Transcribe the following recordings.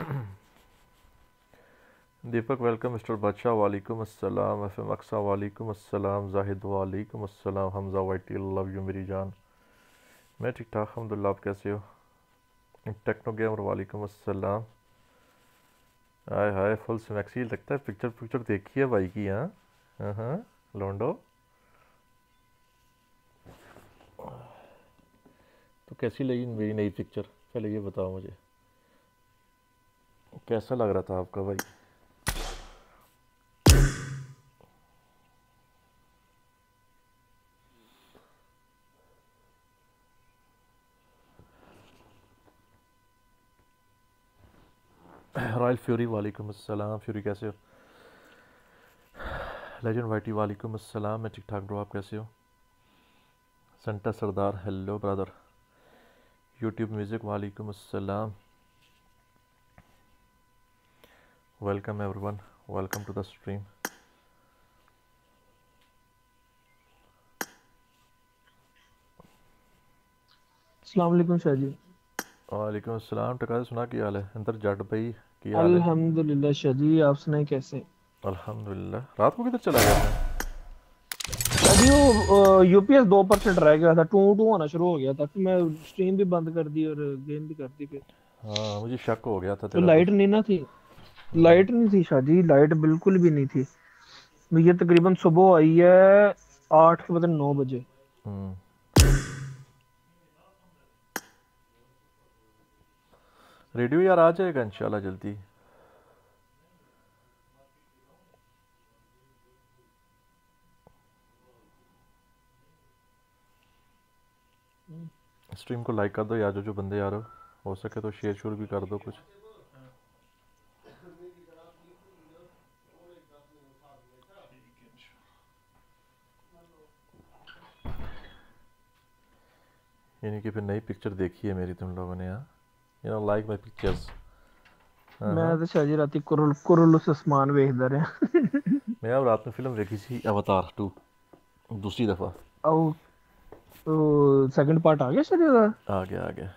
दीपक welcome mister बादशाह वालेकुम अस्सलाम एफ़ एम अक्सा, वालेकुम अस्सलाम, जाहिद, वालेकुम अस्सलाम, हमजा वाइटी लव यू मेरी जान। मैं ठीक ठाक अलहमदिल्ला आप कैसे हो? टेक्नो गेमर वालेकुम अस्सलाम। हाय हाय फुल स्मैक्सी लगता है पिक्चर पिक्चर देखी है भाई की हाँ? हाँ हाँ लोंडो। तो कैसी लगी मेरी नई पिक्चर पहले ये बताओ मुझे। कैसा लग रहा था आपका भाई? रॉयल फ्यूरी, वालेकुम अस्सलाम। फ्यूरी, कैसे हो? लेजेंड वाइटी वालेकुम अस्सलाम। मैं ठीक ठाक ब्रो आप कैसे हो? Santa Sardar, hello brother. YouTube music, वालेकुम अस्सलाम। Welcome everyone welcome to the stream अस्सलाम वालेकुम शाह जी वालेकुम अस्सलाम टका सुना की हाल है अंदर जट भाई की हाल अल्हम्दुलिल्लाह शाह जी आप सुनाए कैसे अल्हम्दुलिल्लाह रात को किधर चला गया था अभी वो यूपीएस दो परसेंट रह गया था टू टू होना शुरू हो गया था फिर मैं स्ट्रीम भी बंद कर दी और गेम भी कर दी फिर हाँ मुझे शक हो गया था तो लाइट नहीं ना थी लाइट नहीं थी जी लाइट बिल्कुल भी नहीं थी। ये तकरीबन सुबह आई है आठ के बदले नौ बजे। हम्म। रेडियो यार आ जाएगा इंशाल्लाह जल्दी। स्ट्रीम को लाइक कर दो, यार जो जो बंदे हो हो सके तो शेयर शूर भी कर दो कुछ। यानी कि फिर नई पिक्चर देखी है मेरी तुम लोगों ने यहाँ you know like my pictures मैं हाँ। तो शाह जी राती कुरुल कुरुल उस आसमान वेखदा रहा। मैं अब रात में फ़िल्म देखी थी अवतार टू दूसरी दफ़ा। और तो सेकंड पार्ट आ गया जी आ गया आ गया।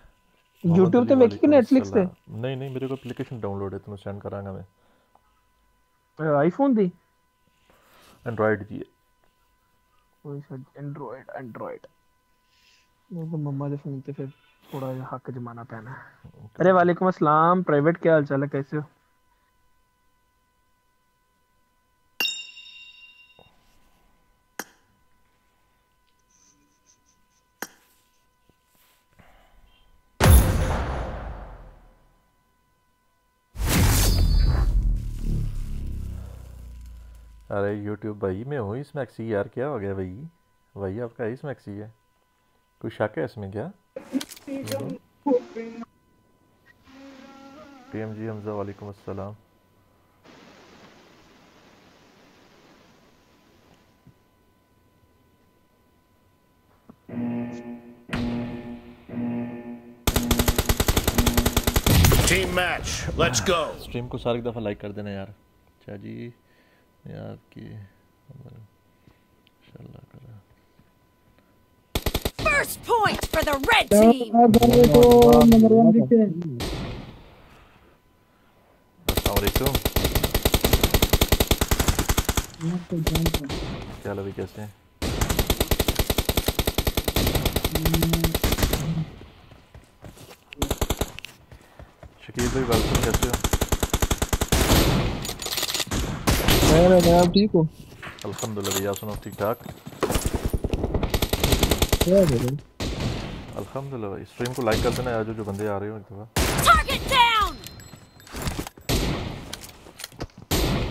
अली ते वेखी कि ते अस्सलाम नहीं नहीं मेरे को एप्लीकेशन डाउनलोड है तुम्हें सेंड करांगा मैं। आईफोन दी एंड्रॉयड की वो तो मम्मा फ़ोन फिर थोड़ा हक जमाना पैना अरे वालेकुम अस्सलाम प्राइवेट क्या हाल चाल है कैसे हो? अरे यूट्यूब भाई मैं हूँ इसमें एक्सी यार क्या हो गया भाई? भाई आपका इसमें एक्सी है? कोई शक है इसमें क्या टीएम जी हमजा वालेकुम अस्सलाम Team match. Let's go. Stream को सारी दफ़ा लाइक कर देना यार अच्छा जी यार की इंशाल्लाह करा First point for the red team. अस्सलाम वालेकुम क्या हाल है भाई कैसे हैं शकील भाई वेलकम कैसे हो मैं मैं आप ठीक हो अल्हम्दुलिल्लाह भैया सुनो ठीक ठाक क्या कर रहे अल्हम्दुलिल्लाह भाई स्ट्रीम को लाइक कर देना यार जो जो बंदे आ रहे हो एक दफ़ा Target down.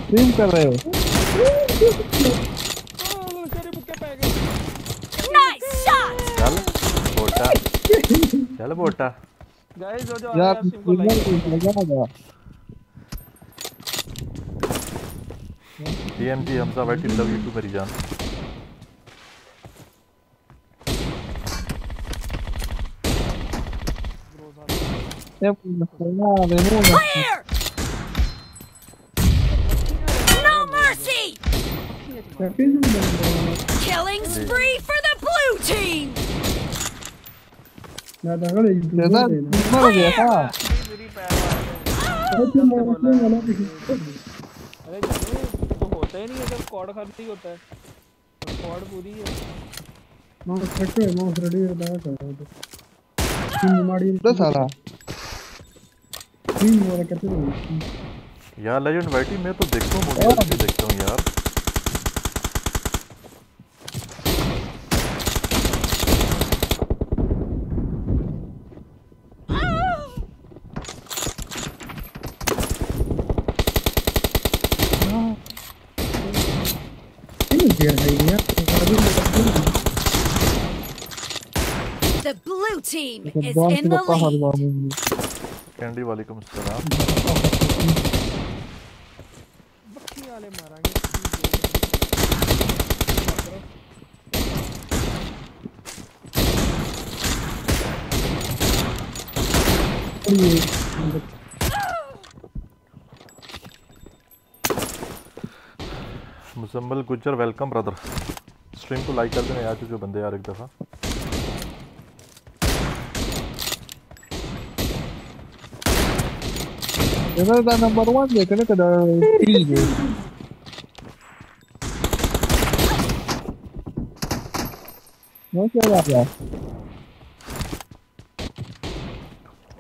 स्ट्रीम कर रहे हो? Shot. चल बोटा। चल बोटा। गाइस जो जो आ यार रहा है स्ट्रीम को लाइक लगा TM ji Hamza YT love you too मेरी जान। Clear. No mercy. Killing spree for the blue team. हो गया था मेरी पैर अरे जानू तो होता ही नहीं है जब स्क्वाड खाली होता है स्क्वाड पूरी है माउस कटे माउस रेडी बताया कर रहा था तीन माड़ी तो साला तीन वाला कहते थे यार लेजेंड वाइटी मैं तो देखता हूँ मूवी भी देखता हूँ यार है The blue team is in the lead. Candy वालेकुम अस्सलाम बक्की वाले मारेंगे। Muzammil Gujjar welcome brother stream को लाइक कर देना यार जो बंदे यार एक दफ़ा। You know that number one, you can look at the three. No क्या बात है?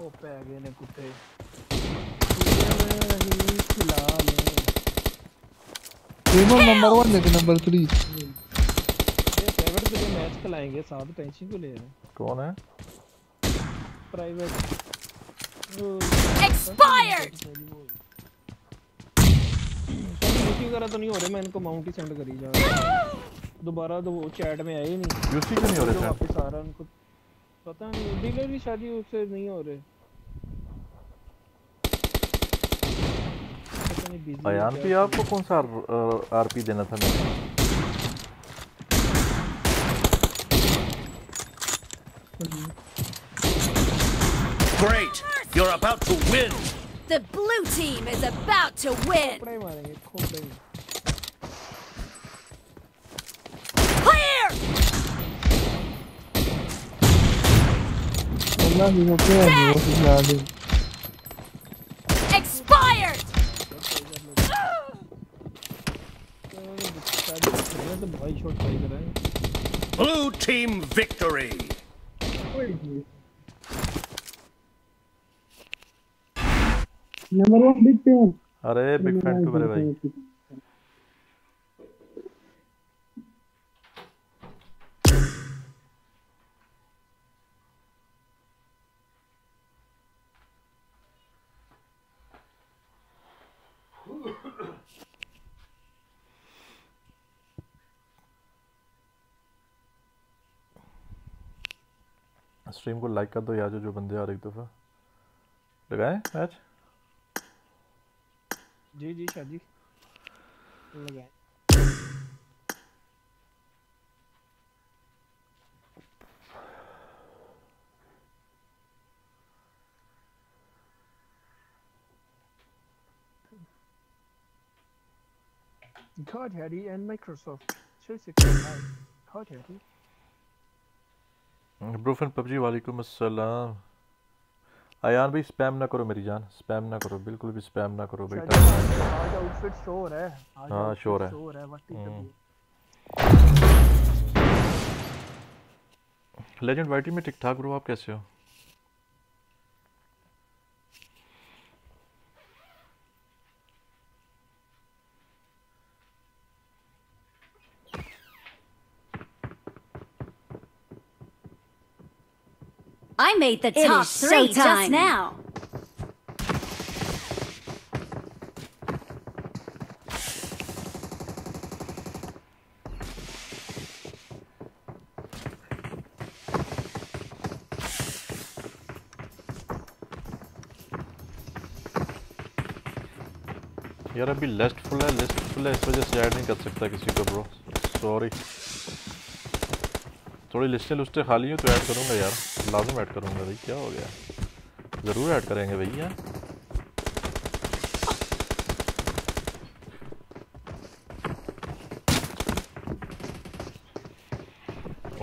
ओ पैगे ने कुत्ते। टीमर नंबर वन लेकिन नंबर थ्री। ये प्राइवेट के मैच खिलाएँगे साथ टेंशन को ले रहे हैं। कौन है? प्राइवेट। Expired! यूसी वगैरह तो नहीं हो रहे मैं इनको माउंट ही सेंड करी जा रहा हूँ। दोबारा तो वो चैट में आए ही नहीं यूसी क्यों नहीं हो रहे send? वापस आ रहा उनको पता नहीं डीलर की शादी उससे नहीं हो रहे अयान भी आपको कौन सा आरपी देना था मैंने Great. You're about to win. The blue team is about to win. Clear. Set. Expired. Blue team victory. Number 1 big pen अरे बिग फ़ैन टू मेरे भाई। स्ट्रीम को लाइक कर दो यार जो जो बंदे आ रहे एक दफ़ा। लगाए मैच? जी जी शादी लगाएँ God Harry and Microsoft 365 God Harry Brufen PUBG वालेकुम अस्सलाम अयान भाई स्पैम ना करो मेरी जान स्पैम ना करो बिल्कुल भी स्पैम ना करो बेटा आज आउटफिट शोर है आज शोर हो है। शोर हो है what is hmm. Legend YT में ठीक ठाक ब्रो आप कैसे हो I made the It top is three just showtime. now. यार अभी लिस्ट फुल है लिस्ट फुल है इस वजह से ऐड नहीं कर सकता किसी को ब्रो सॉरी थोड़ी लिस्टें लुस्टें खाली हो तो ऐड करूँगा यार लाजम ऐड करूँगा भाई, क्या हो गया? ज़रूर ऐड करेंगे भैया।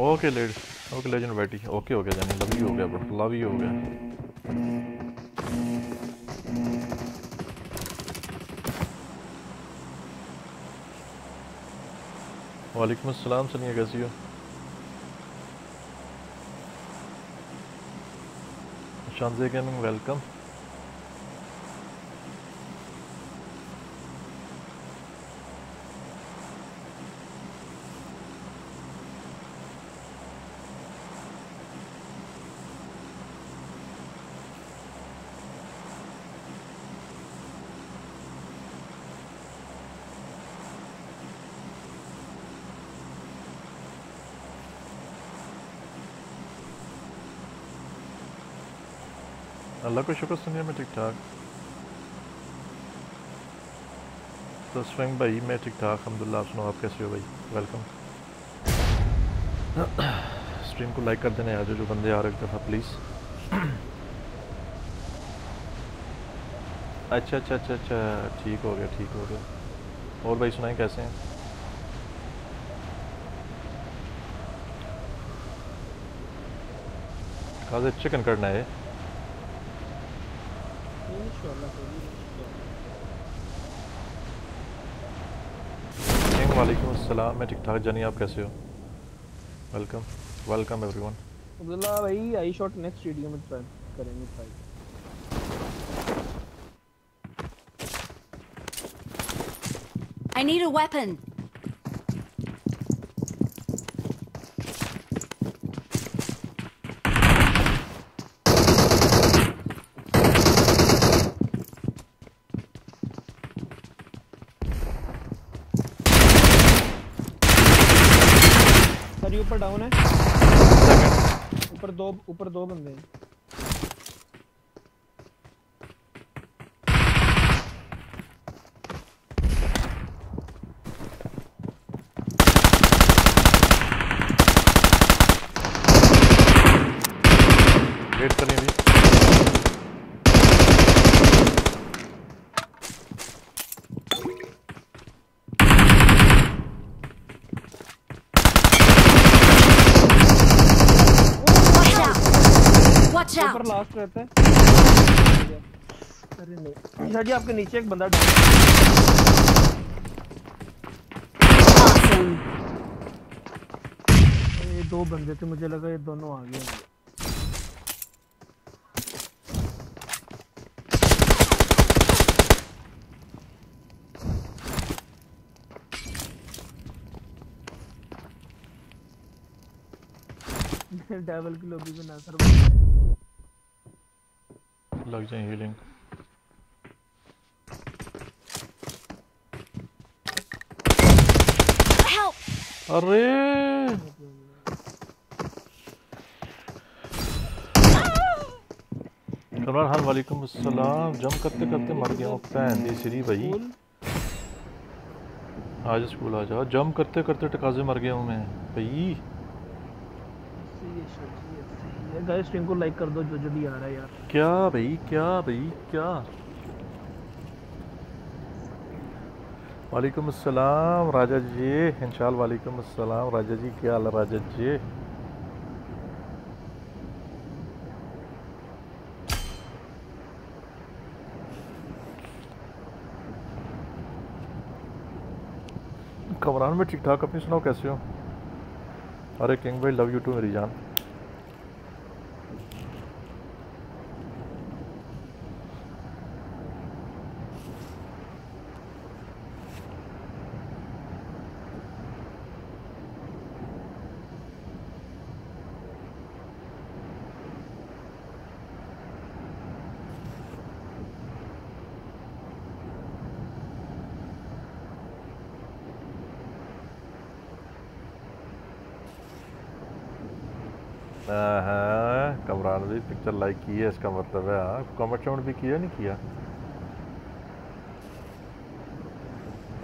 ओके लेड ओके लेजेंड बैठी। ओके हो गया, जानी। लव यू हो गया ब्रो लव यू हो गया। वालेकुम अस्सलाम सनिया कैसी हो? शानजे गेमिंग अल्लाह का शुक्र सुनिए मैं ठीक ठाक तो स्विंग भाई मैं ठीक ठाक अलहमदिल्ला आप सुनो आप कैसे हो भाई वेलकम स्ट्रीम को लाइक कर देना यार जो बंदे आ रहे एक दफ़ा प्लीज़ अच्छा अच्छा अच्छा अच्छा ठीक हो गया ठीक हो गया और भाई सुनाएँ कैसे हैं कहा चिकन करना है इंशाल्लाह कोई नहीं, किंग वालेकुम अस्सलाम मैं ठीक ठाक जानी आप कैसे हो? वेलकम वेलकम एवरीवन अब्दुल्ला भाई आई शॉट नेक्स्ट वीडियो में ट्राई करेंगे try I need a weapon. Down है। ऊपर दो ऊपर दो बंदे हैं वेट करें अभी Watch out! Watch ऊपर out! लास्ट रहता है अरे नहीं। सर जी आपके नीचे एक बंदा ये दो बंदे थे मुझे लगा ये दोनों आ गए डेवल की लॉबी में बन गया। लग जाए हीलिंग अरे! कमरान खान वालेकुम अस्सलाम। जम करते करते मर गया हूँ। भैन दी सिरी भाई। आज स्कूल आ जाओ। जम करते करते टकाजे मर गया हूँ मैं। भाई। गाइस स्ट्रीम को लाइक कर दो, जो जो भी आ रहा है यार। क्या भाई क्या भाई, क्या? वालेकुम अस्सलाम, राजा जी। इंशाल वालेकुम अस्सलाम। राजा जी, क्या हाल राजा जी? कमरान में ठीक ठाक अपनी सुनाओ कैसे हो? अरे किंग भाई लव यू टू मेरी जान हाँ कमरान भी पिक्चर लाइक की है, इसका मतलब है हाँ कमेंट शमेंट भी किया, नहीं किया?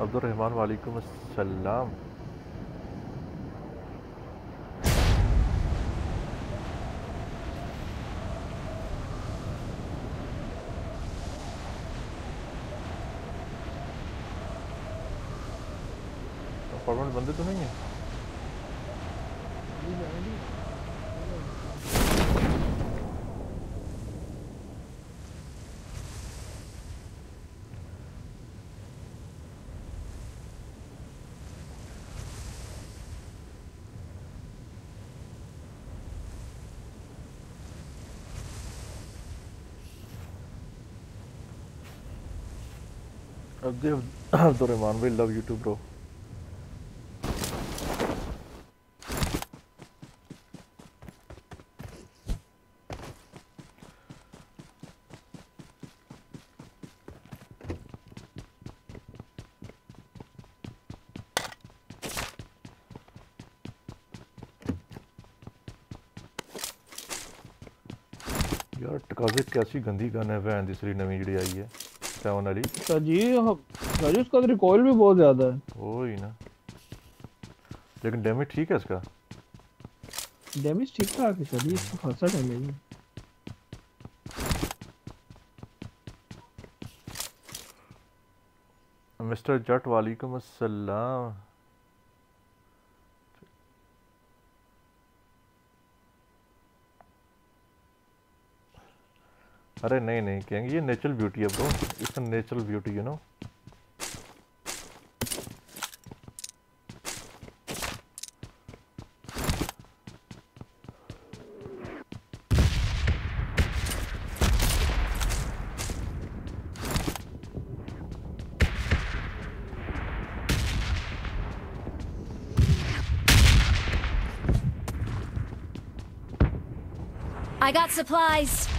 अब्दुलरहमान वालेकुम अस्सलाम। अपार्टमेंट बंदे तो नहीं है? Give Doraemon, we love you too, bro. यार टकाजे कैसी गंदी गन है वैन दी नवी जी आई है 7 अली सर जी सर अच्छा जी उसका रिकॉइल भी बहुत ज़्यादा है। वही ही ना। लेकिन डैमेज ठीक है इसका? डैमेज ठीक ठाक है सर जी इसका खासा डैमेज है। मिस्टर जट वालेकुम अस्सलाम। अरे नहीं नहीं कहेंगे। ये नेचुरल ब्यूटी है bro it's natural beauty you know I got supplies.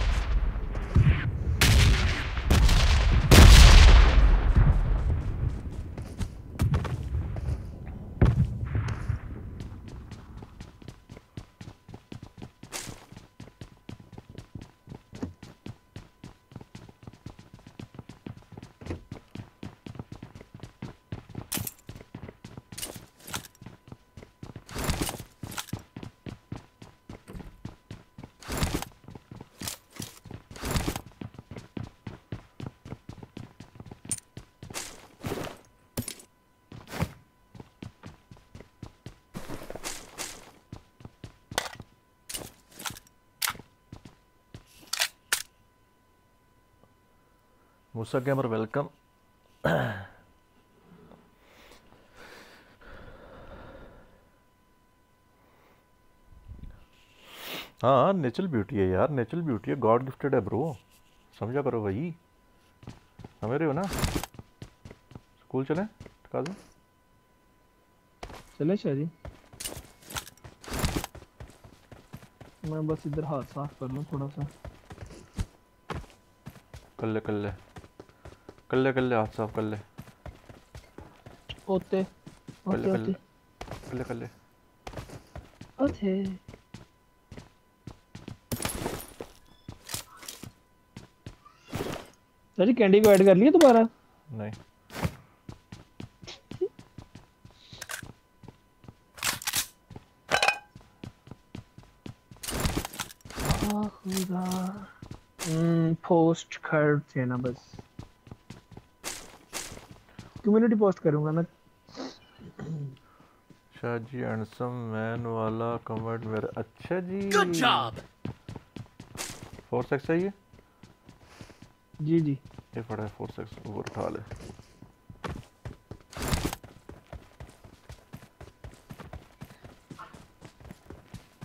Musa gamer welcome हाँ नेचुरल ब्यूटी है यार नेचुरल ब्यूटी है गॉड गिफ्टेड है ब्रो समझा करो भाई। समझ रहे हो ना? स्कूल चलें? टका दो? चले शाह जी मैं बस इधर हाथ साफ़ कर लूँ थोड़ा सा। कर ले कर ले। कर ले कर ले हाथ साफ़ कर ले। ओते कर ले कर ले। कर ले कर ले। सर कैंडी को ऐड कर लिया दोबारा? नहीं। पोस्ट कर देना बस। कम्युनिटी पोस्ट करूँगा मैं। शाह जी हैंडसम मैन वाला कमेंट मेरा अच्छा जी। Good job. फोर सेक्स चाहिए जी जी। ये पड़ा है फोर सेक्स ऊपर उठा ले।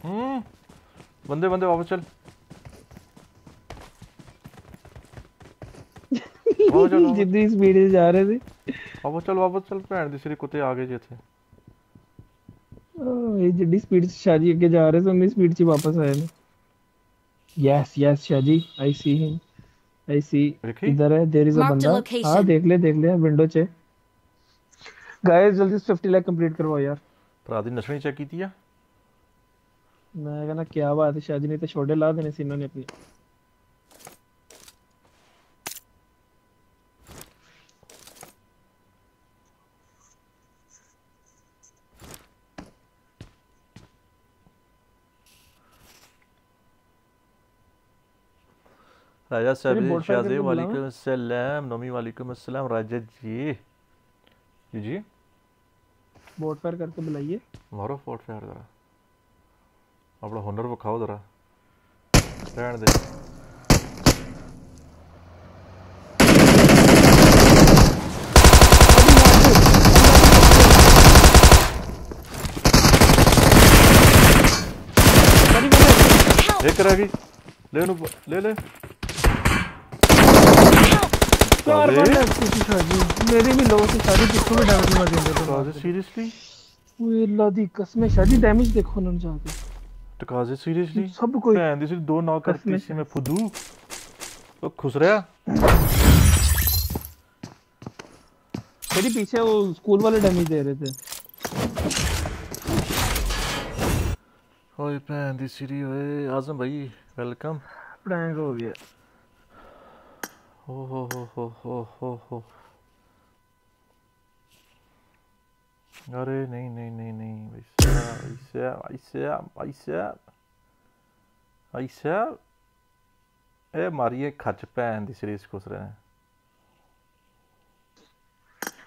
हम्म बंदे बंदे वापस चल। जितनी स्पीड से जा रहे थे। वापस चल वापस चल भैन दी सिरी कुत्ते आगे जे थे ओह, ये स्पीड से शाजी अगे जा रहे थे उतनी स्पीड से वापस आए ने yes yes Shahji I see him I see इधर है देयर इज़ अ बंदा। हाँ देख ले देख ले विंडो चे गाइस जल्दी से 50 लाख कंप्लीट करवाओ यार। भरा दी नसनी चेक की थी मैं कहना क्या बात है शाजी ने तो छोटे ला देने सी इन्होंने अपनी। राजा साहब शाहजे। वालेकुम अस्सलाम नोमी वालेकुम अस्सलाम राजा जी। जी जी। बोट फायर करके बुलाइए। मारो फोर्ट फायर जरा। अपना हुनर विखाओ जरा। रहन दे। एक रह गई। ले नु ले ले। चार बार लेग से शादी। मेरे भी लोगों से शादी जिसको भी डैमेज ना देंगे तो सीरियसली ओए लादी कसम शादी डैमेज देखो ना जाके। टकाजे सीरियसली सब कोई हैं दिस दो नॉक करती इसी में फुदू। तो खुश रहा? मेरे पीछे वो स्कूल वाले डैमेज दे रहे थे। ओए पैन दी सीरी ओए आज़म भाई वेलकम प्रैंक हो गया। ਓ ਹੋ ਹੋ ਹੋ ਹੋ ਹੋ ਹੋ अरे नहीं नहीं नहीं नहीं भाई साहब भाई साहब भाई साहब भाई साहब भाई साहब ਇਹ ਮਾਰੀਏ ਖੱਚ ਭੈਣ ਦੀ ਸੀਰੀਜ਼ ਖੁਸ ਰਹੇ ਨੇ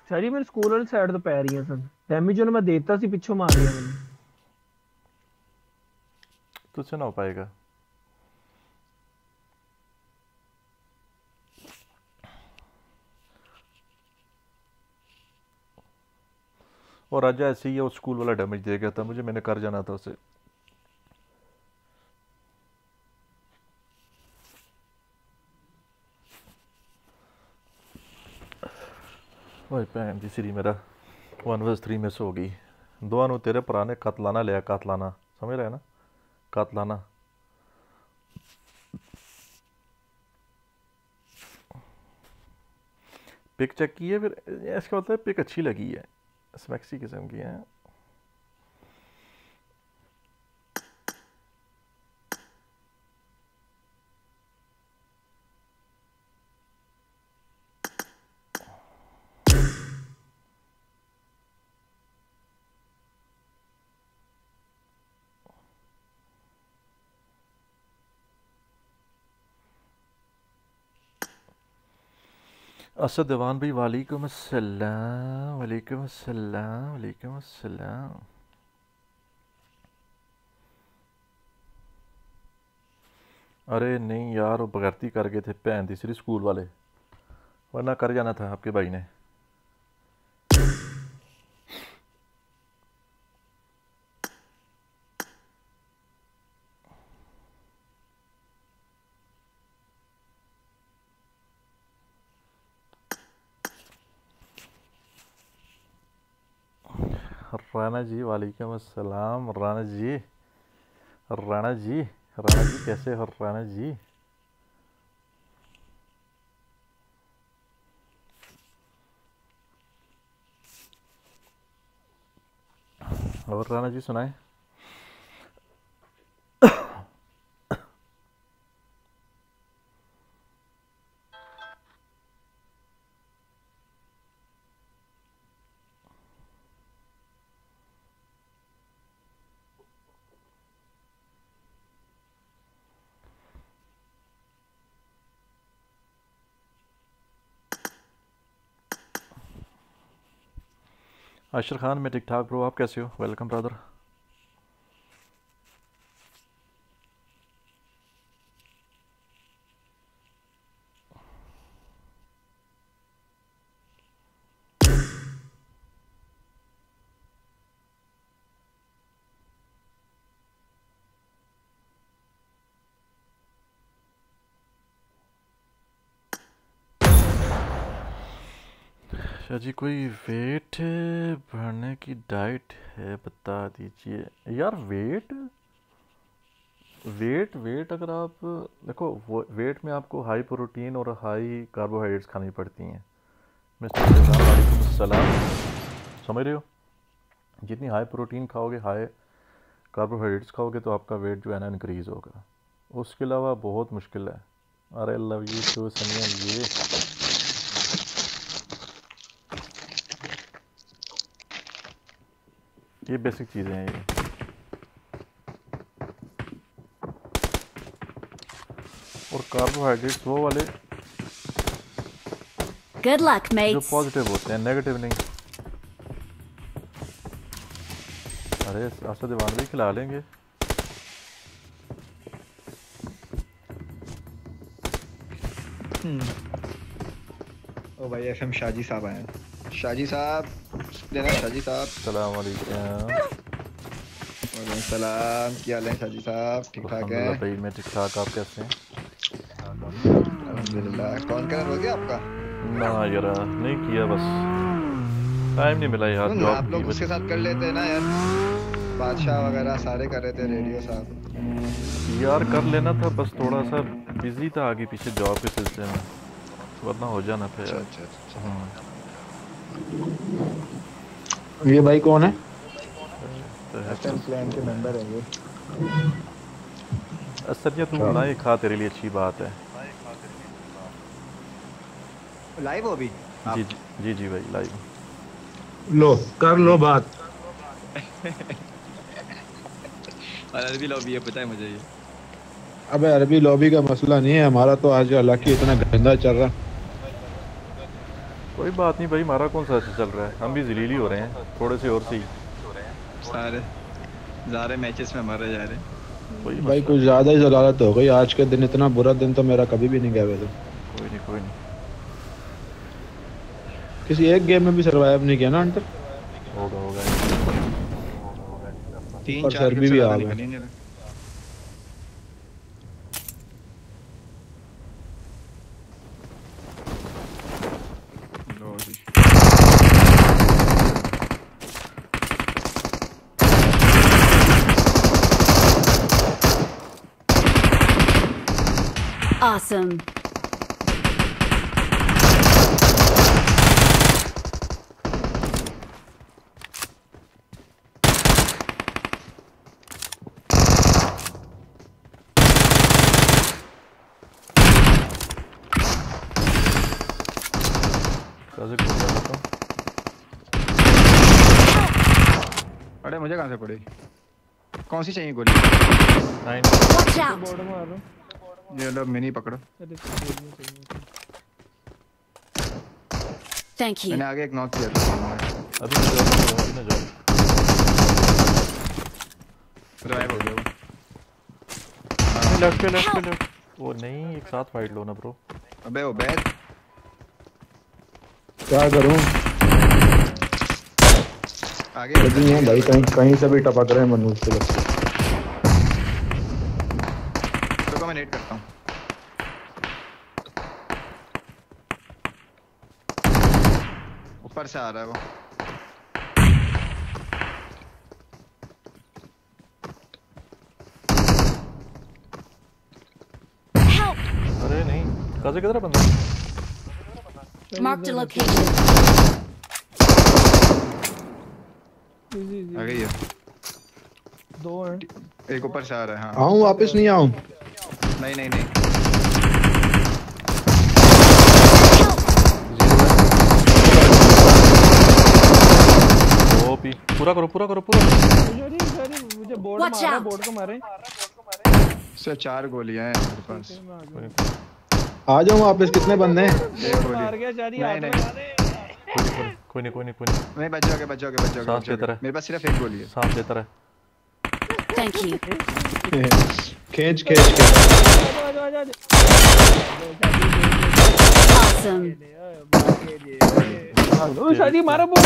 ਸਾਰੀ ਮੇਰੇ ਸਕੂਲ ਵਾਲੀ ਸਾਈਡ ਤੋਂ ਪੈ ਰਹੀਆਂ ਸਨ ਡੈਮੇਜ ਉਹਨੇ ਮੈਂ ਦੇਤਾ ਸੀ ਪਿੱਛੋਂ ਮਾਰ ਲਿਆ ਮੈਨੂੰ तुझसे ना हो पाएगा और राजा ऐसे ही वो स्कूल वाला डैमेज दे गया था मुझे मैंने कर जाना था उसे। भाई भैन जी, सीरी मेरा। वन वर्स थ्री में से हो गई। दुआ तेरे पुराने कातलाना लिया, कातलाना। समझ रहे ना? कातलाना। पिक चेक की है, फिर इसका मतलब पिक अच्छी लगी है। स्मैक्सी किस्म की असद दीवान भाई, वालेकुम वालेकुम वालेकुम अरे नहीं यार, वो बगैरती कर गए थे, भैन तीसरी स्कूल वाले। वरना कर जाना था आपके भाई ने। राणा जी, वालेकुम अस्सलाम। राणा जी राणा जी राणा जी, कैसे हो राणा जी? और राणा जी सुनाए। अशर खान मैं ठीक ठाक ब्रो आप कैसे हो? वेलकम ब्रदर अच्छा जी कोई वेट बढ़ने की डाइट है बता दीजिए। यार वेट? वेट वेट अगर आप देखो वेट में आपको हाई प्रोटीन और हाई कार्बोहाइड्रेट्स खानी पड़ती हैं। निज़ाम, समझ रहे हो? जितनी हाई प्रोटीन खाओगे हाई कार्बोहाइड्रेट्स खाओगे तो आपका वेट जो है ना इंक्रीज़ होगा। उसके अलावा बहुत मुश्किल है। अरे लव यू टू सनिया ये ये बेसिक चीज़ें हैं ये। और कार्बोहाइड्रेट्स वो वाले Good luck, जो पॉजिटिव होते हैं नेगेटिव नहीं। अरे आशा दीवान भी खिला लेंगे। ओ भाई एफएम शाजी साहब आए हैं। शाजी साहब। लेना शाजी साहब। सलाम वालेकुम वालेकुम सलाम। क्या हाल है शाजी साहब? ठीक ठाक है? भाई मैं ठीक ठाक। आप कैसे हैं? अल्हम्दुलिल्लाह। कौन कलर हो? गया आपका? ना यार नहीं किया बस। टाइम नहीं मिला यार जॉब आप लोग उसके साथ कर लेते ना यार। बादशाह वगैरह सारे कर रहे थे रेडियो साहब। यार कर लेना था बस थोड़ा सा बिज़ी था आगे पीछे जॉब के सिलसिले में। वरना हो जाना था अच्छा यार। अच्छा अच्छा। हाँ। ये भाई कौन है? प्लान के मेंबर हैं ये। असर तू बनाए खा तेरे लिए अच्छी बात है। लाइव हो अभी? जी जी जी जी भाई लाइव लो कर लो बात। अरबी लॉबी है पता है मुझे ये। अबे अरबी लॉबी का मसला नहीं है हमारा तो आज हालाँकि इतना गंदा चल रहा। कोई बात नहीं भाई हमारा कौन सा अच्छा चल रहा है? हम भी जलीली हो रहे हैं थोड़े से और सही सारे सारे मैचेस में मरे जा रहे हैं। कोई भाई कुछ ज़्यादा ही जलालत हो गई। आज के दिन इतना बुरा दिन तो मेरा कभी भी नहीं गया वैसे। कोई नहीं कोई नहीं। किसी एक गेम में भी सरवाइव नहीं किया ना अंटर होगा होगा। तीन चार से भी आ गए। Awesome. कैसे खोल रहा था अरे मुझे कहाँ से पड़ी कौन सी चाहिए गोली ये लो मिनी पकड़ो। Thank you. मैंने आगे एक नॉक किया था। अभी ना जाओ अभी ना जाओ रिवाइव हो गया लेफ़्ट पे लेफ़्ट पे लेफ़्ट वो नहीं एक साथ फाइट लो ना ब्रो अबे उबैद क्या करूँ? आगे। लगी है भाई कहीं कहीं से भी टपक रहे हैं मनुष्य से लगता है। रुको मैं नेट करता हूँ। ऊपर से आ रहा है वो। अरे नहीं कैसे किधर है बंदा? Location. इजी इजी आ गई है। दो हैं। एक ऊपर से आ रहा है हाँ। आऊँ वापस नहीं आऊँ। नहीं नहीं नहीं। ओपी। पूरा करो पूरा करो पूरा। करो सॉरी सॉरी मुझे बोर्ड मारा out. बोर्ड को मारे सिर्फ़ चार गोलियाँ हैं मेरे पास। आ जाऊँ वापस कितने बंदे हैं? एक गोली। मार गया चारी नहीं नहीं। कोई नहीं कोई नहीं कोई नहीं नहीं। बच जाओगे बच जाओगे बच जाओगे रहे। मेरे पास सिर्फ़ एक गोली है। सांस लेता रहे। Thank you. खींच खींच के आ जा आ जा Awesome. ओ शादी मारा out.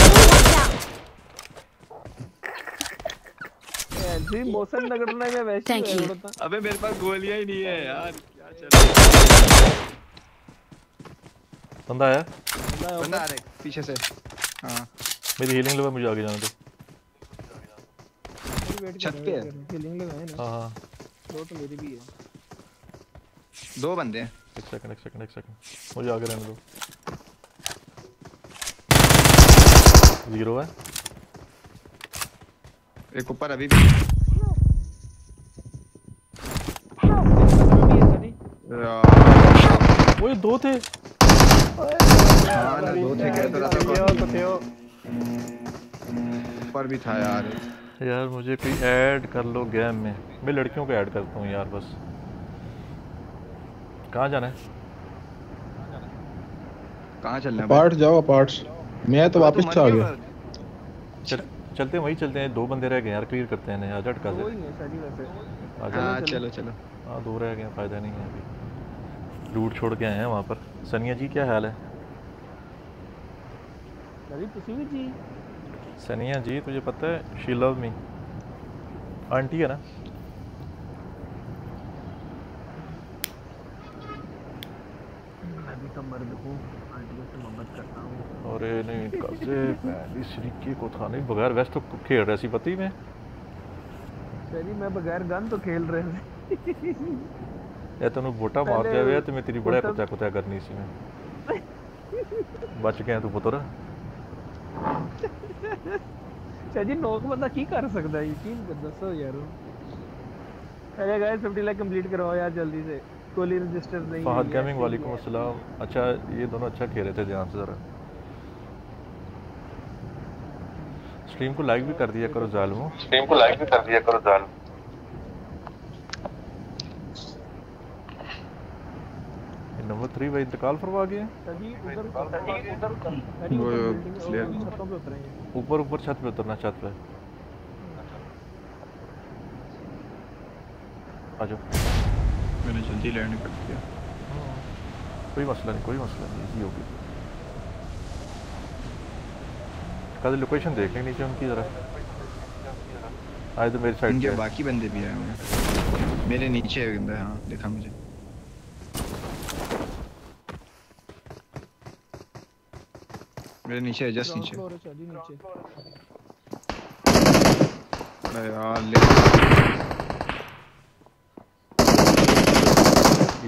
ऐसी मोशन रगड़ने में वैसे Thank ही you. अबे मेरे पास गोलियाँ ही नहीं है यार। क्या चल रहा है? बंदा आया? बंदा आ रहा है पीछे से। हाँ। मेरी हीलिंग लेवल मुझे आगे जाने दो। वेट छत पे है। फीलिंग लगाए ना। हाँ हाँ। दो तो मेरी भी है। दो बंदे हैं। एक सेकंड एक सेकंड एक सेकंड मुझे आगे रहने दो। ज़ीरो है। एक ऊपर अभी भी भी है। सनी यार, वो ये दो थे। हाँ ना दो थे कह तो रहा था तो ऊपर भी था यार। यार मुझे कोई ऐड कर लो गेम में। मैं लड़कियों को ऐड करता हूँ यार बस। कहाँ जाना है? कहाँ चलना है पार्ट जाओ पार्ट्स मैं तो वापस आ गया? चल चलते हैं वही चलते हैं। दो बंदे रह गए यार क्लियर करते हैं आ जा अटका से। ही। है हाँ चलो चलो। हाँ दो रह गए फ़ायदा नहीं है। अभी लूट छोड़ के आए हैं वहाँ पर। सनिया जी क्या हाल है? जी। सनिया जी तुझे पता है शी लव मी आंटी है ना? तो मर्द हूँ आंटियों से मोहब्बत करता हूँ। अरे नहीं पहली शरीके को था नहीं बगैर वेस्ट तो खेल रहे सी पति में। सही मैं बगैर गन तो खेल रहे थे ये तेन वोटा मार जावे तो मैं तेरी बड़ा वोटा- कुत्ता कुत्ता करनी सी मैं। बच गया तू पुत्र। शाह ਨੋਕ ਬੰਦਾ ਕੀ ਕਰ ਸਕਦਾ ਯਕੀਨ ਕਰ ਦੱਸੋ ਯਾਰ दसो यार। अरे गाइस 50 लाख कंप्लीट करवाओ यार जल्दी से। कोली रजिस्टर नहीं फहद है, गेमिंग वालेकुम। अस्सलाम अच्छा ये दोनों अच्छा खेल रहे थे ध्यान से जरा। स्ट्रीम को लाइक भी कर दिया करो जालमो। स्ट्रीम को लाइक भी कर दिया करो जालमो। नंबर थ्री भाई इंतकाल फरमा वो ऊपर ऊपर छतों पे उतरना छत पे। आ जाओ। मैंने जल्दी लैंड कर दिया कोई मसला नहीं कोई मसला नहीं इजी होगी। कल लोकेशन देख लेनी चाहिए उनकी जरा। आज तो मेरी साइड है। बाकी बंदे भी आए हुए हैं मेरे नीचे है बंदा हाँ देखा मुझे। मेरे नीचे है जस्ट नीचे। है अरे यार ले।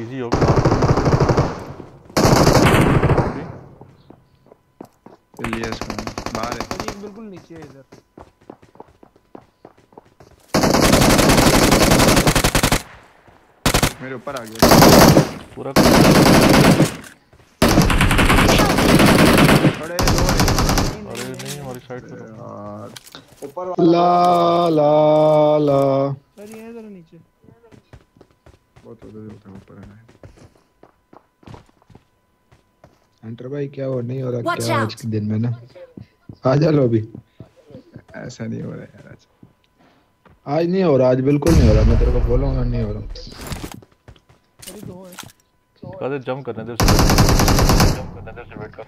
इजी लिया इसको बाहर है। बिल्कुल नीचे है इधर। मेरे ऊपर आ गया। पूरा अरे अरे नहीं हमारी साइड पे। यार ला ला ला। है जरा नीचे। बहुत उधर होता है ऊपर है। एंटर भाई क्या हो? नहीं हो रहा क्या आज के दिन में ना? आ जा लो अभी ऐसा नहीं हो रहा है यार आज। आज नहीं हो रहा आज बिल्कुल नहीं हो रहा। मैं तेरे को बोलूँगा नहीं हो रहा। अरे दो है। कहते जंप करने दे जंप करने दे वेट कर।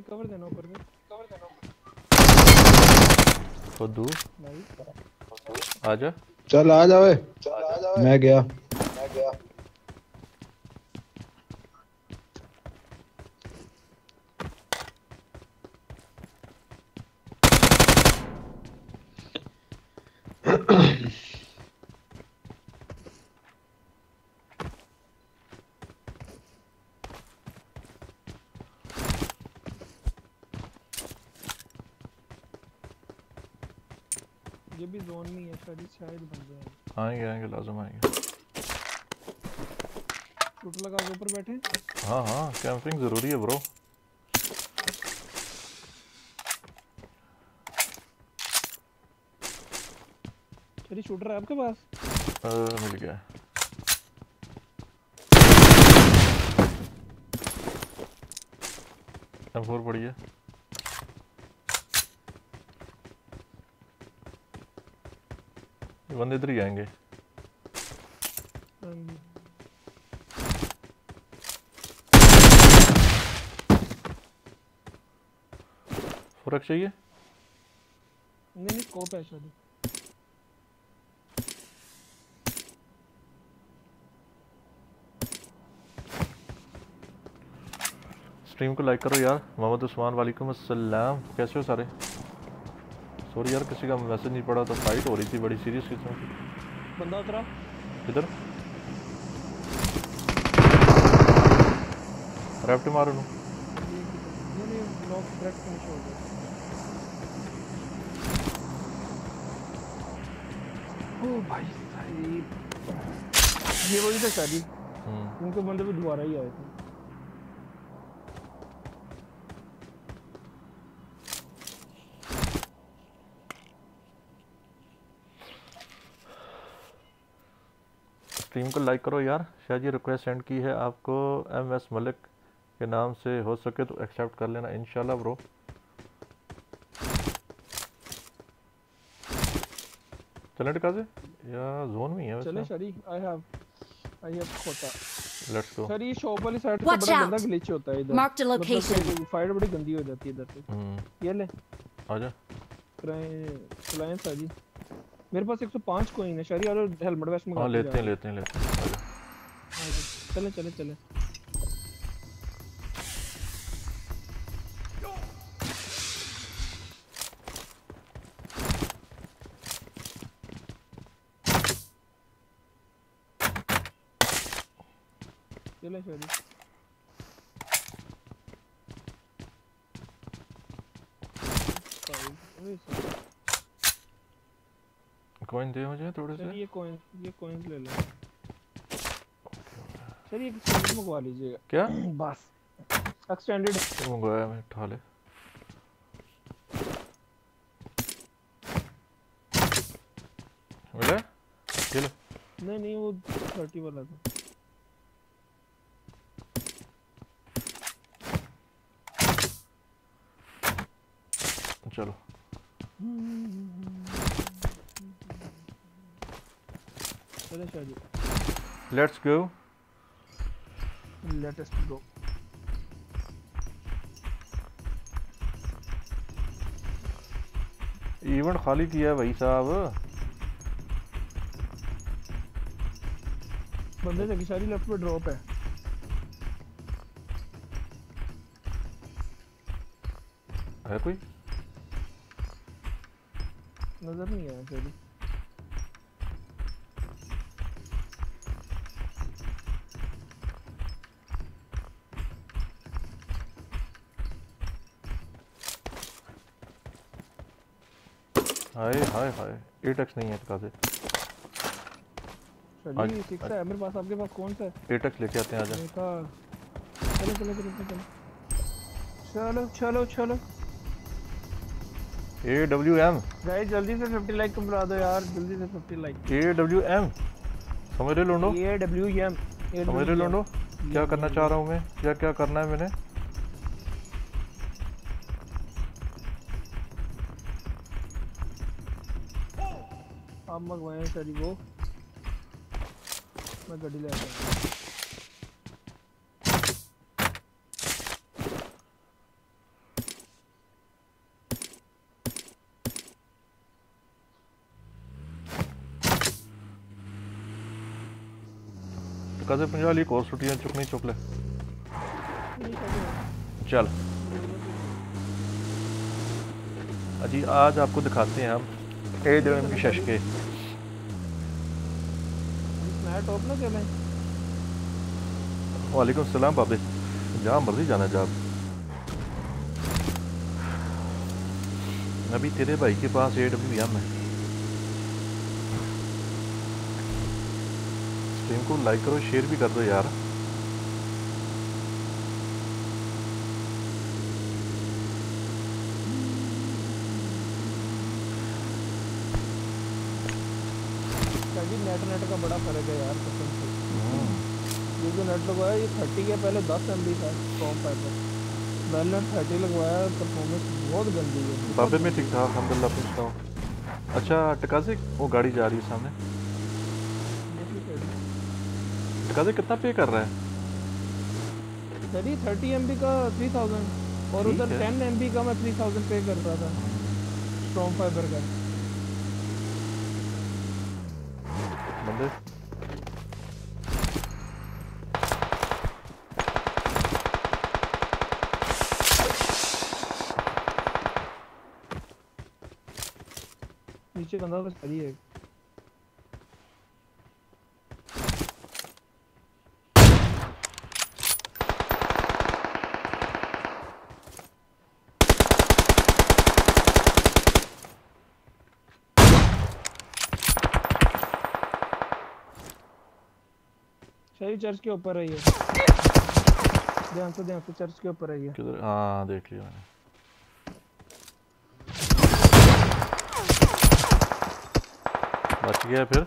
कवर देना ऊपर में कवर देना खुदू भाई आजा। चल आ जा वे। मैं गया। ये भी ही है जी शायद बन जाए। आएँगे आएँगे लाजम आएँगे। टूट लगा के ऊपर बैठे हाँ? हाँ कैंपिंग ज़रूरी है ब्रो जी शूटर है आपके पास? मिल गया। एम फोर पड़ी है। बंदे इधर ही आएँगे। फ़र्क चाहिए? नहीं नहीं स्कोप है जी स्ट्रीम को लाइक करो यार। मोहम्मद उस्मान वालेकुम अस्सलाम। कैसे हो सारे? सॉरी यार किसी का मैसेज नहीं पड़ा तो फाइट हो रही थी बड़ी सीरियस किस्म की। बंदा उतरा। इधर रेफ्ट मारो नु ओ भाई साहब। ये वही था शादी। हम्म। उनके बंदे भी दोबारा ही आए थे। स्ट्रीम को लाइक करो यार। शाह जी रिक्वेस्ट सेंड की है आपको। एम एस मलिक के नाम से हो सके तो एक्सेप्ट कर लेना इंशाल्लाह ब्रो चलें टिका से या जोन में ही है चले वैसे। शादी आई हैव आई हैव खोटा लेट्स गो सर ये शॉप वाली साइड से बड़ा गंदा ग्लिच होता है इधर। Marked a location. फाइट बड़ी गंदी हो जाती है इधर से। हम्म। ये ले। आजा कराएँ चलाएँ शादी मेरे पास 105 कॉइन है शरी और हेलमेट वेस्ट में हाँ लेते हैं लेते हैं लेते हैं। हाँ चलें चलें चलें। कॉइन दे मुझे थोड़े से? ये कॉइन ये कॉइंस ले लो। सर ये एक्सटेंडेड मंगवा लीजिएगा। क्या? बस। एक्सटेंडेड तो मंगवाया मैं उठा ले। मिला? ये लो। नहीं नहीं वो थर्टी वाला था। चलो। चले शादी let's go latest go event खाली किया है भाई साहब। बंदे से सारी लेफ़्ट पे ड्रॉप है। है कोई? नज़र नहीं आया शादी हाय हाय हाय एट एक्स नहीं है इसका से। आज- सिक्स है मेरे पास आपके पास कौन सा है? एट एक्स लेके आते हैं आजा। चलो चलो चलो चलो चलो। चलो चलो ए डब्ल्यू एम गाइस जल्दी से 50 लाइक तुम करा दो यार जल्दी से 50 लाइक ए डब्ल्यू एम समझ रहे लोंडो? ए डब्ल्यू एम समझ रहे लोंडो? क्या करना चाह रहा हूँ मैं? क्या क्या करना है मैंने? सर वो। मैं गाड़ी ले आता कजे पंजाल एक और छुट्टियाँ चुकनी, चुक ले। चल। अजी आज आपको दिखाते हैं हम, ए डब्ल्यू की शशके। वालेकुम सलाम बाबे। जहाँ मर्ज़ी जाना जा। अभी तेरे भाई के पास ए डब्ल्यू एम है। स्ट्रीम को लाइक करो शेयर भी कर दो यार शादी नेट नेट का बड़ा फ़र्क है यार कसम से। हम्म, ये जो नेट लगवाया ये थर्टी के पहले दस एम बी था कॉम फाइबर मैंने थर्टी लगवाया परफॉर्मेंस बहुत गंदी है। बाबे में ठीक ठाक अलहमदिल्ला पूछता हूँ अच्छा टकाजे वो गाड़ी जा रही है सामने। टकाजे कितना पे कर रहा है? सर थर्टी एम बी का थ्री थाउज़ेंड और उधर टेन एम बी का मैं थ्री थाउज़ेंड पे कर रहा था स्ट्रॉन्ग फाइबर का। कंधा तो सही है सही चर्च के ऊपर है ध्यान से ध्यान से चर्च के ऊपर है किधर हाँ देख लिया मैंने बच गया फिर।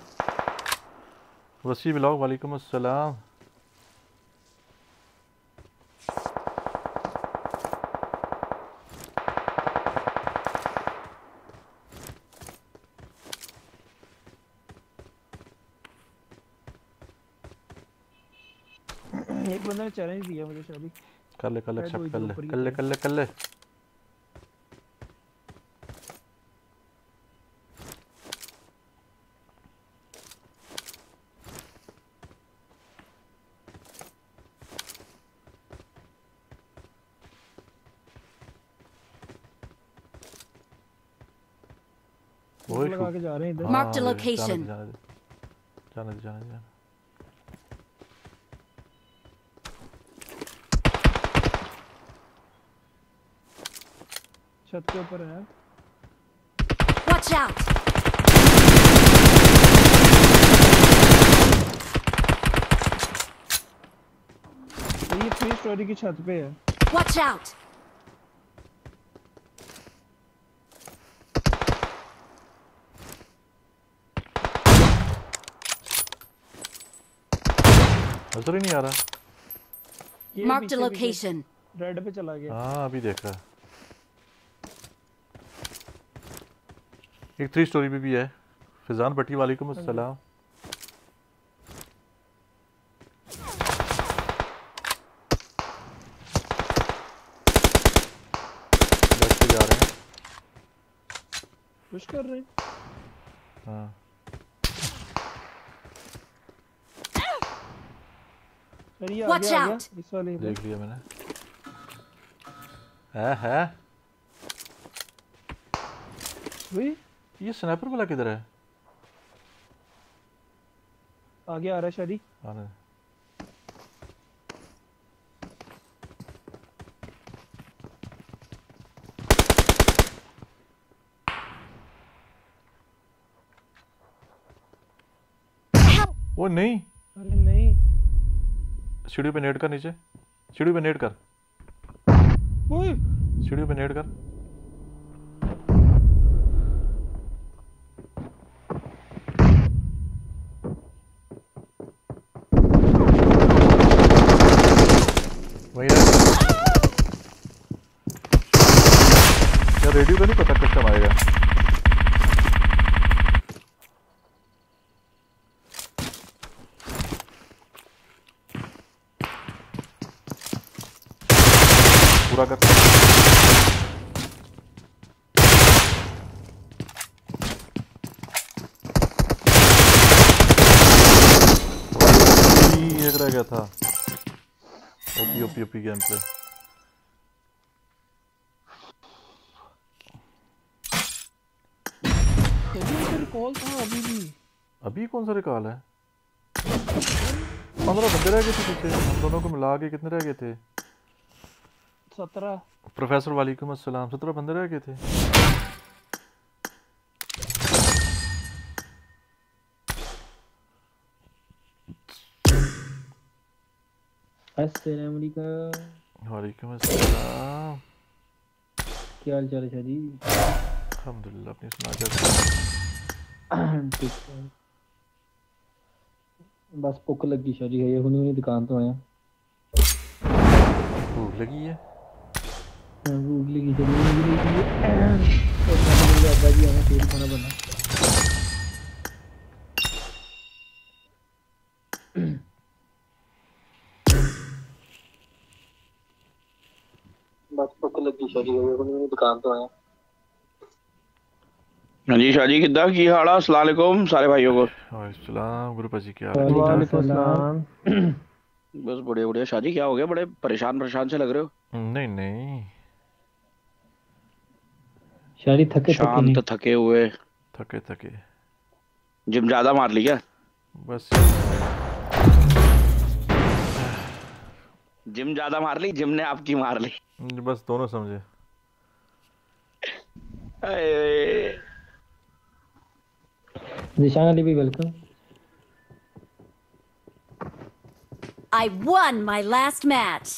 वसी ब्लॉग वालेकुम अस्सलाम। एक बंदे ने चैलेंज दिया मुझे शादी। कर ले कर ले वो एक्सेप्ट कर ले कर ले कर ले कर ले। स्मोक लगा के जा रहे हैं इधर। Marked a जाने दे जाने दे जाने दे जाने दे छत के ऊपर है। Watch out! तो ये थ्री स्टोरी की छत पे है। Watch out! नज़र ही नहीं आ रहा। Marked a location. रेड पे चला गया। हाँ अभी देखा। एक थ्री स्टोरी पे भी है। फिजान भट्टी वालेकुम अस्सलाम जा। रहे हैं। पुश कर रहे हैं। हाँ। सर ये Watch आ गया out. इस वाले पे देख लिया मैंने है है वही ये स्नाइपर वाला किधर है? आगे आ रहा है शादी। आने। वो नहीं। सीढ़ी पे नेट कर नीचे। सीढ़ी पे नेट कर। सीढ़ी पे नेट कर वहीं रह यार रेडियो का नहीं पता कस्टम आएगा पूरा कर ओपी एक रह गया था OP OP OP game play call था अभी भी अभी कौन सा रिकॉल है? पंद्रह बंदे रह गए थे पीछे हम दोनों को मिला के कितने रह गए थे? सत्रह। प्रोफेसर वालेकुम अस्सलाम सत्रह बंदे रह गए थे। वालेकुम अस्सलाम। क्या हाल चाल है शाह अल्हम्दुलिल्लाह अपनी सुना क्या ठीक है। बस भुख लगी शाह जी है हुनी हुनी दुकान तो आया। भूख लगी है? हाँ, भूख लगी शाह तो जी लगी है तो जी आना फिर खाना बना ਭੁੱਖ ਲੱਗੀ ਸ਼ਾਦੀ ਹੈ ਹੁਣੀ ਹੁਣੀ ਦੁਕਾਨ ਤੋਂ ਆਇਆ हाँ जी शाह जी किदा की हाल है अस्सलाम वालेकुम सारे भाइयों को वालेकुम गुरु जी क्या हाल है वालेकुम अस्सलाम बस बढ़िया बढ़िया शाह जी क्या हो गया बड़े परेशान परेशान से लग रहे हो नहीं नहीं शादी थके थके शाम नहीं तो थके हुए थके थके जिम ज्यादा मार ली क्या बस जिम ज़्यादा मार ली जिम ने आपकी मार ली। बस दोनों समझे। निशान अली भी welcome I won my last match.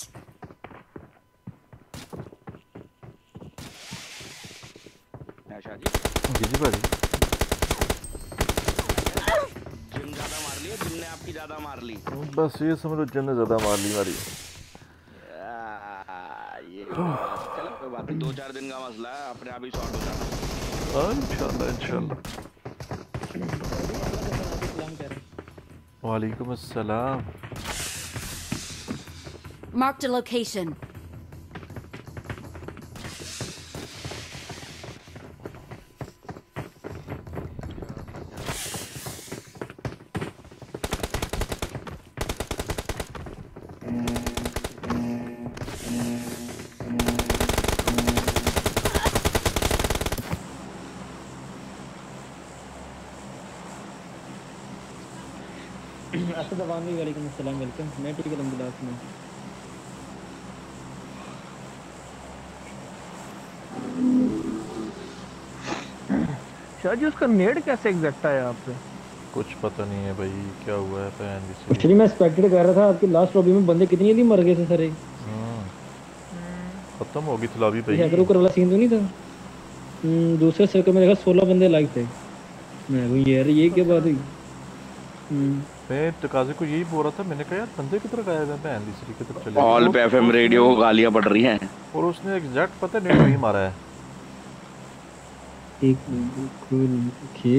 भाजी। जिम ज़्यादा मार ली जिम ने आपकी ज़्यादा मार ली। बस ये समझ लो जिन ने ज़्यादा मार ली मारी ये चलो कोई दो चार दिन का मसला है अपने आप ही सॉर्ट हो। जाएगा इंशाल्लाह इंशाल्लाह। वालेकुम अस्सलाम। Mark the location. अवामी वालेकुम अस्सलाम वेलकम मैं ठीक अलहमदुलिल्लाह में शायद उसका नेड कैसे एग्जैक्ट आया आप पे कुछ पता नहीं है भाई क्या हुआ है फ़ैन जिससे एक्चुअली मैं एक्सपेक्टेड कर रहा था आपकी लास्ट लॉबी में बंदे कितनी जल्दी मर गए थे सारे हम्म। खत्म हो गई थी लॉबी ये भाई। हैकर उकर वाला सीन तो नहीं था? हम्म, दूसरे सर्कल में देखा 16 बंदे लाइक थे। मैं वो यार ये क्या बात हुई? हम्म, मैं तकाजे को यही बोल रहा था मैंने कहा यार बंदे किधर गायब है फैन दूसरी किधर चले ऑल गए? पे एफएम रेडियो को गालियां पड़ रही हैं और उसने एग्जैक्ट पता नहीं नहीं मारा है एक बिल्कुल ओके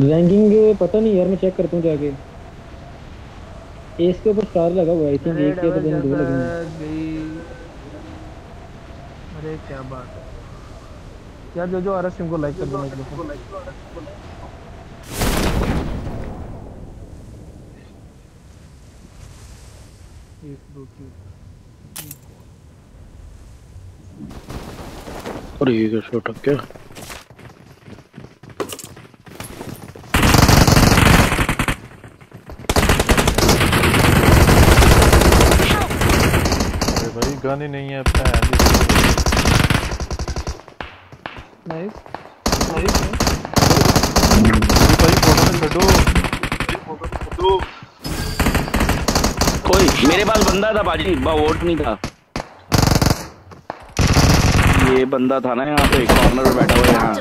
रैंकिंग पता नहीं यार मैं चेक करता हूँ जाके। एस के ऊपर स्टार लगा हुआ है आई थिंक एक या तो दो लगे हैं। अरे क्या बात है। यार जो जो आ रहा है सिम को लाइक कर देना एक दो तीन अरे ये क्या छोटा क्या अरे भाई गन ही नहीं है फ़ैन नाइस नाइस भाई फ़ोटो में छड़ो। कोई मेरे पास बंदा था बाजी। वोट नहीं था। ये बंदा था ना यहाँ पे कॉर्नर पे बैठा हुआ है यहाँ।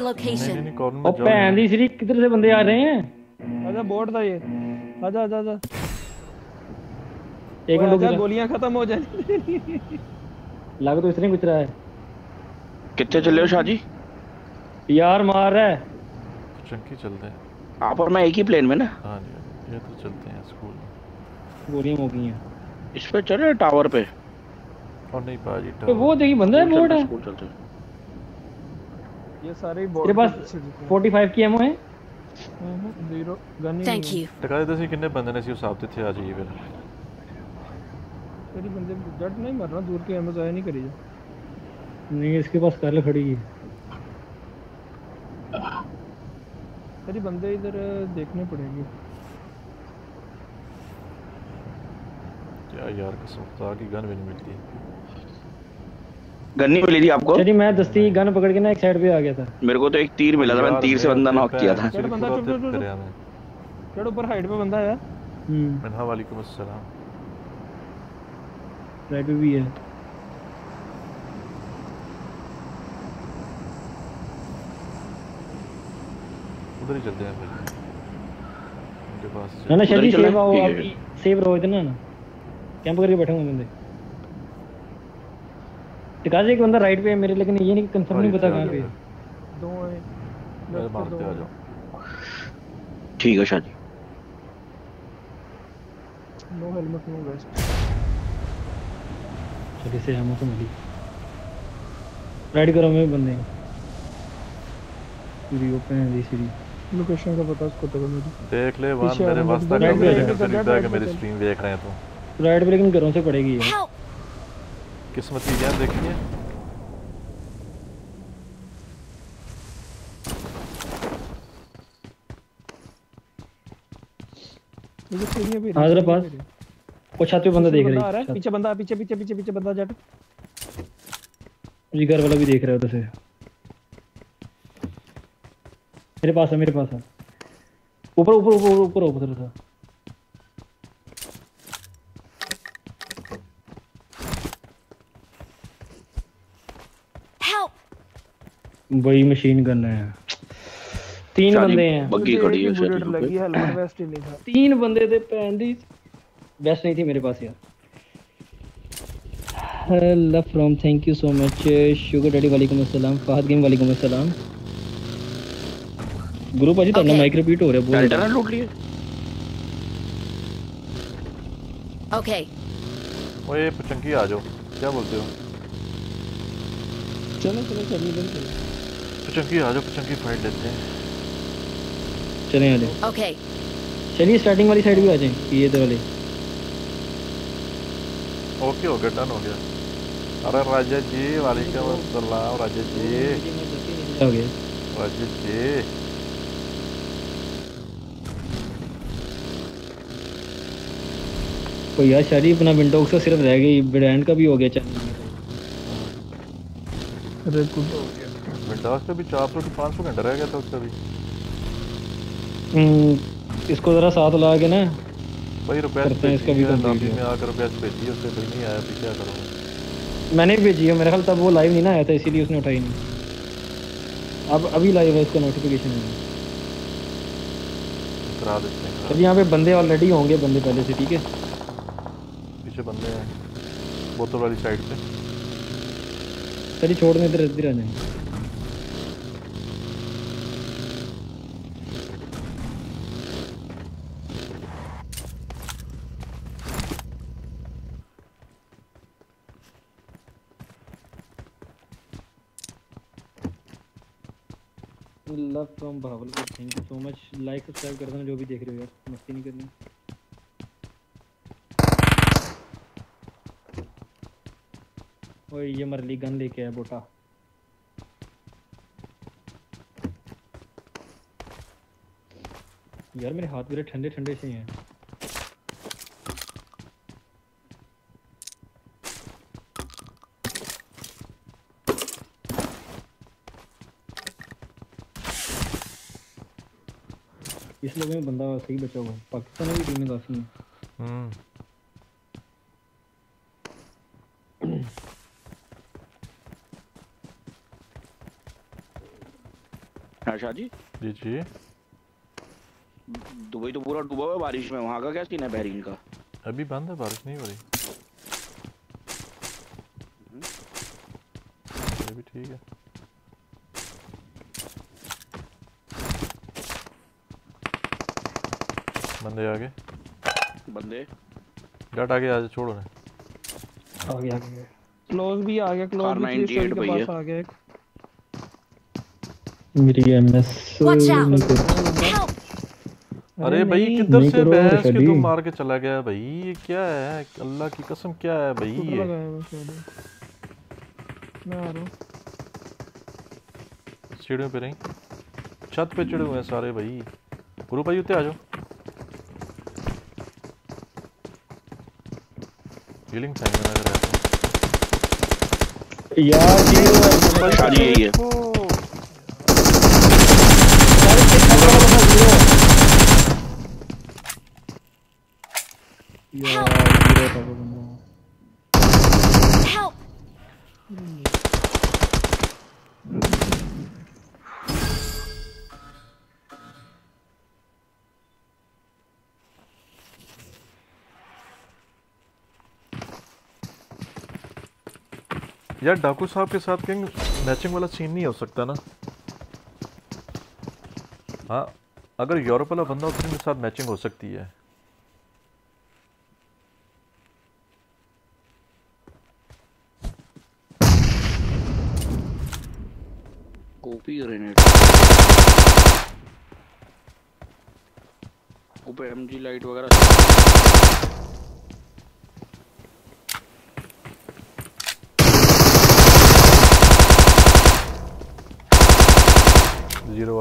और में दी श्री किधर से बंदे आ रहे हैं? आजा बोर्ड था ये। आजा आजा आजा। एक मिनट गोलियाँ खत्म हो जाए। लग तो इसने कुछ रहा है। कितने चले हो शाहजी? यार मार रहा है। चंकी चलते हैं। आप और मैं एक ही प्लेन में ना? हाँ जी हाँ ये तो चलते हैं स्कूल गोलियाँ हो गई हैं। इस पे चले टावर पे? और नहीं बाजी तो वो देखी बंदा है बोर्ड है। स्कूल चलते हैं। ये सारे तेरे बोर्ड पास 45 की एमओ है? Zero gun Thank you. टका दे किन्ने बंदे ने सी हिसाब ते थे आ जाइए फिर तेरी बंदे जट नहीं मरना दूर के एमओ जाया नहीं करी जा। नहीं इसके पास कार खड़ी है। तेरी बंदे इधर देखने पड़ेंगे। क्या यार कसम खुदा की गन भी नहीं मिलती। गन नहीं मिली थी आपको? चलिए मैं दस्ती गन पकड़ के ना एक साइड पे आ गया था। मेरे को तो एक तीर मिला था मैंने तीर से बंदा नॉक किया था। बंदा चुप चुप चुप चढ़ ऊपर हाइट पे बंदा है हम्म। मैंने वालेकुम अस्सलाम राइट पे भी है। उधर ही चलते हैं फिर। उनके पास ना ना चलना सेव है? आओ आप सेव रहो इतना ना। कैंप करके बैठे होंगे बंदे। टिका एक बंदा राइट पे है मेरे लेकिन ये नहीं कंफर्म नहीं पता कहाँ पे है। दो है मेरे left पे आ जाओ। ठीक है Shahji no helmet no vest चलिए से हमको मिली राइड करो में बंदे पूरी ओपन है दी सीरी लोकेशन का पता उसको तो मेरी देख ले वन पीछे मेरे वास्ता कर पे चल, खरीदा right कि मेरी स्ट्रीम देख रहे हैं तो। राइड पे लेकिन घरों से पड़ेगी ये। किस्मत की क्या देखिए ये सीढ़ियाँ भी हाजिर पास। वो छत पे बंदा देख रहा है पीछे बंदा पीछे पीछे पीछे पीछे बंदा जट जिगर वाला भी देख रहा है उधर से। मेरे पास है मेरे पास है। ऊपर ऊपर ऊपर ऊपर ऊपर था! वही मशीन गन है। तीन बंदे हैं। बग्गी खड़ी है शादी लगी हेलमेट वेस्ट ही नहीं था। तीन बंदे थे पैन दी बेस्ट नहीं थी मेरे पास यार। Love from thank you so much sugar daddy वालेकुम अस्सलाम। फहद गेम वालेकुम अस्सलाम। गुरु पाजी तो माइक रिपीट हो रहा है बोल लूट लिए। ओके ओए पचंकी आ जाओ। क्या बोलते हो? चलो चलो चलो चलो। पचंकी आ जाओ पचंकी फाइट लेते हैं। चलें आ जाओ ओके चलिए स्टार्टिंग वाली साइड भी आ जाएँ ये इधर वाली। ओके हो गया डन हो गया। अरे राजा जी वालेकुम अस्सलाम राजा जी। आ गया। राजा जी। तो यार शादी अपना विंडोज़ का सिर्फ़ रह गई ब्रांड का भी हो गया चैनल अरे तू तो हो गया। विंडोज़ पे भी चार सौ पाँच सौ घंटा रह गया था उसका भी। हम्म, इसको जरा साथ ला के ना भाई रुपया करते हैं इसका भी है। में आकर रुपया भेजिए उससे कोई नहीं आया फिर क्या करूँगा मैंने भी भेजी है मेरे ख्याल तब वो लाइव नहीं ना आया था इसीलिए उसने उठाई नहीं अब अभी लाइव है इसका नोटिफिकेशन है करा देते हैं चलिए यहाँ पे बंदे ऑलरेडी होंगे बंदे पहले से ठीक है पीछे बंदे हैं बोतल वाली साइड पे चलिए छोड़ने इधर इधर आ जाएँगे। Love from Bahawalpur thank you so much like subscribe कर देना, जो भी देख रहे हो यार. मस्ती नहीं करनी. ओए, ये मरली गन लेके आया बोटा. यार, मेरे हाथ मेरे ठंडे ठंडे से हैं. इस लोग में बंदा सही बचा हुआ है। पाकिस्तान की टीम में काफ़ी है। हम्म। हाँ शाह जी? जी जी। दुबई तो पूरा डूबा हुआ है बारिश में। वहाँ का क्या सीन है बहरीन का? अभी बंद है बारिश नहीं हो रही। ये भी ठीक है। बंदे आगे। बंदे? डट आगे आज छोड़ो ने आ गया क्लोज भी आ गया क्लोज भी थ्री 98 स्टोरी के भैया। पास आ गया एक। मेरी एमएस! अरे भाई किधर से भैंस के तुम मार के चला गया भाई ये क्या है? अल्लाह की कसम क्या है भाई ये? आ हूँ। सीढ़ियों पे रही। छत पे चढ़े हुए हैं सारे भाई। गुरु भाई उते आ जाओ। हीलिंग टाइम में लग रहा है। यार ये वो है, यही है। ओ, यार यार, डाकू साहब के साथ कहीं मैचिंग वाला सीन नहीं हो सकता ना। हाँ अगर यूरोप वाला बंदा तो साथ मैचिंग हो सकती है। ऊपर एमजी लाइट वगैरह। ज़ीरो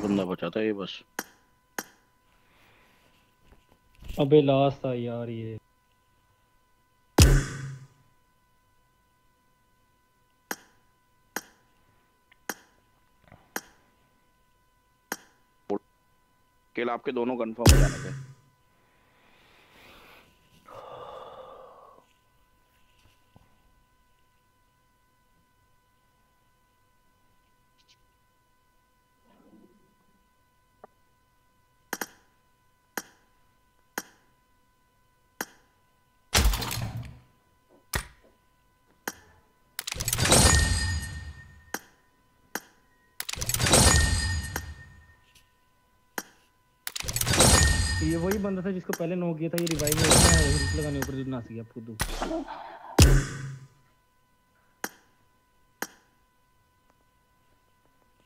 ही बंदा बचा था ये बस। अबे लास्ट था यार ये। केल आपके दोनों कंफर्म हो जाने थे। ये वही बंदा था जिसको पहले नॉक किया था ये रिवाइव में है हिट लगाने ऊपर जो नास गया खुद।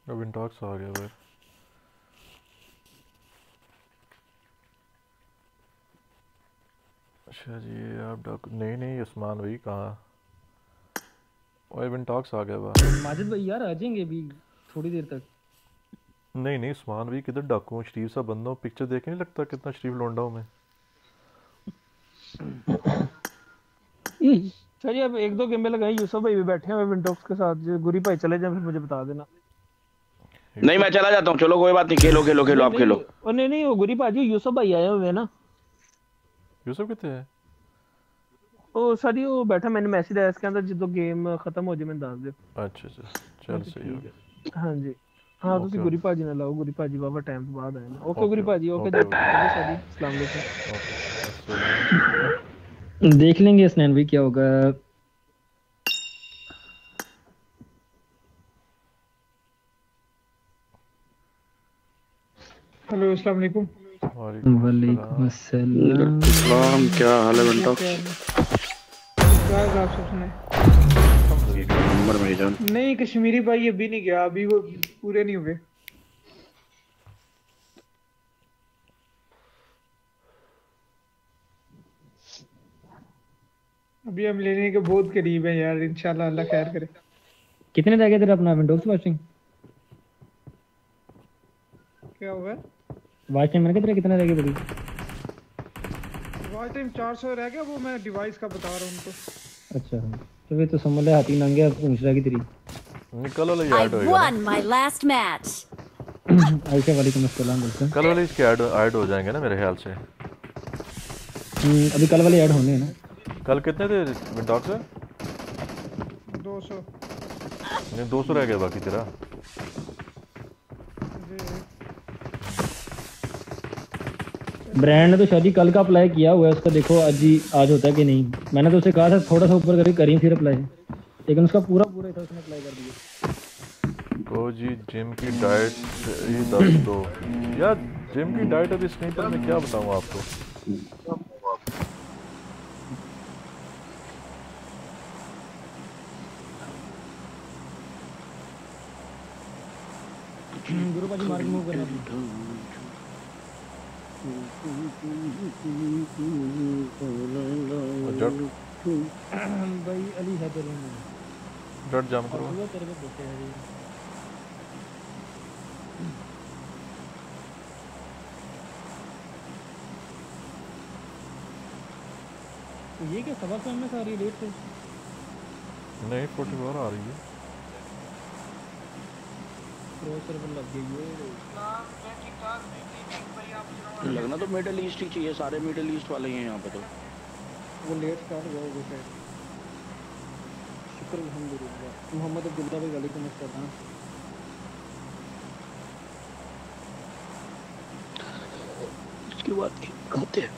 अब इंटॉक्स आ गया फिर अच्छा जी आप डॉक नहीं नहीं उस्मान भाई कहाँ? और इंटॉक्स आ गया बा। माजिद भाई यार आ जाएँगे अभी थोड़ी देर तक। नहीं नहीं उस्मान भी किधर डाकू शरीफ सा बंदो पिक्चर देख नहीं लगता कितना शरीफ लौंडा हूँ मैं? चलिए अब एक दो गेमें लगाई यूसुफ भाई भी बैठे हैं विंडोज़ के साथ जो गुरी भाई चले जाएँ फिर मुझे बता देना। नहीं मैं चला जाता हूँ चलो कोई बात नहीं खेलो खेलो खेलो आप खेलो। नहीं नहीं वो गुरी भाजी यूसुफ भाई आए हुए हैं ना। यूसुफ कितने हैं? ओ सॉरी वो बैठा मैंने मैसेज आया इसके अंदर जो गेम खत्म हो जाए मैं दस दे। अच्छा अच्छा चल अच्छा, सही हो। गया हाँ जी। ਹਾਂ ਤੁਸੀਂ Okay, ਗੁਰੀ ਭਾਜੀ ਨਾਲ ਲਾਓ ਗੁਰੀ ਭਾਜੀ ਵਾਵਾ ਟਾਈਮ ਤੋਂ ਬਾਅਦ ਆਏ ਨੇ ਓਕੇ Okay, ਗੁਰੀ ਭਾਜੀ ਓਕੇ okay, ਜੀ ਸਾਡੀ ਅਸਲਾਮ ਵਾਲੇਕੁਮ okay. देख लेंगे स्नैन भाई क्या होगा हेलो अस्सलाम वालेकुम वालेकुम अस्सलाम सलाम क्या हाल है बंटा क्या है आप सब सुने नंबर मेरी जान नहीं कश्मीरी भाई अभी नहीं गया अभी वो पूरे नहीं हुए। अभी हम लेने के बहुत करीब है यार इंशाल्लाह अल्लाह खैर करे। कितने रह गए तेरे अपना विंडोज़ वाचिंग क्या हुआ? वाच टाइम मैंने तेरे कितने रह गए बड़ी वॉच टाइम 400 रह गया वो मैं डिवाइस का बता रहा हूँ उनको। अच्छा। तो वे तो समझ ले हाथी नंगे अब पूछ रहा की तेरी। कल वाला I ऐड होएगा लास्ट मैच आई match. वाली वालेकुम अस्सलाम बोलते कल वाले इसके ऐड ऐड हो जाएँगे ना मेरे ख्याल से। हम्म, अभी कल वाले ऐड होने हैं ना। कल कितने थे डॉक्टर? 200 नहीं दो सौ रह गया बाकी तेरा। ब्रांड ने तो शादी कल का अप्लाई किया हुआ है उसका देखो आज ही आज होता है कि नहीं। मैंने तो उसे कहा था थोड़ा सा ऊपर करके करी फिर अप्लाई लेकिन उसका पूरा पूरा था उसने अप्लाई कर दिया। तो जी जिम की डाइट ही दस दो। यार जिम की डाइट अभी स्नीपर में क्या बताऊँ आपको? गुरु पाजी मार्ग मूव करना भाई अली है तेरे जाम करो। वो तेरे पे बैठे हैं तो ये क्या सवा सौ में से आ रही है लेट से? नहीं फोर्टी फोर आ रही है। प्रोसेसर पर लग गई है। लगना तो मिडिल ईस्ट ही चाहिए सारे मिडिल ईस्ट वाले ही हैं यहाँ पे तो। वो लेट स्टार्ट हुआ होगा शायद। शुक्र अल्हम्दुलिल्लाह। मोहम्मद अब्दुल्ला भाई वालेकुम अस्सलाम इसके बाद खाते हैं?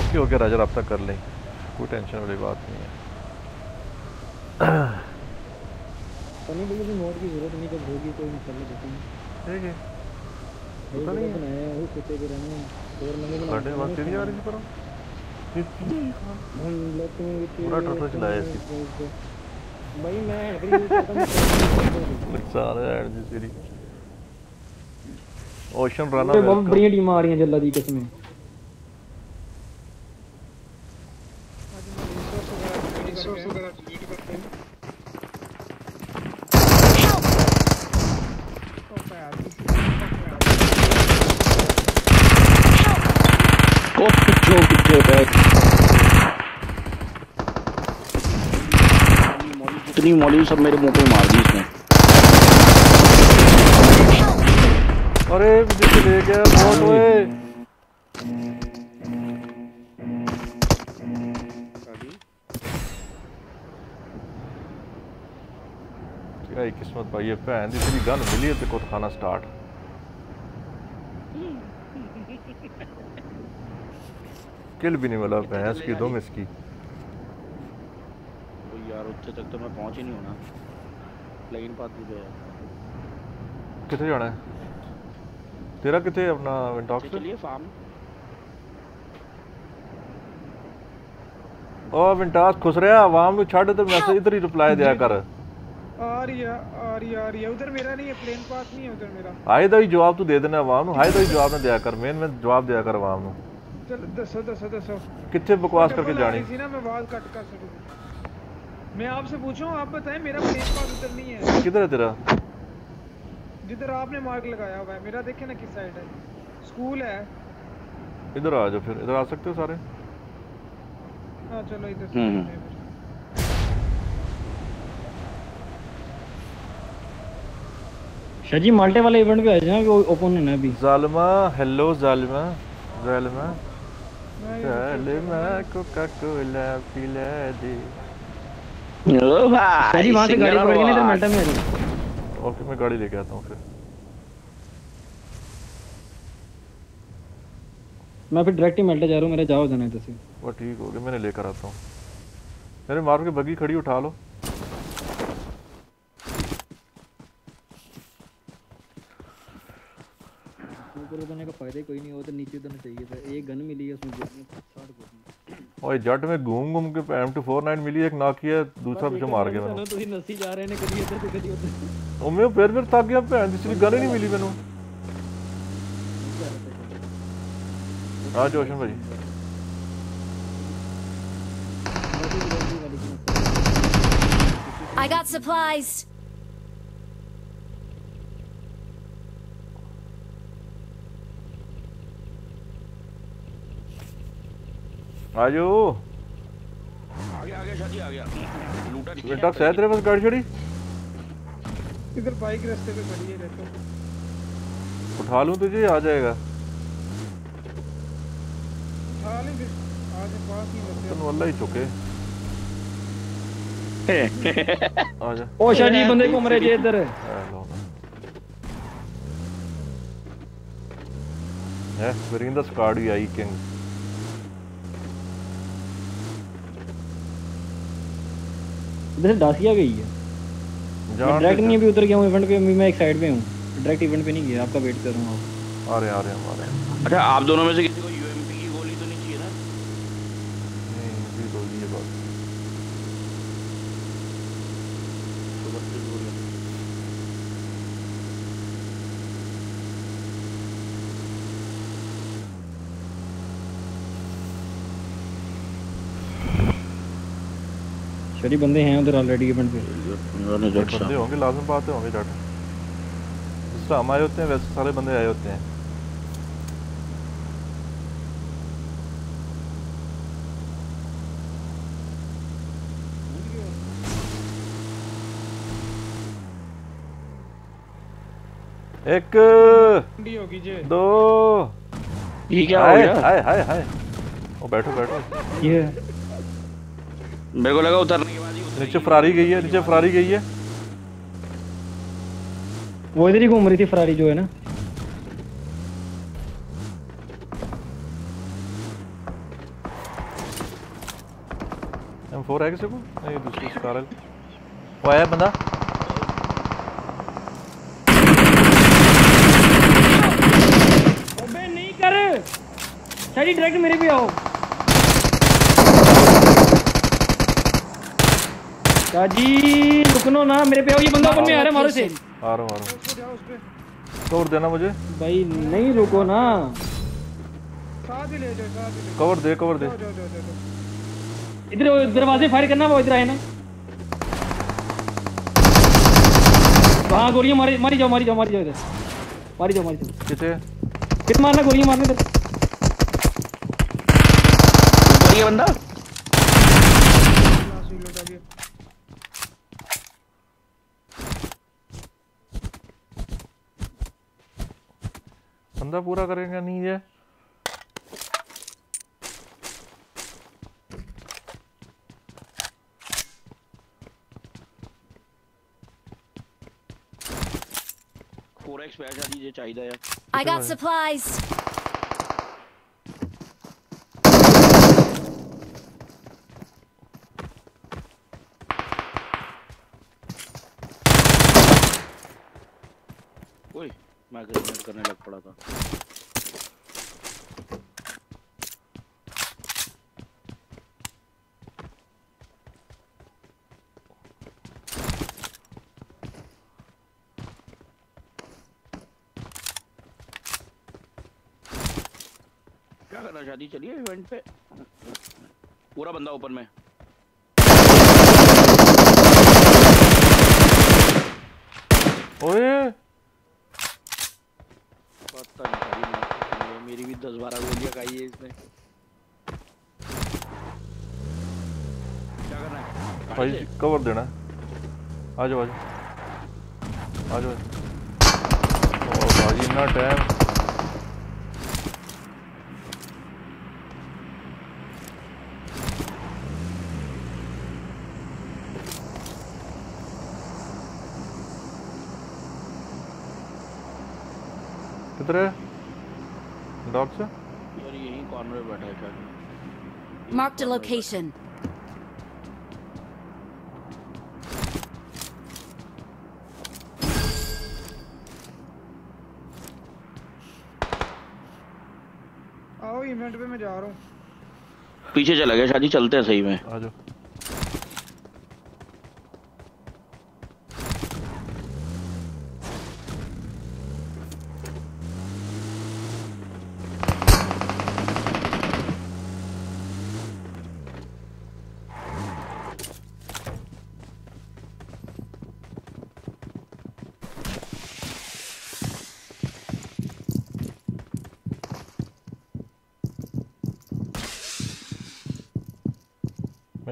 ओके ओके राजा रब्ता कर लें। कोई टेंशन वाली बात नहीं है। सनी मोड की ज़रूरत नहीं कब होगी कोई इंशाल्लाह देखेंगे ठीक है। पता नहीं बनाया है सोचे भी रहने और मैंने बना साढ़े आवाज़ तेरी आ रही थी पर हम लोग पूरा टोटल चलाया इसकी। भाई मैं हेडर यूज़ करता हूँ नुकसान है तेरी। ओशन रन बढ़िया टीम आ रही हैं जल्ला दी किस्में सोर्स वगैरह डिलीट करते हैं ओ जो पीछे बैक इतनी मॉली सब मेरे मुँह पे मार दी इसने। अरे तो ले गया बहुत ओए। क्या ही किस्मत भाई ये भैन दी तेरी गन मिली है ते खाना स्टार्ट किल भी नहीं मिला भैंस की दो मिस की। यार ਉੱਥੇ तक तो मैं पहुंच ही नहीं होना लेकिन पाती पे ਕਿੱਥੇ ਜਾਣਾ ਹੈ ਤੇਰਾ ਕਿੱਥੇ ਆਪਣਾ ਵਿੰਟੌਕਸ चलिए फार्म ਉਹ ਵਿੰਟਾਸ ਖੁਸ ਰਿਹਾ ਆਵਾਮ ਨੂੰ ਛੱਡ ਤੇ ਮੈਸੇਜ ਇਧਰ ਹੀ ਰਿਪਲਾਈ ਦਿਆ ਕਰ आ रही है आ रही है आ रही है उधर मेरा नहीं है प्लेन पास नहीं है उधर मेरा ਹਾਏ ਦਾ ਹੀ ਜਵਾਬ ਤੂੰ ਦੇ ਦੇਣਾ ਆਵਾਮ ਨੂੰ ਹਾਏ ਦਾ ਹੀ ਜਵਾਬ ਨਾ ਦਿਆ ਕਰ ਮੇਨ ਮੈਂ ਜਵਾਬ ਦਿਆ ਕਰ ਆਵਾਮ ਨੂੰ चल दसो दसो दसो ਕਿੱਥੇ ਬਕਵਾਸ डबल ਕਰਕੇ आ ਜਾਣੀ रही थी ना मैं आवाज कट कर सकूं मैं आपसे पूछूँ आप बताएँ मेरा प्लेन पास उधर नहीं है। किधर है तेरा? जिधर आपने मार्क लगाया हुआ है मेरा देखे ना किस साइड है। स्कूल है। इधर आ जाओ फिर इधर आ सकते हो सारे? हाँ चलो इधर हम्म, हम्म। शाह जी माल्टे वाले इवेंट पे आ जाए वो ओपोनेंट है अभी। जालमा हेलो जालमा जालमा। जालमा को कोला पिला दे। ओ शाह भाई वहाँ से गाड़ी पकड़ के नहीं तो मेटा में ओके मैं गाड़ी लेके आता हूँ फिर। मैं फिर डायरेक्ट ही माल्टा जा रहा हूँ मेरा जाओ जाना है वो ठीक हो गया मैंने लेकर आता हूँ। मेरे मारो के बग्गी खड़ी उठा लो। ऊपर उतरने का फायदा ही कोई नहीं हो तो नीचे उतरना चाहिए था एक गन मिली है उसमें जितनी साठ गोली ओए जट में घूम घूम के एम टू फोर नाइन मिली एक नाक किया दूसरा पीछे मार गया मैंने ਤੁਸੀਂ ਨੱਸੀ ਜਾ ਰਹੇ ਨੇ ਕਦੀ ਇੱਧਰ ਤੇ ਕਦੀ ਉੱਧਰ ਉਹ ਮੈਂ ਫਿਰ ਫਿਰ ਥੱਕ ਗਿਆ ਭੈਣ ਦੀ ਸਰੀ ਗੱਲ ਹੀ ਨਹੀਂ ਮਿਲੀ ਮੈਨੂੰ ਆ ਜੋਸ਼ਨ ਭਾਜੀ I got supplies. आ जाओ आ गया आ गया शादी आ गया लूटा नहीं है तेरे पास गाड़ी छड़ी? इधर बाइक रास्ते पे खड़ी है देखो उठा लूँ तुझे आ जाएगा। उठा लें फिर आज पास नहीं लगते तन वाला ही चुके। आ जा। ओ शाह जी बंदे घूम रहे जी इधर। है वरिंदा स्क्वाड भी आई किंग। इधर से डासिया गई है। मैं डायरेक्ट नहीं अभी उतर गया हूँ इवेंट पे अभी मैं एक साइड पे हूँ। डायरेक्ट इवेंट पे नहीं गया आपका वेट कर रहा हूँ। अरे अरे आ रहे हम आ रहे हैं अच्छा आप दोनों में से किसी को यूएमपी की गोली तो नहीं चाहिए ना नहीं भी तो ये बात तो बत्तीस गोली शाह बंदे हैं उधर ऑलरेडी इवेंट पे बंदे होंगे लाजम बात होंगे जट जिस तरह हम आए होते हैं वैसे सारे बंदे आए होते हैं एक जे दो ये क्या हो हाय गया हाय हाय हाय ओ बैठो बैठो ये मेरे को लगा उतरेगी। नीचे फरारी गई है नीचे फरारी गई है। वो इधर ही घूम रही थी फरारी जो है ना। एम फोर है किसी को? नहीं दूसरी कार है वो आया बंदा। अबे नहीं कर। शाह डायरेक्ट मेरे पे आओ। शाह रुकनो ना मेरे पे आओ ये बंदा ओपन में आ रहा है मारो से आ रहा हूँ हूँ। पे कवर देना मुझे। भाई नहीं रुको ना। साथ ले जाओ कवर दे कवर दे। इधर दरवाजे फायर करना वो इधर आए ना। हाँ गोलियाँ मारी मारी जाओ मारी जाओ मारी जाओ इधर। मारी जाओ मारी जाओ। कितने कित मारना गोलियाँ मारने इधर। ये बंदा लास्ट रिलोड आ गया बंदा पूरा करेगा नहीं है। यार। I got supplies. ओए मैं करने लग पड़ा था। क्या करना शादी चलिए इवेंट पे? पूरा बंदा ऊपर में। ओए पता नहीं शादी में- ये मेरी भी दस बारह गोलियाँ खाई है इसने। क्या करना है? भाई कवर देना। है आ जाओ आ जाओ आ जाओ ओ भाई इतना टाइम किधर है डॉग से? यार यहीं कॉर्नर में बैठा है शादी Marked a location. आओ इवेंट पे मैं जा रहा हूँ। पीछे चला गया शादी चलते हैं सही में। आ जाओ।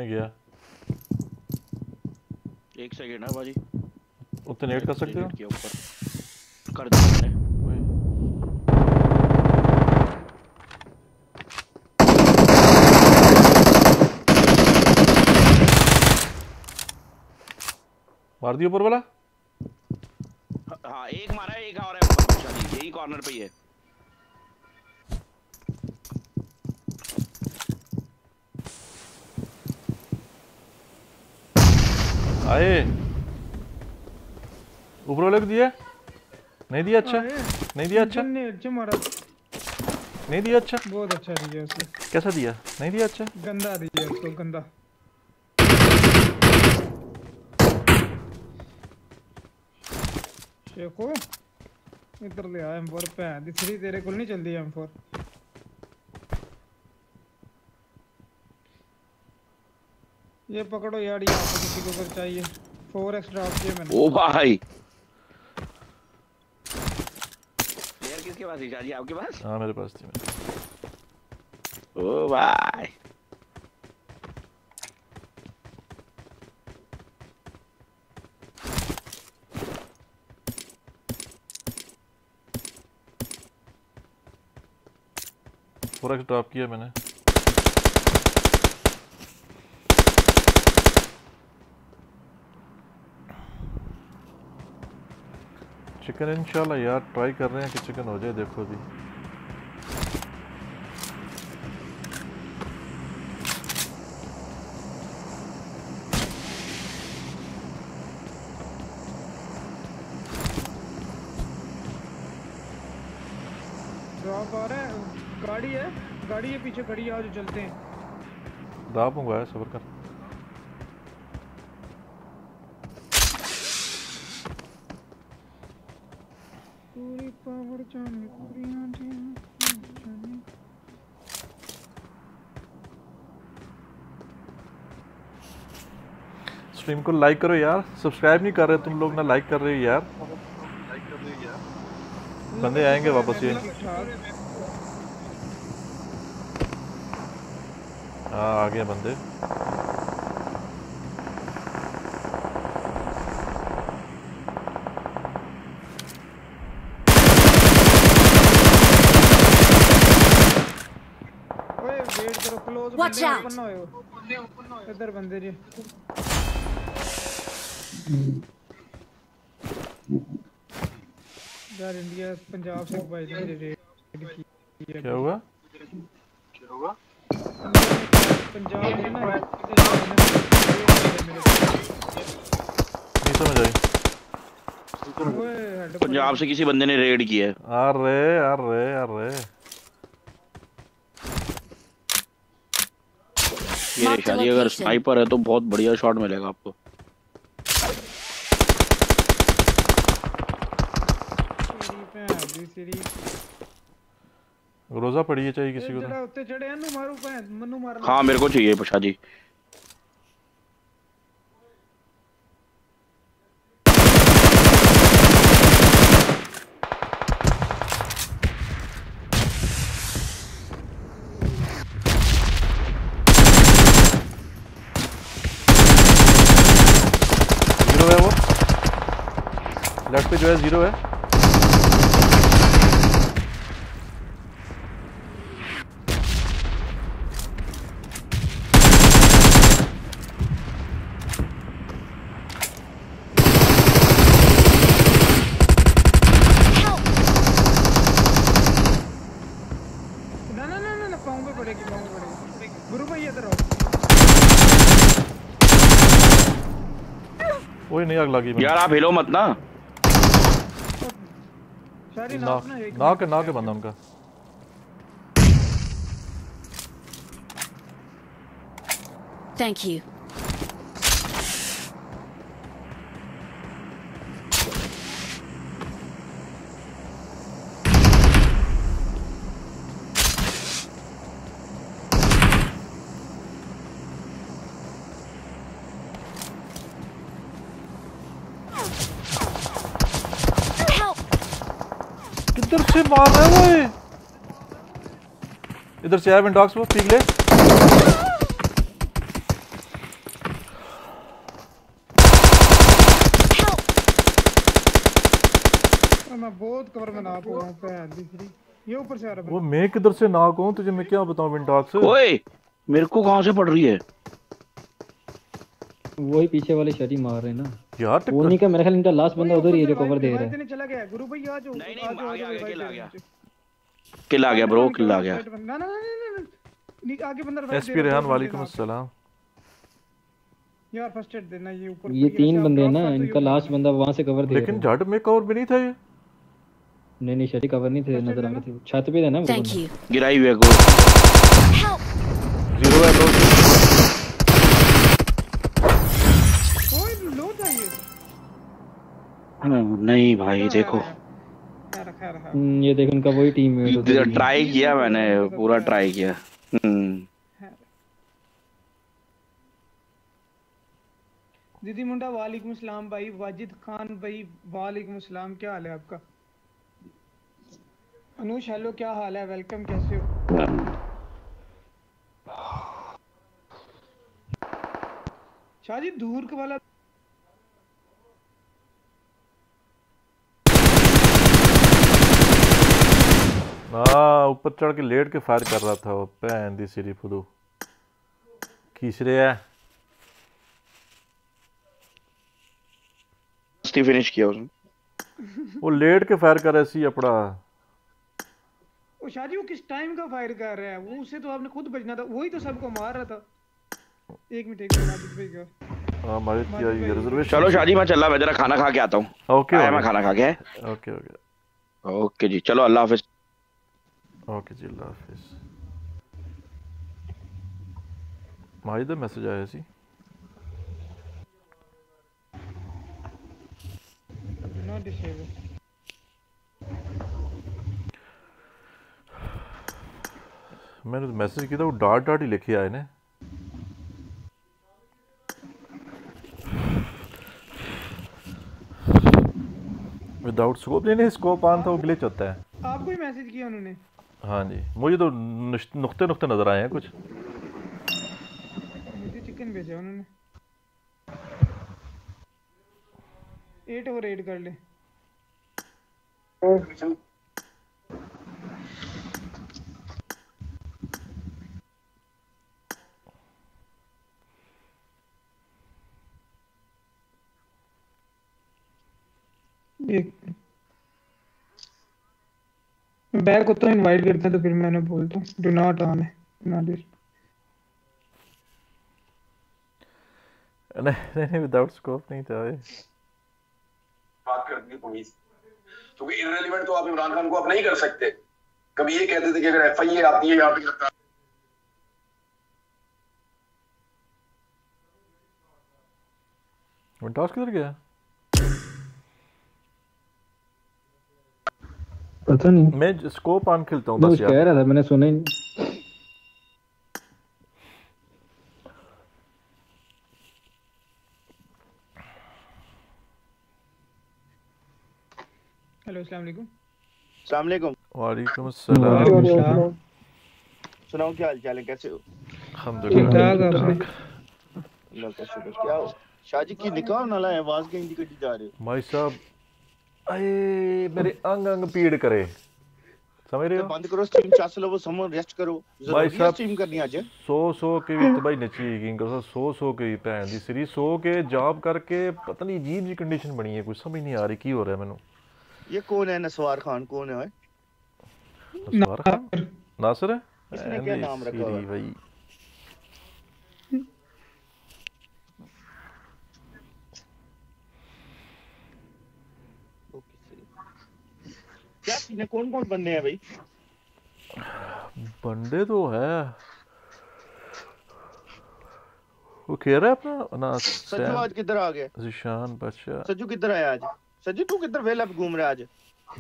मैं गया। एक सेकंड है भाजी उतने नेट कर सकते हो? ऊपर। कर दिया मार दिया ऊपर वाला? हाँ एक मारा है एक और है। यही कॉर्नर पे ही है आए वाले दिया? नहीं दिया अच्छा? नहीं दिया अच्छा? अच्छा नहीं दिया अच्छा? बहुत अच्छा दिया उसने। कैसा दिया? नहीं दिया अच्छा? गंदा दिया उसको गंदा। शेखो इधर ले आ M4 पे दूसरी तेरे को नहीं चलती M4 ये पकड़ो यार ये आपको किसी को अगर चाहिए। 4x ड्रॉप किया मैंने। ओ भाई प्लेयर किसके पास है शादी आपके पास हाँ मेरे पास थी मेरे ओ भाई पूरा ड्रॉप किया मैंने। चिकन इंशाल्लाह यार ट्राई कर रहे हैं कि चिकन हो जाए देखो है गाड़ी है गाड़ी है पीछे खड़ी है आज चलते हैं। दाब मंगवाया सबर कर। स्ट्रीम को लाइक करो यार। सब्सक्राइब नहीं कर रहे तुम लोग ना लाइक कर रहे हो यार। बंदे आएँगे वापस ये। हाँ आ गए बंदे। ओए वेट करो क्लोज Watch बंदे out. ओपन ना होयो इधर बंदे जी यार इंडिया पंजाब से भाई ने रेड की है क्या हुआ? पंजाब में ना नहीं समझ आई। पंजाब से किसी बंदे ने रेड किया है। अरे अरे अरे। ये शादी अगर स्नाइपर है तो बहुत बढ़िया शॉट मिलेगा आपको तेरी भैन दी तेरी रोजा पड़ी है चाहिए किसी को ਜਿਹੜਾ तो ਉੱਤੇ ਚੜੇ ਇਹਨੂੰ ਮਾਰੂ ਭੈਣ ਮੈਨੂੰ ਮਾਰਨ हाँ मेरे को चाहिए शादी जीरो है वो लेफ्ट पे जो है जीरो है नहीं आग लगी यार आप हिलो मत ना। सारी ना नाक के ना के बंदा उनका। Thank you. Help! किधर से मार रहा है वो ये इधर से आया विंडॉक्स वो पीक ले। मैं बहुत कवर में ना पाऊँ भैन दी ये ऊपर से आ रहा है वो मैं किधर से नाक हूँ तुझे मैं क्या बताऊँ विंडॉक्स ओए मेरे को कहाँ से पड़ रही है? वही पीछे वाले शरी मार रहे हैं ना। यार वो नहीं का मेरा ख्याल इनका लास्ट बंदा उधर ही है जो कवर दे रहा है। चला गया गुरु भाई आ जाओ नहीं, नहीं, आ जाओ, आ गया, किल आ गया। दे दो। किल आ गया। ब्रो किल आ गया ना ना ना ना ना। नी आगे बंदा revive एस दे पी रहा है, रेहान वालेकुम अस्सलाम यार फ़र्स्ट एड देना ये ऊपर ये तीन बंदे हैं ना इनका लास्ट बंदा वहाँ से कवर दे लेकिन है। झट में कवर भी नहीं था ये? नहीं नहीं शरी कवर नहीं थे नज़र आ रहे थे। छत पे था ना बंदा। you. गिराई हुई है गोल ज़ीरो है ब्रो ओए लो था ये। नहीं भाई देखो खैर खैर खैर हम्म, ये देख उनका वही टीम है ट्राई किया मैंने पूरा ट्राई किया। हम्म। दीदी मुंडा वालेकुम सलाम भाई वाजिद खान भाई वालेकुम सलाम क्या हाल है आपका? अनुष हेलो क्या हाल है? वेलकम कैसे हो? शाहजी दूर का वाला हाँ ऊपर चढ़ के लेट के फायर कर रहा था वो भैन दी सिरी फुदू। खींच रहा है। फिनिश किया उसने। वो लेट के फायर कर ऐसी अपना। ओ शाहजी वो किस टाइम का फायर कर रहा है? वो उसे तो आपने खुद बचना था वही तो सबको मार रहा था। एक मिनट एक मिनट भाई का। हाँ किया ये रिजर्वेशन चलो शादी मैं चला मैं जरा खाना खा के आता हूँ। ओके मैं खाना खा के ओके ओके। ओके जी चलो अल्लाह हाफिज। ओके जी, अल्लाह हाफिज़। माजी का मैसेज आया सी? मैंने तो मैसेज किया वो डाट डाट ही लिखे आए ने। विदाउट स्कोप, नहीं स्कोप ऑन था, वो ग्लिच होता है। आपको ही मैसेज किया उन्होंने। हाँ जी। मुझे तो नुक्ते नुक्ते नज़र आए हैं कुछ। चिकन भेजा उन्होंने। एट ओवर एट कर ले। एक बैर को तो इनवाइट करता तो फिर मैंने बोलता हूँ डू नॉट ऑन है नादिर नहीं नहीं विदाउट स्कोप नहीं था ये बात करती है पुलिस क्योंकि इररिलेवेंट तो आप इमरान खान को आप नहीं कर सकते। कभी ये कहते थे कि अगर एफ़ आई ए आती है यहाँ पे गिरफ़्तार विंटॉस किधर गया? पता नहीं। मैं स्कोप ऑन खेलता हूँ बस कुछ कह रहा था मैंने सुना ही नहीं। हेलो अस्सलाम वालेकुम। अस्सलाम वालेकुम। वालेकुम अस्सलाम। सुनाओ क्या हाल चाल है कैसे हो? अल्हम्दुलिल्लाह ठीक? अल्लाह का शुक्र क्या हो? शाजी की निकाह नाला आवाज़ कहीं दी कटी जा रहे। हो भाई साहब अरे मेरे अंग अंग पीड़ करे समझ रहे तो हो बंद करो स्ट्रीम चस लो समो रेस्ट करो भाई ज़रूरी है साहब स्ट्रीम करनी आज सो सो के भी तो भाई नची की कसम सो सो के भी भैन दी सीरी सो के जॉब करके पता नहीं अजीब जी कंडीशन बनी है कुछ समझ नहीं आ रही की हो रहा है मैनू ये कौन है नसवार खान कौन है ओए? नसवार खान नासिर है इसने क्या ऐनी नाम रखा हुआ सीरी है? भाई क्या सीन कौन कौन बनने हैं भाई? बंदे तो है। वो कह रहा है अपना ना सज्जू आज किधर आ गया? जिशान बच्चा। सज्जू किधर आया आज? सज्जू तू किधर वेला पे घूम रहा आज?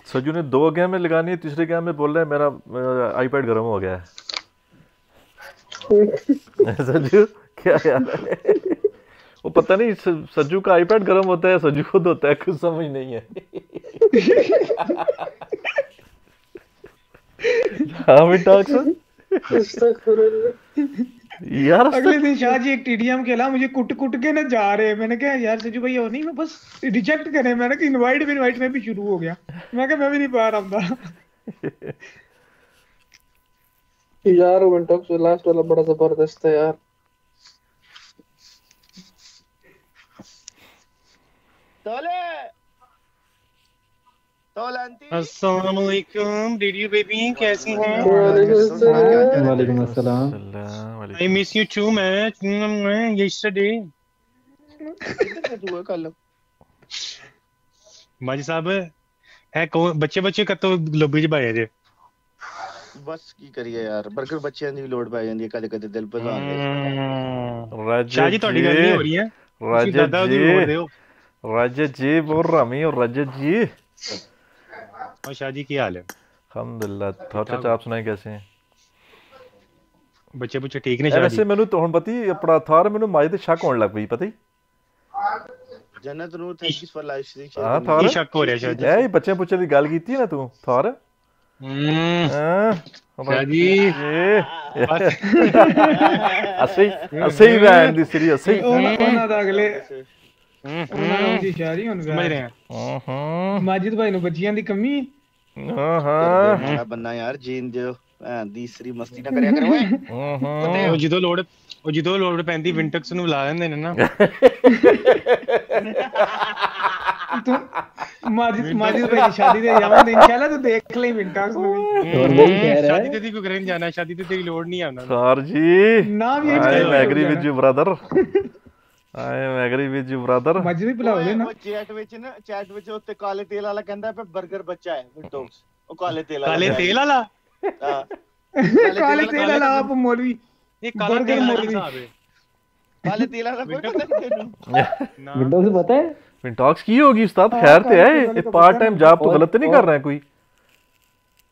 सज्जू ने दो गेम में लगानी है तीसरे गेम में बोल रहा है मेरा आईपैड गर्म हो गया है। सज्जू क्या यार वो पता नहीं सज्जू का आईपैड गर्म होता है सज्जू खुद होता है कुछ समझ नहीं है। हाँ मिटाक यार अगले दिन शाह जी एक टीडीएम खेला मुझे कुट कुट के ना जा रहे मैंने कहा यार सजू भाई और नहीं मैं बस रिजेक्ट करे मैंने कहा इनवाइट भी इनवाइट में भी शुरू हो गया। मैं कहा मैं भी नहीं पा रहा था यार विंटॉक्स लास्ट वाला बड़ा ज़बरदस्त है यार तोले तोले आंटी अस्सलाम डिड यू बेबी कैसी हैं? वालेकुम अस्सलाम। I miss you too yesterday. माजी साहब है कौन? बच्चे बच्चे का तो लोबी पाए जे ਬਸ ਕੀ ਕਰੀਏ ਯਾਰ ਬਰਗਰ ਦੀ ਲੋਡ ਪੈ ਜਾਂਦੀ ਹੈ ਕਦੇ ਕਦੇ ਦਿਲ ਭਜਾਉਂਦੇ ਰਾਜਾ ਤੁਹਾਡੀ ਗੱਲ ਨਹੀਂ ਹੋ ਰਹੀ ਹੈ रजत जी बोल रहा मैं और रजत जी और शादी की हाल है अल्हम्दुलिल्लाह थोड़ा चाचा आप सुनाए कैसे हैं ਬੱਚੇ ਬੁੱਚੇ ਠੀਕ ਨੇ ਸ਼ਾਦੀ ਐਸੇ ਮੈਨੂੰ ਤਾਂ ਹੁਣ ਪਤੀ ਆਪਣਾ ਥਾਰ ਮੈਨੂੰ ਮਾਜ ਤੇ ਸ਼ੱਕ ਹੋਣ ਲੱਗ ਪਈ ਪਤਾ ਹੀ ਜਨਤ ਨੂੰ ਥੈਂਕਸ ਫॉर ਲਾਈਫ ਸੀ ਹਾਂ ਥਾਰ ਸ਼ੱਕ ਹੋ ਰਿਹਾ ਸ਼ਾਦੀ ਐ ਬੱਚੇ ਬੁੱਚੇ ਦੀ ਗੱਲ ਕੀਤੀ ਨਾ ਤੂੰ ਥਾਰ ਹੂੰ ਹਾਂ ਜੀ ਅਸੀਂ ਅਸੀਂ ਰਹਿਣ ਦੀ ਸਰੀ ਅਸੀਂ ਉਹਨਾਂ ਦਾ ਅਗਲੇ ਉਹਨਾਂ ਦੀ ਸ਼ਾਰੀ ਹੁਣ ਸਮਝ ਰਹੇ। ਹਾਂ ਹਾਂ ਮਾਜਿਦ ਭਾਈ ਨੂੰ ਬੱਚਿਆਂ ਦੀ ਕਮੀ? ਹਾਂ ਹਾਂ ਮੇਰਾ ਬੰਨਾ ਯਾਰ ਜੀਨ ਦਿਓ ਭੈਣ ਦੀ ਸਰੀ ਮਸਤੀ ਨਾ ਕਰਿਆ ਕਰੋ। ਓਏ ਉਹ ਜਦੋਂ ਲੋੜ ਉਹ ਜਦੋਂ ਲੋੜ ਪੈਂਦੀ ਵਿੰਟਕਸ ਨੂੰ ਬੁਲਾ ਲੈਂਦੇ ਨੇ ਨਾ। ਤੂੰ ਮਾਜਿਦ ਮਾਜਿਦ ਭਾਈ ਦੀ ਸ਼ਾਦੀ ਤੇ ਜਾਵਾਂਗੇ ਇਨਸ਼ਾਅੱਲਾ ਤੂੰ ਦੇਖ ਲਈ ਵਿੰਟਾਕਸ ਨੂੰ ਵੀ। ਸ਼ਾਦੀ ਤੇ ਦੀ ਕੋਈ ਕਰਨ ਜਾਣਾ ਸ਼ਾਦੀ ਤੇ ਤੇਰੀ ਲੋੜ ਨਹੀਂ ਆਉਂਦਾ ਥਾਰ ਜੀ। ਨਾ ਵੀ I ਇਹ am agree I am agree with you brother ਮਜਰੀ ਬੁਲਾਓਗੇ ਨਾ ਚੈਟ ਵਿੱਚ ਨਾ ਚੈਟ ਵਿੱਚ ਉੱਤੇ ਕਾਲੇ ਤੇਲ ਵਾਲਾ ਕਹਿੰਦਾ ਪਿਆ 버ਗਰ ਬੱਚਾ ਹੈ ਵਿਟੋਕਸ ਉਹ ਕਾਲੇ ਤੇਲ ਵਾਲਾ ਕਾਲੇ ਤੇਲ ਵਾਲਾ ਕਾਲੇ ਤੇਲ ਵਾਲਾ ਆਪ ਮੌਲਵੀ ਇਹ ਕਾਲਾ ਤੇਲ ਮੌਲਵੀ काले तेल वाला कोई पता नहीं तेनू विंडोज़ पता है विंडोज़ की होगी उस्ताद खैर ते है पार्ट टाइम जॉब तो गलत नहीं कर रहा है कोई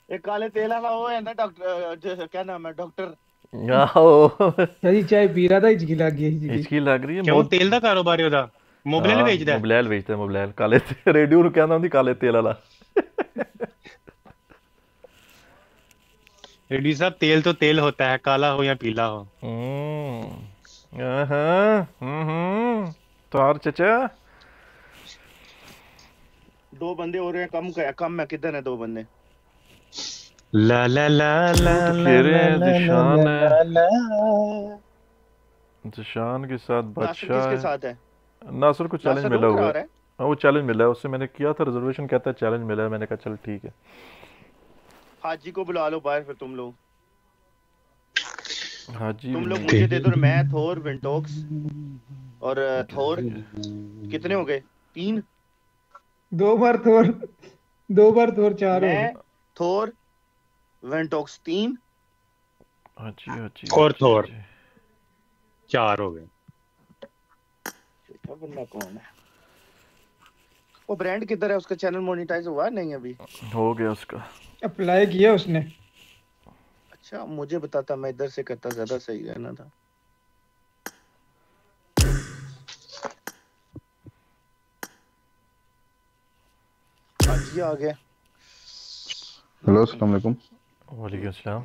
ये काले तेल वाला वो है ना डॉक्टर क्या नाम है डॉक्टर ਆਹੋ ਜੀ ਚਾਹੇ ਵੀਰਾ ਦਾ ਹਿਚਕੀ ਲੱਗ ਗਈ ਸੀ ਹਿਚਕੀ ਲੱਗ ਰਹੀ ਹੈ ਕਿਉਂ ਤੇਲ ਦਾ ਕਾਰੋਬਾਰ ਉਹਦਾ ਮੋਬਲੈਲ ਵੇਚਦਾ ਮੋਬਲੈਲ ਵੇਚਦਾ ਮੋਬਲੈਲ ਕਾਲੇ ਤੇ ਰੇਡੀਓ ਨੂੰ ਕਹਿੰਦਾ ਹੁੰਦੀ ਕਾਲੇ ਤੇਲ ਵਾਲਾ रेड्डी साहब तेल तो तेल होता है काला हो या पीला हो तो और चचा दो बंदे हो रहे हैं कम कम है किधर है दो बंदे ला ला ला ला तो ला कह रहे हैं। जिशान के साथ बादशाह किसके है। साथ है? नासिर को चैलेंज मिला हुआ है। है? वो चैलेंज मिला है उससे मैंने किया था रिजर्वेशन कहता है चैलेंज मिला है मैंने कहा चल ठीक है। हाजी को बुला लो बाहर फिर तुम लोग। हाजी तुम लोग मुझे दे दो मैं थोर विंटोक्स और थोर। कितने हो गए? तीन? दो बार थोर दो बार थोर चार हो मैं गए। थोर विंटोक्स तीन। हाजी हाजी और थोर चार हो गए। छोटा बंदा कौन है? वो ब्रांड किधर है? उसका चैनल मोनेटाइज हुआ है? नहीं अभी। हो गया उसका। अप्लाई किया उसने। अच्छा मुझे बताता मैं इधर से करता ज़्यादा सही रहना था। हाजी आ गया। हेलो अस्सलाम वालेकुम। वालेकुम सलाम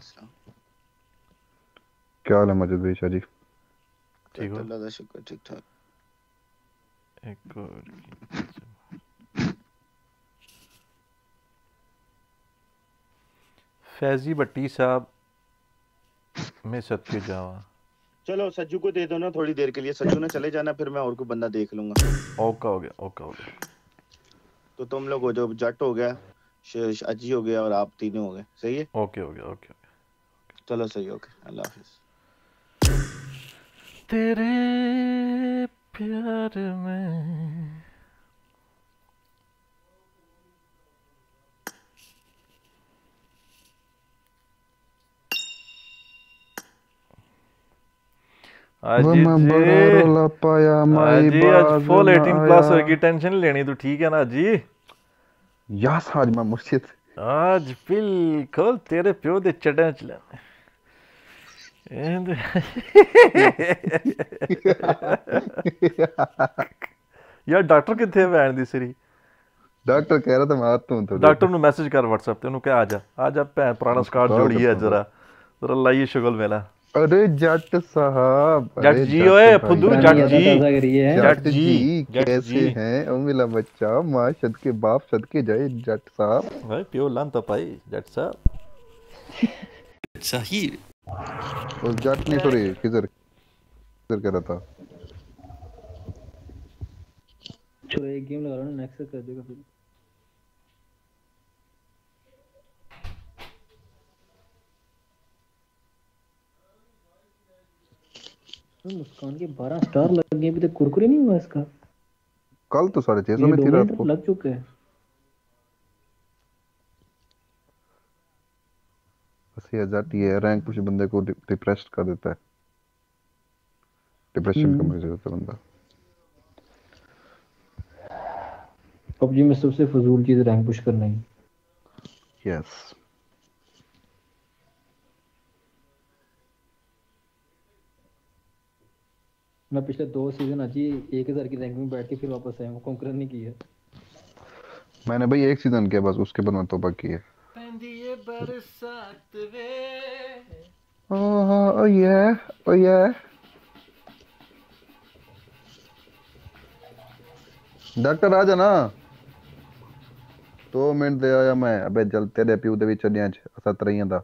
क्या हाल है मजिद भाई शाह जी ठीक हो? अल्लाह का शुक्र ठीक ठाक। एक और फैजी भट्टी साहब मैं सत्य जावा। चलो सज्जू को दे दो ना थोड़ी देर के लिए। सज्जू ने चले जाना फिर मैं और कोई बंदा देख लूँगा। ओका हो गया ओका हो गया। तो तुम लोग हो जो जट हो गया। अजी हो गया और आप तीनों हो गए। सही है? ओके हो गया ओके। चलो सही ओके। अल्लाह हाफिज। तेरे प्यार में जी आज फुल 18 प्लस। होगी टेंशन लेनी तू ठीक है ना जी यस आज मैं मुर्शिद आज बिल्कुल तेरे प्यो दे चढ़े चले ਯਾਰ ਡਾਕਟਰ ਕਿੱਥੇ ਹੈ ਭੈਣ ਦੀ ਸਿਰੀ डॉक्टर कह रहा था मैं आता हूँ थोड़ी ਡਾਕਟਰ ਨੂੰ ਮੈਸੇਜ ਕਰ WhatsApp ਤੇ ਉਹਨੂੰ ਕਹਿ ਆ ਜਾ ਆ ਜਾ ਭੈਣ ਪੁਰਾਣਾ ਸਕਾਟ हाँ, ਜੋੜੀ ਹੈ बिल्कुल। ਜਰਾ ਜਰਾ ਲਾਈਏ ਸ਼ੁਗਲ ਮੇਲਾ अरे जट साहब जट जी ओए फुदू जट जी। जट जी कैसे हैं? ओ मिला बच्चा माँ सद के बाप सद के जय जट साहब। भाई पियो लन तो भाई जट साहब। सही और जट नहीं सॉरी किधर किधर कर रहा था? चलो एक गेम लगा लो नेक्स्ट कर देगा फिर। मुस्कान के 12 स्टार लग गए अभी तक कुरकुरे नहीं हुआ इसका। कल तो साढ़े छह सौ में थी रात को। लग चुका है। ये जट ये रैंक कुछ बंदे को डिप्रेस्ड कर देता है। डिप्रेशन का हम्म। मरीज़ होता है बंदा। पबजी में सबसे फजूल चीज़ रैंक पुश करना ही। यस मैं पिछले दो सीज़न अजी एक हज़ार की रैंक में बैठ के फिर वापस आया हूँ। कॉन्करन नहीं किया मैंने भाई एक सीज़न किया बस उसके बाद मैं तौबा किया है। ओह ओ ये ओ ये डॉक्टर आ जा ना दो मिनट दे आया मैं। अबे जल तेरे पीऊ दे विच अड्डियाँ च असर ही ਦਾ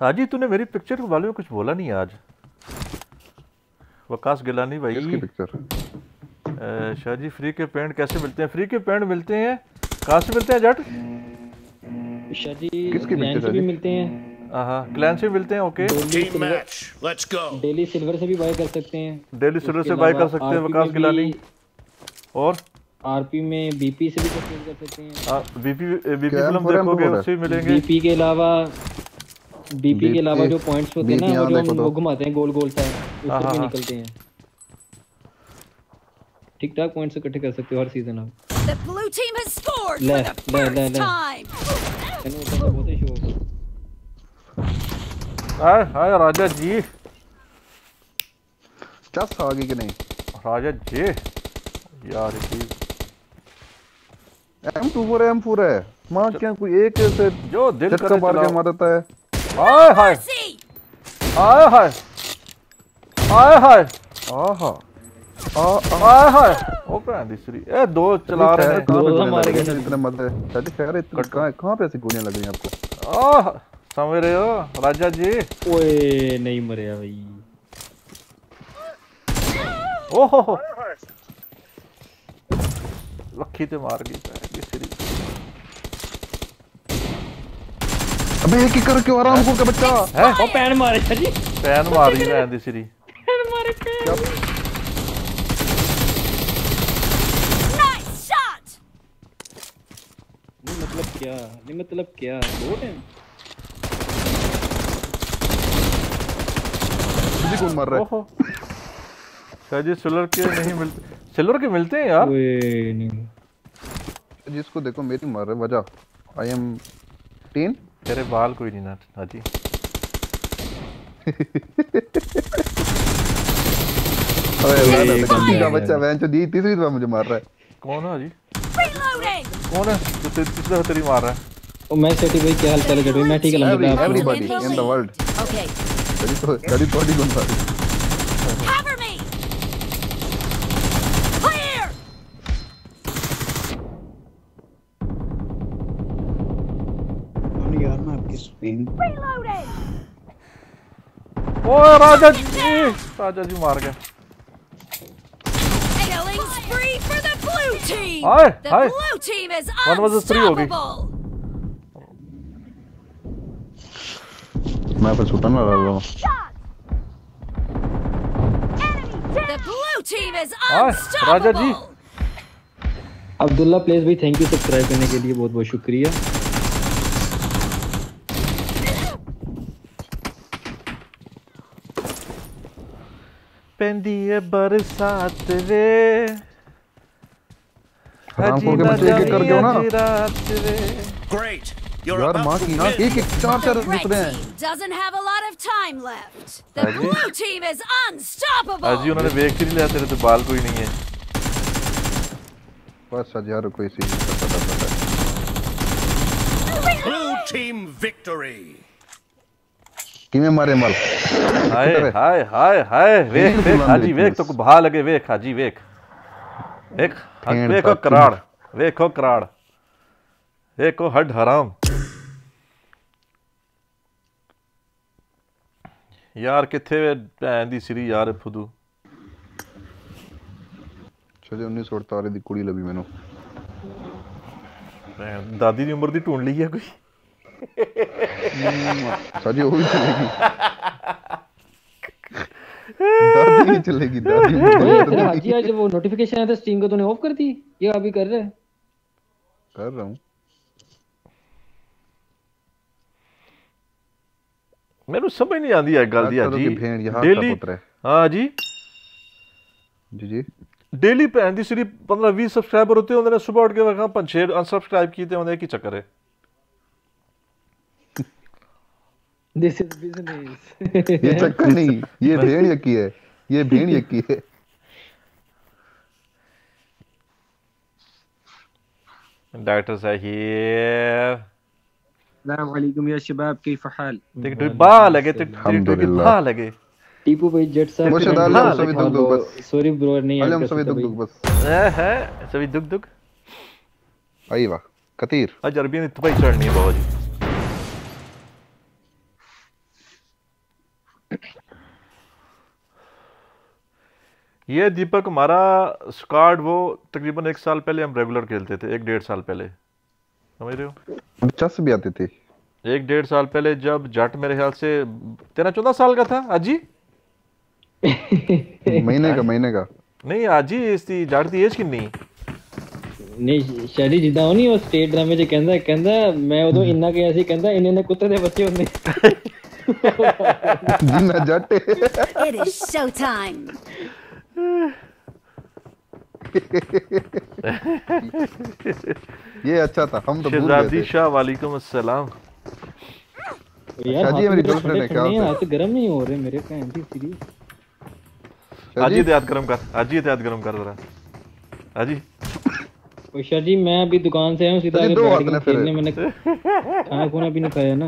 हाजी तूने मेरी पिक्चर के बारे में कुछ बोला नहीं आज। वकास गिलानी भाई। किसकी पिक्चर अ, शाह जी फ्री के पैंट कैसे मिलते हैं? फ्री के पैंट मिलते हैं? कहाँ से मिलते हैं जट? शाह जी किसके क्लैन से शाह भी मिलते हैं। हाँ क्लैन से मिलते हैं ओके. डेली सिल्वर से भी बाय कर सकते हैं। डेली सिल्वर से बाय कर सकते हैं वकास गिलानी और? आरपी में बीपी से भी परचेज कर सकते हैं। बीपी बीपी फ़िल्म देखोगे उससे मिलेंगे। बीपी के अलावा बीपी के अलावा जो पॉइंट्स होते हैं ना वो जो हम तो। घुमाते हैं गोल गोल सा उससे हाँ, भी हाँ। निकलते हैं ठीक ठाक पॉइंट्स इकट्ठे कर सकते हो हर सीज़न आप The blue team has scored ले, for the ले, ले, first ले। time. मैंने ऊपर से बहुत ही शौक हाय हाय राजा जी चस आ गई कि नहीं राजा जी यार ये M two four M four है माँ क्या कोई एक से जो दिल करे मार के चलाओ। मार देता है हाय। हाय हाय हाय। हाय हाय। आहा। हाय हाय। ओ भैन दी श्री। ए दो चला रहे हैं। कहाँ लग रही हैं? इतने मज़े। शादी खैर इतने कहाँ कहाँ पे ऐसी गोलियाँ लग रही हैं आपको? आह समझ रहे हो? राजा जी। ओए नहीं मरे भाई। ओहो हो। लखी ते मार गई दी श्री। अबे एक ही कर क्यों आराम को क्या बच्चा? है? ओ पैन मारे जी। पैन मारी भैन दी श्री पैन मारे पैन। Nice shot. नहीं मतलब क्या? नहीं मतलब क्या? बोट है? तुझे कौन मार रहा है? जी सिल्वर के नहीं मिलते। सिल्वर के मिलते हैं यार। नहीं। जिसको देखो मेरी मार रहा है वजह। आई एम टीन तेरे बाल कोई नहीं ना हाजी अरे मैं का बच्चा वैन जो दी तीसरी दफ़ा मुझे मार रहा है। कौन है हाजी कौन है? जो ते- तीसरा तेरी मार रहा है। ओ मैं सेठी भाई क्या हाल चाल है मैं ठीक है Every, अलहमदुलिल्लाह आप everybody in the world Okay. तो तो कौन मार रही for the blue team. Hi, the hi. blue team is One versus three होगी। unstoppable. मैं फिर छूटा ना रहा हूँ The blue team is hi Raja ji. Abdullah place भाई थैंक यू सब्सक्राइब करने के लिए बहुत बहुत शुक्रिया है यार माँ की. एक एक चार चार हैं doesn't have a lot of time left. The blue team is unstoppable. उन्होंने देख ही लिया तेरे तो बाल कोई नहीं है बस हज़ार कोई सी पता पता Blue team victory. किमें मारे मल। हाय हाय हाय हाय वेख वेख हाजी वेख। तो भा लगे वेख हाजी वेख। वेख वेखो। कराड़ वेखो कराड़। वेखो हड हराम। यार किथे भैन दी श्री यार फुदू? चले उन्नीस सौ अड़तालीस की कुड़ी लभी मैनू। भैन दादी दी उम्र दी ढूंढ ली है कोई साजी वो भी चलेगी दादी ही चलेगी दादी भी अरे चलेगी। हाजी आज वो नोटिफिकेशन आया था स्ट्रीम का तूने ऑफ कर दी ये अभी कर रहा है कर रहा हूँ ਮੈਨੂੰ ਸਮਝ ਨਹੀਂ ਆਉਂਦੀ ਇਹ ਗੱਲ ਦੀ ਅੱਜ ਕਦੋਂ ਹਾਜੀ ਦੀ ਭੇੜ ਯਹਾਂ ਡੇਲੀ ਦਾ ਪੁੱਤਰ ਹੈ। ਹਾਂ ਜੀ जी जी डेली भैन दी सिर्फ 15 20 सब्सक्राइबर होते होंगे ने सुबह उठ के वहां पांच छह अनसब्सक्राइब किए होंगे की चक्कर है दिस इज़ बिज़नेस ये चक्कर नहीं ये भेड़ यकी है ये भेड़ यकी है। डॉक्टर साहिब अस्सलाम वालेकुम या शबाब कैफ हाल? तेरे डिब्बा लगे तेरे डिब्बा लगे। टीपू भाई जेट साहब मुर्शद आलम सभी दुख दुख बस। सॉरी ब्रो नहीं आलम सभी दुख दुख बस। है सभी दुख दुख? आई वाह कतीर। आज अरबी में तुबाई चढ़नी है बाबा जी। ये दीपक हमारा स्क्वाड वो तकरीबन एक साल पहले हम रेगुलर खेलते थे एक डेढ़ साल पहले समझ रहे हो चस भी आती थी एक डेढ़ साल पहले जब जट मेरे ख्याल से तेरह चौदह साल का था अजी महीने का महीने का नहीं अजी इसकी जट की एज किन्नी ਨਹੀਂ ਸ਼ਾਦੀ ਜਿੱਦਾਂ ਉਹ ਨਹੀਂ ਉਹ ਸਟੇਟ ਡਰਾਮੇ 'ਚ ਕਹਿੰਦਾ ਕਹਿੰਦਾ ਮੈਂ ਉਦੋਂ ਇੰਨਾ ਗਿਆ ਸੀ ਕਹਿੰਦਾ ਇੰਨੇ ਇੰਨੇ ਕੁੱਤੇ ਦੇ ਬੱਚੇ ਹੁੰਦੇ जिन्ना जट It is showtime. ये अच्छा था हम तो भूल गए शहजादी थे। शाह वालेकुम अस्सलाम। यार शादी मेरी गर्लफ्रेंड है क्या हैं, है? हाथ गर्म नहीं हो रहे मेरे की सीरीज़ अजी इत्याद गरम कर अजी इत्याद गरम कर जरा। अजी ओशा जी मैं अभी दुकान से आया हूँ सीधा आके बैठ खेलने मैंने खाना खुना भी नहीं खाया ना।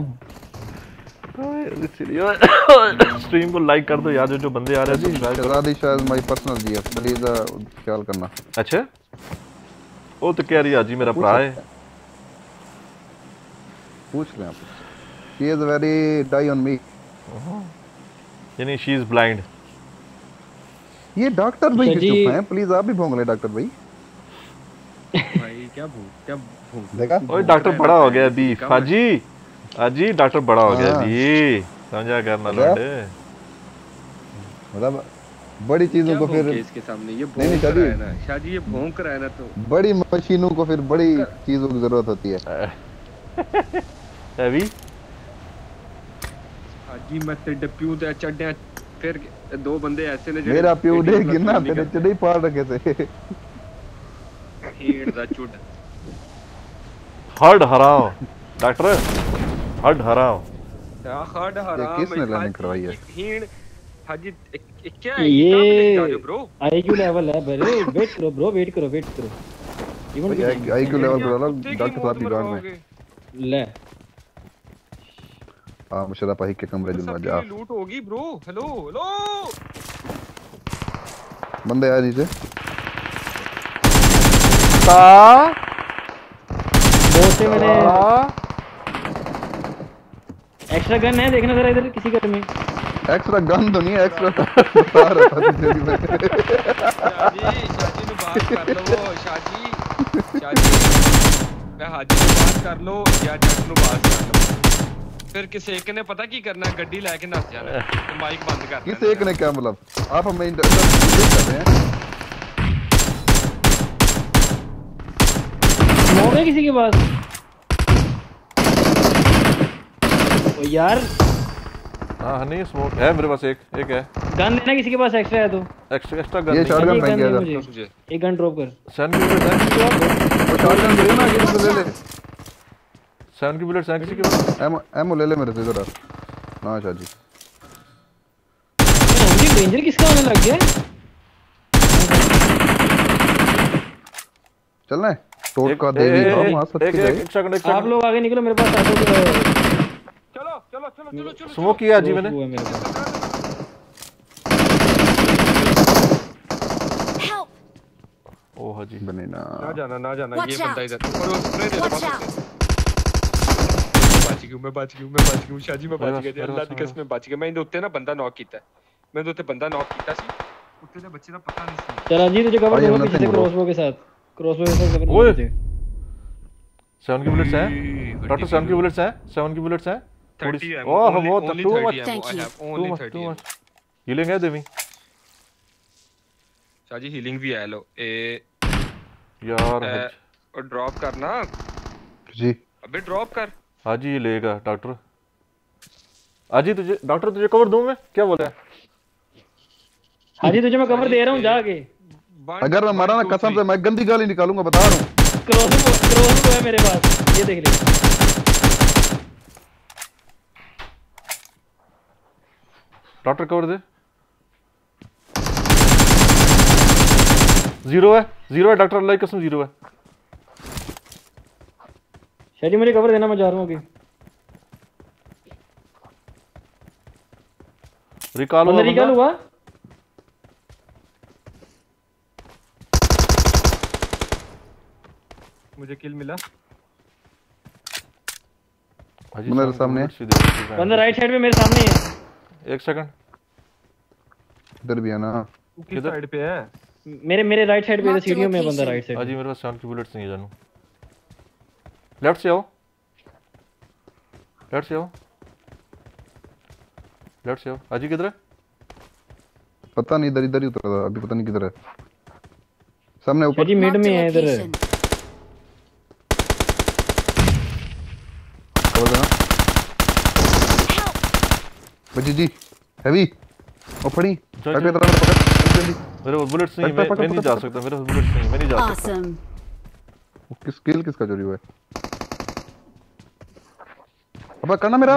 स्ट्रीम को लाइक कर दो यार जो जो बंदे आ रहे हैं सब्सक्राइब करो शहजादी शायद माई पर्सनल जी प्लीज़ ख्याल करना। अच्छा? वो तो कह रही है अजी मेरा भरा है। पूछ लें आप। She is very die on me यानी शी इज़ ब्लाइंड ये डॉक्टर भाई अच्छा क्यों जी। चुप हैं प्लीज़ आप भी भोंग ले डॉक्टर भाई। भाई क्या भूख क्या भूख देखा? ओए डॉक्टर बड़ा हो गया अभी। हाजी हाजी डॉक्टर बड़ा हो गया हाँ। अभी समझा करना? लौंडे। मतलब बड़ी चीज़ों को फिर इसके सामने? ये नहीं नहीं भौंक रहा है शादी ना। शादी ये भौंक रहा है ना तो बड़ी मशीनों को फिर बड़ी चीज़ों की ज़रूरत होती है। अभी? हाजी मैं तेरे प्यू ते चढ़िया फिर दो बंदे ऐसे ने मेरा प्यू डे गिरना तेरे चढ़ी पाड़ रखे थे। हेड दा चुड हर्ड हराओ। डॉक्टर हर्ड हराओ क्या हड हराम किसने लर्निंग करवाई है? हीण हाजी क्या है? जा हो ये आईक्यू लेवल है बरे वेट करो ब्रो वेट करो वेट करो। इवन आई क्यू लेवल पर अलग डॉक्टर साहब की गांड में। ले। हाँ मुशर्रफ भाई के कमरे जुलवा जा। सबकी लूट होगी ब्रो हेलो हेलो बंदे आए नीचे। ता बहुत से मैंने एक्स्ट्रा गन है देखना जरा इधर किसी घर में। एक्स्ट्रा गन तो नहीं है एक्स्ट्रा बता रहा था तुझे भी मैं शाजी शाजी में बात कर लो शाजी शाजी मैं हाजी बात कर लो या जट नु बात कर लो। फिर किसी एक ने पता की करना गड्डी लेके नस जाना तो माइक बंद कर किस एक ने क्या मतलब? आप हमें इंटरव्यू कर रहे हैं किसी के पास? ओ यार। हाँ नहीं स्मोक है मेरे पास एक एक है। गन देना किसी के पास एक्स्ट्रा है तो। एक्स्ट्रा एक्स्ट्रा गन ये शॉटगन फेंक गन दिया था मुझे। एक गन ड्रॉप कर। सेवन की बुलेट है वो शॉटगन दे ना ये तो ले ले। सेवन की बुलेट है किसी के पास एमो एमो ले ले मेरे से जरा हाँ शादी। मुझे डेंजर किसका होने लग गया? चलना है। टोट का देवी हम एक सेकंड एक आप लोग आगे निकलो मेरे पास ऑटो चलो चलो चलो चलो चलो स्मोक किया जी मैंने। ओह जी। बने ना ना जाना ना जाना ये बंदा इधर। और स्प्रे दे दे बच गया मैं बच गया मैं बच गया शाजी मैं बच गया अल्लाह दी कसम मैं बच गया। मैं इनदे उत्ते ना बंदा नॉक कीता मैं इनदे उत्ते बंदा नॉक कीता सी। उत्ते दे बच्चे दा पता नहीं सी। चल जी तुझे कवर दूँगा पीछे तो क्रॉसबो के साथ। क्रॉसबो के साथ कवर ओए! सेवन की बुलेट्स हैं? डॉक्टर सेवन की बुलेट्स हैं? सेवन की बुलेट्स हैं? 30 I'm oh, only, what, only too much. Thank I have only too much, too much. Healing है देवी। शाजी हीलिंग भी है लो ए यार ए, और ड्रॉप करना। जी। अबे ड्रॉप कर। हाँ जी ये लेगा डॉक्टर हाजी तुझे डॉक्टर तुझे कवर दूँ मैं? क्या बोल रहा है? हाजी तुझे मैं कवर दे अगर मैं मरा ना कसम से मैं गंदी गाली निकालूँगा बता रहा हूँ मेरे पास। ये देख ले। डॉक्टर कवर दे। ज़ीरो है ज़ीरो है डॉक्टर अल्लाह की कसम ज़ीरो है। शादी मुझे कवर देना मैं जा रहा हूँ अभी। रिकॉल हुआ रिकॉल हुआ? मुझे किल मिला। मेरे सामने है। बंदा राइट साइड में मेरे सामने है। एक सेकंड। इधर भी है ना। किस साइड पे है? मेरे मेरे राइट साइड पे सीढ़ियों में बंदा राइट साइड हाजी मेरे पास शाम की बुलेट्स नहीं है जानू। लेफ़्ट से आओ। लेफ़्ट से आओ। लेफ़्ट से आओ। हाजी किधर है? पता नहीं इधर इधर ही उतरा था। अभी पता नहीं किधर है। सामने ऊपर। शाजी मिड में है इधर Location. समझ रहे ना बची जी हैवी? ओ फड़ी? मेरे पकड़। जल्दी मेरे बुलेट्स नहीं मैं मैं नहीं जा सकता मेरे बुलेट्स नहीं मैं नहीं जा सकता. वो किस किल किसका चोरी हुआ है? अब करना मेरा।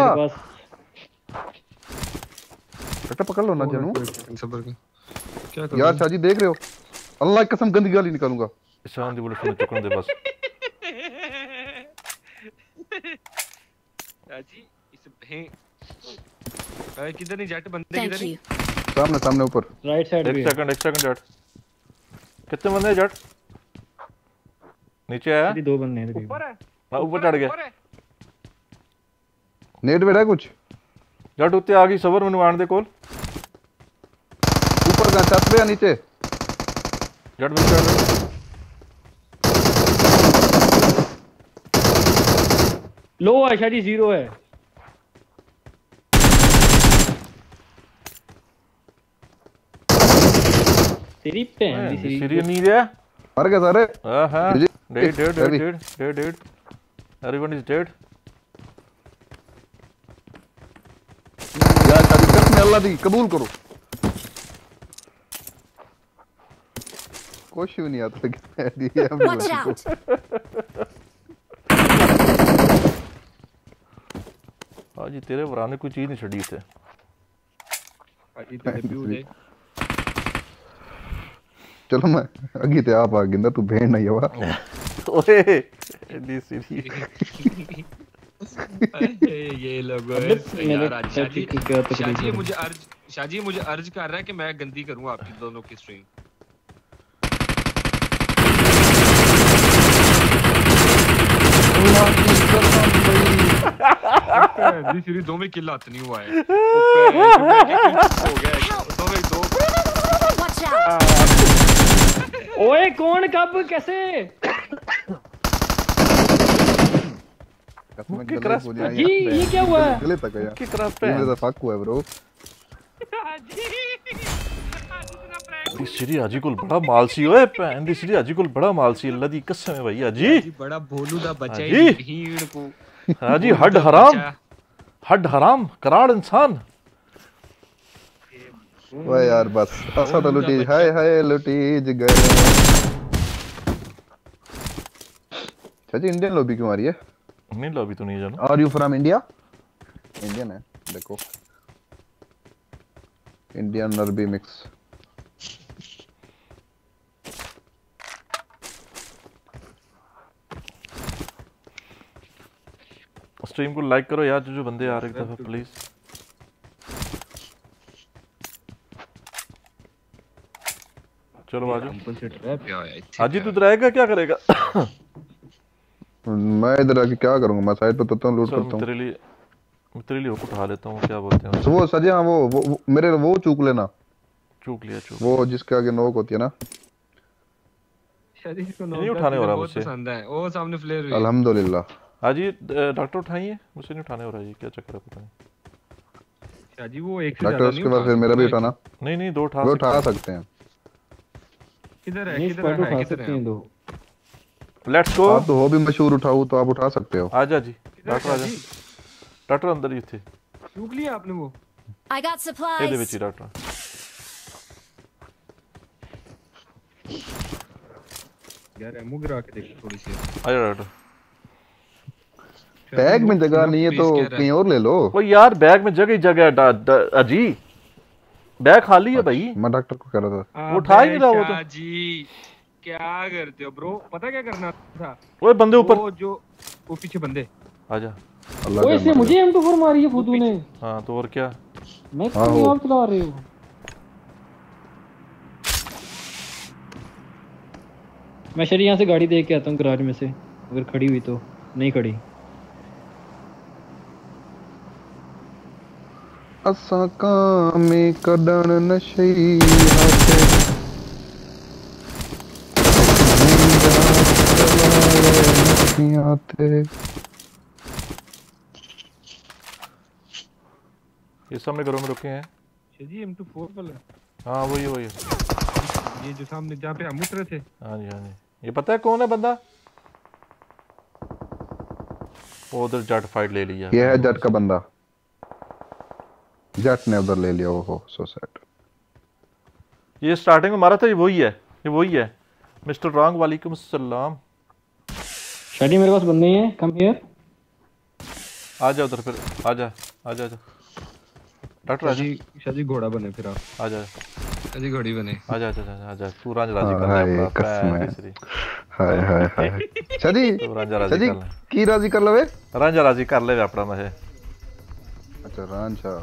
मेरे पकड़ लो ना जानू। सबर कर क्या कर यार शाजी देख रहे हो? अल्लाह की कसम गंदी गाली निकालूँगा। शाम की बुलेट्स में चुकन दे बस। चाची इस भे अरे किधर नहीं जट बंदे किधर नहीं सामने सामने ऊपर। राइट साइड एक सेकंड एक सेकंड जट। कितने बंदे हैं जट? नीचे आया? दो बंदे हैं ऊपर है। हाँ ऊपर चढ़ गया। नेट वेट कुछ? जट उत्ते आ गई सबर मैंने मार दे कोल। ऊपर का छत पे या नीचे? जट भी चढ़ गया। लो है शाजी ज़ीरो है तेरी भैन दी सीरी सीरियस नहीं है मर गए सारे हाँ हाँ जी, dead dead heavy. Dead dead dead everyone is dead यार शादी कसम अल्लाह दी कबूल करो कुछ भी नहीं आता दिया को। हाँ जी तेरे वराने कोई चीज़ नहीं छड़ी थे दे चलो मैं अगी ते आप आ गिंदा तू भेड़ नहीं हवा ओए सीरी अरे ये लोग शाजी की क्या तकलीफ़ शाजी मुझे अर्ज़ शाजी मुझे अर्ज़ कर रहा है कि मैं गंदी करूँ आपकी दोनों की स्ट्रीम सीरी दो में किल हाथ नहीं हुआ है हो गया दो में दो. ओए कौन कब कैसे? जी, ये क्या हुआ? है? गलत तक यार की क्रैप ये है मेरा फक हुआ है ब्रो सीरी हाजी कोल बड़ा मालसी ओए भैन दी सीरी हाजी कोल बड़ा मालसी अल्लाह दी कसम है भाई हाजी जी बड़ा भोलू दा बच्चा। है भीड़ को। हाजी हड हराम। हड हराम कराड़ इंसान। वाह यार बस। ऐसा तो लुटी हाय हाय लुटी गए। चाची इंडियन लॉबी क्यों आ रही है? नहीं लॉबी तो नहीं जाना। Are you from India Indian है देखो। इंडियन अरबी मिक्स स्ट्रीम को लाइक करो यार जो जो बंदे आ रहे दफ़ा प्लीज़ चलो आजो हाजी तू इधर आएगा क्या करेगा? मैं इधर आके क्या करूँगा? मैं साइड पे तो तो लूट करता हूँ। तेरे लिए मैं तेरे लिए हुक उठा लेता हूँ क्या बोलते हैं वो सजा वो, वो, वो मेरे वो चूक लेना। चूक लिया चूक वो जिसके आगे नोक होती है ना। शादी को नहीं उठाने हो रहा बहुत मुझसे। पसंद है। ओ सामने फ्लेयर हुई अल्हम्दुलिल्लाह। हाजी डॉक्टर उठाइए मुझसे नहीं उठाने हो रहा है क्या चक्कर है पता नहीं। शादी वो एक से ज़्यादा नहीं डॉक्टर उसके बाद फिर मेरा भी उठाना। नहीं नहीं दो उठा सकते हैं। किधर है किधर है खा सकते हैं दो। लेट्स गो आप तो हो भी मशहूर उठाऊ तो आप उठा सकते हो। आजा जी डॉक्टर आजा। डॉक्टर अंदर ही थे। चूक लिया आपने वो। आई गॉट सप्लाई ये दे बेची डॉक्टर। यार एमो गिरा के देख थोड़ी सी। आजा डॉक्टर। बैग में जगह नहीं है तो कहीं और ले लो। ओ यार बैग में जगह ही जगह है अजी। बैग खाली है भाई। मैं डॉक्टर को कह रहा था। वो उठा ही नहीं रहा वो तो। जी क्या करते हो ब्रो? पता क्या करना था? ओए बंदे ऊपर। वो जो वो पीछे बंदे। आजा अल्लाह ओए इसने मुझे M24 मारी है फुदू ने। हाँ तो और क्या? मैं हाँ, क्यों वो- आप चला रहे हो? मैं शरी यहाँ से गाड़ी देख के आता हूँ गराज में से। अगर खड़ी हुई तो। नहीं खड़ी। असा कामे कढण नशई शई ये सामने घरों में रुके हैं। अच्छा जी एम टू फोर वाला। हाँ वही वही ये जो सामने जहाँ पे हम उतरे थे। हाँ जी हाँ जी। ये पता है कौन है बंदा? वो उधर जट फाइट ले लिया। ये है जट का बंदा। जट ने उधर ले लिया ओहो सो सैड ये स्टार्टिंग में मारा था ये वही है ये वही है। मिस्टर रॉन्ग वालेकुम अस्सलाम शादी मेरे पास बंदे हैं कम हियर आ जा उधर फिर आ जा आ जा डॉक्टर आ जा। शादी शादी घोड़ा बने फिर आप। आ जा। शादी घोड़ी बने। आ जा आ जा आ जा तू रांझ राज़ी कर ले हाय अपना कसम है। हाय हाय हाय। शादी तू रांझा राज़ी कर ले। की राज़ी कर राज़ी कर ले अपना महे अच्छा रांझा।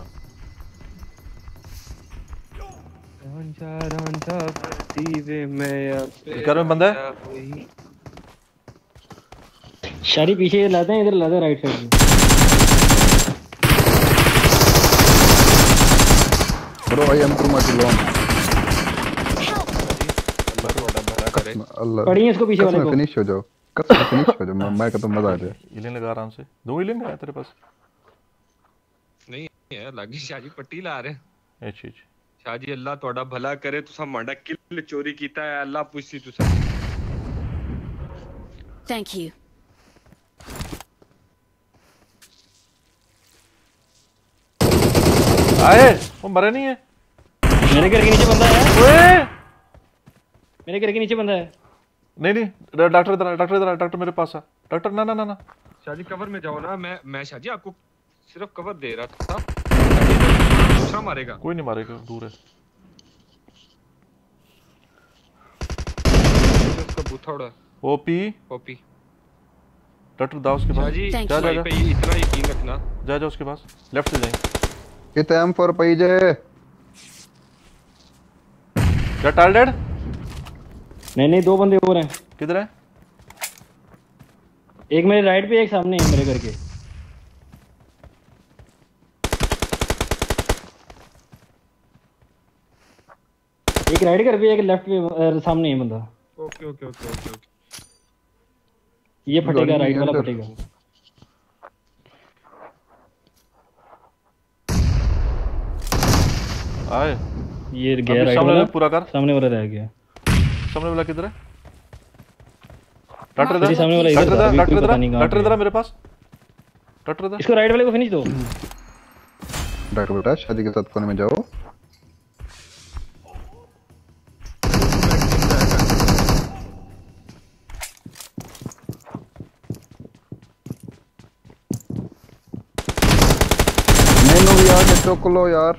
रांझा रांझा करती वे मैं घर में बंदा। है? शादी पीछे लाते हैं इधर लाते हैं राइट साइड में। Bro I am too much lone अल्लाह पड़ी है इसको पीछे वाले को। फिनिश हो जाओ। कसम फिनिश हो जाओ। मैं मैं कहता मज़ा आ जाए। हीलिंग लगा आराम से। दो हीलिंग है तेरे पास? नहीं है लागी शादी पट्टी ला रहे हैं। अच्छी अच्छी शाजी अल्लाह ਤੁਹਾਡਾ ਭਲਾ ਕਰੇ ਤੁਸੀਂ ਮਾੜਾ ਕਿੱਲ ਚੋਰੀ ਕੀਤਾ ਹੈ ਅੱਲਾ ਪੁੱਛੀ ਤੁਸੀਂ Thank you. आए वो मरे नहीं है मेरे घर के नीचे बंदा है ओए मेरे घर के नीचे बंदा है नहीं नहीं डॉक्टर इधर आ, डॉक्टर इधर आ, डॉक्टर मेरे पास आ डॉक्टर ना ना ना ना शाजी कवर में जाओ ना मैं मैं शाजी आपको सिर्फ कवर दे रहा था दूसरा मारेगा। कोई नहीं मारेगा दूर है। उसका बूथा उड़ा ओपी कॉपी डॉक्टर दाओ उसके पास। जा जा जा। पे इतना यकीन रखना। जा जा उसके पास। लेफ़्ट से जाएँगे। ये टाइम फॉर पईजे जा। टार्गेट नहीं नहीं दो बंदे और हैं। किधर है? एक मेरे राइट पे एक सामने है मेरे घर के। एक राइट घर पे एक लेफ़्ट पे सामने है बंदा। Okay okay okay okay okay. ये फटेगा राइट वाला। फटेगा। आए। ये गया राइट सामने वाला। पूरा कर। सामने वाला रह गया। सामने वाला किधर है? डॉक्टर मेरे इधर। सामने वाला इधर डॉक्टर था, इधर डॉक्टर इधर। मेरे पास। डॉक्टर इधर। इसको राइट वाले को फिनिश दो। डॉक्टर बेटा शादी के साथ कोने में जाओ मैनू भी आके चुक लो यार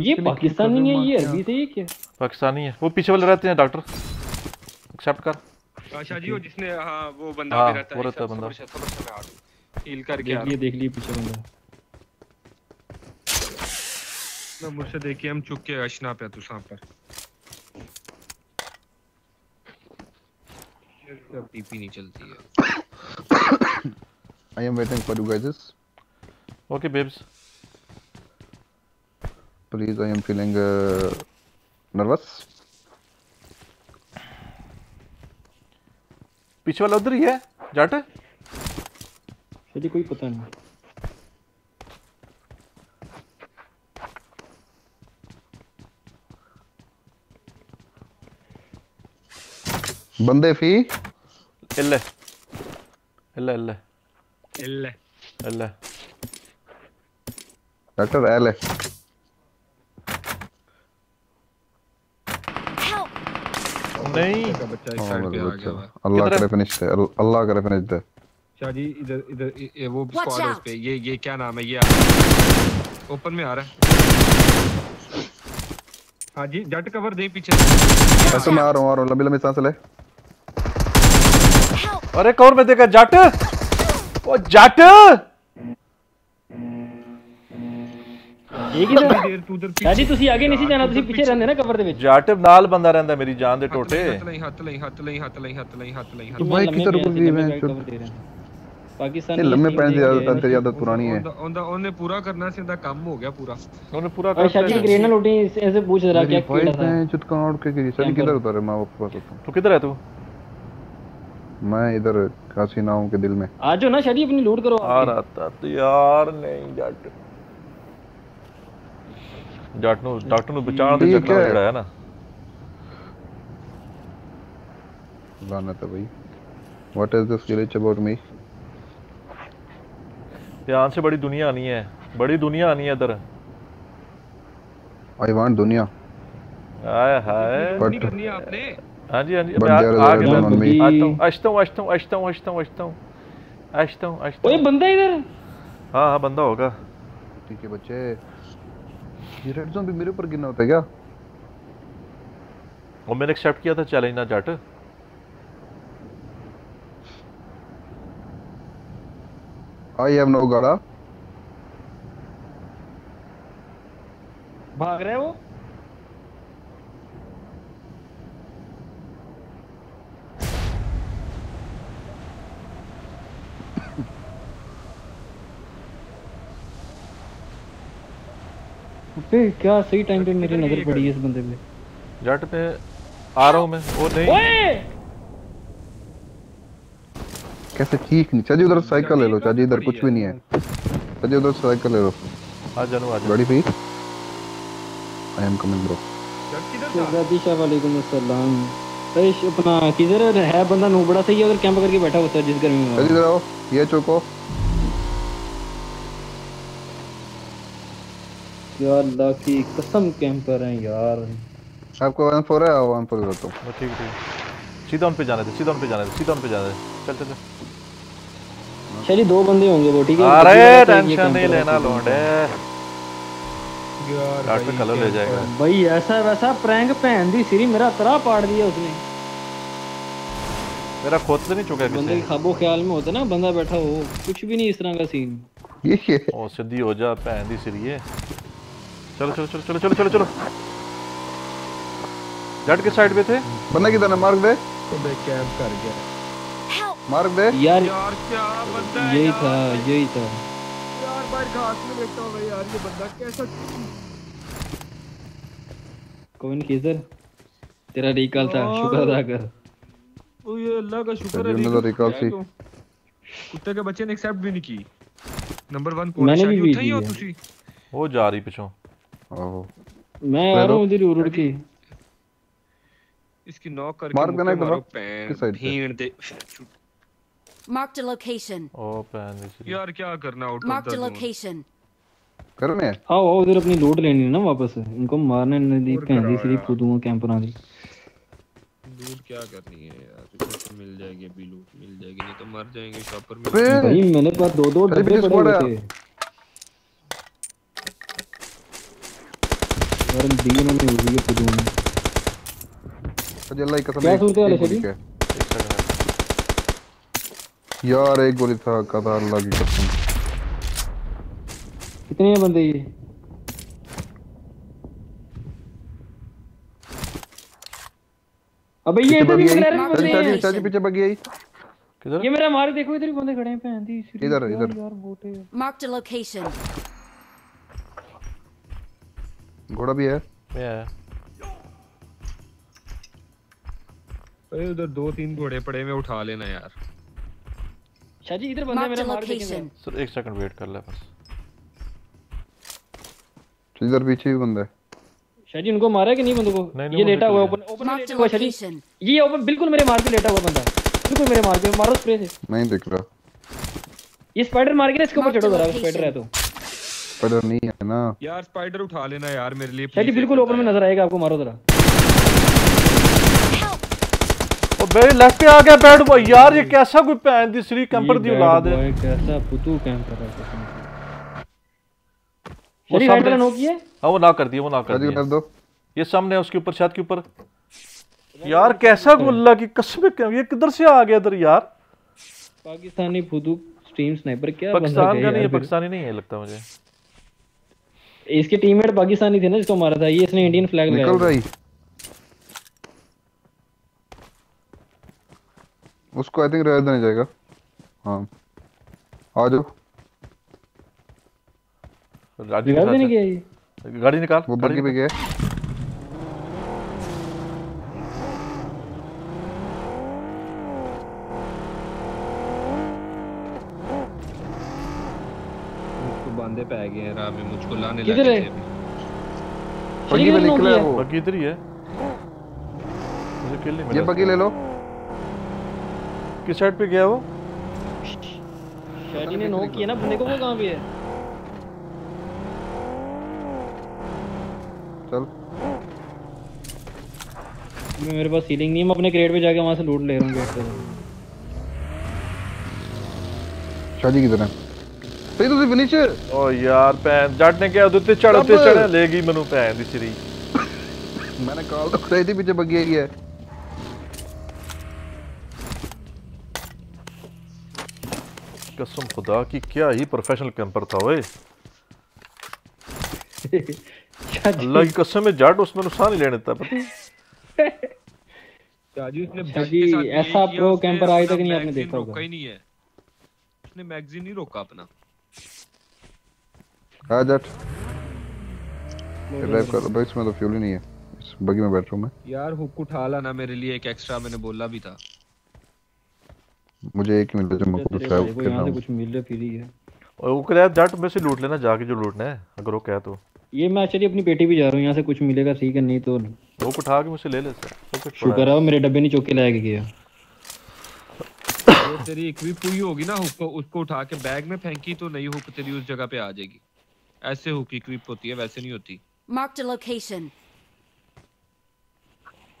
ये पाकिस्तानी है ये अरबी से ये क्या पाकिस्तानी है वो पीछे वाले रहते हैं डॉक्टर एक्सेप्ट कर आशा जी वो जिसने हाँ वो बंदा हाँ, भी रहता वो रहता है बंदा। हूँ हील करके आ देख लिए देख लिए पीछे बंदा हूँ मैं मुझसे देखिए हम चुक के अशना पे तू सांप पर टीपी नहीं चलती है I am waiting for you guys. Okay, babes. Please, I am feeling uh, nervous. पीछे वाला उधर ही है जाट है कोई पता नहीं बंदे फ़ी इल्ले इल्ले इल्ले L. L. Letter L. नहीं अल्लाह करे फिनिश दे अल्लाह करे इधर इधर वो स्क्वाड पे ये ये क्या नाम है ये ओपन में आ रहा है हाँ जी जट कवर दे पीछे ऐसे मैं आ रहा हूँ आ रहा हूँ लंबी लंबी सांस ले अरे कौन में देखा जट? ओ जट एक ही था देर तू उधर शादी ਤੁਸੀਂ ਅੱਗੇ ਨਹੀਂ ਸੀ ਜਾਣਾ ਤੁਸੀਂ ਪਿੱਛੇ ਰਹਿੰਦੇ ਨਾ ਕਵਰ ਦੇ ਵਿੱਚ ਜੱਟ ਨਾਲ ਬੰਦਾ ਰਹਿੰਦਾ ਮੇਰੀ ਜਾਨ ਦੇ ਟੋਟੇ हथ लई हथ लई हथ लई हथ लई हथ लई हथ लई हथ तो लई भाई लम्बे की तरफ प्यार से भी लम्बे मैं गाइड चुप- कवर दे रहे हैं पाकिस्तानी ये लंबे team पैंट देख ज्यादा के- था तेरी आदत पुरानी है ਉਹਦਾ ਉਹਦਾ ਉਹਨੇ ਪੂਰਾ ਕਰਨਾ ਸੀ ਉਹਦਾ ਕੰਮ ਹੋ ਗਿਆ ਪੂਰਾ ਉਹਨੇ ਪੂਰਾ और शादी की ग्रेड ना लूटी ऐसे पूछ रहा क्या मेरी फाइल कीड़ा था में चुत कहाँ उड़ के गिरी सर कैंपर। किधर उतारे मैं आपके पास होता तू किधर है तू हूँ मैं इधर काशी नाव के दिल में आ जाओ ना शादी अपनी लूट करो आ रहा था तो यार नहीं जट ਜੱਟ ਨੂੰ ਡਾਕਟਰ ਨੂੰ ਬਚਾਉਣ ਦੇ ठीक ਚੱਕਰ है। ਜਿਹੜਾ ਹੈ ਨਾ लाना था भाई what is this glitch about me ध्यान से बड़ी दुनिया आनी है बड़ी दुनिया आनी है इधर आई वांट दुनिया हाय हाय But- करनी है आपने हाँ जी हाँ जी मैं आ- there is आ a गया return on me. आता हूँ आता हूँ आता हूँ आता हूँ आता हूँ आता हूँ आता हूँ ओए हूँ बंदा इधर। हाँ हाँ बंदा होगा। ठीक है बच्चे। ये रेड जोन भी मेरे ऊपर गिरना होता है क्या? वो मैंने एक्सेप्ट किया था चैलेंज ना जट। आई हैव नो गाड़ा भाग रहा है अबे क्या सही टाइम पे मेरी नज़र पड़ी है इस बंदे पे? जट पे आ रहा हूँ मैं वो नहीं। ओए! कैसे ठीक नहीं? चाची उधर साइकिल ले लो चाची इधर कुछ भी नहीं है। चाची उधर साइकिल ले लो। आ जानू आ गाड़ी पे आई एम कमिंग ब्रो दिशा वालेकुम अस्सलाम अपना किधर है? बंदा नो बड़ा सही है अगर कैंप करके बैठा होता है जिस गर्मी में चाची इधर आओ। ये चौको। या अल्लाह की कसम कैंपर हैं यार। आपको वन फोर है आओ वन फोर तो वो ठीक ठीक। सीधा उन पे जाने दे सीधा उन पे जाने दे सीधा उन पे जाने दे। चल चल चल। चलिए दो बंदे होंगे वो ठीक है? अरे है, टेंशन नहीं लेना हैं। लोंडे। डॉक्टर पे कलर ले जाएगा। भाई ऐसा वैसा प्रैंक भैन दी सिरी मेरा तरा पाड़ दिया उसने। मेरा खुद से नहीं चुका बंदे किसी के खाबो ख्याल में होता ना बंदा बैठा हो कुछ भी नहीं इस तरह का सीन ये ओ सीधी हो जा भैन दी सिरिए चलो चलो चलो चलो चलो चलो चलो। जट के साइड पे थे? बंदा किधर है? मार्क दे। कैंप कर गया। मार्क दे। यार यार क्या बंदा है यही यार? था यही था। यार बाहर घास में बैठा हुआ है यार ये बंदा कैसा कौन किधर तेरा रिकॉल था शुक्र अदा कर। ओ ये अल्लाह का शुक्र है तो रिकॉल सी। तो। कुत्ते के बच्चे ने एक्सेप्ट भी नहीं की। नंबर वन मैंने भी उठाई हो। तुसी वो जा रही पिछों। मैं आ रहा हूँ इधर उड़ के। इसकी नॉक करके मार देना एक मारो पैन किस side पे? भीड़ दे Marked a location. ओ दी सिरी यार क्या करना आउट Marked द में है आओ आओ उधर अपनी लोड लेनी है ना वापस। इनको मारने नहीं दी भैन दी सिरी फुदूँगा कैंपरां दी लूट क्या करनी है यार? इधर से मिल जाएगी अभी लूट मिल जाएगी नहीं तो मर जाएँगे शॉपर में भाई मेरे पास दो दो डब्बे पड़े हुए squad थे और दी उन्होंने हुई है फुदूँगा सजी अल्लाह की कसम क्या सूरत है सजी? के। यार एक गोली था कदा अल्लाह की कसम। कितने हैं बंदे ये? अबे ये इधर भी बगी आई। McLaren में बंदे। हैं चाची पीछे बगी आई। किधर? ये मेरा मार देखो इधर ही बंदे खड़े हैं भैन दी इधर, इधर। यार बोटे। Marked a location. घोड़ा भी है। मैं आया अरे उधर दो तीन घोड़े पड़े हुए उठा लेना यार। शाजी इधर बंदा मेरा मार देखेंगे सर एक सेकंड वेट कर ले बस। इधर पीछे भी बंदा। है शाजी उनको मारा है कि नहीं बंदे को? नहीं, नहीं, ये लेटा हुआ है ओपन ओपन लेटा हुआ है शाजी ये ओपन बिल्कुल मेरे मार पे लेटा हुआ बंदा। बिल्कुल मेरे मार पे मारो स्प्रे से। नहीं दिख रहा। ये स्पाइडर मार के ना इसके ऊपर चढ़ो जरा स्पाइडर है तो। पड़र नहीं है ना। यार स्पाइडर उठा लेना यार मेरे लिए please, बिल्कुल ओपन में नज़र आएगा आपको मारो जरा। ओ बे लेफ़्ट पे आ गया बैड बॉय यार ये कैसा कोई भैन दी सिरी कैंपर दी औलाद है boy कैसा पुतू कैंपर है। वो सामने- नो किया हाँ। वो ना कर दिया वो ना कर दिया। कर दो। ये सामने है उसके ऊपर छत के ऊपर। यार कैसा गुल्ला की कसम ये किधर से आ गया इधर यार? पाकिस्तानी फुदू स्ट्रीम स्नाइपर क्या बंदा पाकिस्तान का नहीं है पाकिस्तानी नहीं है लगता मुझे। इसके टीममेट पाकिस्तानी थे ना जिसको मारा था ये इसने इंडियन फ्लैग निकल भाई रही। उसको आई थिंक रेड देना जाएगा हाँ। आ जाओ। गाड़ी निकाल है। गाड़ी निकाल वो बग्गी पे। गया मुझको पे गए हैं राह में मुझको लाने लगे किधर है? बग्गी पे निकला है वो। बग्गी इधर ही है। मुझे किल नहीं ये मिला बग्गी ले। लो किस साइड पे गया वो? शादी ने नॉक किया ना बंदे को वो कहाँ पे है? चल। मेरे पास सीलिंग नहीं है मैं अपने क्रेट पे जाके वहाँ से लूट ले रहा हूँ गेट से शादी की तरह ਸਹੀ ਤੁਸੀਂ ਫਿਨਿਸ਼ ਓ ਯਾਰ ਭੈਣ ਜੱਟ ਨੇ ਕਿਹਾ ਉਹਦੇ ਉੱਤੇ ਚੜ ਉੱਤੇ ਸਭ। ਚੜ ਲੈ ਗਈ ਮੈਨੂੰ ਭੈਣ ਦੀ ਸਿਰੀ मैंने कॉल तो कराई थी पीछे बग्गी आई है कसम खुदा की क्या ही प्रोफेशनल कैंपर था ओए अल्लाह की कसम है जट उसमें नुकसान ही लेने देता पता है? राजू इसने अच्छा बग जी, के साथ ये ऐसा किया, pro उसने camper आज तक अपना नहीं आपने magazine देखा होगा। रोका ही नहीं है उसने मैगजीन नहीं रोका अपना आ जट ड्राइव कर भाई इसमें तो फ्यूल ही नहीं है। इस बग्गी में बैठ रहा हूँ मैं। यार हुक उठा लाना मेरे लिए एक एक्स्ट्रा मैंने बोला भी था। मुझे एक ही मिनट जो मैं तेरे ड्राइव कर रहा से हूँ। कुछ मिल रहा फिर ही। है और वो कह जट में से लूट लेना जाके जो लूटना है अगर वो कहे तो। ये मैं एक्चुअली अपनी पेटी भी जा रहा हूँ यहाँ से कुछ मिलेगा ठीक है नहीं तो वो उठा के मुझसे ले ले सर। कुछ शुक्र है। मेरे डब्बे नहीं चौक के लाया गया तेरी इक्विप हुई होगी ना हुक को उसको उठा के बैग में फेंकी तो नई हुक तेरी उस जगह पे आ जाएगी। ऐसे हुक इक्विप होती है वैसे नहीं होती। A location.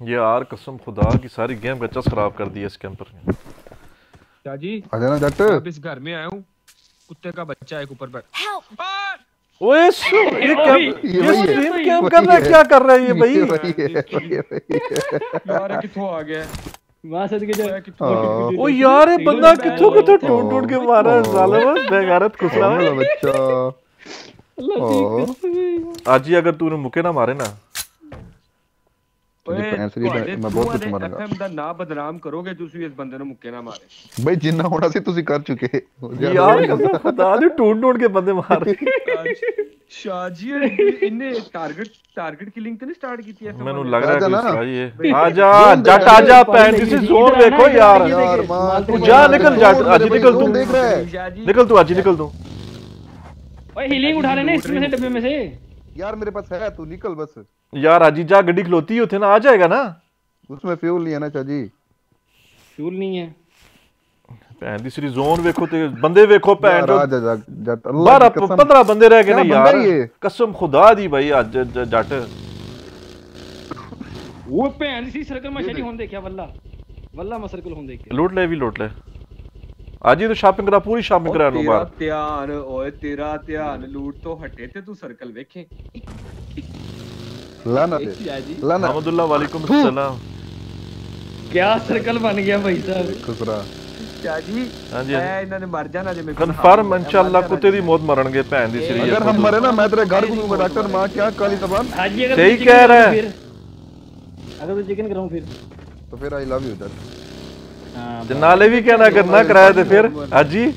ये यार कसम खुदा की सारी गेम का चस खराब कर दिया इस कैंपर ने क्या जी आ जाना जट। अब इस घर में आया हूँ? कुत्ते का बच्चा एक ऊपर बैठ। Help! ओए सु- ये क्या ये है, स्ट्रीम है। कर रहा है। क्या कर रहा है ये भाई? है है है। यार ये कित्थों आ गया? वहाँ से के जा हाँ। ओ यार ये बंदा किथों किथों ढूंढ ढूंढ के मारा है साले बस बेगारत खुसरा मेरा बच्चा। ओ आज ही अगर तूने मुके ना मारे ना तुझे पैर से नहीं मैं बहुत कुछ मारूंगा ਐਫਐਮ ਦਾ ਨਾਂ ਬਦਨਾਮ ਕਰੋਗੇ ਤੁਸੀਂ ਇਸ ਬੰਦੇ ਨੂੰ ਮੁੱਕੇ ਨਾ ਮਾਰੇ भाई जिन्ना होना सी ਤੁਸੀਂ ਕਰ ਚੁੱਕੇ यार कसम खुदा ने ढूंढ ढूंढ के बंदे मार ਸ਼ਾਜੀ ਇਹਨੇ ਟਾਰਗੇਟ ਟਾਰਗੇਟ ਕਿਲਿੰਗ ਤੇ ਨਹੀਂ ਸਟਾਰਟ ਕੀਤੀ ਐ ਮੈਨੂੰ ਲੱਗ ਰਿਹਾ आजा है ना। कि ये आजा जट आजा पैन दिस इज जोन देखो यार यार मार तू जा निकल जट आज ही निकल तू देख ओए हीलिंग उठा लेना इसमें से डब्बे में से यार मेरे पास है तू निकल बस यार आज ही जा गड्डी खलोती होते ना आ जाएगा ना उसमें फ्यूल नहीं है ना चाची फ्यूल नहीं है ਭੈਣ ਦੀ ਸਰੀ ਜ਼ੋਨ ਵੇਖੋ ਤੇ ਬੰਦੇ ਵੇਖੋ ਭੈਣ यार ਚੋ आ जा जा जट अल्लाह ਬਾਰਾਂ की कसम 15 ਬੰਦੇ ਰਹਿ ਗਏ क्या ਨੇ बंदा ਯਾਰ ही है? ਕਸਮ ਖੁਦਾ ਦੀ ਭਾਈ ਅੱਜ ਜ- ਜੱਟ वो भैन सी सर्कल में शादी होने देखा वल्ला वल्ला मैं सर्कल होने देखा ਲੁੱਟ ਲੈ ਵੀ ਲੁੱਟ ਲੈ ਅਜੀ ਤਾਂ ਸ਼ਾਪਿੰਗ ਕਰਾ ਪੂਰੀ ਸ਼ਾਪਿੰਗ ਕਰਾ ਨੂੰ ਬਾਹਰ ਧਿਆਨ ਓਏ ਤੇਰਾ ਧਿਆਨ ਲੂਟ ਤੋਂ ਹਟੇ ਤੇ ਤੂੰ ਸਰਕਲ ਵੇਖੇ ਲਾਨਾ ਤੇ ਲਾਨਾ ਅਹਿਮਦੁੱਲਾ ਵਾਲੇਕੁਮ ਸਲਾਮ क्या सर्कल बन गया भाई साहब खुसरा ਜੀ ਮੈਂ ਇਹਨਾਂ ਨੇ ਮਰ ਜਾਣਾ ਜੇ ਮੇਰੇ ਕਨਫਰਮ ਇਨਸ਼ਾਅੱਲਾ ਕੁੱਤੇ ਦੀ ਮੌਤ ਮਰਨਗੇ ਭੈਣ ਦੀ ਸਰੀ ਅਗਰ ਹਮ ਮਰੇ ਨਾ ਮੈਂ ਤੇਰੇ ਘਰ ਘੁੰਮੂਗਾ ਡਾਕਟਰ ਮਾਂ ਕਿਆ ਕਾਲੀ ਜ਼ਬਾਨ ਸਹੀ ਕਹਿ ਰਹਾ ਹੈ ਅਗਰ ਤੂੰ ਚਿਕਨ ਕਰਾਉਂ ਫਿਰ तो फिर आई लव यू दैट ਜੇ ਨਾਲੇ ਵੀ ਕਹਿਣਾ ਕਰਨਾ ਕਿਰਾਇਆ ਤੇ ਫਿਰ ਹਾਜੀ?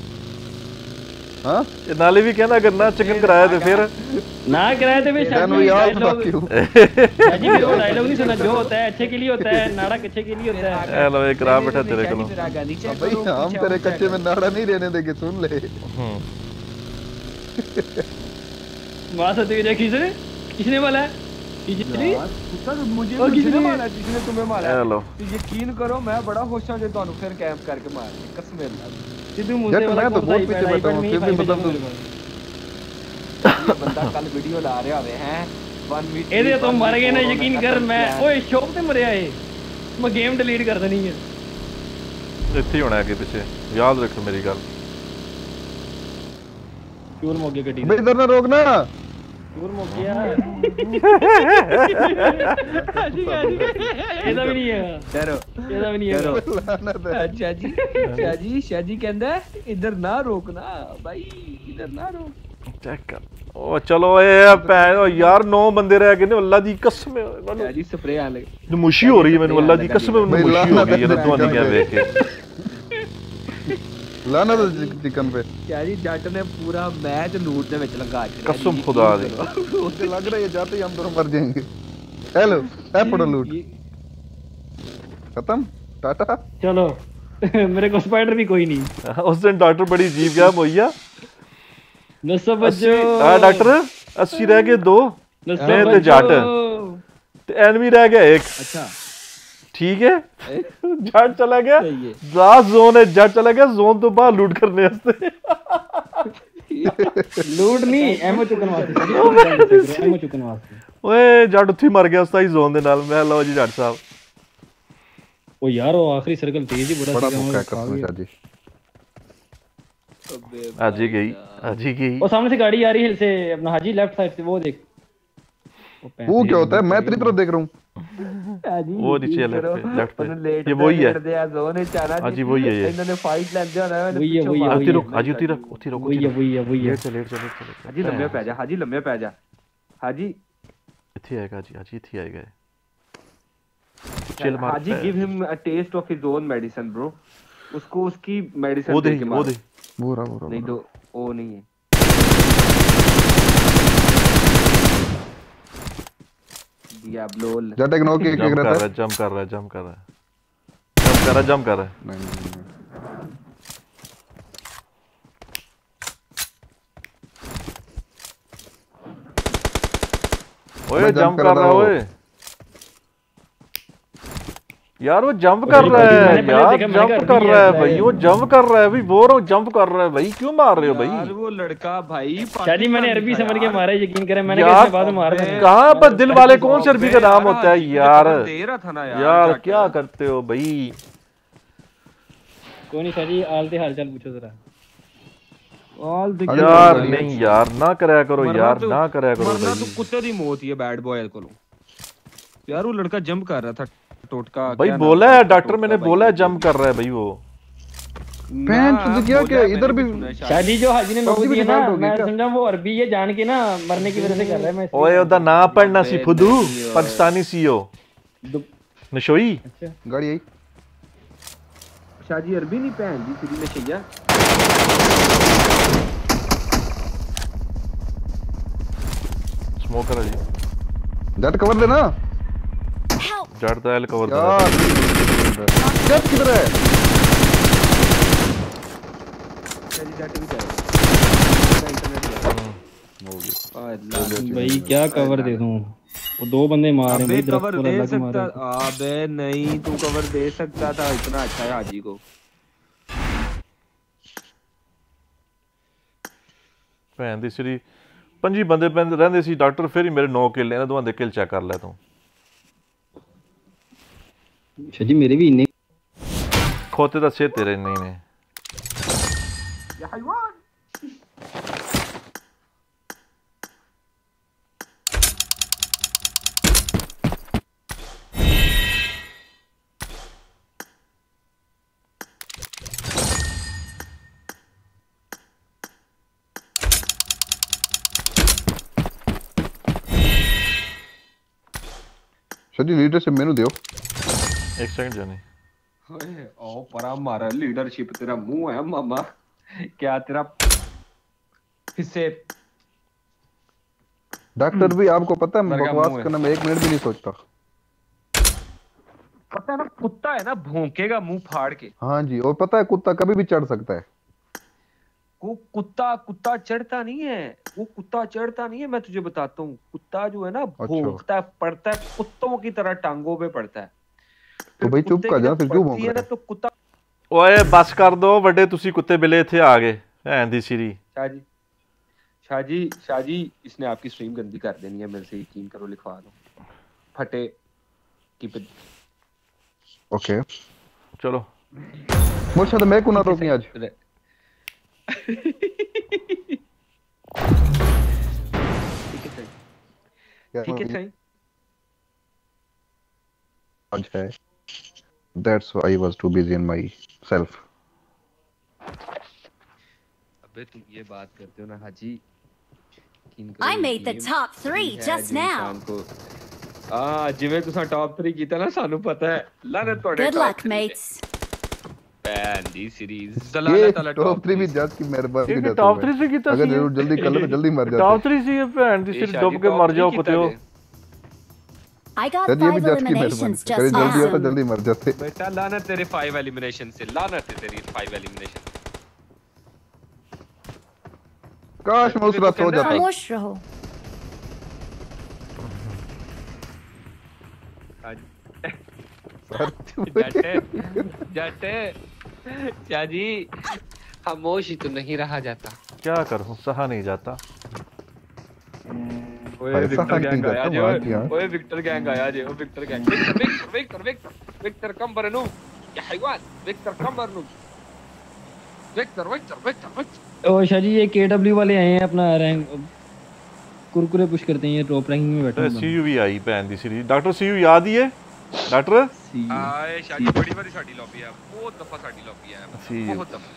ਹਾਂ? ਨਾਲੇ ਵੀ ਕਹਿੰਦਾ ਕਰਨਾ ਚਿਕਨ ਕਿਰਾਇਆ ਤੇ ਫਿਰ। ਨਾ ਕਿਰਾਇਆ ਤੇ ਵੀ ਸ਼ਾਮ ਨੂੰ ਯਾਦ ਬਾਕੀ ਉਹ ਡਾਇਲੋਗ ਨਹੀਂ ਸੁਣਾ ਜੋ ਹੁੰਦਾ ਹੈ ਅੱਛੇ ਕੇ ਲਈ ਹੁੰਦਾ ਹੈ ਨਾੜਾ ਕੱਚੇ ਕੇ ਲਈ ਹੁੰਦਾ ਹੈ। ਇਹ ਲੋ ਇਹ ਕਰਾ ਬੈਠਾ ਤੇਰੇ ਕੋਲ। ਬਈ ਹਮ ਤੇਰੇ ਕੱਚੇ ਮੈਂ ਨਾੜਾ ਨਹੀਂ ਰਹਿਣੇ ਦੇਗੇ ਸੁਣ ਲੈ। ਹੂੰ। ਮਾਸਾ ਤੇ ਦੇਖੀ ਸਰ ਕਿਸਨੇ ਵਾਲਾ? मुझे और किसी ने किसने- मारा जिसने तुम्हें मारा ਐ ਲੋ ਤੇ ਯਕੀਨ ਕਰੋ ਮੈਂ ਬੜਾ ਖੁਸ਼ ਹਾਂ ਜੇ ਤੁਹਾਨੂੰ ਫਿਰ ਕੈਂਪ ਕਰਕੇ ਮਾਰ ਕਸਮ ਹੈ सिद्धू मुझसे जट वाला मैं तो कौन सा बहुत पीछे iPad बैठा हूँ में फिर भी ही मतलब मेरे तू पास। ਬੰਦਾ ਕੱਲ ਵੀਡੀਓ ਲਾ ਰਿਹਾ ਹੋਵੇ ਹੈ 1 ਵੀਕ ਇਹਦੇ ਤੋਂ ਮਰ ਗਏ ਨੇ ਯਕੀਨ ਕਰ ਮੈਂ ਓਏ ਸ਼ੌਪ ਤੇ ਮਰਿਆ ਏ ਮੈਂ ਗੇਮ ਡਿਲੀਟ ਕਰ ਦੇਣੀ ਹੈ ਇੱਥੇ ਹੀ ਹੋਣਾ ਅੱਗੇ ਪਿੱਛੇ ਯਾਦ ਰੱਖ ਮੇਰੀ ਗੱਲ ਚੂਰ ਮੋਗੇ ਗੱਡੀ भाई इधर ना रोकना ਚੂਰ ਮੋਗਿਆ ਇਹਦਾ ਵੀ ਨਹੀਂ ਹੈ ਡਰੋ ਇਹਦਾ ਵੀ ਨਹੀਂ ਹੈ लानत है ਅੱਛਾ ਜੀ ਅੱਛਾ ਜੀ ਸ਼ਾਜੀ ਕਹਿੰਦਾ ਇਧਰ ਨਾ ਰੋਕਣਾ ਭਾਈ ਇਧਰ ਨਾ ਰੋਕ ਚੈੱਕ ਕਰ ਉਹ ਚਲੋ ਇਹ ਭੈਣ ਉਹ ਯਾਰ ਨੌ ਬੰਦੇ ਰਹਿ ਗਏ ਨੇ ਅੱਲਾ ਦੀ ਕਸਮ ਹੈ, ਮੈਨੂੰ ਸ਼ਾਜੀ ਸਪਰੇ ਆਣ ਲੱਗੇ ਮੁਸ਼ੀ ਹੋ ਰਹੀ ਹੈ ਮੈਨੂੰ ਅੱਲਾ ਦੀ ਕਸਮ ਹੈ, ਮੈਨੂੰ ਬਈ ਮੁਸ਼ੀ ਹੋ ਲਾਹਨਤ ਗਈ ਇਹਨਾਂ ਹੈ ਦੋਵਾਂ ਦੀਆਂ ਵੇਖ ਕੇ ਲਾਣਾ ਤਾਂ ਚਿਕਨ पे ਕਿਆ ਜੀ ਜੱਟ ਨੇ ਪੂਰਾ ਮੈਚ ਲੂਟ ਦੇ ਵਿੱਚ ਲੰਘਾ ਕੇ कसम खुदा दी मुझे लग रहा है ये जाते ही हम दोनों मर जाएंगे हेलो ए पड़ो लूट खत्म टाटा चलो मेरे को स्पाइडर भी कोई नहीं उस दिन डॉक्टर बड़ी अजीब गया मोइया नसो बज्जो ਆ ਡਾਕਟਰ 80 ਰਹਿ ਗਏ ਦੋ नसो ਮੈਂ ਤੇ बज्जो। ਜੱਟ ਤੇ ਐਨਮੀ ਰਹਿ ਗਿਆ ਇੱਕ अच्छा ਠੀਕ ਹੈ ਜੱਟ ਚਲਾ ਗਿਆ ਲਾਸਟ ਜ਼ੋਨ ਹੈ ਜੱਟ ਚਲਾ ਗਿਆ ਜ਼ੋਨ ਤੋਂ ਬਾਹਰ ਲੂਟ ਕਰਨੇ ਵਾਸਤੇ लूट नहीं एमओ चुकन वास्ते एमओ चुकन वास्ते ਓਏ ਜੱਟ ਉੱਥੇ ਹੀ ਮਰ ਗਿਆ ਸਤਾਈ ਜ਼ੋਨ ਦੇ ਨਾਲ ਮੈਂ ਲਓ ਜੀ ਜੱਟ ਸਾਹਿਬ ओ यार वो आखिरी सर्कल तेज ही बड़ा बड़ा सीधा मौका है वहाँ खा कसम गया। शादी ਅੱਜ ਹੀ गई आज ही गई वो सामने से गाड़ी आ रही है से अपना हाजी लेफ्ट साइड से वो देख वो क्या होता है? मैं तेरी तरफ़ देख रहा हूँ। वो नीचे लेफ़्ट पे। लेफ़्ट पे ये वही है हाँ। जी वही है ये। इन्होंने फाइट लग दिया ना वही है वही है अजी रुक जी उतरी रख उतरी रख वही है वही है वही है। लेट चल लेट चल लेट जी लंबे पै जा हाँ जी लंबे पै जा। हाँ जी इथे आएगा जी हाँ जी इथे आएगा। चल मार। हाँ जी give him a test of his own medicine bro उसको उसकी मेडिसिन दे वो दे वो दे। वो रहा वो रहा नहीं तो ओ नहीं है। डियाब्लो जट एक एक कर रहता रहा है जंप कर रहा है जंप कर रहा है। जंप कर रहा है जंप कर रहा है। नहीं नहीं ओए जंप कर कर रहा है। ओए। यार वो जंप कर रहा है यार जंप कर रहा है भाई वो जंप कर रहा है भाई बोल रहा हूँ जंप कर रहा है भाई क्यों मार रहे हो भाई? वो लड़का भाई शादी मैंने अरबी समझ के मारा यकीन करें मैंने यार, कहा बाद मार कहाँ पर दिल वाले कौन से अरबी का नाम होता है यार? दे था ना यार यार क्या करते हो भाई? कोई नहीं शादी आलते हाल चाल पूछो जरा। यार नहीं यार ना कराया करो यार तो- ना कराया करो मरना तो कुत्ते दी मौत ही है बैड बॉय कोलों यार वो लड़का जंप कर रहा था टोटका भाई बोला है डॉक्टर मैंने बोला है जंप कर रहा है भाई वो। तो इधर भी। शादी जो हाजी ने ना मैं समझा वो अरबी ये जान के ना मरने की वजह से कर रहा है मैं ओए ओदा ना पढ़ना सी फुदू। पाकिस्तानी सीओ नशोई? अच्छा। गाड़ी आई। शादी अरबी नहीं पहन दी तेरी नशैया स्मोकर है। जी। जट कवर देना। जड़ तो एल कवर कर यार जट किधर है तेरी जाट भी जाए इंटरनेट भाई क्या कवर दे दूं वो दो बंदे मारे अबे भाई दरख्त कवर पर दे अलग मारे सकता अबे नहीं तू कवर दे सकता था इतना अच्छा है हाजी को ਭੈਣ ਦੀ ਸ੍ਰੀ ਪੰਜੀ ਬੰਦੇ ਪੈਂਦੇ ਰਹਿੰਦੇ ਸੀ ਡਾਕਟਰ ਫਿਰ ਹੀ ਮੇਰੇ 9 ਕਿੱਲੇ ਇਹਨਾਂ ਦੋਵਾਂ ਦੇ ਕਿੱਲ ਚੈੱਕ ਕਰ ਲੈ ਤੂੰ ਅੱਛਾ ਜੀ ਮੇਰੇ ਵੀ ਇੰਨੇ ਖੋਤੇ ਦਾ ਛੇ ਤੇਰੇ ਨਹੀਂ ਨੇ ਯਾ ਹਯਵਾਨ Só de líder você menos deu. एक सेकंड जानी ओ परा मारा लीडरशिप तेरा मुँह है मामा। क्या तेरा हिस्से? डॉक्टर भी आपको पता है बकवास करना मैं 1 मिनट भी नहीं सोचता। पता है ना कुत्ता है ना भौंकेगा मुँह फाड़ के। हाँ जी और पता है कुत्ता कभी भी चढ़ सकता है। वो कुत्ता कुत्ता चढ़ता नहीं है। वो कुत्ता चढ़ता नहीं है मैं तुझे बताता हूँ। कुत्ता जो है ना अच्छा। भूखता है पड़ता है कुत्तों की तरह टांगों पे पड़ता है। तो भाई चुप कुत्ते कर की जा जब फिर क्यों पड़ती भौंक है ना रहा है तो कुत्ता ਓਏ ਬਸ ਕਰ ਦੋ ਵੱਡੇ ਤੁਸੀਂ ਕੁੱਤੇ ਬਿੱਲੇ ਇੱਥੇ ਆ ਗਏ ਭੈਣ ਦੀ ਸ੍ਰੀ शाहजी शाहजी शाहजी इसने आपकी स्ट्रीम गंदी कर देनी है मेरे से यकीन करो लिखवा दो फटे की पे ओके ਚਲੋ मुझे शायद मैं कुना रोकी आज ठीक है सही यार, ठीक है मैं- सही आज है That's why I was too busy in myself. अबे तुम ये बात करते हो ना हाजी यकीन I करो made the यकीन top three है just जो now. इंसान को ਆ ਜਿਵੇਂ ਤੁਸੀਂ ਟੌਪ 3 ਕੀਤਾ ਨਾ ਸਾਨੂੰ ਪਤਾ ਹੈ ਲਾਨਤ ਤੁਹਾਡੇ Good top luck, three mates. ਤੇ। पैन दी सीरीज जलाला ये ताला टॉप 3 भी जज की मेहरबानी ਇਹ की ਟਾਪ 3 ਸੀ ਕੀਤਾ अगर ਸੀ जरूर जल्दी कर लो तो जल्दी मर ਟਾਪ जाते 3 ਸੀ ਇਹ ਭੈਣ ਦੀ ਇਹ ਸਿਰ ਸ਼ਾਦੀ ਡੁੱਬ ਕੇ top ਮਰ three ਜਾਓ ਕੀਤਾ ਕੁੱਤਿਓ ਜੇ। I got सर ये भी five जज की eliminations मेहरबानी करे just जल्दी होता जल्दी मर जाते। बेटा लानत तेरे फाइव एलिमिनेशन से लानत है तेरी फाइव एलिमिनेशन काश मैं उस रात हो जाता। खामोश रहो। जटे जटे शाजी खामोश ही तो नहीं रहा जाता। क्या करूँ? सहा नहीं जाता। ओए भाई विक्टर साहब गैंग की आया जाता जे वहाँ की, हाँ। ओए विक्टर गैंग आया जे ओ Victor gang Victor Victor Victor Victor Victor कम बरनू या हैवान विक्टर कम बरनू विक्टर विक्टर विक्टर विक्टर ओ शाह जी ये केडब्ल्यू वाले आए हैं अपना रैंक कुरकुरे पुश करते हैं ये टॉप रैंकिंग में बैठे ਤੇ हैं ਸੀਯੂ ਵੀ ਆਈ ਭੈਣ ਦੀ ਸੀਰੀਜ਼ ਡਾਕਟਰ ਸੀਯੂ ਯਾਦ ਹੀ ਹੈ ਡਾਕਟਰ आए शाजी बड़ी बड़ी साडी लॉबी है बहुत दफा साडी लॉबी है See you.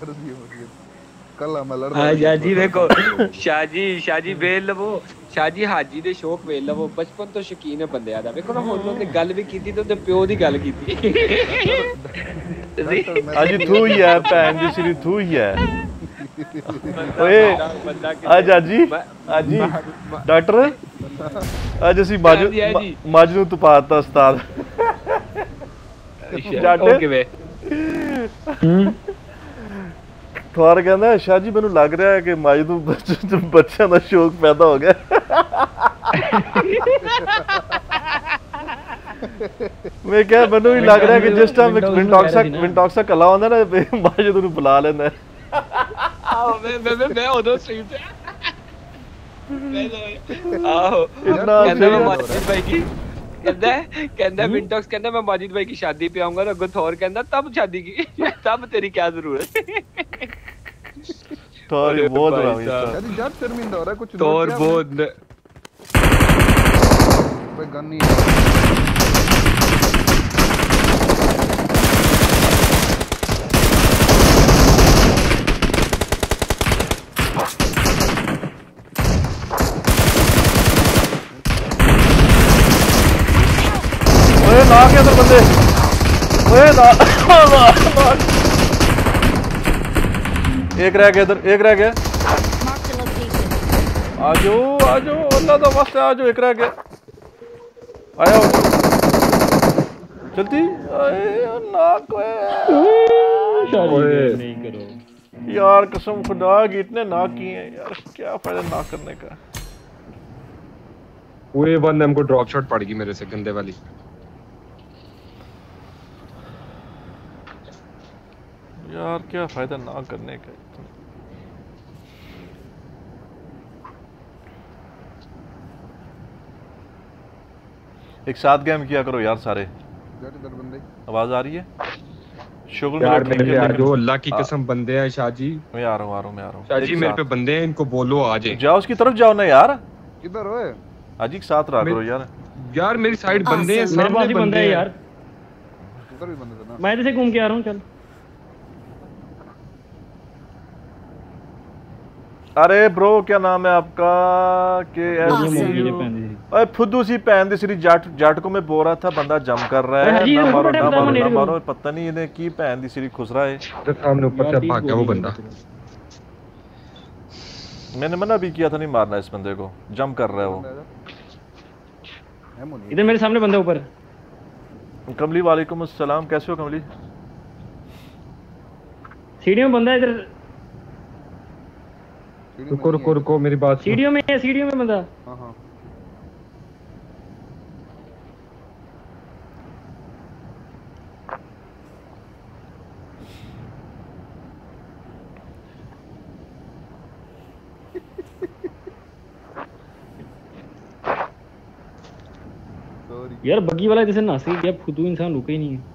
Brasil, Brasil. ਕੱਲ ਮਲੜ ਹਾਂ ਜਾਜੀ ਵੇਖੋ ਸ਼ਾਜੀ ਸ਼ਾਜੀ ਵੇਲ ਲਵੋ ਸ਼ਾਜੀ ਹਾਜੀ ਦੇ ਸ਼ੌਕ ਵੇਲ ਲਵੋ ਬਚਪਨ ਤੋਂ ਸ਼ਕੀਨ ਹੈ ਬੰਦਿਆਂ ਦਾ ਵੇਖੋ ਨਾ ਹੁਣ ਉਹਨੇ ਗੱਲ ਵੀ ਕੀਤੀ ਤੇ ਉਹਦੇ ਪਿਓ ਦੀ ਗੱਲ ਕੀਤੀ ਅੱਜ ਤੂੰ ਹੀ ਆ ਭੈਣ ਜੀ ਸ੍ਰੀ ਤੂੰ ਹੀ ਆ ਓਏ ਅੱਜ ਆਜੀ ਆਜੀ ਡਾਕਟਰ ਅੱਜ ਅਸੀਂ ਮਾਜੂ ਮਾਜੂ ਨੂੰ ਤੁਪਾਤਾ ਉਸਤਾਦ ਜਾਟ ਓਕੇ ਵੇ ਠਵਾਰ ਕਹਿੰਦਾ ਸ਼ਾਹ ਜੀ ਮੈਨੂੰ ਲੱਗ ਰਿਹਾ ਹੈ ਕਿ ਮਾਜਦੂ ਬੱਚਿਆਂ ਦਾ ਸ਼ੌਕ ਪੈਦਾ ਹੋ ਗਿਆ ਮੈਂ ਕਿਹਾ ਮੈਨੂੰ ਵੀ ਲੱਗ ਰਿਹਾ ਕਿ ਜਿਸ ਟਾਈਮ ਇੱਕ ਵਿੰਟੌਕਸਾ ਵਿੰਟੌਕਸਾ ਕਲਾ ਆਉਂਦਾ ਨਾ ਮਾਜਦੂ ਨੂੰ ਬੁਲਾ ਲੈਂਦਾ ਆਹ ਮੈਂ ਮੈਂ ਮੈਂ ਉਦੋਂ ਸਟ੍ਰੀਮ ਤੇ ਆਹੋ ਇਤਨਾ ਸੀਰੀਅਸ ਬਾਈ ਕੀ कहता है कहता है विंटॉक्स कहता है मैं माजिद भाई की शादी पे आऊँगा ना गुथौर कहता तब शादी की तब तेरी क्या ज़रूरत तौर बहुत भाई साहब। यार शर्मिंदा हो रहा कुछ तौर बहुत ओए ला के अंदर बंदे। ओए ला ला ला एक रह गया इधर एक रह गया। आजो आजो अल्लाह तो मस्त है आजो एक रह गया। आया जल्दी नाक यार कसम खुदा की इतने नाक किए हैं। यार क्या फ़ायदा नाक करने का? वो वन हमको ड्रॉप शॉट पड़ गई मेरे से गंदे वाली। यार क्या फ़ायदा ना करने का एक साथ गेम किया करो यार सारे। बंदे। आवाज़ आ रही है? शुगर यार मेरे आ जाओ अल्लाह की कसम बंदे हैं शाहजी। मैं आ रहा हूँ आ रहा हूँ मैं आ रहा हूँ। शाहजी मेरे पे बंदे हैं इनको बोलो आ जाए जाओ उसकी तरफ़ जाओ ना यार। किधर ओए आज एक साथ रहा करो यार। यार मेरी साइड बंदे हैं सामने भी हैं। यार। उधर भी बंदे थे ना। मैं इधर से घूम के आ रहा हूँ चल अरे ब्रो क्या नाम है आपका के ये एस मूवी ने पहन दी अरे फुद्दू सी पहन दी सिरी जट जट को मैं बोल रहा था बंदा जम कर रहा अरे है ना मारो ना मारो ना मारो पता नहीं इन्हें की पहन दी सिरी खुश रहा है। तो सामने ऊपर से भाग गया वो बंदा। मैंने मना भी किया था नहीं मारना इस बंदे को जम कर रहा है वो। इधर मेरे सामने बंदा ऊपर। कमली वालेकुम अस्सलाम कैसे हो कमली? सीढ़ियों में बंदा इधर रुको रुको रुको मेरी बात। सीढ़ियों में है सीढ़ियों में बंदा। हाँ हाँ। यार बग्गी वाला जैसे नासिक गया फुदू इंसान रुका ही नहीं है।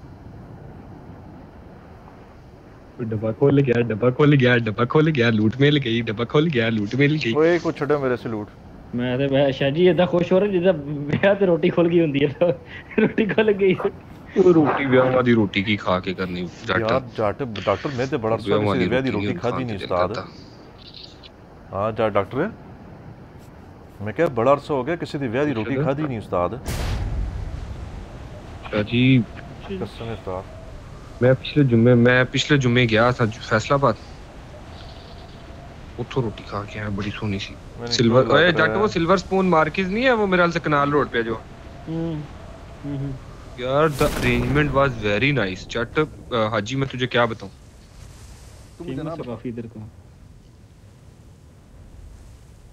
डब्बा खोल गया डब्बा खोल गया डब्बा खोल गया लूट मिल गई डब्बा खोल गया लूट मिल गई ਓਏ ਕੁਛ ਛੱਡੋ ਮੇਰੇ ਸਲੂਟ ਮੈਂ ਤੇ ਮੈਂ ਸ਼ਾਹ ਜੀ ਇਦਾਂ ਖੁਸ਼ ਹੋ ਰਿਹਾ ਜਿੱਦਾਂ ਵਿਆਹ ਤੇ ਰੋਟੀ ਖੁੱਲ ਗਈ ਹੁੰਦੀ ਹੈ ਰੋਟੀ ਖੁੱਲ ਗਈ ਉਹ ਰੋਟੀ ਵਿਆਹਾਂ ਦੀ ਰੋਟੀ ਕੀ ਖਾ ਕੇ ਕਰਨੀ ਯਾਰ ਜੱਟ ਜੱਟ ਡਾਕਟਰ ਮੈਂ ਤੇ ਬੜਾ ਅਰਸਾ ਵਿਆਹਾਂ ਕਿਸੇ ਦੀ ਵਿਆਹ ਦੀ ਰੋਟੀ ਰੋਟੀ ਨਹੀਂ ਖਾਧੀ ਖਾ ਨਹੀਂ ਕੇ ਉਸਤਾਦ ਹਾਂ ਜਾ ਡਾਕਟਰ ਮੈਂ ਕਿਹਾ ਬੜਾ ਅਰਸਾ ਹੋ ਗਿਆ ਕਿਸੇ ਦੀ ਵਿਆਹ ਦੀ ਰੋਟੀ ਚਲੋ। ਖਾਧੀ ਨਹੀਂ ਉਸਤਾਦ शाह जी कसम है उस्ताद मैं पिछले जुम्मे मैं पिछले जुम्मे गया था फैसलाबाद। उतो रोटी खा के आया बड़ी सोनी सी। सिल्वर अरे जट वो सिल्वर स्पून मार्केट नहीं है वो मेरे हाल से कनाल रोड पे जो। हम्म, हम्म, हम्म यार the arrangement was very nice. जट हाजी मैं तुझे क्या बताऊँ? तुम जनाब काफ़ी इधर का।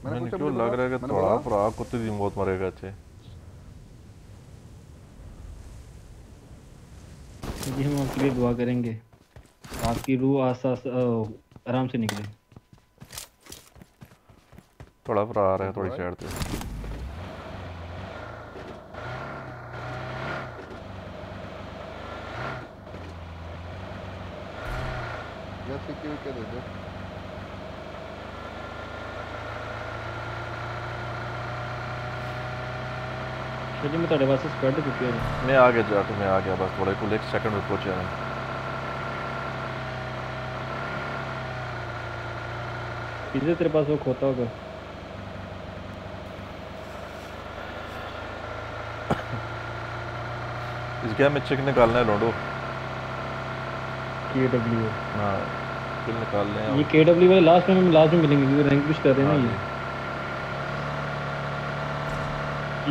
मैंने क्यों लग रहा है कि थोड़ा फ्रॉक कुत्ते दी मौत मरेगा अच्छे। जी हम आपके लिए दुआ करेंगे। आपकी रूह आस्ता आस्ता आराम से निकले। थोड़ा भरा आ रहा है थोड़ी साइड पे जैसे कि क्या दे दे। शाह जी मैं ਤੁਹਾਡੇ ਵਾਸਤੇ ਸਪੈਡ ਚੁੱਕਿਆ ਜੀ मैं आ गया जाट मैं आ गया बस थोड़े कुल एक सेकंड में पहुंचे मैं किधर तेरे पास वो खोता होगा इस गेम में चिक निकालना है लोडो के डब्ल्यू हाँ किल निकालने हैं ये के डब्ल्यू वाले लास्ट में हम लास्ट में मिलेंगे क्योंकि रैंक पुश कर रहे हैं ना ये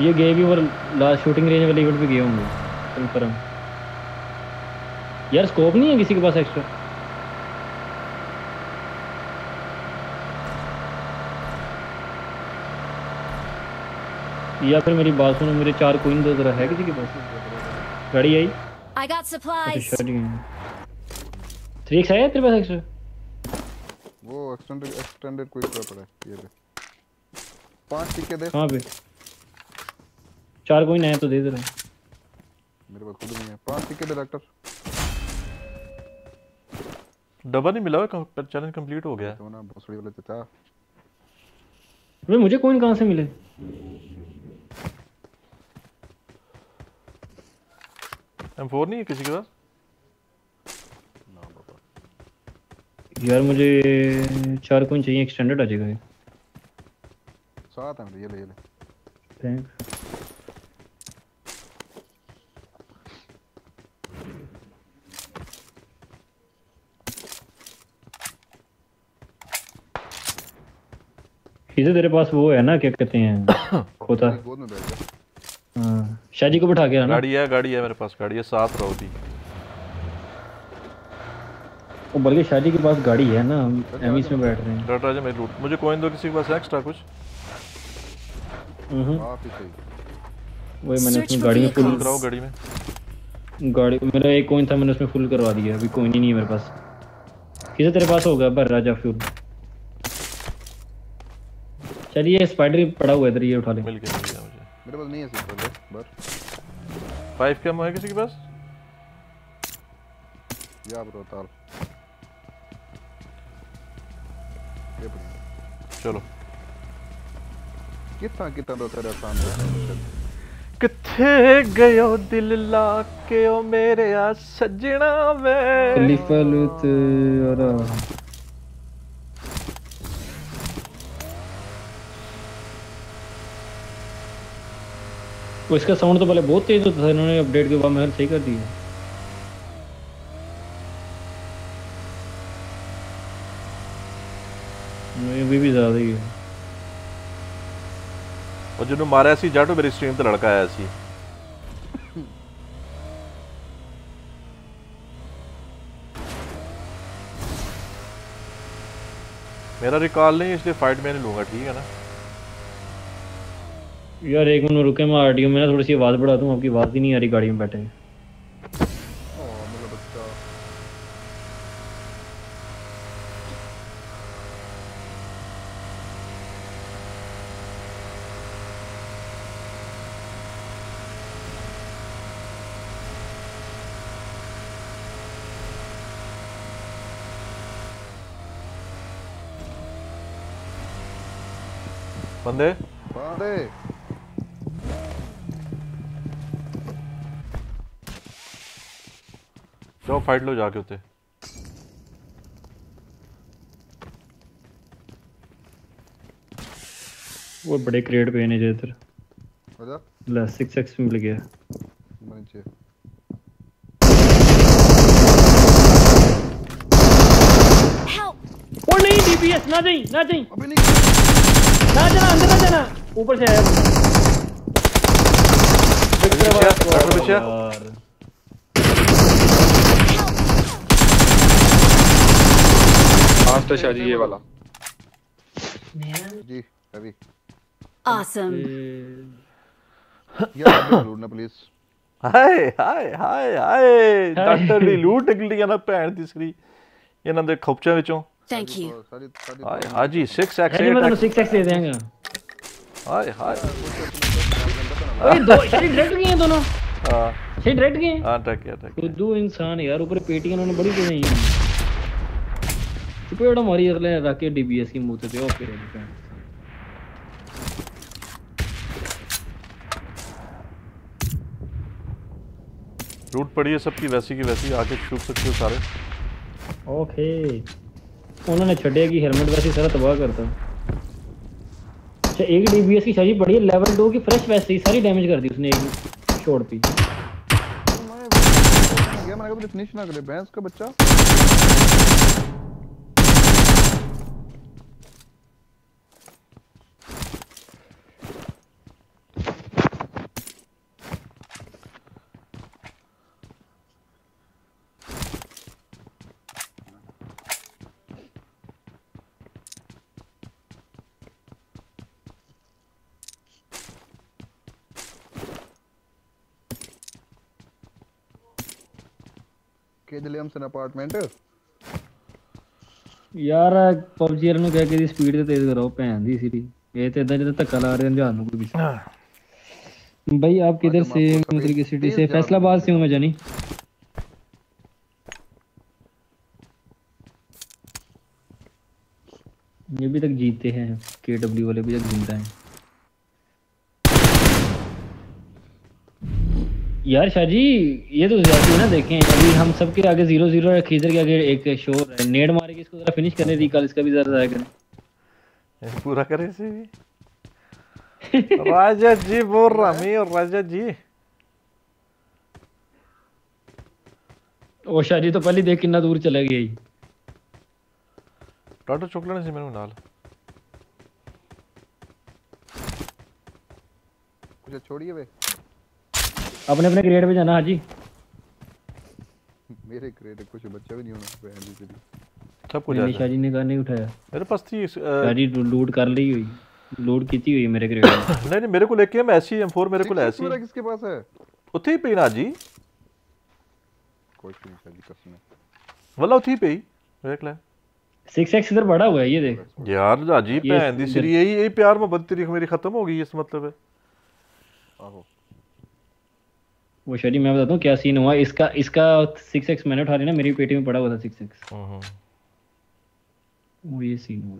ये गए भी और लास्ट शूटिंग रेंज वाले इवेंट पे गए होंगे कंफर्म यार स्कोप नहीं है किसी के पास एक्स्ट्रा या फिर मेरी बात सुनो मेरे चार कोइन दो जरा है किसी के पास? गाड़ी आई? I got अच्छा थ्री एक्स है तेरे पास एक्स्ट्रा वो एक्सटेंडेड एक्सटेंडेड क्विक ड्रॉप है ये ले पाँच टिके दे। कहाँ पे? चार कोइन आए तो दे दे रहा मेरे पास खुद नहीं है। पाँच टिके दे डॉक्टर डबल नहीं मिला हुआ? चैलेंज कंप्लीट हो गया। तो ना भोसड़ी वाले चाचा। अबे मुझे कोइन कहाँ से मिले? M4 नहीं है किसी के पास? यार मुझे चार कोइन चाहिए एक्सटेंडेड आ जाएगा ये। साथ है ये ले ये ले। थैंक्स इसे तेरे पास वो है ना क्या कहते हैं? खोता। जा हाँ शाजी को बिठा के आना। गाड़ी है गाड़ी है मेरे पास गाड़ी है साथ रहो भी वो बल्कि शादी के पास गाड़ी है ना हम एमिस में बैठ रहे हैं। डॉक्टर आजा मेरी लूट। मुझे कॉइन दो किसी के पास एक्स्ट्रा कुछ? हम्म। काफ़ी वही मैंने उसमें गाड़ी में फुल फुल कराओ गाड़ी में। गाड़ी मेरा एक कोइन था मैंने उसमें फुल करवा दिया। अभी कोइन ही नहीं है मेरे पास। किसे तेरे पास होगा? भर राजा फ्यूल चलिए स्पाइडर पड़ा हुआ इधर ये उठा ले। मिल गया मुझे। मेरे पास नहीं है सिर्फ़ बस। फाइव कम है किसी के पास? या ब्रो ताल। ये चलो। कितना कितना रो तेरा सामने किथे गयो दिल लाके ओ मेरे आ सजना वे खलीफा और तो इसका साउंड तो पहले बहुत तेज होता था, इन्होंने अपडेट के बाद में सही कर दिया भी भी ज़्यादा ही है। और जिन्होंने मारा ऐसी जाटो मेरी स्ट्रीम पे लड़का आया ऐसी। मेरा रिकॉल नहीं, इसलिए फाइट मैंने लूँगा, ठीक है ना? यार एक मिनट रुके, मैं आरटीओ में ना थोड़ी सी आवाज़ बढ़ा दूँ, आपकी आवाज़ ही नहीं आ रही गाड़ी में बैठे मेरा बच्चा बंदे बंदे जाओ फाइट लो जाके उते वो बड़े क्रेड पे ने इधर। आजा ला 6x में मिल गया। नीचे ओ नहीं डीपीएस ना जाई ना जाई अबे नहीं ना जाना अंदर ना जाना ऊपर से आया। डॉक्टर पीछे लास्ट है शादी ये वाला जी अभी Awesome. यार अबे ढूंढना प्लीज ਹਾਏ ਹਾਏ ਹਾਏ ਹਾਏ ਡਾਕਟਰ ਦੀ ਲੂਟ ਨਿਕਲੀ ਨਾ ਭੈਣ ਦੀ ਸਰੀ ਇਹਨਾਂ ਦੇ ਖੋਪਚਿਆਂ ਵਿੱਚੋਂ Thank you. ਹਾਏ ਹਾਜੀ 6x अरे मैं तुम्हें 6x दे देंगे ਹਾਏ ਹਾਏ ओए दो शरीर डायरेक्ट गए हैं दोनों हाँ शरीर डायरेक्ट गए हैं हाँ टक गया टक खुदू इंसान यार ऊपर पेटियां उन्होंने बड़ी बनाई हैं चुपेड़ा मारी अगले ने रख के डीबीएस की मुँह पे। ओके लूट पड़ी है सबकी वैसी की वैसी आके छूप सकते हो सारे। ओके उन्होंने छड़े की हेलमेट वैसे सारा तबाह करता अच्छा एक डीबीएस की शादी पड़ी है लेवल 2 की फ्रेश वैसे ही सारी डैमेज कर दी उसने एक शॉट पे। ये मैंने कहा फिनिश ना करे भैंस का बच्चा। के विलियमसन अपार्टमेंट ਯਾਰ ਪਬਜੀ ਨੂੰ ਕਹਿ ਕੇ ਦੀ ਸਪੀਡ ਤੇ ਤੇਜ਼ ਕਰਾਓ ਭੈਣ ਦੀ ਸੀਰੀ ਇਹ ਤੇ ਇਦਾਂ ਜਿੱਦਾਂ ਧੱਕਾ ਲਾ ਰਹੇ ਹਨ ਨੂੰ ਕੋਈ भी भाई आप किधर से मतलब की सिटी से फैसलाबाद से हूँ मैं जानी ये भी तक जीते हैं के डब्ल्यू वाले भी तक जिंदा हैं यार शाह जी ये तो ज़्यादा है ना देखें। अभी हम सबके आगे ज़ीरो ज़ीरो है खीजर के आगे एक शोर है। नेड मार के इसको जरा फिनिश करने दी कल इसका भी जरा जाया करें। पूरा करें से भी। रजत जी बोल रहा मैं और राजा जी। ओ शाह जी तो पहले देख कितना दूर चला गया टाटा टाटो चॉकलेट से मेनू नाल कुछ छोड़िए भाई अपने अपने ग्रेड पे जाना हाजी मेरे ग्रेड कुछ बच्चा भी नहीं होना पे हाजी से सब कुछ निशा जी ने कहा नहीं उठाया। मेरे पास थी सारी लूट कर ली हुई। लूट की थी हुई मेरे ग्रेड नहीं नहीं मेरे को लेके है मैं ऐसी M4 मेरे को ऐसी मेरा किसके पास है? उथे ही पीना जी। कोई नहीं शादी कसम है। वाला उथे पे ही देख ले। 6x इधर बड़ा हुआ है ये देख। यार अजीब है इंदी सीरी यही यही प्यार मोहब्बत तेरी मेरी खत्म हो गई इस मतलब है। आहो। वो शादी मैं बताता हूँ क्या सीन हुआ। इसका इसका 6x मैंने उठा लिया ना मेरी पेटी में पड़ा हुआ था 6x वो ये सीन हुआ।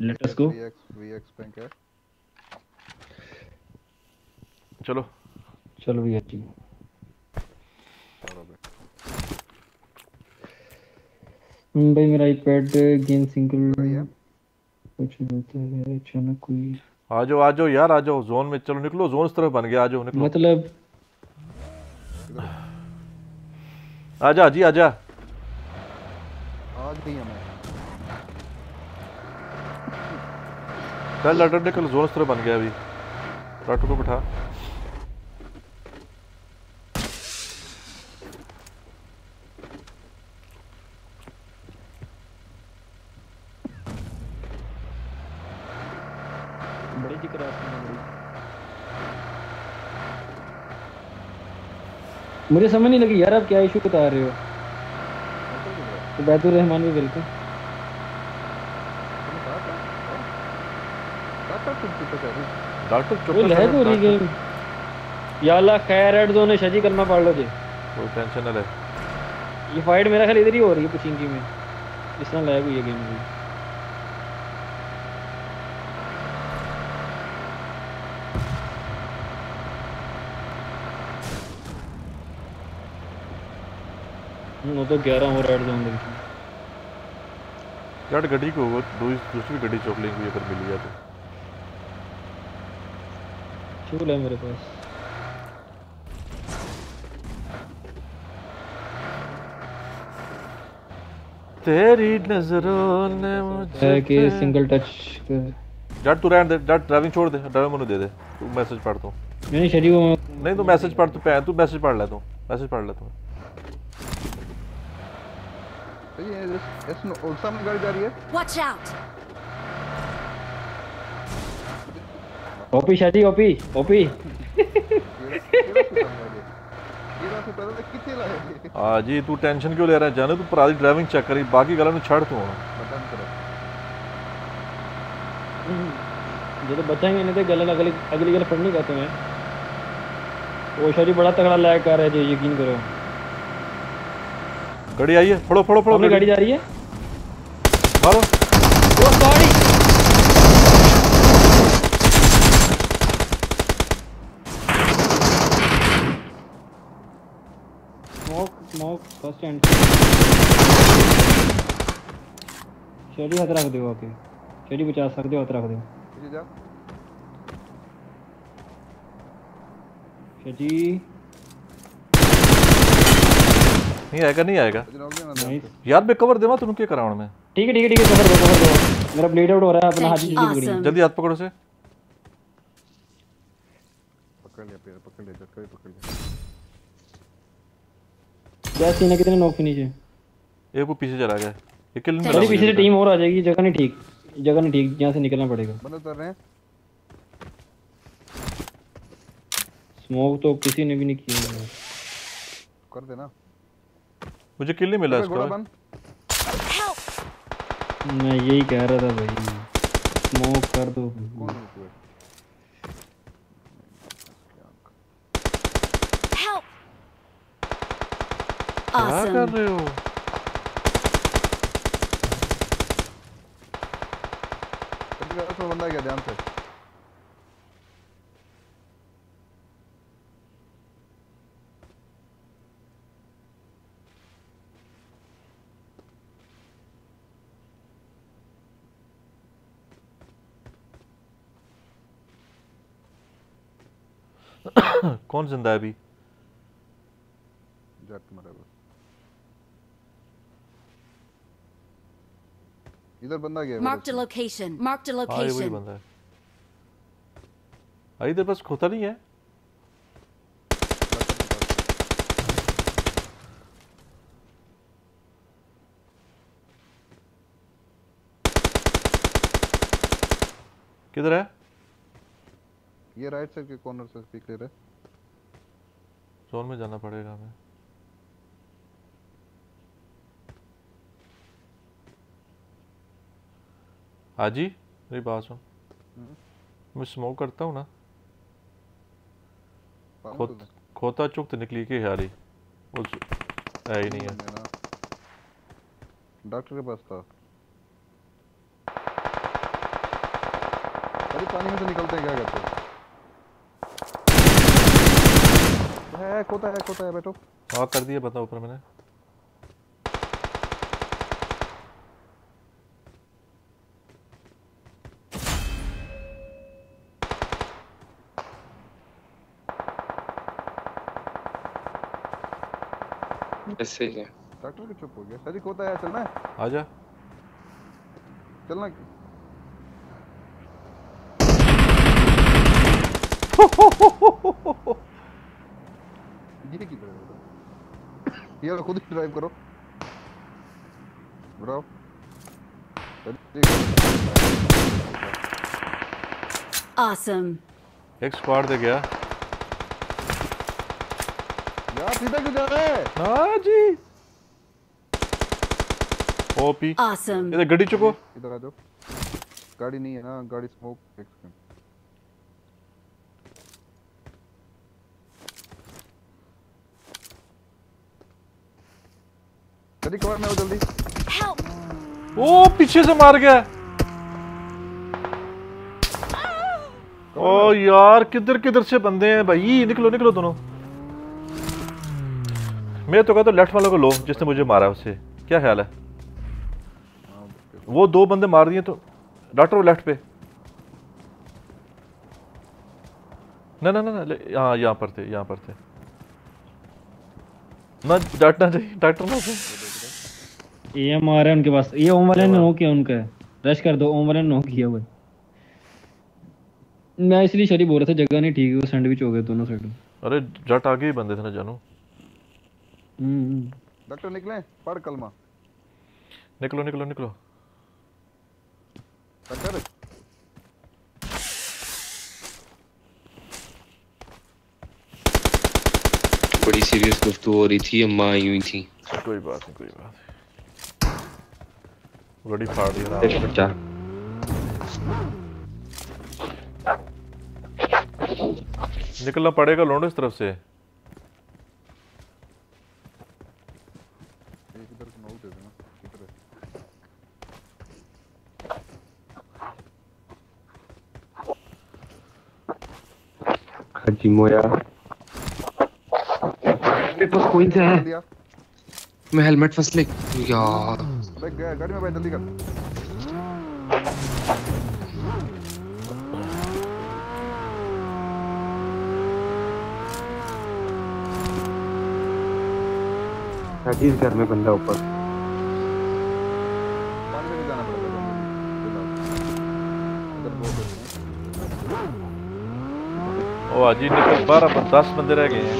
Let us go VX VX bank है। चलो। चलो भैया जी। हम्म, भाई मेरा आईपैड गेम सिंगल कुछ होता है अचानक कोई आ जाओ आ जाओ यार आ जाओ जोन में चलो निकलो जोन इस तरफ़ बन गया आ जाओ निकलो। मतलब आजा जी आजा। कल लटर हमें चल डॉक्टर निकल जोन इस तरफ़ बन गया अभी। लटर को बिठा बड़ी ज़िक्र मुझे समझ नहीं लगी यार आप क्या इशू बता रहे हो? उबैदुर रहमान भी बिल्कुल डॉक्टर चुप हो रही डॉक्टर। गेम या अल्लाह खैर रेड जोन है शजी कलमा पढ़ लो जी। कोई टेंशन ना ले। ये फाइट मेरा ख्याल इधर ही हो रही है पुचिंगी में। इस तरह लैग हुई है गेम में। वो तो ग्यारह और ऐड जोन देखी रेड गड्डी को वो दूसरी गड्डी चोक लेंगे अगर मिल गया तो चूल ले मेरे पास तेरी नज़रों ने मुझे के सिंगल टच डट तू रहने दे जट ड्राइविंग छोड़ दे ड्राइविंग मनु दे दे तू मैसेज पढ़ हूँ नहीं शरीफ नहीं तू मैसेज पढ़ तू तू मैसेज पढ़ ले तू मैसेज पढ़ ले तू तो सही है इस सामने गाड़ी जा रही है। वॉच आउट ओपी शादी ओपी ओपी। हाँ जी तू टेंशन क्यों ले रहा है? जाने तू पराली ड्राइविंग चेक करी बाकी गलत में छड़ तू ये तो बच्चा बचाएँगे नहीं तो गलत अगली अगली गलत पढ़नी कहते हैं। वो शरीर बड़ा तगड़ा लैग कर रहा है जो यकीन करो। गाड़ी आई है फड़ो फड़ो फड़ो गाड़ी। जा रही है। मारो। ओ sorry smoke smoke first and शरी हथ रख दो आके। शरी बचा सकते हो हथ रख दो। पीछे जा शजी नहीं आएगा नहीं आएगा। यार मैं कवर देवा तूने क्या कराउंड में ठीक है ठीक है ठीक है कवर दो कवर दो। मेरा ब्लीड आउट हो रहा है अपना हाथ जी पकड़ी जल्दी हाथ पकड़ो से पकड़ लिया पैर पकड़ लिया जक्का भी पकड़ लिया। क्या सीन है कितने नॉक फिनिश है? एक वो पीछे चला गया। ये किल मेरी पीछे से टीम और आ जाएगी जगह नहीं ठीक। जगह नहीं ठीक यहाँ से निकलना पड़ेगा। बंदे उतर रहे हैं। स्मोक तो किसी ने भी नहीं किया। कर देना। मुझे किल नहीं मिला इसका। मैं यही कह रहा था भाई स्मोक कर दो। कौन है क्या कर रहे हो? इसमें बंदा गया ध्यान से। कौन ज़िंदा है अभी? जट मरा बस। इधर बंदा गया a location. Marked a हाँ ये वही बंदा है। आई इधर बस खोता नहीं है? किधर है? ये राइट साइड के कॉर्नर से भी क्लियर है। जोन में जाना पड़ेगा हमें। हाजी मेरी बात सुन। मैं स्मोक करता हूँ ना। पागल खो, खोता चुक तो निकली के हारी वो ज- है ही नहीं है। डॉक्टर के पास था। अरे पानी में से निकलते हैं क्या कहते हैं? है खोता है खोता है बैठो। हाँ कर दिया बता ऊपर मैंने। ऐसे ही है। डॉक्टर के चुप हो गया। सर खोता है चलना है? आजा चलना ये की ड्राइव ये खुद ही ड्राइव करो ब्रो Awesome. एक स्क्वाड दे गया यार सीधा क्यों जा रहा है हाँ जी ओपी Awesome. इधर गड्डी चुको इधर आ जाओ गाड़ी नहीं है ना गाड़ी स्मोक एक सेकंड जल्दी कवर में आओ जल्दी। ओ पीछे से मार गया। ओ यार किधर किधर से बंदे हैं भाई? निकलो निकलो दोनों। मैं तो कहता हूँ लेफ़्ट वालों को लो जिसने मुझे मारा है उससे क्या ख्याल है? वो दो बंदे मार दिए तो डॉक्टर वो लेफ़्ट पे। ना ना ना ना ले- हाँ यहाँ पर थे यहाँ पर थे। ना डांटना चाहिए डॉक्टर ना से एएम आ रहा है उनके पास। ये ओम वाले ने नो किया उनका। रश कर दो ओम वाले ने नो किया हुआ मैं इसलिए शरी बोल रहा था जगह नहीं ठीक है वो सैंडविच हो गए दोनों साइड अरे जट आगे ही बंदे थे ना जानू। हम्म। डॉक्टर निकले पढ़ कलमा। निकलो निकलो निकलो। डॉक्टर? बड़ी सीरियस गुफ्तु हो रही थी अम्मा आई हुई थी। कोई बात नहीं कोई बात नहीं। बच्चा निकलना पड़ेगा लोंडो इस तरफ़ से। मोया। मेरे पास कोई है। मैं हेलमेट फंस ले यार। अबे गा- गाड़ी में बैठ जल्दी कर। इस घर में बंदा ऊपर। हैं। ओ अजी निकल बारह बंद दस बंदे रह गए हैं।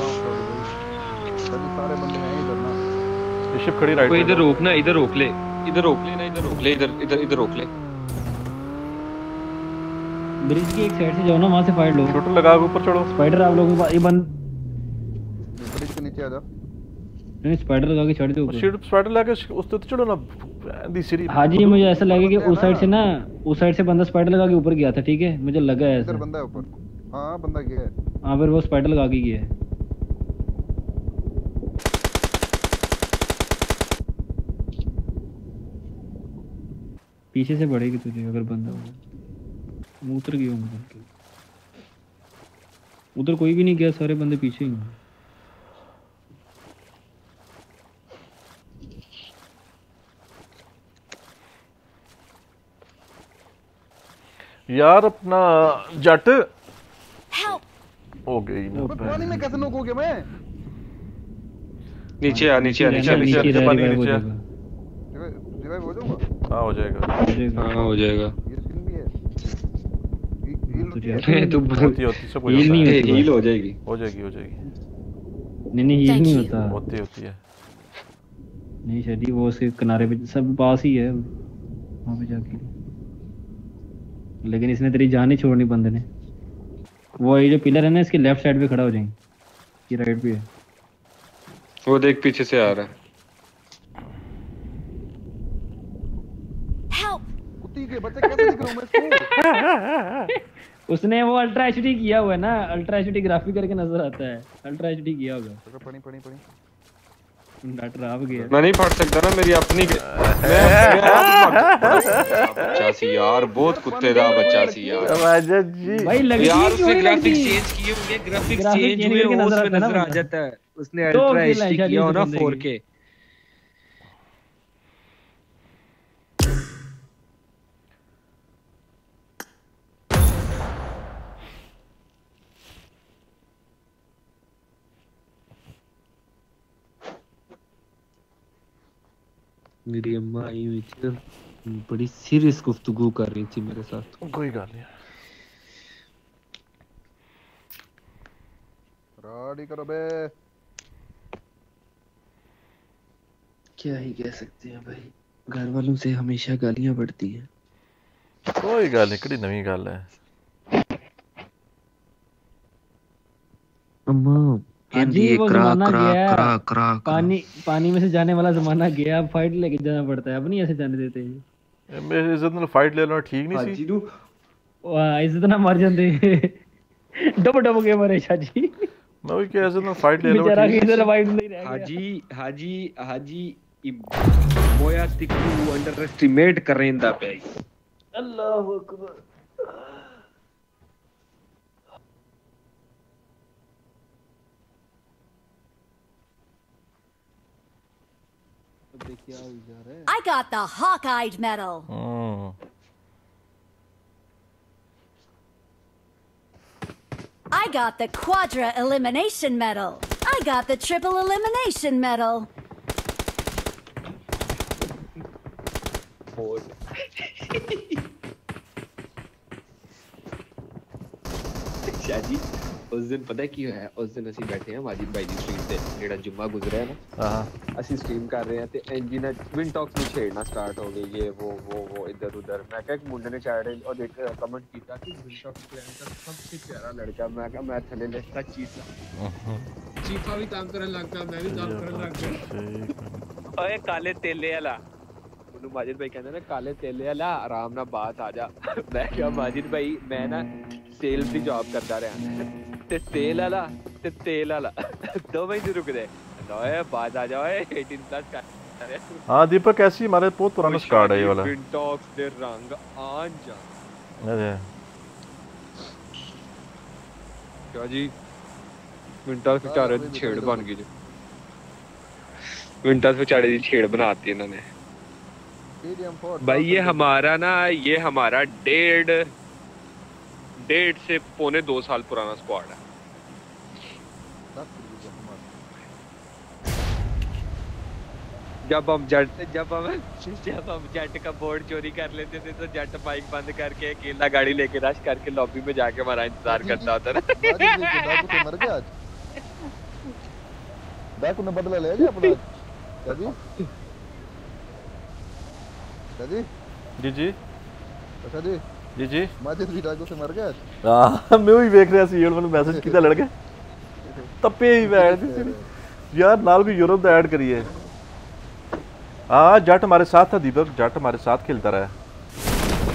सारे बंदे हैं इधर ना। शिप खड़ी राइट इधर रोक ना इधर रोक ले। इधर रोक ले ना इधर रोक ले इधर इधर इधर रोक ले। ब्रिज की एक साइड से जाओ ना वहाँ से फाइट लो। शूटर लगा के ऊपर चढ़ो। स्पाइडर आप लोगों के ये बंद। ब्रिज के नीचे आ जा नहीं स्पाइडर लगा के चढ़ दो ऊपर। शीट स्पाइडर लगा के उस पे तो चढ़ो ना दी सीरी। हाजी मुझे ऐसा लगा कि उस साइड से ना उस साइड से बंदा स्पाइडर लगा के ऊपर गया था ठीक है? मुझे लगा है इधर ऐसा बंदा है ऊपर। हाँ बंदा गया है। हाँ फिर वो स्पाइडर लगा के गया है। पीछे से बढ़ेगी तुझे अगर बंदा होगा उतर गया हूँ उधर कोई भी नहीं गया सारे बंदे पीछे ही हैं। यार अपना जट। हो गई पानी में कैसे नोक हो गया मैं? नीचे आ नीचे आ नीचे आ नीचे, नीचे नीचे, पानी नीचे। रिवाइव हो जाऊँगा हाँ हो जाएगा। हाँ हो जाएगा। ये स्किन भी है होती है। अरे तू होती होती सब हील नहीं है। हील हो जाएगी हो जाएगी हो जाएगी। नहीं नहीं हील नहीं होता। होती होती है। नहीं शादी वो उसके किनारे पे सब पास ही है। वहाँ पे जाके। लेकिन इसने तेरी जान ही छोड़नी बंदे ने। वो ये जो पिलर है ना इसके लेफ़्ट साइड पे खड़ा हो जाएँगे। ये राइट पे है। वो देख पीछे से आ रहा है। के बच्चे कैसे दिख रहा हूँ मैं? उसने वो अल्ट्रा एचडी किया हुआ है ना? अल्ट्रा एचडी ग्राफिक करके नज़र आता है। अल्ट्रा एचडी किया होगा। पड़ी पड़ी पड़ी डॉक्टर आप गया मैं नहीं पढ़ सकता ना मेरी अपनी मैं मैं आप मर सकता बच्चा सी यार बहुत कुत्ते दा बच्चा सी यार। रवाजत जी। भाई लगती यार है उसने लगती? चेंज किए हुए ग्राफिक्स Graphics चेंज हुए उसमें नज़र आ जाता है। उसने तो अल्ट्रा है एचडी किया हो ना 4K मेरी अम्मा आई हुई थी ना बड़ी सीरियस गुफ्तगू कर रही थी मेरे साथ। कोई गल नहीं। राडी करो बे। क्या ही कह सकते हैं भाई घर वालों से हमेशा गालियाँ पड़ती हैं। कोई गल नहीं कड़ी नवी गल है। अम्मा जी वो करा जमाना करा गया। करा करा पानी पानी में से जाने वाला जमाना गया अब फाइट लेके जाना पड़ता है। अब नहीं ऐसे जाने देते मेरे इज़्ज़त नाल फाइट ले लो ठीक नहीं सी। वाह इज़्ज़त ना मर जाते। डब डब के मरे शाजी मैं वही क्या इज़्ज़त नाल फाइट ले लो बेचारा किधर फाइट नहीं रह हाजी हाजी हाजी मोया तिकू अंडर एस्टिमेट करेंदा पे। अल्लाह Akbar. I got the Hawkeye medal. Oh. I got the Quadra Elimination Medal. I got the Triple Elimination Medal. J'ai. ਉਸ ਦਿਨ ਪਤਾ ਕੀ ਹੋਇਆ ਉਸ ਦਿਨ ਅਸੀਂ ਬੈਠੇ ਹਾਂ ਮਾਜਿਦ ਭਾਈ ਦੀ ਸਟ੍ਰੀਮ ਤੇ ਜਿਹੜਾ ਜੁਮਾ ਗੁਜ਼ਰਿਆ ਨਾ हाँ ਅਸੀਂ ਸਟ੍ਰੀਮ ਕਰ ਰਹੇ ਹਾਂ ਤੇ ਐਨਜੀ ਨੇ ਵਿਨ ਟਾਕਸ ਨੂੰ ਛੇੜਨਾ ਸਟਾਰਟ ਹੋ ਗਈ ਇਹ ਉਹ ਉਹ ਉਹ ਇੱਧਰ ਉੱਧਰ ਮੈਂ ਕਿਹਾ ਇੱਕ ਮੁੰਡੇ ਨੇ ਚਾੜੇ ਉਹ ਦੇਖ ਕਮੈਂਟ ਕੀਤਾ ਕਿ ਵਿਨ ਟਾਕਸ ਪਲਾਨ ਦਾ ਸਭ ਤੋਂ ਪਿਆਰਾ ਲੜਕਾ ਮੈਂ ਕਿਹਾ ਮੈਂ ਥੱਲੇ ਲਿਖਤਾ ਚੀਫਾ ਚੀਫਾ ਵੀ ਤੰਗ ਕਰਨ ਲੱਗ ਪਿਆ ਮੈਂ ਵੀ ਤੰਗ ਕਰਨ ਲੱਗ ਗਿਆ ਓਏ ਕਾਲੇ ਤੇਲੇ ਵਾਲਾ ਮੈਨੂੰ ਮਾਜਿਦ ਭਾਈ ਕਹਿੰਦੇ ਨੇ ਕਾਲੇ ਤੇਲੇ ਵਾਲਾ ਆਰਾਮ ਨਾਲ ਬਾਤ ਆ ਜਾ ਮੈਂ ਕਿਹਾ ਮਾਜਿਦ ਭਾਈ ਮੈਂ ਨਾ ਸੇਲਸ ਦੀ ਜੌਬ ਕਰਦਾ ਰਿਹਾ ਤੇ ਤੇਲ ਵਾਲਾ ਤੇ ਤੇਲ ਵਾਲਾ ਦੋਵੇਂ ਹੀ ਨੀ रुकदे ਓਏ ਬਾਤ ਆ ਜਾ ਓਏ 18 ਪਲੱਸ ਕਰ ਰਿਹਾ हाँ दीपक ऐसी हमारे बहुत पुराना स्कार्ड है ये वाला ਵਿੰਟੌਕਸ ਦੇ ਰੰਗ ਆਣ ਜਾ अरे ਕਿਆ ਜੀ ਵਿੰਟੌਕਸ ਵਿਚਾਰੇ ਦੀ ਛੇੜ ਬਣ ਗਈ ਜੀ विंटर्स बेचारे की छेड़ बनाती इन्होंने भाई ये हमारा ना ये हमारा डेढ़ डेढ़ से पौने दो साल पुराना स्क्वाड है जब हम जट जब हम जब हम जट का बोर्ड चोरी कर लेते थे तो जट बाइक बंद करके अकेला गाड़ी लेके रश करके लॉबी में जाके हमारा इंतज़ार करता होता ना मर गया आज ने बदला ले लिया अपना कभी कभी जी जी अच्छा जी जी जी माजिद भी डाकू से मर गया आज ਹਾਂ ਮੈਂ ਵੀ ਵੇਖ ਰਿਹਾ ਸੀ ਹੁਣ ਮੈਨੂੰ ਮੈਸੇਜ ਕਿੱਦਾਂ ਲੜ ਗਿਆ ਤੱਪੇ ਹੀ ਬੈਠ ਸੀ यार नाल भी यूरोप ਦਾ ऐड करिए हाँ जट हमारे साथ था दीपक जट हमारे साथ खेलता रहा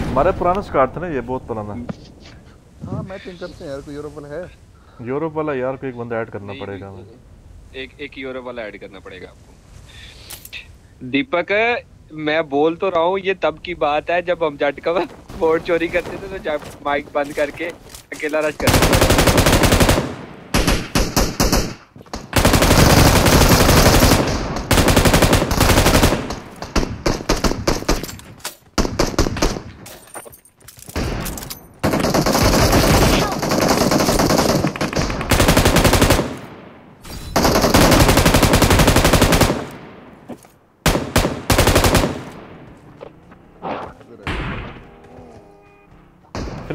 हमारे पुराना स्कार्ड था ना ये बहुत पुराना हाँ मैचिंग करते हैं यार कोई यूरोप वाला है यूरोप वाला यार को एक बंदा ऐड करना पड़ेगा हमें एक एक यूरो वाला ऐड करना पड़ेगा आपको दीपक मैं बोल तो रहा हूँ, ये तब की बात है जब हम जट का बोर्ड चोरी करते थे तो माइक बंद करके अकेला रश करते थे।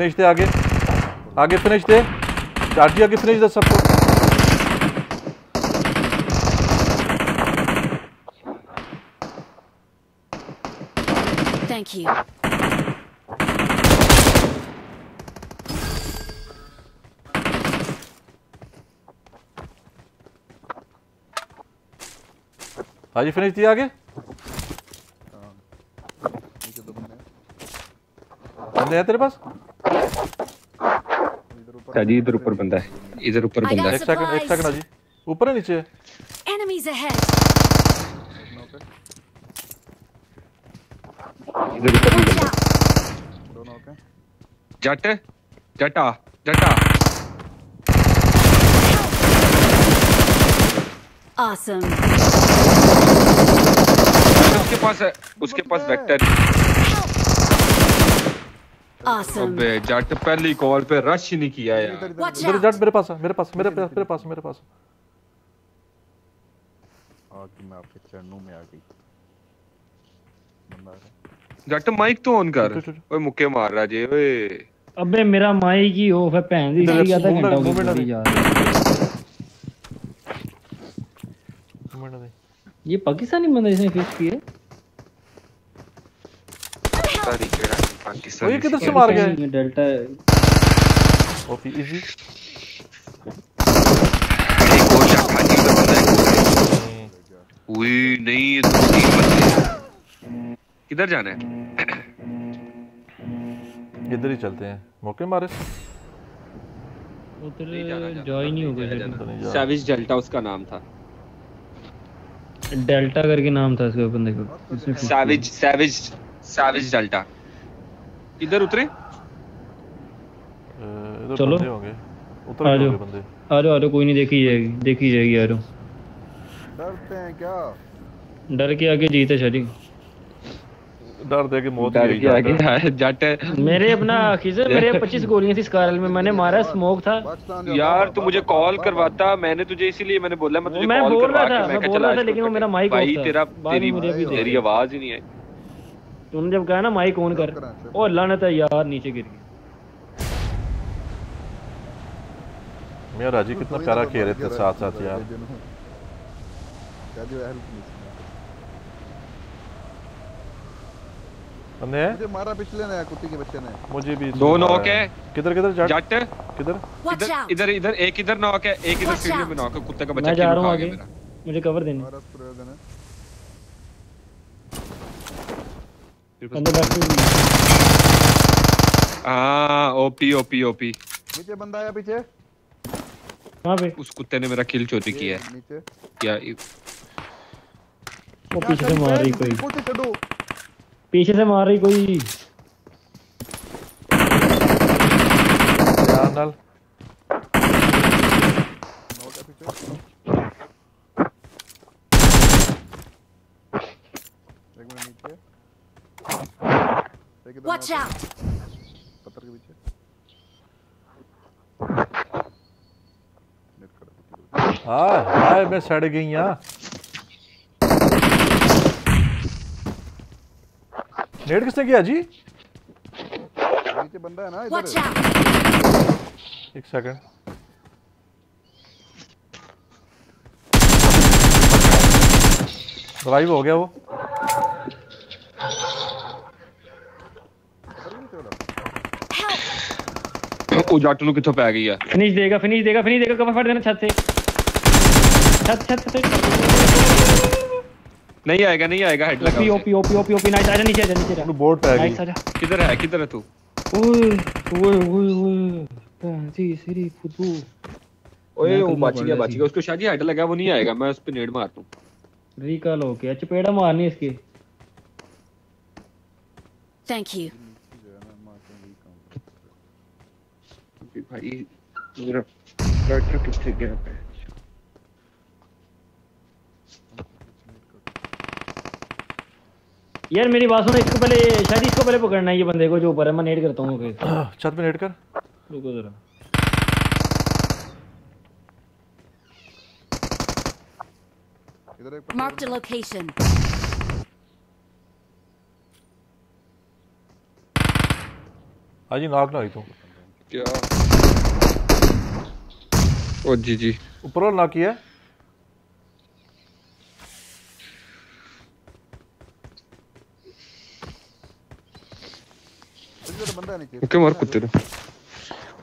फिनिश दे आगे। आगे फिनिश दे। चार्जी आगे फिनिश दे सबको। Thank you. हाजी फिनिश दिया आगे। बंदे हैं तेरे पास? जी इधर ऊपर बंदा है इधर ऊपर बंदा है। एक सेकंड एक सेकंड हाजी ऊपर है नीचे? Enemies ahead. इधर ऊपर भी बंदा है। जट जटा जटा। Awesome. उसके पास है उसके पास वेक्टर Awesome. अबे जट पहली कॉल पे रश ही नहीं किया यार। मेरे. जट मेरे पास है मेरे पास मेरे पास मेरे पास मेरे पास। आगे मैं आपके चरणों में आ गई। जट माइक तो ऑन कर। ओए मुक्के मार रहा जे ओए। अबे मेरा माइक ही ऑफ़ है भैन दी इसकी आधा घंटा हो। गया यार मिनट दे ये पाकिस्तानी बंदा जिसने फिक्स किया है? वो पाकिस्तान ये किधर से मार गए? डेल्टा ओपी इजी एक और शॉट खाती उधर बंदा है ओए नहीं ये तो तीन बंदे हैं। किधर जाना है? इधर ही चलते हैं। मौके मारे। उधर जॉइन ही हो गया सैविज डेल्टा उसका नाम था। डेल्टा करके नाम था इसके बंदे का सैविज सैविज सैविज डेल्टा। इधर उतरे? इधर चलो। होंगे। उतर आ जाओ। बंदे। आ जाओ आ जाओ कोई नहीं देखी जाएगी देखी जाएगी आ जाओ। डरते हैं क्या? डर के आगे जीते शादी डर दे के मौत डर के आगे जाता जट मेरे अपना खिजर मेरे 25 गोलियाँ थी स्कारल में मैंने मारा स्मोक था। यार तू मुझे कॉल करवाता मैंने तुझे इसीलिए मैंने बोला मैं तुझे कॉल बोल रहा करवा था, के मैं बोल रहा था, लेकिन वो मेरा माइक भाई ऑफ़ था। तेरा तेरी मुझे अभी तेरी आवाज़ ही नहीं आई। तूने जब कहा ना माइक ऑन कर ओ लानत है यार नीचे गिर गया। मेरा राज़ी कितना प्यारा खेल रहे थे साथ साथ यार। हमने मुझे मारा पिछले ने कुत्ते के बच्चे ने। मुझे भी दो नॉक है। किधर किधर जट? जट? किधर? इधर इधर इधर एक इधर नॉक है एक इधर सीढ़ी में नॉक है कुत्ते का बच्चा मैं जा रहा हूँ आगे। मेरा? मुझे कवर देनी प्रयोजन है अंदर बैठ के हाँ। ओपी ओपी ओपी नीचे बंदा आया पीछे। कहाँ पे? उस कुत्ते ने मेरा किल चोरी किया है। नीचे। क्या वो पीछे से मार रही कोई। पीछे से मार रही कोई। ध्यान नाल एक मिनट नीचे एक इधर Watch out! पत्थर के पीछे। हाय हाय मैं सड़ गई यहाँ। नेट किसने किया जी? नीचे बंदा है ना Watch इधर out! एक सेकंड रिवाइव हो गया वो। ਉਹ ਜੱਟ ਨੂੰ ਕਿੱਥੋਂ ਪੈ ਗਈ ਆ फिनिश देगा फिनिश देगा फिनिश देगा कवर फट देना छत से छत छत से नहीं आएगा नहीं आएगा हेड लगा OP OP OP OP OP nice आजा नीचे आजा नीचे आजा बोर्ड पे आ नाइस गई आजा किधर है किधर है तू ओए ओए ओए ओए पैंती सिरी फुदू ओए मैं वो कलमा बच पढ़ गया रहा बच थी। गया उसको शायद हेड लगा वो नहीं आएगा मैं उस पे नेड मार दूं रिकॉल हो गया चपेड़ा मारनी इसके Thank you. भाई मेरा ट्रैक्टर कितने गया पे यार मेरी बात सुनो इसको पहले शायद इसको पहले पकड़ना है ये बंदे को जो ऊपर है मैं नेट करता हूँ ओके छत पे नेट कर। रुको जरा। इधर एक Marked a location. हाजी नॉक ना हुई तू। क्या? ओ जी जी। ऊपर वाला नॉक किया? इधर बंदा नीचे ओके मार कुत्ते को।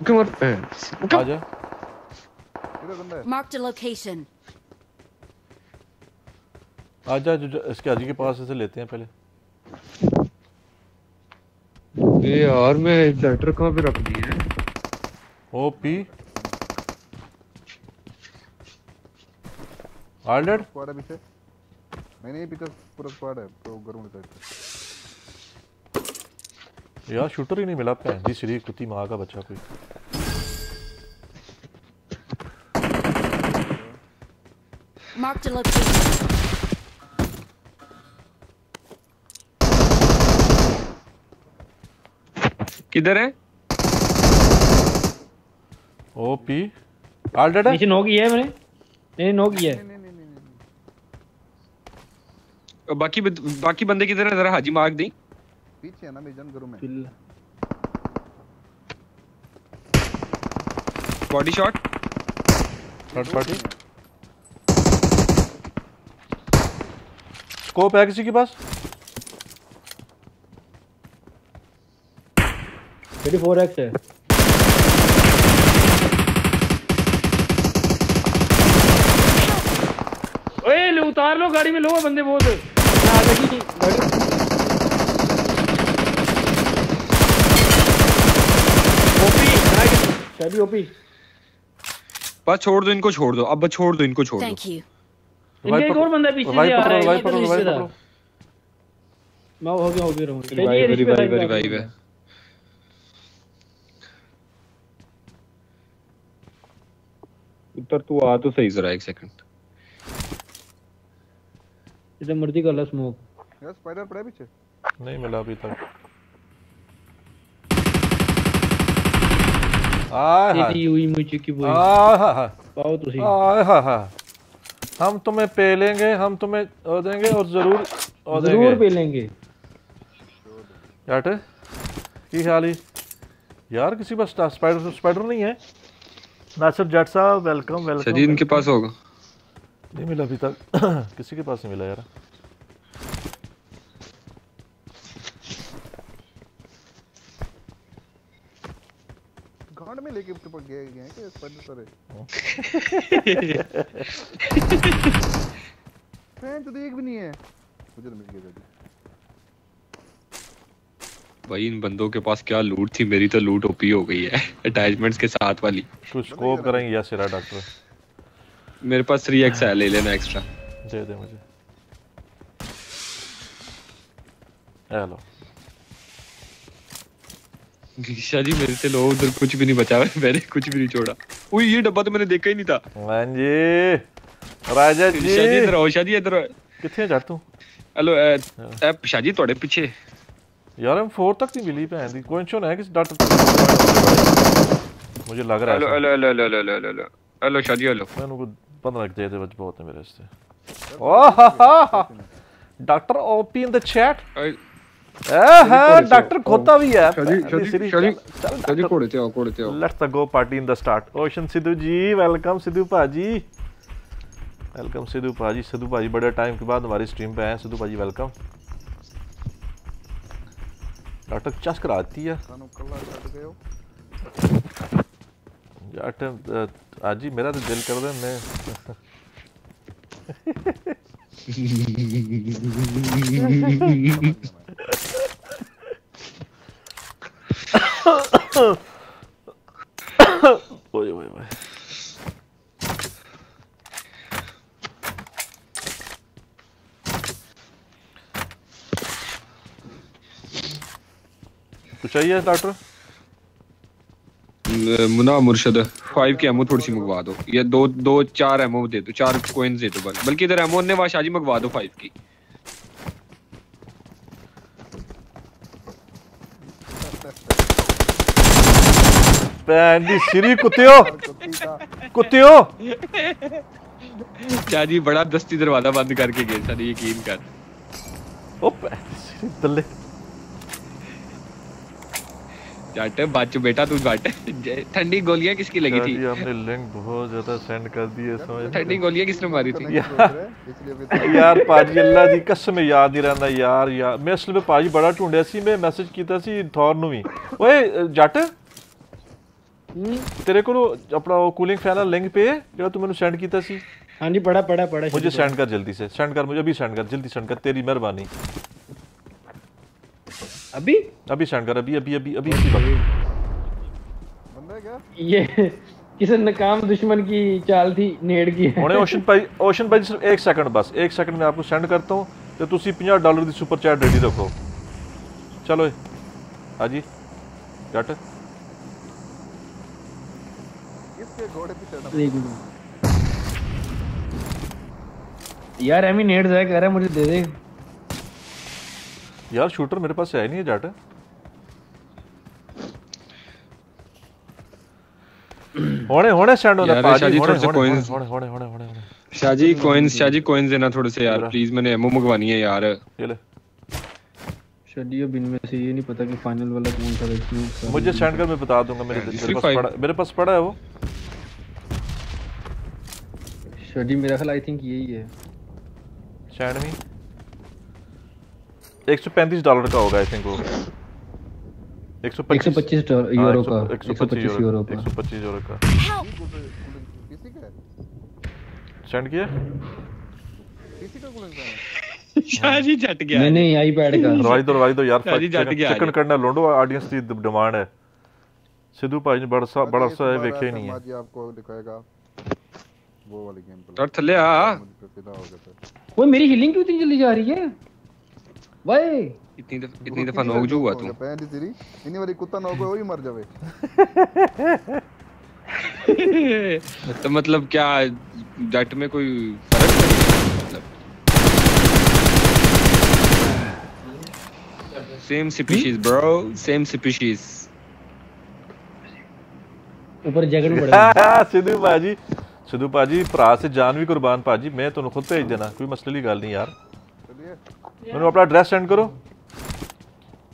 ओके मार आ जा। इधर बंदा है Marked a location. आ जा जो- इसके हाजी के पास से लेते हैं पहले। ए यार मैं लेटर कहाँ पे रख दी है? ओ पी स्क्वाड है पीछे। नहीं नहीं पीछे पूरा स्क्वाड है तो साइड पे यार शूटर ही नहीं मिला भैन जी श्री कुत्ती माँ का बच्चा कोई। Marked a location. किधर है? ओ पी आर्डेड है। नीचे नो किया है मैंने। नहीं नो किया है। बाकी बाकी बंदे किधर है? जरा हाजी मार्क दी। पीछे है ना मैं। जन करूँ मैं body shot third party scope है। किसी के पास? 34x है। ओए ले उतार लो गाड़ी में लो बंदे बहुत। आगे ओपी। बस छोड़ दो इनको छोड़ दो। अब बस छोड़ दो इनको छोड़ दो. इनका एक और बंदा पीछे से आ रहा है पकड़ो पकड़ो। मैं हो गया हो गया रहूँ। तू आ तो सही जरा एक सेकंड जिधर मर्ज़ी कर लो स्मोक यार स्पाइडर पड़ा पीछे। नहीं मिला अभी तक। की हम तुम्हें पेलेंगे हम तुम्हें वो देंगे और ज़रूर देंगे। ज़रूर पे लेंगे। की ख्याल ही? यार किसी पास स्पाइडर स्पाइडर नहीं है। नासिर जट साहब वेलकम वेलकम शादी इनके पास होगा। नहीं मिला अभी तक। किसी के पास नहीं मिला यार। गांड में लेके ऊपर गए गए हैं कि स्पाइडर सारे? फ़ैन तो एक भी नहीं है। मुझे तो मिल गया जल्दी। भाई इन बंदों के पास क्या लूट थी? मेरी तो लूट ओपी हो गई है। अटैचमेंट्स के साथ वाली। कुछ स्कोप करेंगे या सिरा डॉक्टर मेरे पास 3x है ले लेना एक्स्ट्रा दे दे मुझे हेलो ईशा जी मेरे से लो उधर कुछ भी नहीं बचा है मैंने कुछ भी नहीं छोड़ा ओए ये डब्बा तो मैंने देखा ही नहीं था हाँ जी राजा जी ईशा जी इधर आओ ईशा जी इधर आओ। कितने जा तू हेलो ए ए ईशा जी ਤੁਹਾਡੇ ਪਿੱਛੇ यार हम फोर तक नहीं मिली भैन दी कौन शोन है किस डॉक्टर मुझे लग रहा है हेलो ऐसा। Hello hello hello hello hello hello hello शादी हेलो मैंने को पंद्रह दे दे बहुत मेरे से doctor OP in the chat doctor खोता भी है ते आओ ते आओ let's go party in the start ocean Sidhu ji welcome Sidhu भाजी वेलकम सिद्धू भाजी सिद्धू भाजी बड़े टाइम के बाद हमारी स्ट्रीम पे आए सिद्धू भाजी वेलकम डॉक्टर चस्क कराती है आज ही मेरा तो दिल कर दे मैं ओए ओए ओए। चाहिए डॉक्टर? मुना मुर्शद फाइव की एमओ थोड़ी सी मंगवा दो या दो दो चार एमओ दे दो चार कॉइन्स दे दो बल- बल्कि इधर एमओ ने वहाँ शाजी मंगवा दो फाइव की ਭੈਣ ਦੀ ਸਿਰੀ ਕੁੱਤਿਓ ਕੁੱਤਿਓ शाजी बड़ा दस्ती दरवाजा बंद करके गए सर यकीन कर ओ भैन दी सिरी तल्ले जट बच बेटा तू बट ठंडी गोलियां किसकी लगी थी जी हमने लिंक बहुत ज्यादा सेंड कर दिए समझ ठंडी गोलियां किसने मारी थी ਯਾਰ ਭਾਜੀ ਅੱਲਾ ਦੀ ਕਸਮ ਯਾਦ ਹੀ ਰਹਿੰਦਾ ਯਾਰ ਯਾਰ ਮੈਂ ਅਸਲ ਵਿੱਚ ਭਾਜੀ ਬੜਾ ਢੂੰਡਿਆ ਸੀ ਮੈਂ ਮੈਸੇਜ ਕੀਤਾ ਸੀ ਥੌਰ ਨੂੰ ਵੀ ਓਏ ਅ, ਜੱਟ ਤੇਰੇ ਕੋਲ ਆਪਣਾ ਉਹ ਕੂਲਿੰਗ ਫੈਨ ਦਾ ਲਿੰਕ ਪੇ ਜਿਹੜਾ ਤੂੰ ਮੈਨੂੰ ਸੈਂਡ ਕੀਤਾ ਸੀ हाँ जी पढ़ा पढ़ा पढ़ा मुझे सेंड कर जल्दी से सेंड कर मुझे अभी सेंड कर जल्दी सेंड कर तेरी मेहरबानी अभी अभी सेंड कर अभी अभी अभी अभी इसी वक्त ਬੰਦਾ क्या ये किसी नकाम दुश्मन की चाल थी नेड़ की ਹੁਣੇ ਓਸ਼ਨ ਭਾਈ ਓਸ਼ਨ ਭਾਈ ਸਿਰਫ 1 ਸੈਕਿੰਡ ਬਸ 1 ਸੈਕਿੰਡ ਮੈਂ ਆਪਕੋ ਸੈਂਡ ਕਰਤਾ ਹੂੰ ਤੇ ਤੁਸੀਂ 50 ਡਾਲਰ ਦੀ ਸੁਪਰ ਚੈਟ ਰੈਡੀ ਰੱਖੋ ਚਲੋ ਹਾਂਜੀ ਜੱਟ किसके घोड़े पे चढ़ा एक मिनट यार एमी नेट है कह रहा है मुझे दे दे यार शूटर मेरे पास है नहीं है जट होने होने स्टैंड होने यार, पाजी शाजी होने थोड़े से होने होने होने होने होने होने। शाजी कॉइन्स शाजी कॉइन्स देना थोड़े से यार प्लीज़ मैंने एमओ मंगवानी है यार। ये ले। शडियो बिन में से ये नहीं पता कि फाइनल वाला कौन सा रेटिंग मुझे सेंड कर मैं बता दूँगा मेरे पास पड़ा मेरे पास पड़ा है वो। शडी मेरा ख्याल आई थिंक यही है। सेंड मी 135 डॉलर का होगा आई थिंक वो। 125 डॉलर यूरो का 125 यूरो का। 125 यूरो का। सेंड किया? शाजी जट गया। नहीं नहीं आईपैड का। रवाई तो रवाई तो यार चिकन करना लोंडो ऑडियंस की डिमांड है। सिद्धू भाई ने बड़ा सा बड़ा सा है देखे नहीं है। जी आपको दिखाएगा। वो वाली गेम पर और आ तो हाँ। वो मेरी हीलिंग क्यों इतनी जल्दी जा रही है? भाई इतनी दफ, इतनी दफ़ा नोक जो हुआ तू। पहली तेरी। इतनी बारी कुत्ता नोक हुआ वही मर जावे। तो मतलब क्या जट में कोई फ़र्क नहीं? मतलब same species bro same species ऊपर जगड़ू पड़ा सिद्धू पाजी सिद्धू पाजी भरा से जान भी कुर्बान पाजी मैं ਤੁਹਾਨੂੰ ਖੁਦ ਭੇਜ ਦੇਣਾ ਕੋਈ ਮਸਲੇ ਦੀ ਗੱਲ ਨਹੀਂ ਯਾਰ ਮੈਨੂੰ ਆਪਣਾ ਐਡਰੈਸ ਸੈਂਡ ਕਰੋ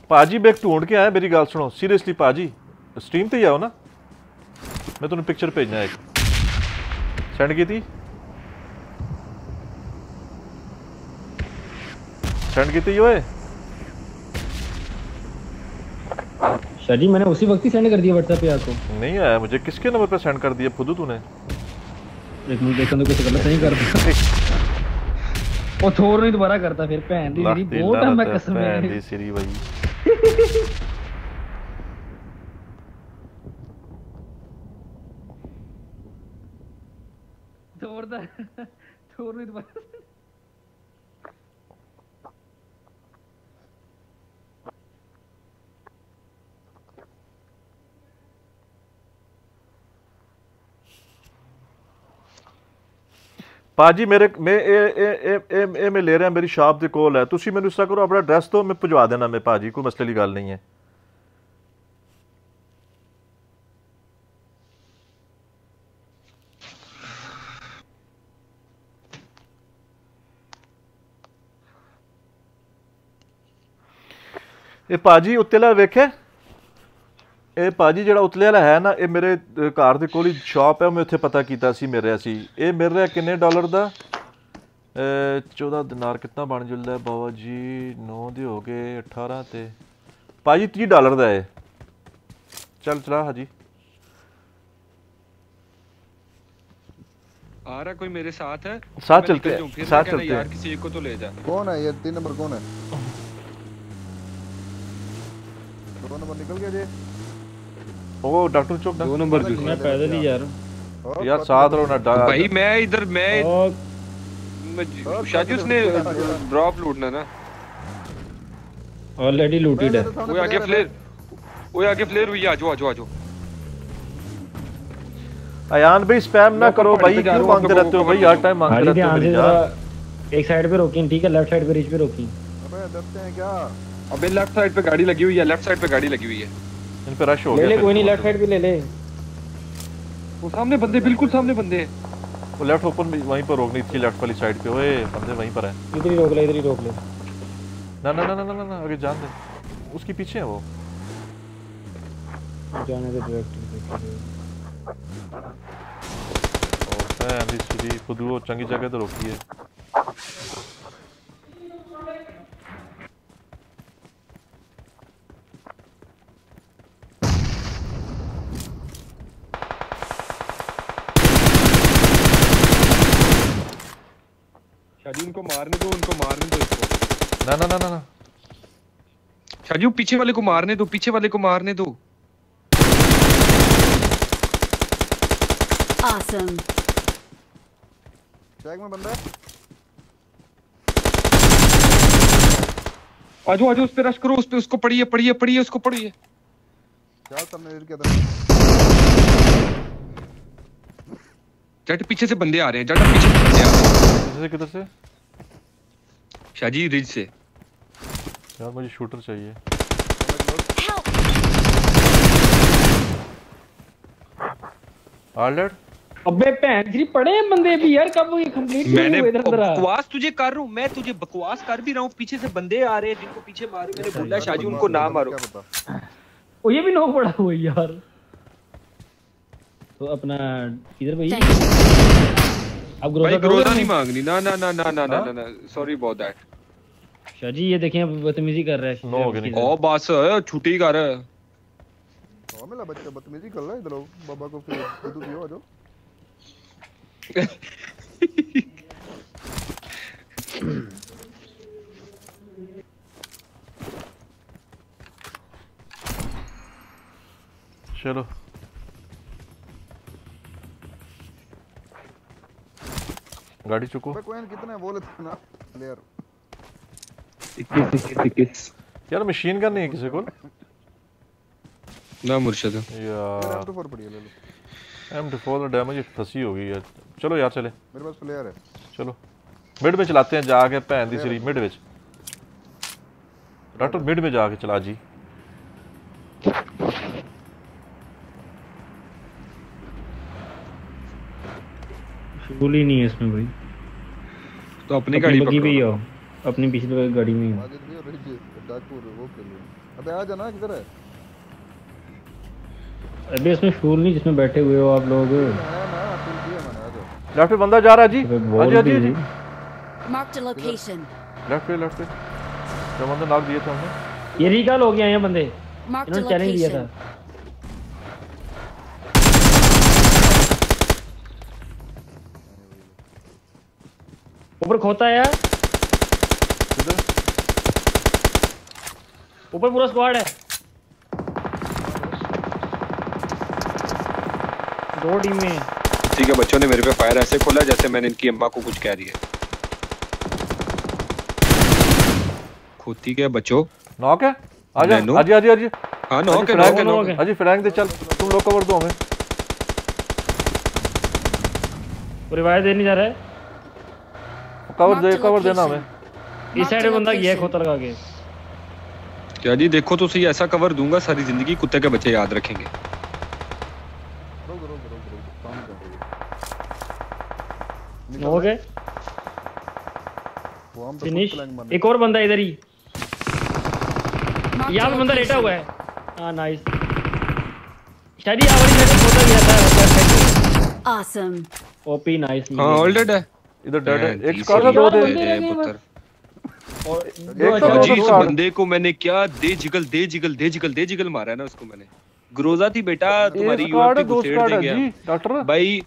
ਭਾਜੀ ਮੈਂ ਇੱਕ ਢੂੰਡ ਕੇ ਆਇਆ ਮੇਰੀ ਗੱਲ ਸੁਣੋ ਸੀਰੀਅਸਲੀ ਭਾਜੀ ਸਟ੍ਰੀਮ ਤੇ ਹੀ ਆਓ ਨਾ ਮੈਂ ਤੁਹਾਨੂੰ ਪਿਕਚਰ ਭੇਜਣਾ ਇੱਕ ਸੈਂਡ ਕੀਤੀ सेंड की थी ओए शाह जी मैंने उसी वक्त ही सेंड कर दिया व्हाट्सएप पे आपको नहीं आया मुझे किसके नंबर पे सेंड कर दिया फुदू तूने एक मिनट देखो तो कुछ गलत नहीं कर दिया ਉਹ ਥੋਰ ਨੂੰ ਦੁਬਾਰਾ ਕਰਤਾ ਫਿਰ ਭੈਣ ਦੀ ਜਿਹੜੀ ਬਹੁਤ ਆ ਮੈਂ ਕਸਮ ਹੈ ਭੈਣ ਦੀ ਸਿਰੀ ਬਾਈ ਥੋਰ ਦਾ ਥੋਰ ਨੂੰ ਦੁਬਾਰਾ ਭਾਜੀ, ਮੇਰੇ ਮੈਂ ਇਹ ਇਹ ਇਹ ਇਹ ਮੈਂ ਲੈ ਰਿਹਾ, ਮੇਰੀ ਸ਼ਾਪ ਦੇ ਕੋਲ ਹੈ। ਤੁਸੀਂ ਮੈਨੂੰ ਇਸ ਤਰ੍ਹਾਂ ਕਰੋ, ਆਪਣਾ ਐਡਰੈਸ ਦਿਓ ਮੈਂ ਭਜਵਾ ਦੇਣਾ ਮੈਂ ਭਾਜੀ, ਕੋਈ ਮਸਲੇ ਦੀ ਗੱਲ ਨਹੀਂ ਹੈ। ਇਹ ਭਾਜੀ, ਉੱਤੇ ਲਾ ਵੇਖਿਆ? ਇਹ ਭਾਜੀ ਜਿਹੜਾ ਉਤਲੇ ਵਾਲਾ ਹੈ ਨਾ ਇਹ ਮੇਰੇ ਅ, ਘਰ ਦੇ ਕੋਲ ਹੀ ਸ਼ਾਪ ਹੈ ਮੈਂ ਉੱਥੇ ਪਤਾ ਕੀਤਾ ਸੀ ਮਿਲ ਰਿਹਾ ਸੀ ਇਹ ਮਿਲ ਰਿਹਾ ਕਿੰਨੇ ਡਾਲਰ ਦਾ ਅ, 14 ਦਿਨਾਰ ਕਿੰਨਾ ਬਣ ਜੁਲਦਾ ਹੈ ਬਾਬਾ ਜੀ 9 ਦੇ ਹੋ ਗਏ 18 ਤੇ ਭਾਜੀ 30 ਡਾਲਰ ਦਾ ਹੈ ਚੱਲ ਚਲਾ ਹਾਜੀ आ रहा कोई मेरे साथ है साथ मैं चलते निकल हैं, जाऊं, फिर साथ मैं कहना, चलते यार हैं। किसी एक को तो ले जा कौन है ये तीन नंबर कौन है दो नंबर निकल गया जी ओ डॉक्टर चुप दो नंबर पे मैं पैदल ही जा रहा हूँ। यार साथ रहो ना भाई मैं इधर मैं शाजी उसने ड्रॉप लूटना ना। ऑलरेडी लूटेड है। तो ओए आगे फ्लेयर ओए आगे फ्लेयर हुई आ जाओ आ जाओ आ जाओ। अयान भाई स्पैम ना करो भाई क्यों मांग रहे हो भाई? हर टाइम मांग रहे हो मेरी जान एक साइड पे रोकिन ठीक है? लेफ़्ट साइड पे रिच पे रोकिन अबे डरते हैं क्या? अबे लेफ़्ट साइड पे गाड़ी लगी हुई है लेफ़्ट साइड पे गाड़ी लगी हुई है। इन पे रश हो ले गया ले। कोई नहीं लेफ़्ट साइड पे ले ले। वो सामने बंदे बिल्कुल सामने बंदे। हैं वो लेफ़्ट ओपन में वहीं पर रोकनी थी लेफ़्ट वाली साइड पे। ओए बंदे वहीं पर है। इधर ही रोक ले इधर ही रोक ले। ना ना ना ना ना ना, आगे जान दे। उसके पीछे है वो। जाने दे डायरेक्ट और है अभी सीधी खुद वो चंगी जगह तो रोकी है। शादी उनको मारने दो उनको मारने दो इसको। ना ना ना ना ना। शादी वो पीछे वाले को मारने दो पीछे वाले को मारने दो। Awesome. टैग में बंदा। है आ जाओ आ जाओ उस पे रश करो उस पे उसको पड़िए पड़िए पड़िए उसको पड़िए क्या सामने रेड के अंदर जट पीछे से बंदे आ रहे हैं जट पीछे से बंदे आ रहे हैं। किधर से किधर से? शाजी रिज से। यार मुझे शूटर चाहिए। आर्लेट अबे भैन जी पड़े हैं बंदे भी यार कब ये कंप्लीट मैंने। बकवास तुझे कर रहा हूँ मैं तुझे बकवास कर भी रहा हूँ पीछे से बंदे आ रहे हैं जिनको पीछे मारो मैंने बोला शाजी उनको ना मारो। ओ ये भी नौ पड़ा हुआ है यार। तो अपना इधर भाई। अब ग्रोजा ग्रोजा नहीं मांगनी। ना ना ना ना ना ना हाँ? ना सॉरी अबाउत दैट शाजी ये देखें बदतमीजी कर रहा है। नो ओ बस छुट्टी कर। तो मेरा बच्चा बदतमीजी कर रहा है इधर बाबा को फिर दूध पियो आ जाओ। चलो। गाड़ी चुको। कोइन कितने हैं? वो ले ना प्लेयर 21 21 यार मशीन गन नहीं है किसी को? ना मुर्शद। यार। M24 पड़ी है ले लो। एम डिफ़ॉल्ट डैमेज फंसी हो गई यार चलो यार चले। मेरे पास प्लेयर है। चलो। मिड में चलाते हैं जाके भैन दी सीरी मिड ਵਿੱਚ डॉक्टर मिड में जाके चला जी। फ्यूल ही नहीं है इसमें भाई। तो अपनी गाड़ी पकड़ो। भी आओ अपनी पिछली वाली गाड़ी में ही अबे आ जाना किधर है अबे इसमें फ्यूल नहीं जिसमें बैठे हुए हो आप लोग। लेफ़्ट पे बंदा जा रहा है जी। हाँ जी हाँ जी हाँ Marked a location. लेफ़्ट पे लेफ़्ट पे। जो बंदे नॉक दिए थे हमने। ये रिकॉल हो गया यहाँ बंदे। इन्होंने चैलेंज दिया था। ऊपर खोता है यार। ऊपर पूरा स्क्वाड है। दो टीम में ठीक है बच्चों ने मेरे पे फायर ऐसे खोला जैसे मैंने इनकी अम्मा को कुछ कह दिया खोती के बच्चों? नॉक है? आ जा? आ जी आ जी हाँ, है, knock है, knock है। आ जी फ्लैंक दे चल। तुम लोग कवर दो हमें। रिवाइव देने जा रहा है। कवर दे कवर देना हमें। इस साइड में बंदा गया है खोता लगा के क्या जी देखो तो सही ऐसा कवर दूँगा सारी ज़िंदगी कुत्ते के बच्चे याद रखेंगे। रुक रुक रुक रुक काम कर रही है हो गए। फिनिश एक और बंदा इधर ही। यहाँ पे बंदा लेटा हुआ है। हाँ नाइस शायद ये आवाज़ में खोता गया था Awesome. ओपी नाइस हाँ ऑल डेड है। इधर डेड है। एक स्क्वाड का दो दे। और एक तो जी इस बंदे को मैंने क्या दे जिगल दे जिगल दे जिगल दे जिगल मारा है ना उसको मैंने। ग्रोजा थी बेटा तुम्हारी यूएफपी दो घुसेड़ स्क्वाड दे गया। डॉक्टर। भाई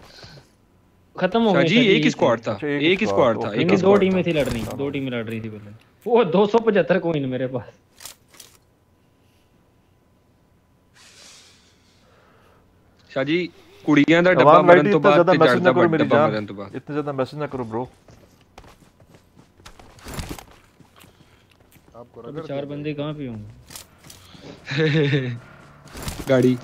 खत्म हो शाह गया जी एक स्क्वाड था अच्छा, एक ही स्क्वाड था एक दो टीमें थी। लड़ रही दो टीमें लड़ रही थी पहले। वो 275 कॉइन मेरे पास। शाह जी कुड़ियां ਦਾ ਡੱਬਾ तमाम ਮਰਨ लाइट ਤੋਂ इतना ਬਾਅਦ ज्यादा ਤੇ मैसेज ਜੜਦਾ ना करो मेरी ਡੱਬਾ जान ਮਰਨ ਤੋਂ ਬਾਅਦ इतने ज्यादा मैसेज ना करो ब्रो आपको अभी रगड़ चार देंगे। बंदे कहाँ पे होंगे गाड़ी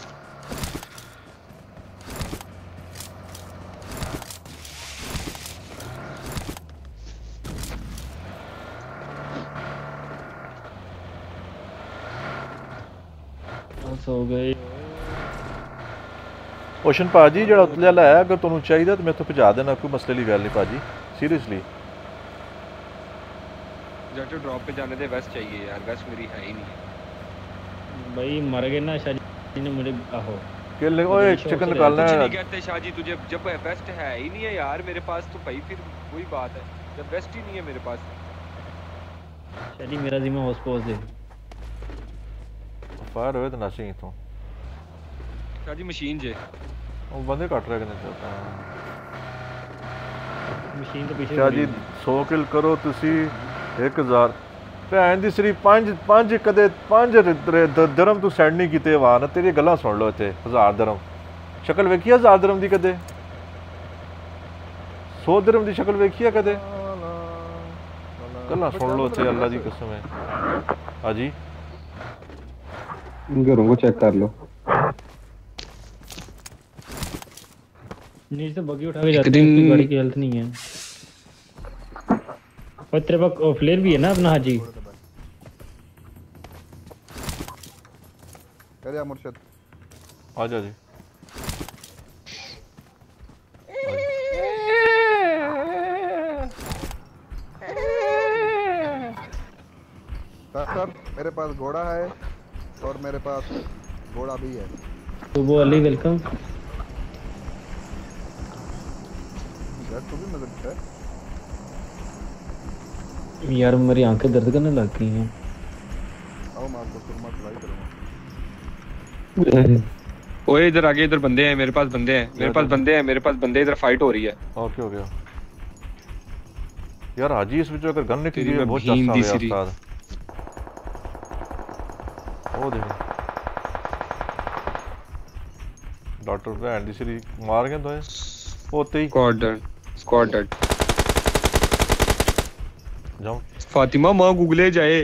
बस हो गए ओशन ਭਾਜੀ ਜਿਹੜਾ ਉਤਲੇ ਵਾਲਾ ਹੈ ਅਗਰ ਤੁਹਾਨੂੰ ਚਾਹੀਦਾ ਤਾਂ ਮੈਥੋਂ ਭਜਾ ਦੇਣਾ ਕੋਈ ਮਸਲੇ ਦੀ ਗੱਲ ਨਹੀਂ ਭਾਜੀ ਸੀਰੀਅਸਲੀ जट ड्रॉप पे जाने दे वेस्ट चाहिए यार वेस्ट मेरी है ही नहीं भाई मर गए ना शादी ने मुझे आहो किल ओए चिकन निकालना कुछ है नहीं कहते शाह जी तुझे जब वेस्ट है ही नहीं है यार मेरे पास तो भाई फिर वही बात है जब वेस्ट ही नहीं है मेरे पास शादी मेरा जिम्मा होस पोस दे ਫਾਇਰ ਹੋਏ ਤਾਂ ਨਾਸੀ ਇਥੋਂ ਸਰ ਜੀ ਮਸ਼ੀਨ ਜੇ? ਉਹ ਬੰਦੇ ਕੱਟ ਰਹੇ ਨੇ ਤਾਂ ਮਸ਼ੀਨ ਤੋਂ ਪਿੱਛੇ ਸ਼ਾਹ ਜੀ 100 ਕਿਲ ਕਰੋ ਤੁਸੀਂ 1000 ਭੈਣ ਦੀ ਸਰੀ 5 5 ਕਦੇ 5 ਦਰਮ ਤੂੰ ਸੈਂਡ ਨਹੀਂ ਕੀਤੇ ਵਾਨ ਤੇਰੀ ਗੱਲਾਂ ਸੁਣ ਲੋ ਇੱਥੇ 1000 ਦਰਮ। ਸ਼ਕਲ ਵੇਖੀ 1000 ਦਰਮ ਦੀ ਕਦੇ? 100 ਦਰਮ ਦੀ ਸ਼ਕਲ ਵੇਖੀ ਕਦੇ? ਗੱਲਾਂ ਸੁਣ ਲਓ ਤੇ ਅੱਲਾ ਦੀ ਕਸਮ ਹੈ। ਹਾਂਜੀ। ਘਰੋਂ ਕੋ ਚੈੱਕ ਕਰ ਲਓ। नीचे बगी उठा के जाते दिन... गाड़ी की हेल्थ नहीं है। और तेरे पास फ्लेयर भी है ना अपना हाजी? अरे यार मुर्शिद। आ जा जी। सर मेरे पास घोड़ा है और मेरे पास घोड़ा भी है। तो वो अली वेलकम यार मेरी आँखें दर्द करने लग गई हैं। आओ मैं आपको सुरमा ट्राई करूँगा। ओए इधर आगे इधर बंदे हैं मेरे पास बंदे हैं मेरे पास तो- बंदे हैं मेरे पास बंदे इधर फाइट हो रही है। ओके हो गया यार आज ही इस बीच अगर गन निकली है बहुत अच्छा है यार ओ देखो। डॉक्टर पे एंडी सीरी मार गए तो है होते ही। गॉर्डन स्क्वाड जाओ फातिमा माँ गूगले जाए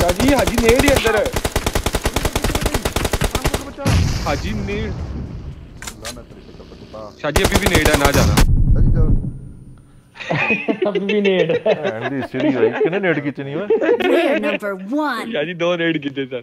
हाजी हाजी नेड़ ही अंदर है हाजी नेड़ शाजी अभी भी नेड़ है ना जाना अभी भी नेड़ है एंडी सीढ़ी भाई कितने नेड़ कितनी है नंबर 1 शाजी दो नेड़ कितने सर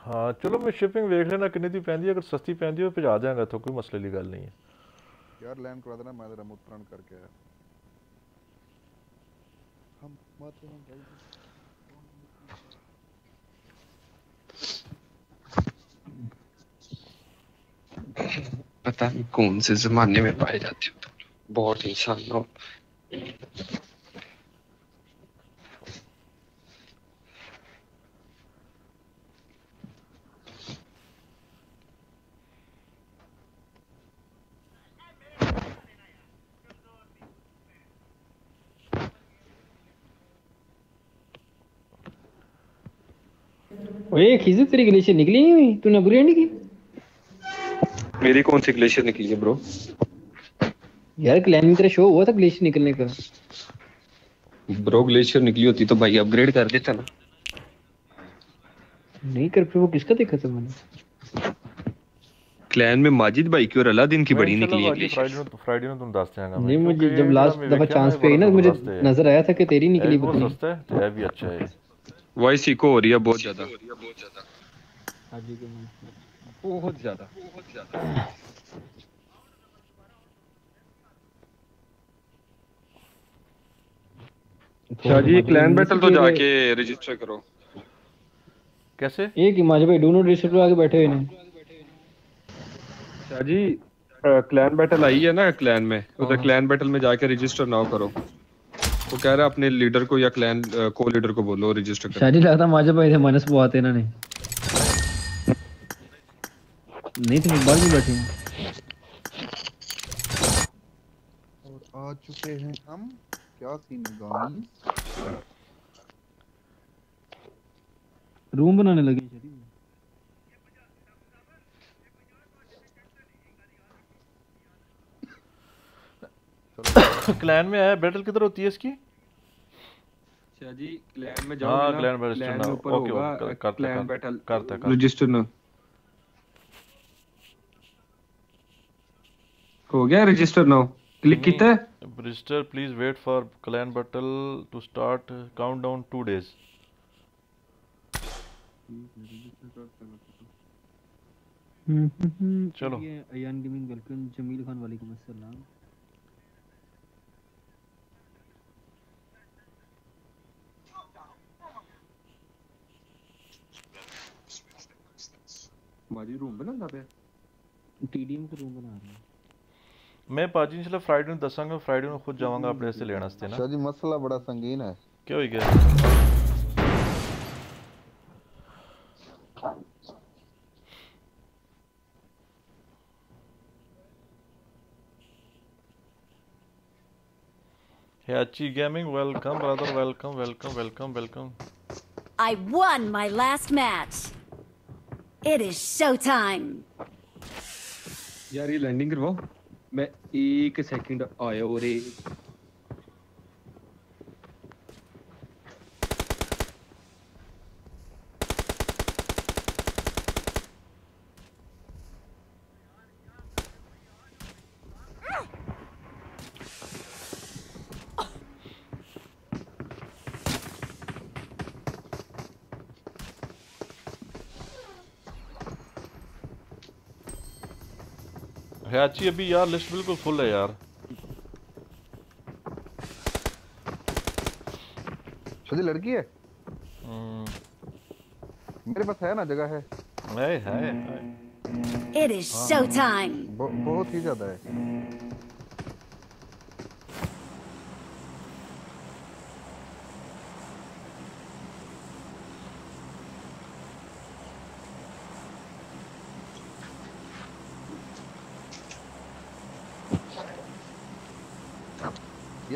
ਹਾਂ ਚਲੋ ਮੈਂ ਸ਼ਿਪਿੰਗ ਵੇਖ ਲੈਣਾ ਕਿੰਨੇ ਦੀ ਪੈਂਦੀ ਹੈ ਅਗਰ ਸਸਤੀ ਪੈਂਦੀ ਹੋਵੇ ਭਜਾ ਦਿਆਂਗਾ ਇੱਥੋਂ ਕੋਈ ਮਸਲੇ ਦੀ ਗੱਲ ਨਹੀਂ ਹੈ यार लैंड करा देना मैं जरा मुतरण करके आया हम मत पता नहीं कौन से जमाने में पाए जाते हो तुम लोग। बहुत इंसान हो ओए खींचे तेरी ग्लेशियर निकली नहीं हुई तूने बुरी नहीं की? मेरी कौन सी ग्लेशियर निकली है ब्रो यार क्लैन में तेरा शो हुआ था ग्लेशियर निकलने का। ब्रो ग्लेशियर निकली होती तो भाई अपग्रेड कर देता ना। नहीं कर फिर वो किसका देखा था मैंने? क्लैन में माजिद भाई की और अलादीन की बड़ी निकली है फ्राइडे में तुम दस्ते देना नहीं मुझे जब लास्ट दफ़ा चांस पे ही ना तो मुझे नज़र आया था कि तेरी निकली बकरी सस्ता है ये भी अच्छा है। वॉइस इको हो रही है बहुत ज़्यादा। बहुत ज़्यादा बहुत ज़्यादा। अच्छा जी क्लैन बैटल तो जाके रजिस्टर करो। कैसे? एक ही माजे भाई डू नॉट डिस्टर्ब आगे बैठे हुए हैं। अच्छा जी क्लैन बैटल आई है ना क्लैन में? उधर क्लैन बैटल में जाके रजिस्टर ना करो। वो कह रहा है अपने लीडर को या क्लैन को लीडर को बोलो रजिस्टर करो। शादी लगता माजे भाई थे माइनस वो आते इन्होंने। नहीं तो इकबाल भी बैठे हैं। और आ चुके हैं हम। क्या सीन है गाइस? रूम बनाने लगे शरीफ क्लैन में आया बैटल किधर होती है इसकी? अच्छा जी क्लैन में हाँ जाओगे ना क्लैन बैटल क्लैन ना में ऊपर ओके होगा ओके करते क्लैन बैटल करते करते रजिस्टर ना हो। गया रजिस्टर नाउ क्लिक किया है? Register please wait for clan battle to start countdown two days चलो। अयान गेमिंग वेलकम जमील खान वालेकुम अस्सलाम। माजी रूम बनांदा पे टीडीएम का रूम बना रहे हैं मैं पाजी इंशाल्लाह फ्राइडे ਨੂੰ ਦੱਸਾਂਗਾ ਫਰਾਈਡੇ ਨੂੰ ਖੁਦ ਜਾਵਾਂਗਾ ਆਪਣੇ ਵਾਸਤੇ ਲੈਣ ਵਾਸਤੇ ਨਾ शादी मसला बड़ा संगीन है ਕੀ ਹੋਈ ਗਿਆ Hachi Gaming, welcome brother, welcome, welcome, welcome, welcome. I won my last match. It is showtime. यार ये लैंडिंग करवाओ मैं एक सेकंड आया और ये अभी यार लिस्ट बिल्कुल फुल है यार। शादी लड़की है? हम्म, मेरे पास है ना जगह है। है है है। It is टाइम ब- बहुत ही ज़्यादा है।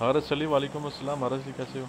हारिस अली वालेकुम अस्सलाम हारिस जी कैसे हो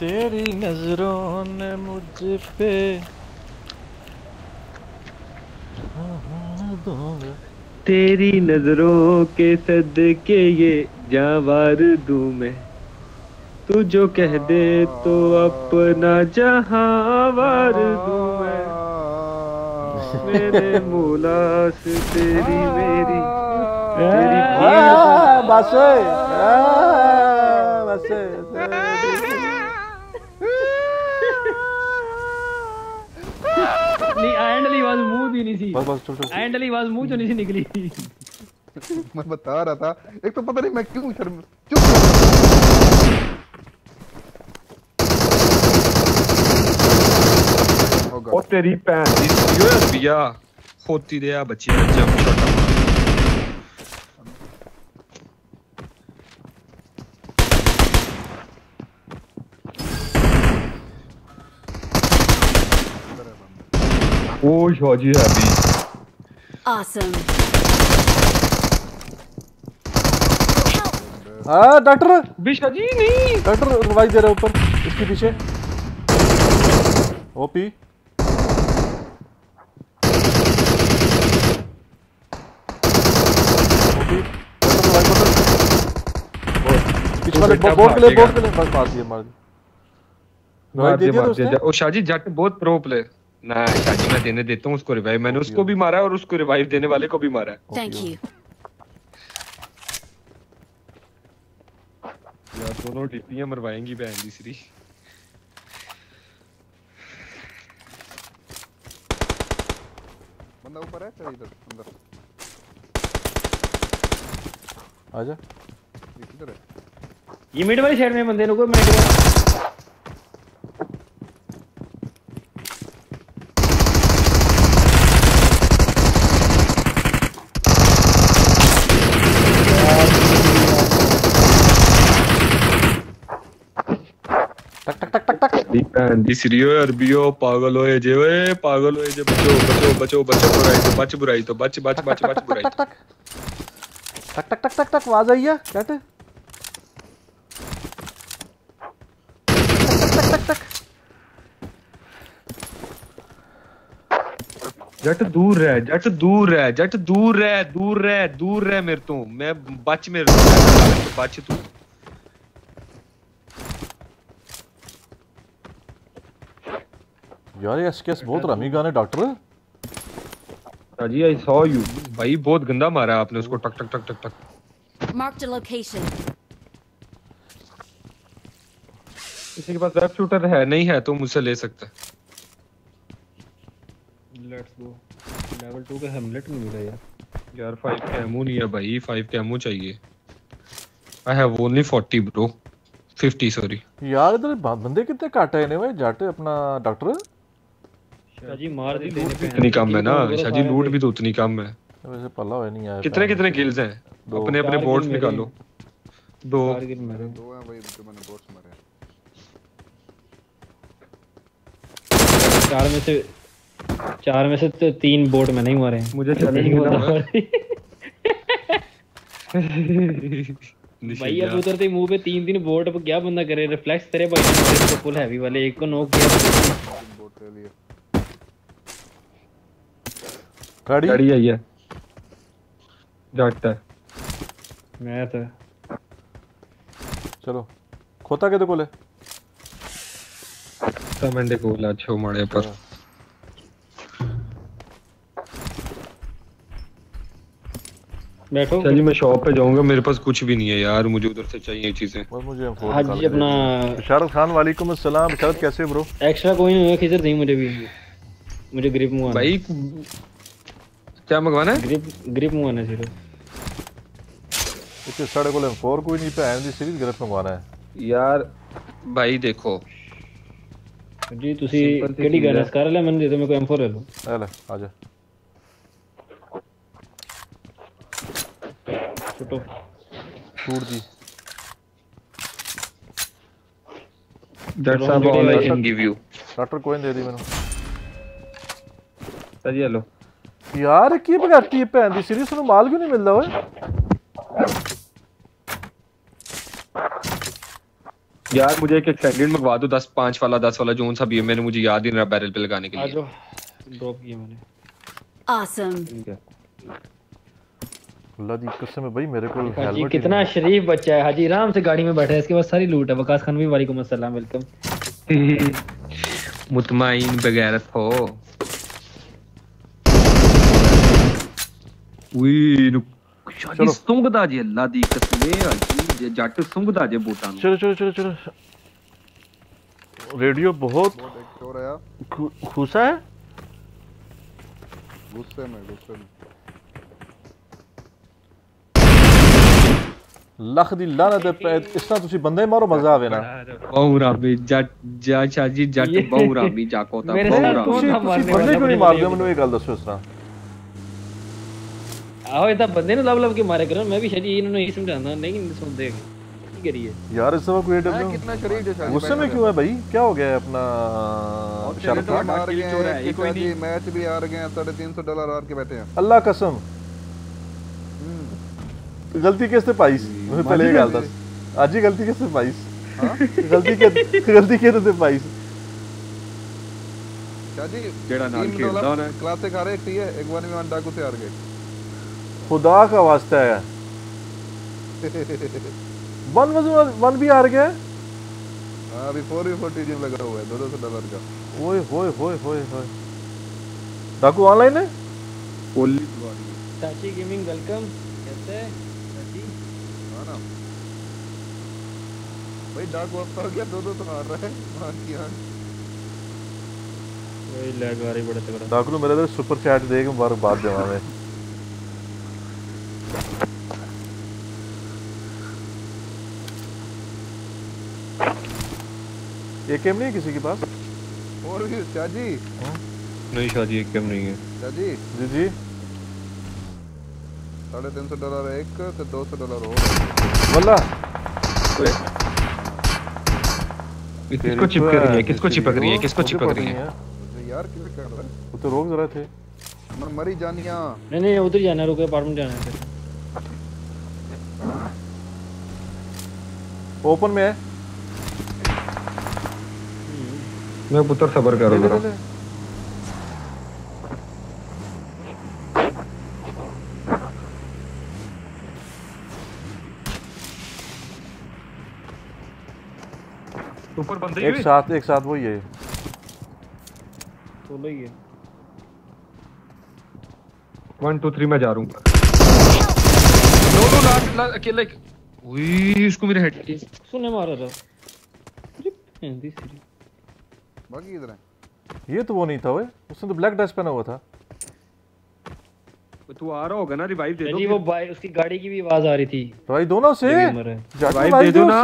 तेरी नज़रों ने मुझ पे। तेरी नज़रों के सदके ये जावार दूँ मैं। तू जो कह दे तो अपना जहाँ वार दूँ मैं। मेरे मौला से तेरी मेरी तेरी बस। बस। भी नहीं सी बस बस चल चल हैंडल आवाज़ मुँह से नहीं निकली। मैं बता रहा था। एक तो पता नहीं मैं क्यों शर्म चुप ओ तेरी पैन यूएसबी या होती रे बच्चे जंप। Hoje, Rod, Awesome. हाँ डॉक्टर? बिशा जी नहीं। डॉक्टर रिवाइव दे रहा ऊपर इसके पीछे। ओपी पीछे वाले बोर्ड के लिए बोर्ड के लिए बस मार दिए मार दिए रिवाइव दे दिया तो उसने? ओ शाह जी बहुत प्रो प्लेयर ना शाजी मैं देने देता हूँ उसको रिवाइव मैंने उसको भी मारा है और उसको रिवाइव देने वाले को भी मारा है। Thank you. यार दोनों टिप्पियाँ मरवाएँगी बहन दी श्री। बंदा ऊपर है चल इधर अंदर। आजा। ये किधर है? ये मिड वाली साइड में बंदे रुको मैं श्री ओए अरबियो पागल होए जे ओए पागल होए जे बचो बचो बचो बचो बुराई तो बच बुराई तो बच बच बच बच बुराई तो। टक टक टक टक टक आवाज़ आई है? कैट जट दूर रह जट दूर रह जट दूर रह दूर रह दूर रह मेरे तो। मैं बच मेरे तो बच तू। यार ये एसकेएस बहुत रमी गाने doctor. Ji I saw you भाई बहुत गंदा मारा है आपने उसको। टक टक टक टक टक। Marked a location. किसी के पास वेब शूटर है नहीं है तो मुझसे ले सकता है। लेट्स गो लेवल 2 का हेमलेट नहीं मिला यार। यार फाइव का एमो नहीं है भाई फाइव का एमो चाहिए। I have only 40 bro 50 sorry यार इधर बंदे कितने काट है इन्हें भाई? जाट अपना डॉक्टर। शाजी मार देते हैं इतनी कम है ना शाजी लूट भी तो उतनी कम है। वैसे पल्ला नहीं आया कितने कितने किल्स हैं? अपने अपने निकालो। दो। दो हैं भाई जो मैंने बोट्स मारे चार में से चार में से तो तीन बोट मैंने ही मारे मुझे है। मारे। भाई अब उतरते ही मुँह पे तीन तीन बोट अब क्या बंदा करे? रिफ्लेक्स तेरे भाई ने मारे इसको फुल हैवी वाले। एक को नॉक किया। बोट ले लिए। गाड़ी गाड़ी आई है जागता है मैं तो चलो। खोता के कोले कमेंट को ला छो मारे पर। बैठो। चलिए मैं शॉप पे जाऊँगा मेरे पास कुछ भी नहीं है यार मुझे उधर से चाहिए चीज़ें। बस मुझे हाँ। जी अपना शाहरुख खान वालेकुम अस्सलाम शाहरुख कैसे ब्रो एक्स्ट्रा कोई नहीं हुआ खिजर नहीं मुझे भी मुझे ग्रिप मंगवाना भाई क्या मंगवाना है ग्रिप ग्रिप मंगवाना है सिर्फ इतने साढ़े कोले फोर कोई नहीं पे दी सीरीज गलत मंगवाना है यार भाई देखो ਜੀ ਤੁਸੀਂ Simple सी ਕਿਹੜੀ चीज़ ਗਨ है। ਹੈ ਸਕਾਰ ਲੈ ਮੈਨੂੰ ਦੇ ਦਿਓ ਮੇਰੇ ਕੋ M4 ਲੈ ਲਓ ए ले आ जा ਛੋਟੋ छूट दी That's about all I can give you. Doctor कोई नहीं दे दी मैंने ਭਾਜੀ ਹਲੋ ਯਾਰ ਕੀ ਬਗਾਤੀ ਭੈਣ ਦੀ ਸੀਰੀਅਸ ਨੂੰ ਮਾਲ ਕਿਉਂ ਨਹੀਂ ਮਿਲਦਾ ਓਏ यार मुझे एक एक्सटेंडेड मंगवा दो 10 5 वाला 10 वाला जोन सा भी है मैंने मुझे याद ही नहीं रहा बैरल पे लगाने के आ लिए जाओ ड्रॉप किया मैंने Awesome. अल्लाह दी कसम है भाई मेरे को हाजी हेलमेट कितना शरीफ बच्चा है हाजी आराम से गाड़ी में बैठा है इसके पास सारी लूट है वकास खान भी वालेकुम अस्सलाम वेलकम मुतमाइन बगैरत हो ਉਈ ਨੂੰ ਸ਼ਾਦੀ ਚਲੋ। ਸੁੰਘਦਾ ਜੇ ਅੱਲਾ ਦੀ ਕਸਮੇ ਹਾਜੀ ਜੇ ਜੱਟ ਸੁੰਘਦਾ ਜੇ ਬੂਟਾਂ ਨੂੰ चलो चलो चलो चलो रेडियो बहुत हो रहा खु- खुसा है गुस्से में गुस्से में ਲੱਖ ਦੀ ਲਾਨਤ ਹੈ ਪੈ- ਇਸ ਤਰ੍ਹਾਂ ਤੁਸੀਂ ਬੰਦੇ ਮਾਰੋ ਮਜ਼ਾ ਆਵੇ ਨਾ ਬਹੁ ਰਾਮੀ ਜੱਟ ਜਾ ਸ਼ਾਜੀ ਜੱਟ ਬਹੁ ਰਾਮੀ ਜਾਕੋ ਤਾਂ ਮੇਰੇ ਬਹੁ ਸਾਥ ਰਾਮੀ ਤੁਸੀਂ ਤੁਸੀਂ ਬੰਦੇ ਕਿਉਂ ਨਹੀਂ ਮਾਰਦੇ ਹੋ? ਮੈਨੂੰ ਇਹ ਗੱਲ ਦੱਸੋ ਇਸ ਤਰ੍ਹਾਂ ਆਹੋ ਇਹ ਤਾਂ ਬੰਦੇ ਨੂੰ ਲਵ ਲਵ ਕੇ ਮਾਰੇ ਕਰੋ ਮੈਂ ਵੀ ਸ਼ਾਜੀ ਇਹਨਾਂ ਨੂੰ ਇਹੀ ਸਮਝਾਉਂਦਾ ਨਹੀਂ ਸੁਣਦੇ ਹੈਗੇ। ਕੀ ਕਰੀਏ यार इस समय कोई हाँ, कितना शरीफ है शादी गुस्से में बैठा क्यों है भाई क्या हो गया है अपना शर्त हम हार गए हैं कि शादी मैच भी हार गए हैं साढ़े तीन सौ डॉलर हार के बैठे हैं अल्लाह कसम गलती किसने पाई मैं पहले ये गल दस आज ही गलती किसने पाई गलती के गलती किसने पाई शादी जेड़ा नाल टीम खेलदा डॉलर होना क्लासिक हारे एक थी है एक वन में वन डाकू से हार गए खुदा का वास्ता है। वन वन भी आ गया? हाँ अभी फोर भी फोर टीजीएम लगा हुआ है दो दो सौ डॉलर का। ओए होए होए होए होए। डाकू ऑनलाइन है? ओली टाची गेमिंग वेलकम कैसे टाची चाची हाँ ना। भाई डाक वापस हो गया दो दो तो मार रहा है। मार की हाँ वही लैग आ रही बड़ा तगड़ा। डाकू मेरे इधर सुपर चैट देख मुबारकबाद जमा में एक एम नहीं है किसी के पास? और भी चाची। नहीं शादी एक कम नहीं है। चाची। जी जी। साढ़े तीन सौ डॉलर एक तो दो सौ डॉलर और। वल्ला किसको चिपक रही है? किसको चिपक रही है? किसको चिपक रही है? यार किसे कर रहा है। वो तो रोक जरा थे मन मरी जानिया। नहीं नहीं उधर जाना है रुको अपार्टमेंट जाना है। ओपन में है। मैं पुत्र सबर करो ले, जरा। ऊपर बंदे एक साथ एक साथ वही है। सोलो ही है। वन टू थ्री मैं जा रहा हूँ। नो नो लास्ट लास्ट अकेला उई इसको मेरे हेड की सुने मारा था। अरे हिंदी सीरी बाकी इधर है? ये तो वो नहीं था वे उसने तो ब्लैक ड्रेस पहना हुआ था। तू आ रहा होगा ना रिवाइव दे दो जी वो बाई उसकी गाड़ी की भी आवाज़ आ रही थी। भाई दोनों से रिवाइव भाई दे दो ना।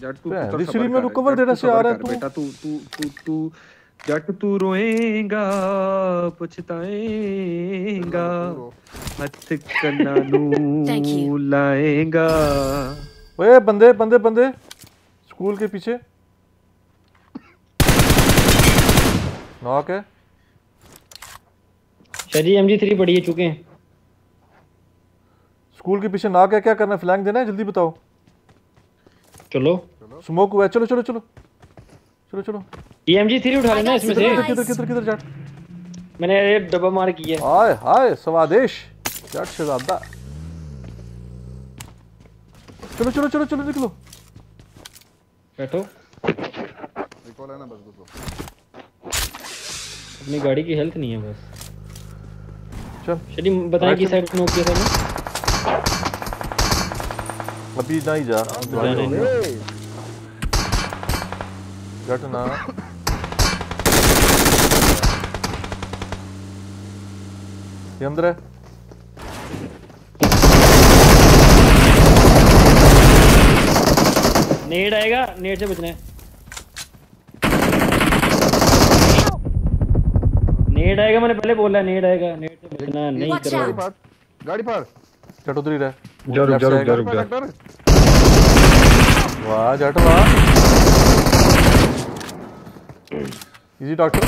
जट तू दी श्री में कर, कवर जट देना तू से आ रहा है तू। बेटा तू तू तू तू जट तू रोएगा पछताएगा हथ कन्ना नू लाएगा। ओए बंदे बंदे बंदे। स्कूल के पीछे। नॉक है। शाजी MG3 पड़ी है चुके हैं। स्कूल के पीछे नॉक है क्या करना फ्लैंक देना है? जल्दी बताओ। चलो। स्मोक हुआ चलो चलो चलो। चलो चलो। ये MG3 उठा लेना इसमें से। किधर किधर किधर किधर जट? मैंने ये डब्बा मार किया हाय हाय सवादेश। जट शहजादा। चलो चलो चलो चलो निकलो। बैठो। रिकॉल है ना बस बस अपनी गाड़ी की हेल्थ नहीं है बस। चल। शाजी बताएँ कि साइड नोक किया था मैं अभी नहीं जा। घटना। अंदर है। नेट आएगा नेट से बचना है। नेट आएगा मैंने पहले बोला नेट आएगा नेट से बचना नहीं करो गाड़ी पर। जट उधर ही रह। ज़रूर ज़रूर ज़रूर। वाह जट वाह। इजी डॉक्टर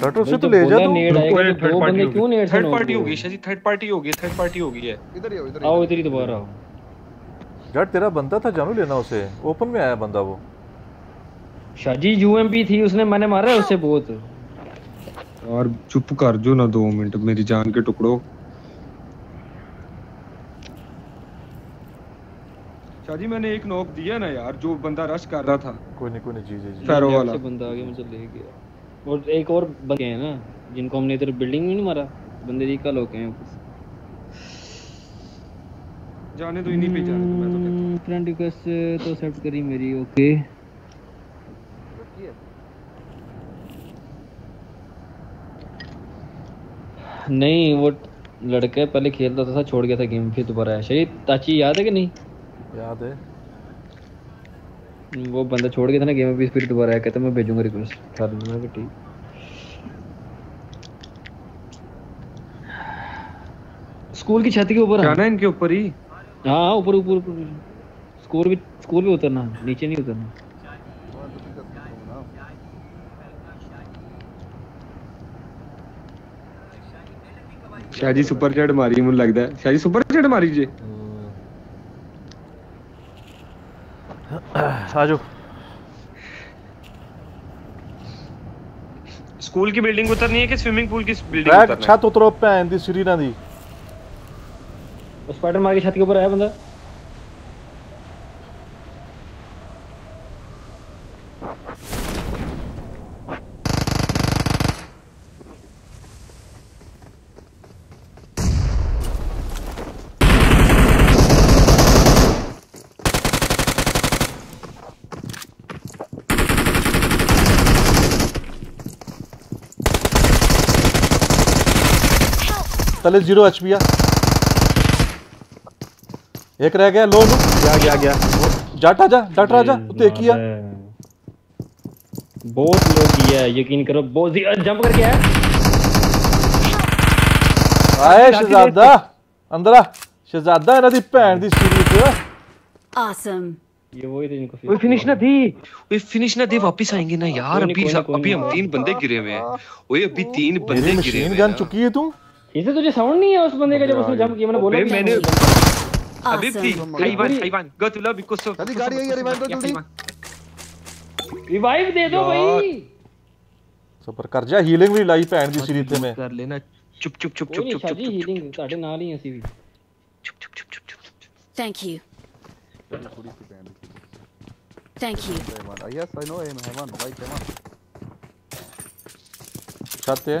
डॉक्टर उसे तो ले जा तू। नेड आएगा कोई तो थर्ड दो पार्टी बंदे क्यों नेड थर्ड पार्टी? होगी शादी थर्ड पार्टी होगी थर्ड पार्टी हो गई है इधर ही हो इधर ही आओ इधर ही दोबारा आओ। जट तेरा बंदा था जानू लेना उसे। ओपन में आया बंदा वो। शाजी यूएमपी थी उसने मैंने मारा है उससे बहुत। यार चुप कर जो ना दो मिनट मेरी जान के टुकड़ो। शादी मैंने एक नॉक दिया ना यार जो बंदा रश कर रहा था। कोई नहीं कोई नहीं जी जी जी। फैरो वाला। से बंदा आगे मुझे ले गया। और एक और बंदे हैं ना जिनको हमने इधर बिल्डिंग में नहीं मारा बंदे रिकल हो गए हैं जाने तो इन्हीं पे जाने दो मैं तो कहता हूँ। फ्रेंड रिक्वेस्ट तो एक्सेप्ट करी मेरी ओके नहीं वो लड़का पहले खेलता था छोड़ गया था गेम फिर दोबारा आया। शहीद ताची याद है कि नहीं? याद है। वो बंदा छोड़ गया था ना गेम में फिर दोबारा आया कहता मैं भेजूँगा रिक्वेस्ट कर दूँगा कि ठीक। स्कूल की छत के ऊपर जाना इनके ऊपर ही? हाँ ऊपर ऊपर ऊपर। स्कूल भी स्कूल भी उतरना नीचे नहीं उतरना। शाजी सुपर चैट मारी मुझे लगता है। शाजी सुपर चैट मारी जे। आजो। स्कूल की बिल्डिंग उतरनी है कि स्विमिंग पूल की बिल्डिंग उतरना है? छत उतरो भैन दी सिरी ना दी। स्पाइडर मार के छत के ऊपर आया बंदा। तले ज़ीरो एच पी एक रह गया लो लो। गया गया गया। जाटा जा आ जा तो एक ही है। बहुत लो किया है यकीन करो बहुत जंप करके आया। आए शहजादा अंदर आ। शहजादा इना दी भैन दी सीरीज़ ऑसम ये वही तो इनको कोई फिनिश ना दी। कोई फिनिश ना दे वापस आएँगे ना यार। अभी अभी हम तीन बंदे गिरे हुए हैं। ओए अभी तीन बंदे गिरे हुए हैं। गन चुकी है तू? इसे तुझे साउंड नहीं है उस बंदे का जब उसने जंप किया? मैंने बोला मैंने अभी भी हाइवन one go to love because so अभी गाड़ी आई रिवाइव दो जल्दी। रिवाइव दे दो भाई। सुपर कर जा हीलिंग भी लाई पैन की सीरीज़ में। कर लेना। चुप चुप चुप चुप चुप चुप हीलिंग साडे नाल ही असि भी चुप चुप चुप चुप चुप। Thank you thank you yes I know am heaven like heaven छत है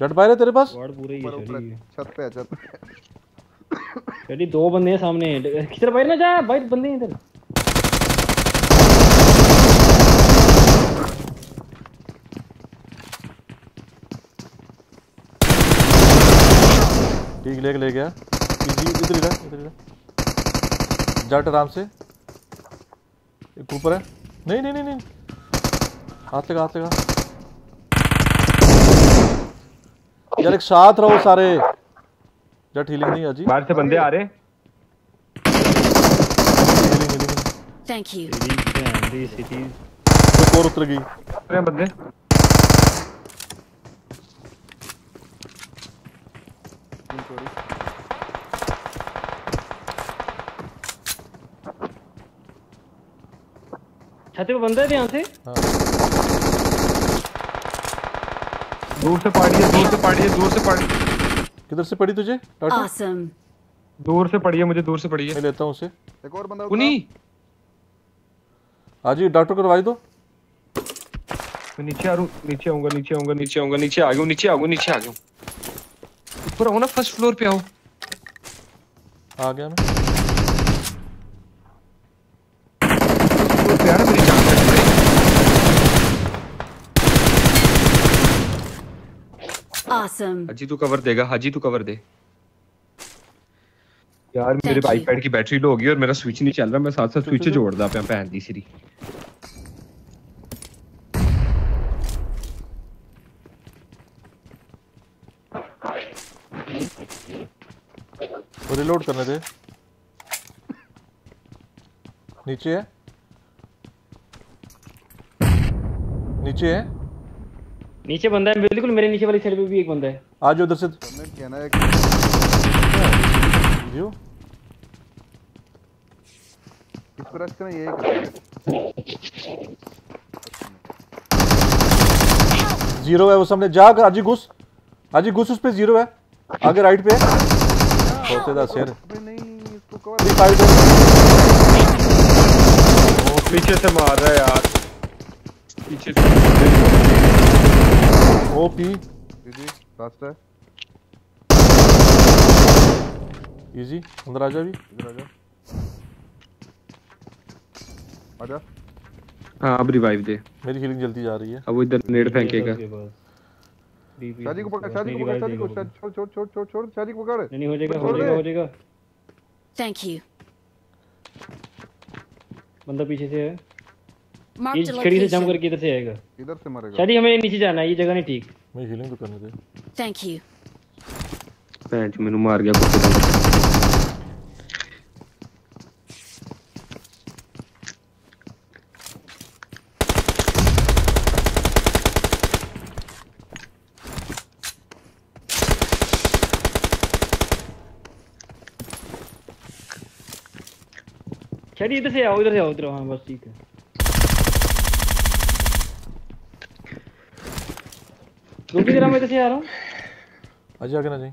जट बाहर है तेरे पास? वार्ड पूरे ही है छत पे छत पे दो बंदे हैं सामने। किधर बाहर ना जा? बाहर बंदे हैं इधर। ठीक लेके ले गया। इजी इधर ही रह इधर जट आराम से। एक ऊपर है। नहीं नहीं नहीं नहीं। हाथ लगा हाथ लगा। यार एक साथ रहो सारे। जट हीलिंग नहीं अजी बाहर से बंदे आ रहे। Healing healing Thank you. City एक और उतर गई। अरे बंदे। छत पे बंदा है ध्यान से? दूर से पाड़ी है दूर से पाड़ी है दूर से पाड़ी किधर से पड़ी तुझे टाटा Awesome. दूर से पड़ी है मुझे दूर से पड़ी है। मैं लेता हूँ उसे। एक और बंदा कुनी। आज ही डॉक्टर को दवाई दो। मैं नीचे आ रहा हूँ नीचे आऊँगा नीचे आऊँगा नीचे आऊँगा नीचे आ गया हूँ नीचे आ गया नीचे आ गया हूँ। ऊपर आओ ना फ़र्स्ट फ्लोर पे आओ। आ गया मैं फ्लोर पे आ ना मेरी जान कट रही Awesome. हाजी तू कवर देगा हाजी तू कवर दे। यार मेरे आईपैड की बैटरी लो होगी और मेरा स्विच नहीं चल रहा मैं साथ साथ स्विच जोड़दा पिया भैन दी सिरी। रिलोड करने दे। नीचे है। नीचे है। नीचे बंदा है बिल्कुल मेरे नीचे वाली साइड पे भी एक बंदा है। आज उधर से। सबमिट किया ना एक जो इस पर रश करना यही करना ज़ीरो है वो सामने। जा आज ही घुस। आज ही घुस उस पे ज़ीरो है। आगे राइट पे है। होते दा सिर फ्री फाइट ओ पीछे से मार रहा है यार। पीछे से ओपी जी लास्ट है इजी अंदर आ जा भी इधर आ जा। आजा हाँ अब रिवाइव दे। मेरी हीलिंग जल्दी जा रही है। अब वो इधर नेड फेंकेगा। शादी को पकड़ शादी को पकड़ शादी को छोड़ छोड़ छोड़ छोड़ छोड़ शादी को पकड़। नहीं हो जाएगा हो जाएगा हो जाएगा। Thank you. बंदा पीछे से है। ये a खड़ी से जंप location. करके इधर से आएगा। इधर से मरेगा। शादी हमें नीचे जाना है ये जगह नहीं ठीक। मैं हीलिंग तो करने दे। Thank you. भैन च मैनू मार गया कुत्ते का। शादी इधर से आओ इधर से आओ इधर हाँ बस ठीक है। रुकी जरा मैं इधर से आ रहा हूँ। आज आगे ना जाए।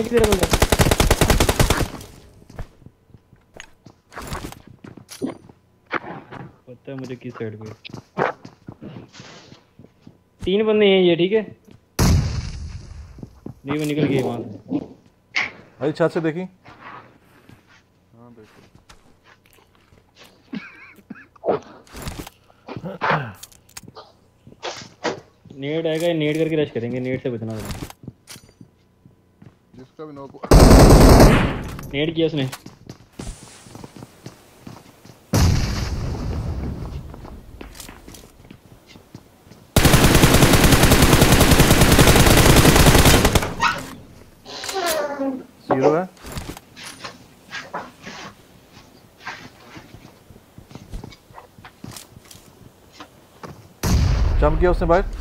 है बंदा पता है मुझे किस साइड पे तीन बंदे हैं ये ठीक है? नहीं वो निकल गए वहाँ से। अरे छत से देखी हाँ देखो नेट आएगा ये नेट करके रश करेंगे नेट से बचना होगा। जिसका भी नोक नेट किया उसने। ज़ीरो है। जंप किया उसने बाहर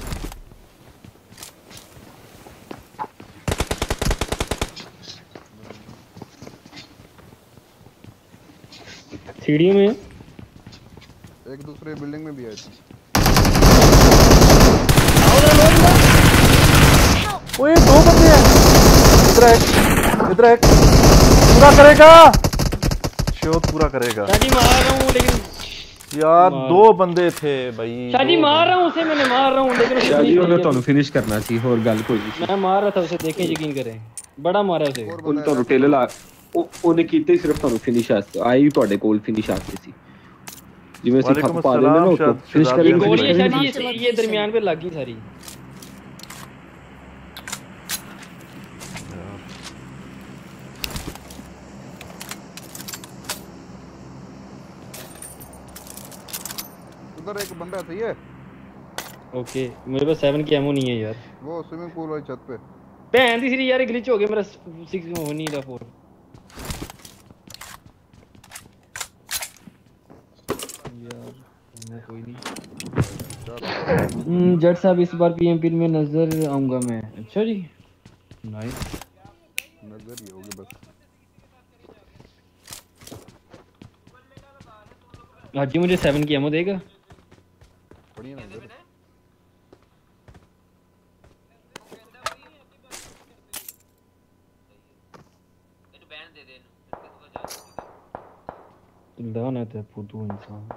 सीढ़ी में एक दूसरे बिल्डिंग में भी आए थे ओए दो बंदे हैं इधर एक इधर एक पूरा करेगा शोध पूरा करेगा शादी मार रहा हूँ लेकिन यार मार। दो बंदे थे भाई शादी दो मार रहा हूँ उसे मैंने मार रहा हूँ लेकिन उसे शादी finish ਉਹਨੇ नहीं ਤੁਹਾਨੂੰ ਫਿਨਿਸ਼ ਕਰਨਾ ਸੀ ਹੋਰ ਗੱਲ ਕੋਈ ਨਹੀਂ किया। मैं मार रहा था उसे देखें यकीन करें बड़ा मारा उसे ਉਹਨੇ ਤੁਹਾਨੂੰ ਟੇਲ ਲਾ ਉਹ- ਉਹਨੇ ਕੀਤੇ ਸਿਰਫ ਤੁਹਾਨੂੰ ਫਿਨਿਸ਼ ਆਸਤੇ ਆਈ ਵੀ ਤੁਹਾਡੇ ਕੋਲ ਫਿਨਿਸ਼ ਆਸਤੇ ਸੀ ਜਿਵੇਂ ਅਸੀਂ ਖੱਪ ਪਾ ਦਿੰਦੇ ਨਾ ਉਹ ਫਿਨਿਸ਼ ਕਰੀ ਗੋਲੀ ਸਾਡੀ ਇਹ ਦਰਮਿਆਨ ਵਿੱਚ ਲੱਗੀ ਸਾਰੀ एक बंदा सही है ओके मेरे पास 7 की एमो नहीं है यार वो स्विमिंग पूल वाली छत पे बहन दी तीसरी यार ग्लिच हो गया मेरा 6 हो नहीं रहा 4 कोई नहीं। हम्म जट साहब इस बार पीएमपी में नज़र आऊँगा मैं। अच्छा जी? नाइस नज़र ही होगी बस। आज मुझे सेवन की एमो देगा। बढ़िया नज़र। लानत है फुदू इंसान।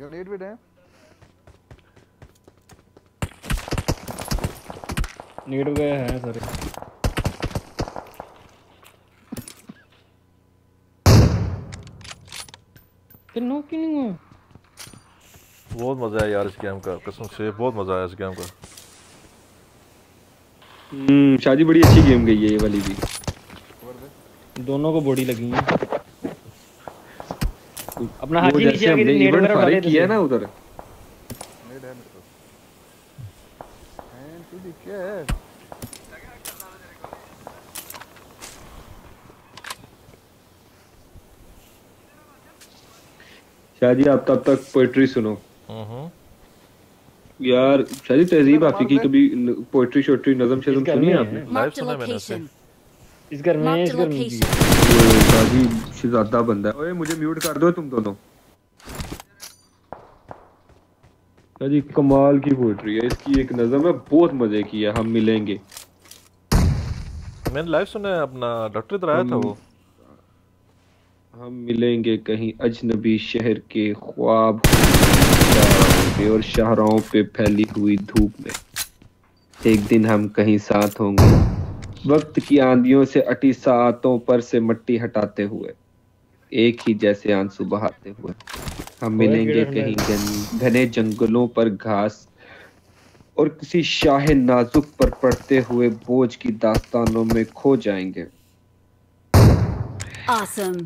यार नेट वेट है नीड गए हैं सारे फिर नो क्यों नहीं हुआ? बहुत मज़ा आया यार इस गेम का कसम से बहुत मज़ा आया इस गेम का। हम्म शादी बड़ी अच्छी गेम गई है ये वाली भी। दोनों को बॉडी लगी है। अपना हाथी नीचे आके नेट वगैरह उठा किया है ना उधर। नेट है मेरे पास हैं तुझे क्या है शादी आप तब तक पोएट्री सुनो। हम्म। यार शादी तहजीब आपकी की कभी पोएट्री शोट्री नज़म शज़म सुनी है। आपने? लाइव सुना है मैंने इस घर में इस घर में है। शादी शहजादा बंदा है। ओए मुझे म्यूट कर दो तुम दोनों। शादी कमाल की पोएट्री है। इसकी एक नज़म है बहुत मज़े की है। हम मिलेंगे। मैंने लाइव सुना है अपना डॉक्टर इधर आया था वो। हम मिलेंगे कहीं अजनबी शहर के ख्वाब पे और शाहराहों पे फैली हुई धूप में। एक दिन हम कहीं साथ होंगे। वक्त की आंधियों से अटी सातों पर से मिट्टी हटाते हुए एक ही जैसे आँसू बहाते हुए। हम मिलेंगे कहीं घन- घने जंगलों पर घास और किसी शाह नाजुक पर पड़ते हुए बोझ की दास्तानों में खो जाएँगे। Awesome.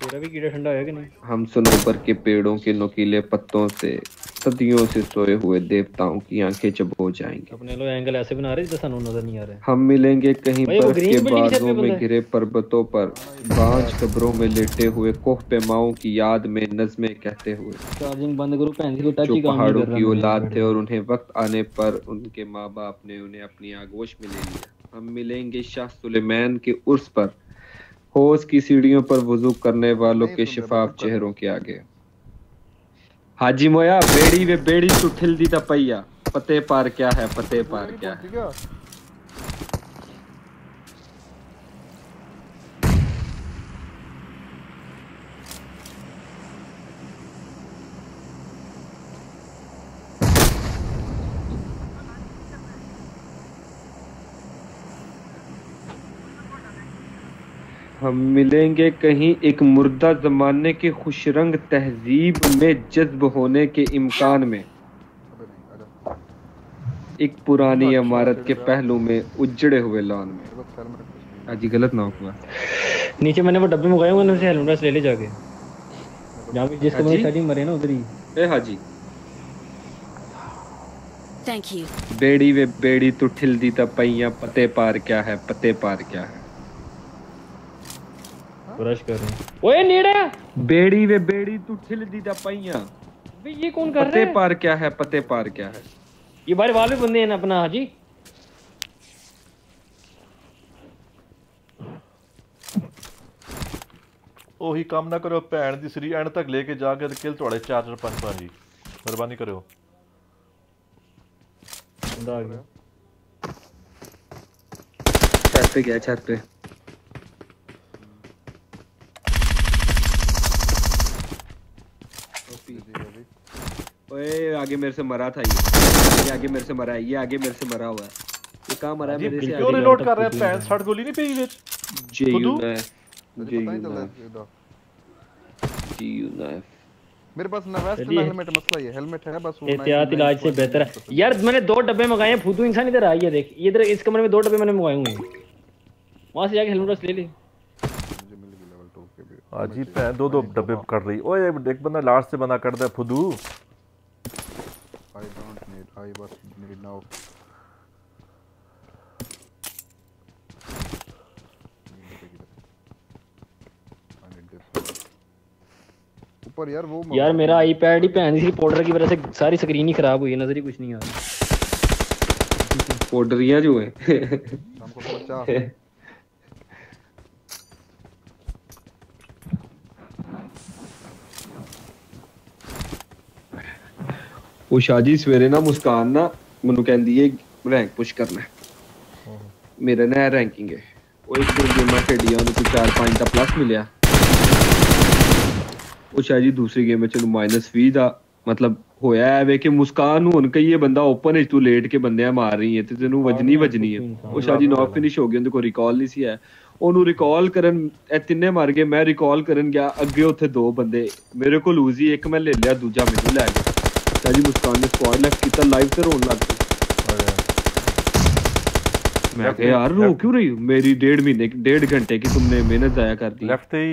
तेरा भी कीड़ा ठंडा है कि नहीं? हम सनोबर के पेड़ों के नुकीले पत्तों से सदियों से सोए हुए देवताओं की आँखें चबो जाएँगे। अपने लोग एंगल ऐसे बना रहे जैसे नज़र नहीं आ रहा। हम मिलेंगे कहीं बर्फ़ के बाजों में घिरे पर्वतों पर बांझ कब्रों में लेटे हुए कोह पे माओ की याद में नजमे कहते हुए। चार्जिंग बंद करो को टच ही पहाड़ों की औलाद थे और उन्हें वक्त आने पर उनके माँ बाप ने उन्हें अपनी आगोश में ले लिया। हम मिलेंगे शाह सुलेमान के उर्स पर होश की सीढ़ियों पर वज़ू करने वालों के शिफाफ चेहरों के आगे। हाजी मोया, बेड़ी वे बेड़ी सुठिल ठिल दी ता पैया पते पार क्या है, पते पार क्या है हम मिलेंगे कहीं एक मुर्दा जमाने के खुशरंग तहजीब में जज्ब होने के इम्कान में। एक पुरानी इमारत के पहलू में उजड़े हुए लॉन में। अजी गलत ना हुआ। नीचे मैंने वो डब्बे मंगाए हुए उनसे हेलमेट ले ले जाके। जहाँ भी जिसको हाजी? मेरी शादी मरे ना उधर ही। ए हाजी। Thank you. बेड़ी वे बेड़ी तो ठिल दी ता पैया पते पार क्या है पते पार क्या है। ब्रश कर रहे हैं ओए नीड़ा बेड़ी वे बेड़ी तू ठिल दी ता पैया भाई ये कौन कर पते रहा है पार क्या है पते पार क्या है ये बारे वाले बंदे हैं ना अपना हाजी ਉਹੀ ਕੰਮ ਨਾ ਕਰਿਓ ਭੈਣ ਦੀ ਸਰੀ ਐਂਡ ਤੱਕ ਲੈ ਕੇ ਜਾ ਕੇ ਤੇ ਕਿਲ ਤੁਹਾਡੇ ਚਾਰਜਰ ਪੰਜ ਪੰਜ ਜੀ ਮਿਹਰਬਾਨੀ ਕਰਿਓ बंदा आ गया छत पे गया छत पे ओए आगे मेरे से मरा था ये। ये आगे मेरे से मरा है ये आगे मेरे से मरा हुआ है। ये कहाँ मरा है? मेरे से क्यों रिलोड कर रहा है? पैन शॉट गोली नहीं पेगी विच जे यू नाइफ जे यू नाइफ जे यू ना मेरे पास ना वेस्ट हेलमेट मसला ये हेलमेट है बस वो एहतियात इलाज से बेहतर है। यार मैंने दो डब्बे मंगाए हैं फूदू इंसान इधर आ है देख। ये इधर इस कमरे में दो डब्बे मैंने मंगाए हुए हैं। वहाँ से जाके हेलमेट ले ले। आजी पे दो दो डब्बे कर रही। ओए एक बंदा लास्ट से बना कर दे फुदू। I bus need now ऊपर यार वो यार मेरा आईपैड ही पहन सी पाउडर की वजह से सारी स्क्रीन ही खराब हुई है नज़र ही कुछ नहीं आ रहा। पाउडर जो है। हमको पचास। ਉਹ ਸ਼ਾਜੀ ਸਵੇਰੇ ਨਾ ਮੁਸਕਾਨ ਨਾ ਮੈਨੂੰ ਕਹਿੰਦੀ ਹੈ ਰੈਂਕ ਪੁਸ਼ ਕਰਨਾ। ਮੇਰਾ ਨਾ ਰੈਂਕਿੰਗ ਹੈ ਉਹ ਇੱਕ ਦੋ ਗੇਮਾਂ ਖੇਡੀਆਂ ਉਹਨੂੰ ਕੋਈ 4-5 ਦਾ ਪਲੱਸ ਮਿਲਿਆ। ਉਹ ਸ਼ਾਇਦ ਜੀ ਦੂਸਰੀ ਗੇਮ ਵਿੱਚ ਉਹਨੂੰ ਮਾਈਨਸ 20 ਦਾ ਮਤਲਬ ਹੋਇਆ ਹੈ। ਵੇ ਕਿ ਮੁਸਕਾਨ ਨੂੰ ਹੁਣ ਕਹੀਏ ਬੰਦਾ ਓਪਨ ਵਿੱਚ ਤੂੰ ਲੇਟ ਕੇ ਬੰਦਿਆਂ ਮਾਰ ਰਹੀ ਹੈ ਤੇ ਤੈਨੂੰ ਵਜਣੀ ਵਜਣੀ ਹੈ ਉਹ ਸ਼ਾਇਦ ਜੀ ਨੌਕ ਫਿਨਿਸ਼ ਹੋ ਗਈ ਉਹਦੇ ਕੋਲ ਰਿਕਾਲ ਨਹੀਂ ਸੀ ਹੈ ਉਹਨੂੰ ਰਿਕਾਲ ਕਰਨ ਇਹ ਤਿੰਨੇ ਮਰ ਗਏ। ਮੈਂ ਰਿਕਾਲ ਕਰਨ ਗਿਆ ਅੱਗੇ ਉੱਥੇ ਦੋ ਬੰਦੇ ਮੇਰੇ ਕੋਲ ਲੂਜ਼ੀ ਇੱਕ ਮੈਂ ਲੈ ਲਿਆ ਦੂਜਾ ਮੈਨੂੰ ਲੈ ਗਿਆ। ਸ਼ਾਇਦ ਜੀ ਮੁਸਕਾਨ ਨੇ ਸਕੁਆਡ ਲੈਫਟ ਕੀਤਾ ਲਾਈਵ ਤੇ ਰੋਣ ਲੱਗ ਪਈ मैं कहा यार रो क्यों रही हो मेरी डेढ़ महीने की डेढ़ घंटे की तुमने मेहनत जाया कर दी लेफ्ट ही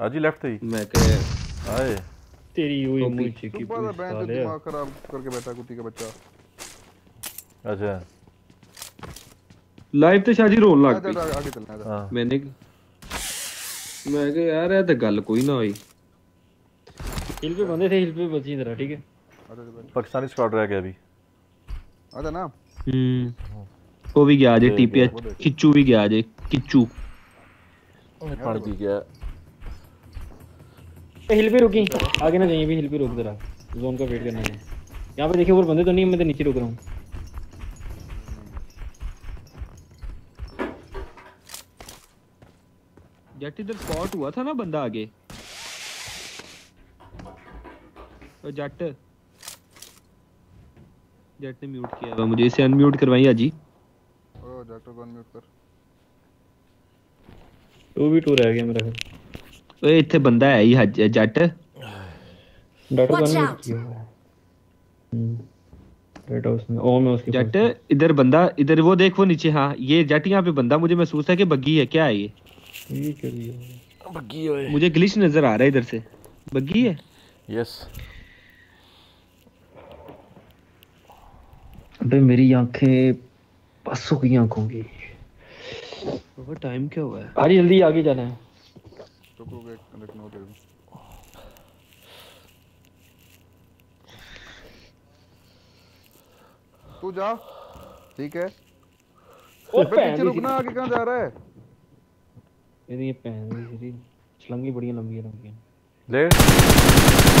आज ही लेफ्ट ही मैं कह आए तेरी हुई टोपी। मुंह की सुबह का बैंड तो दिमाग खराब करके बैठा कुत्ती का बच्चा अच्छा ਲਾਈਵ ਤੇ ਸ਼ਾਜੀ ਰੋਣ ਲੱਗ आजा, ਪਈ आगे- आगे चलना है आजा। ਮੈਨੇ ਮੈਂ ਕਿਹਾ ਯਾਰ ਇਹ ਤਾਂ ਗੱਲ ਕੋਈ ਨਾ ਹੋਈ हिल पे बंदे थे हिल पे बची जरा ठीक है आजा, आजा, पाकिस्तानी स्क्वाड रह गया अभी। आता ना। हम्म वो भी गया आज टीपीएच किच्चू भी गया आज किच्चू और पड़ भी गया। हिल भी रुकी। आगे ना जाइए भी हिल भी रुक जरा। जोन का वेट करना है यहाँ पे देखिए ऊपर बंदे तो नहीं मैं तो नीचे रुक रहा हूँ। जेट इधर स्पॉट हुआ था ना बंदा आगे? तो जट जेट ने म्यूट किया हुआ मुझे इसे अनम्यूट करवाइए आजी। ओ डॉक्टर को अनम्यूट कर। टू भी टू रह गया मेरा है ओए इथे बंदा है ही जट डॉक्टर को अनम्यूट जट इधर बंदा इधर वो देख वो नीचे हाँ ये जट यहाँ पे बंदा मुझे महसूस है कि बग्गी है क्या है ये? बग्गी है। मुझे ग्लिच नज़र आ रहा है इधर से। बग्गी है? Yes yes. अबे मेरी आँखें बस हो गई आँखों की। वो टाइम क्या हुआ है? अरे जल्दी आगे जाना है। रुक मिनट नोट कर तू जा। ठीक है। ओ, पीछे रुकना आगे कहाँ जा रहा है? ये ये पहन सीधी छलंगी बड़ी लंबी है लंबी ले।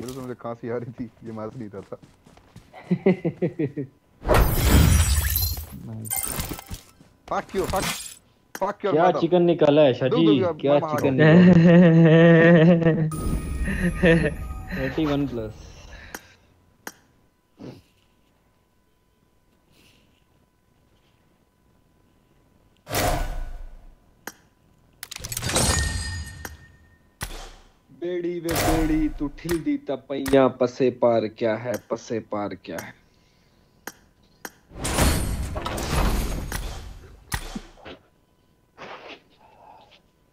ये तो मुझे खांसी आ रही थी ये मार नहीं रहा था। Fuck you fuck fuck your क्या चिकन निकाला है शाजी क्या चिकन। निकाला थर्टी वन प्लस बेड़ी वे बेड़ी तू ठिल दी तपैया, पसे पार क्या है, पसे पार क्या है।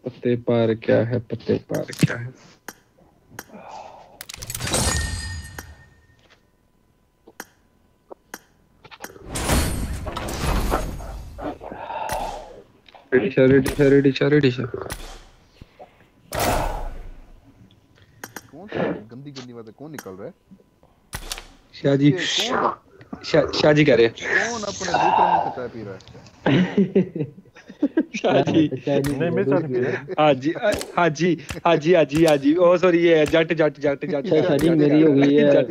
पते पार क्या है, पते पार क्या है। रेडी शा रेडी रेडी रेडी कौन सा गंदी बातें कौन निकल रहा है? शाहजी शाहजी कह रहे कौन अपने दूसरे मुँह से चाय पी रहा है? शाहजी। नहीं मैं चाह नहीं पी हाँ जी हाँ जी हाँ जी हाँ जी हाँ जी ओ सॉरी ये जट जट जट जट। अच्छा शादी मेरी हो गई है।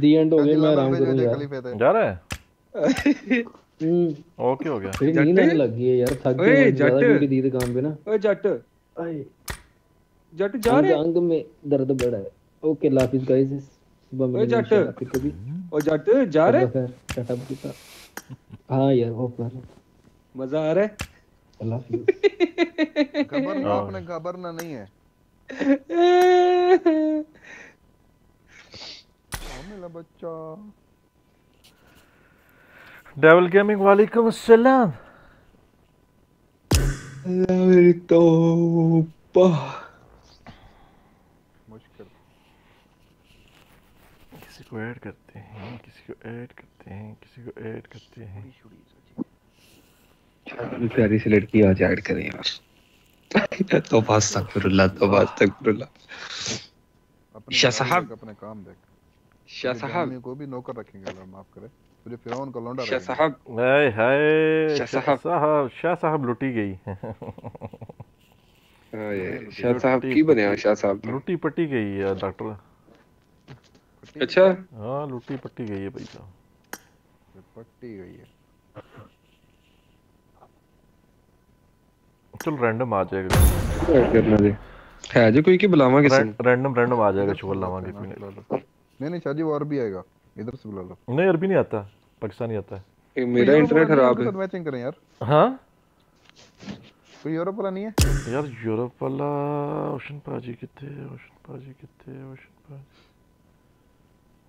दी एंड हो गई मैं आराम करूँ जा रहा? है हम्म। ओके हो गया। फिर नींद आने लग है यार थक गया जट। ड्यूटी दी थी पे ना। ओए जट। आए। जट जा अंग रहे अंग में दर्द बढ़ा है। ओके लाफिज गाइस सुबह मिलेंगे जट। फिर कभी ओ जट जा रहे? फिर टाटा बुटा हाँ यार होप कर मज़ा आ रहा है? अल्लाह हाफिज घबरना अपने घबरना नहीं है। मेरा बच्चा? डेविल गेमिंग वालेकुम अस्सलाम। मेरी तौबा मुश्किल किसी को ऐड करते हैं किसी को ऐड करते हैं किसी को ऐड करते हैं। प्यारी सी लड़की आज ऐड करें यार। तो बस अस्तगफिरुल्लाह तो बस अस्तगफिरुल्लाह अपने शाह साहब। अपने काम देख। शाह साहब। को भी नौकर रखेंगे अल्लाह माफ़ करे। तुझे फिरौन का लौंडा शाह साहब। हाय हाय शाह साहब। शाह साहब लुटी गई। हाँ शाह साहब की बने शाह साहब। लुटी पट्टी गई है डॉक्टर। अच्छा। हाँ लुटी पट्टी गई है भाई साहब। पट्टी गई है। चल रैंडम आ जाएगा। ऐड करना जी है जो कोई की बुलावा किसी रैंडम रैंडम आ जाएगा शुगर लावांगे कोई नहीं नहीं नहीं शादी और भी आएगा। इधर से बुला लो। नहीं अरबी नहीं आता। पाकिस्तानी आता है। ये मेरा इंटरनेट खराब है। मैचिंग करें यार। हाँ? कोई यूरोप वाला नहीं है? यार यूरोप वाला ओशन पाजी कितने ओशन पाजी कितने ओशन पाजी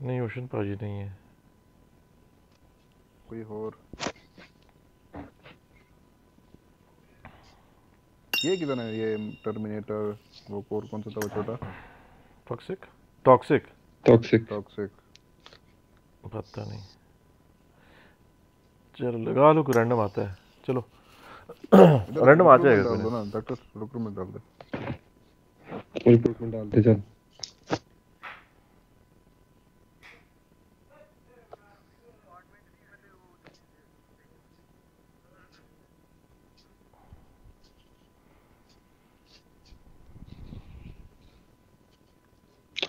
नहीं ओशन पाजी नहीं है। कोई और? ये किधर है? ये टर्मिनेटर वो कोर कौन सा था वो छोटा? टॉक्सिक टॉक्सिक टॉक्सिक टॉक्सिक पता नहीं। चलो लगा लो रैंडम आता है। चलो। रैंडम आ जाएगा डाल कोई। दो नहीं। ना डॉक्टर रिक्रूटमेंट डाल दे। चल।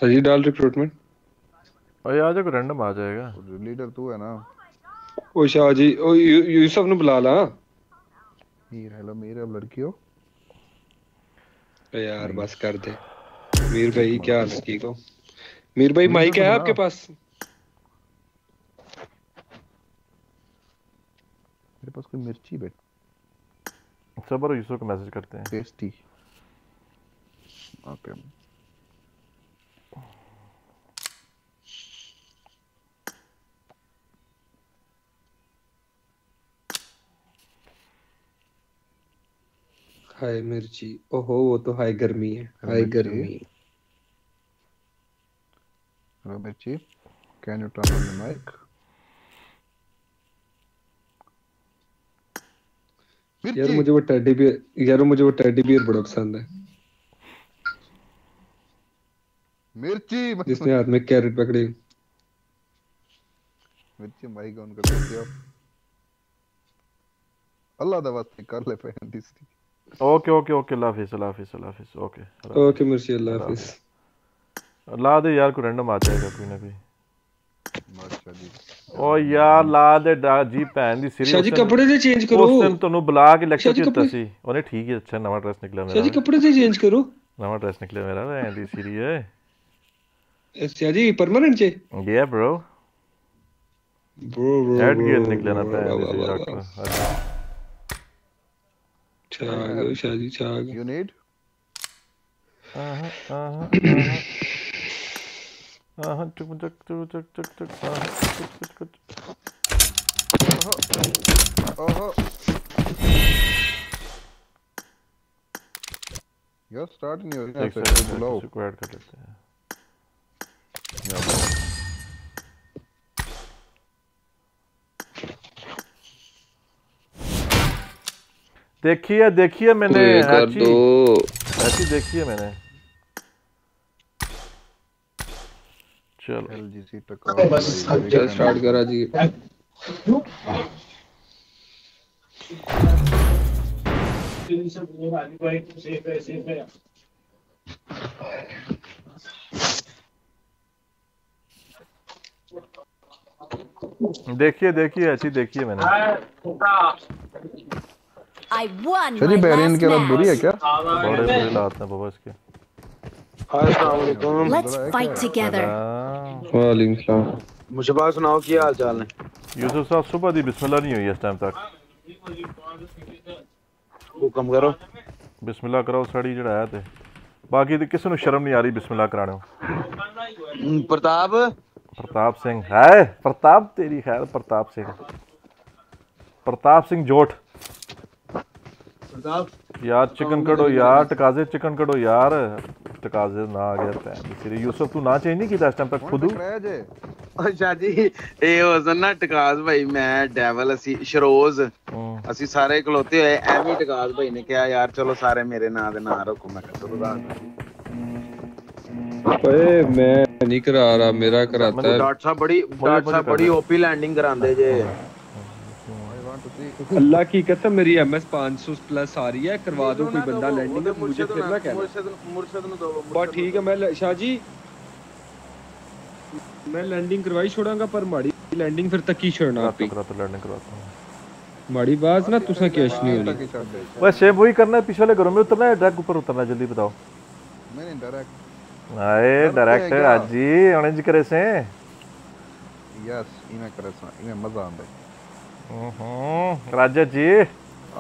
अजी डाल रिक्रूटमेंट अरे आ जाएगा रैंडम आ जाएगा। लीडर तू है ना। ओ शाह जी ओ यूसुफ ने बुला ला मीर हेलो मीर अब लड़की हो। यार बस कर दे। मीर भाई क्या हाल है ठीक हो? मीर भाई माइक तो है आपके पास? मेरे पास कोई मिर्ची बेट सबर यूसुफ को मैसेज करते हैं। टेस्टी। ओके। हाय मिर्ची। ओहो वो तो हाय गर्मी है हाय। गर्मी। हेलो मिर्ची can you turn on the mic यार मुझे वो टेडी बियर यार मुझे वो टेडी बियर बड़ा पसंद है। मिर्ची जिसने हाथ में कैरेट पकड़ी। मिर्ची माइक ऑन कर सकते हो। अल्लाह दा वास्ते कर ले पहन तीसरी ओके ओके ओके अल्लाह हाफिज़ अल्लाह हाफिज़ अल्लाह हाफिज़ ओके ओके मर्सी अल्लाह हाफिज़ ला दे यार को रैंडम आ जाएगा कोई ना कोई। ओ यार ला दे डा जी पहन दी सीरीज़ शाह जी कपड़े दे चेंज करो। उस दिन तनु बुला के लेक्चर चेता सी। ओने ठीक है अच्छा नया ड्रेस निकला मेरा। शाह जी कपड़े दे चेंज करो। नया ड्रेस निकला मेरा भैन दी सीरीज़ है शाह जी परमानेंट चे ये bro bro bro head gear निकला ना पहन दी डॉक्टर जी छा गए यू नीड आहा आहा आहा। चुक चुक चुक चुक चुक चुक आहा कुछ कुछ कुछ ओहो यार स्टार्ट नहीं हो रही एक है सेकंड बुलाओ किसी को ऐड कर लेते हैं देखी है देखी है मैंने दो। ऐसी देखी है मैंने। चलो। एलजीसी चल स्टार्ट करा जी। देखिए देखिए ऐसी देखिए मैंने। I won चलिए बहरीन के रब बुरी है क्या? बड़े बुरे लात हैं बाबा इसके। अस्सलाम वालेकुम। Let's fight together. वालेकुम सलाम। मुझे बात सुनाओ क्या हाल चाल है? यूसुफ साहब सुबह दी बिस्मिल्लाह नहीं हुई इस टाइम तक। वो कम करो। बिस्मिल्लाह कराओ साड़ी जड़ा आया थे। बाकी तो किसी शर्म नहीं आ रही बिस्मिल्लाह कराने हम्म, प्रताप प्रताप सिंह है प्रताप तेरी खैर प्रताप सिंह प्रताप सिंह जोठ यार चिकन कड़ो यार टकाजे चिकन कड़ो यार टकाजे ना आ गया पैन दी सिरी यूसुफ तू ना चेंज नहीं किया इस टाइम तक खुद ਅੱਛਾ ਜੀ ਇਹ ਉਸ ਦਿਨ ਨਾ ਟਕਾਸ ਭਾਈ ਮੈਂ ਡੈਵਲ ਅਸੀਂ ਸ਼ਰੋਜ਼ ਅਸੀਂ ਸਾਰੇ ਖਲੋਤੇ ਹੋਏ ਐਵੇਂ ਹੀ ਟਕਾਸ ਭਾਈ ਨੇ ਕਿਹਾ ਯਾਰ ਚਲੋ ਸਾਰੇ ਮੇਰੇ ਨਾਂ ਦੇ ਨਾਂ ਰੱਖੋ ਮੈਂ ਕਿਹਾ ਚਲੋ ਰਾਤ ਓਏ ਮੈਂ ਨਹੀਂ ਕਰਾ ਰਹਾ ਮੇਰਾ कराता ਮੈਨੂੰ है ਡਾਕਟਰ ਸਾਹਿਬ ਬੜੀ ਡਾਕਟਰ ਸਾਹਿਬ ਬੜੀ ਓਪੀ ਲੈਂਡਿੰਗ ਕਰਾਉਂਦੇ ਜੇ अल्लाह की कसम मेरी एमएस 500 प्लस आ रही है करवा दो कोई बंदा लैंडिंग मुझे फिर ना कहना। मुर्शद नु दो बस ठीक है मैं शाह जी मैं लैंडिंग करवाई छोड़ांगा पर माड़ी लैंडिंग फिर तक ही छोड़ना आप तो लैंडिंग करवाता हूँ। माड़ी बात ना तुसा कैश नहीं। होनी बस शेब वही करना है पिछले वाले घरों में उतरना है डायरेक्ट ऊपर उतरना जल्दी बताओ। मैंने डायरेक्ट आए डायरेक्ट आज जी ऑरेंज करे से। यस इमे करे से इमे मज़ा आंदा है। ರಾಜಾಜಿ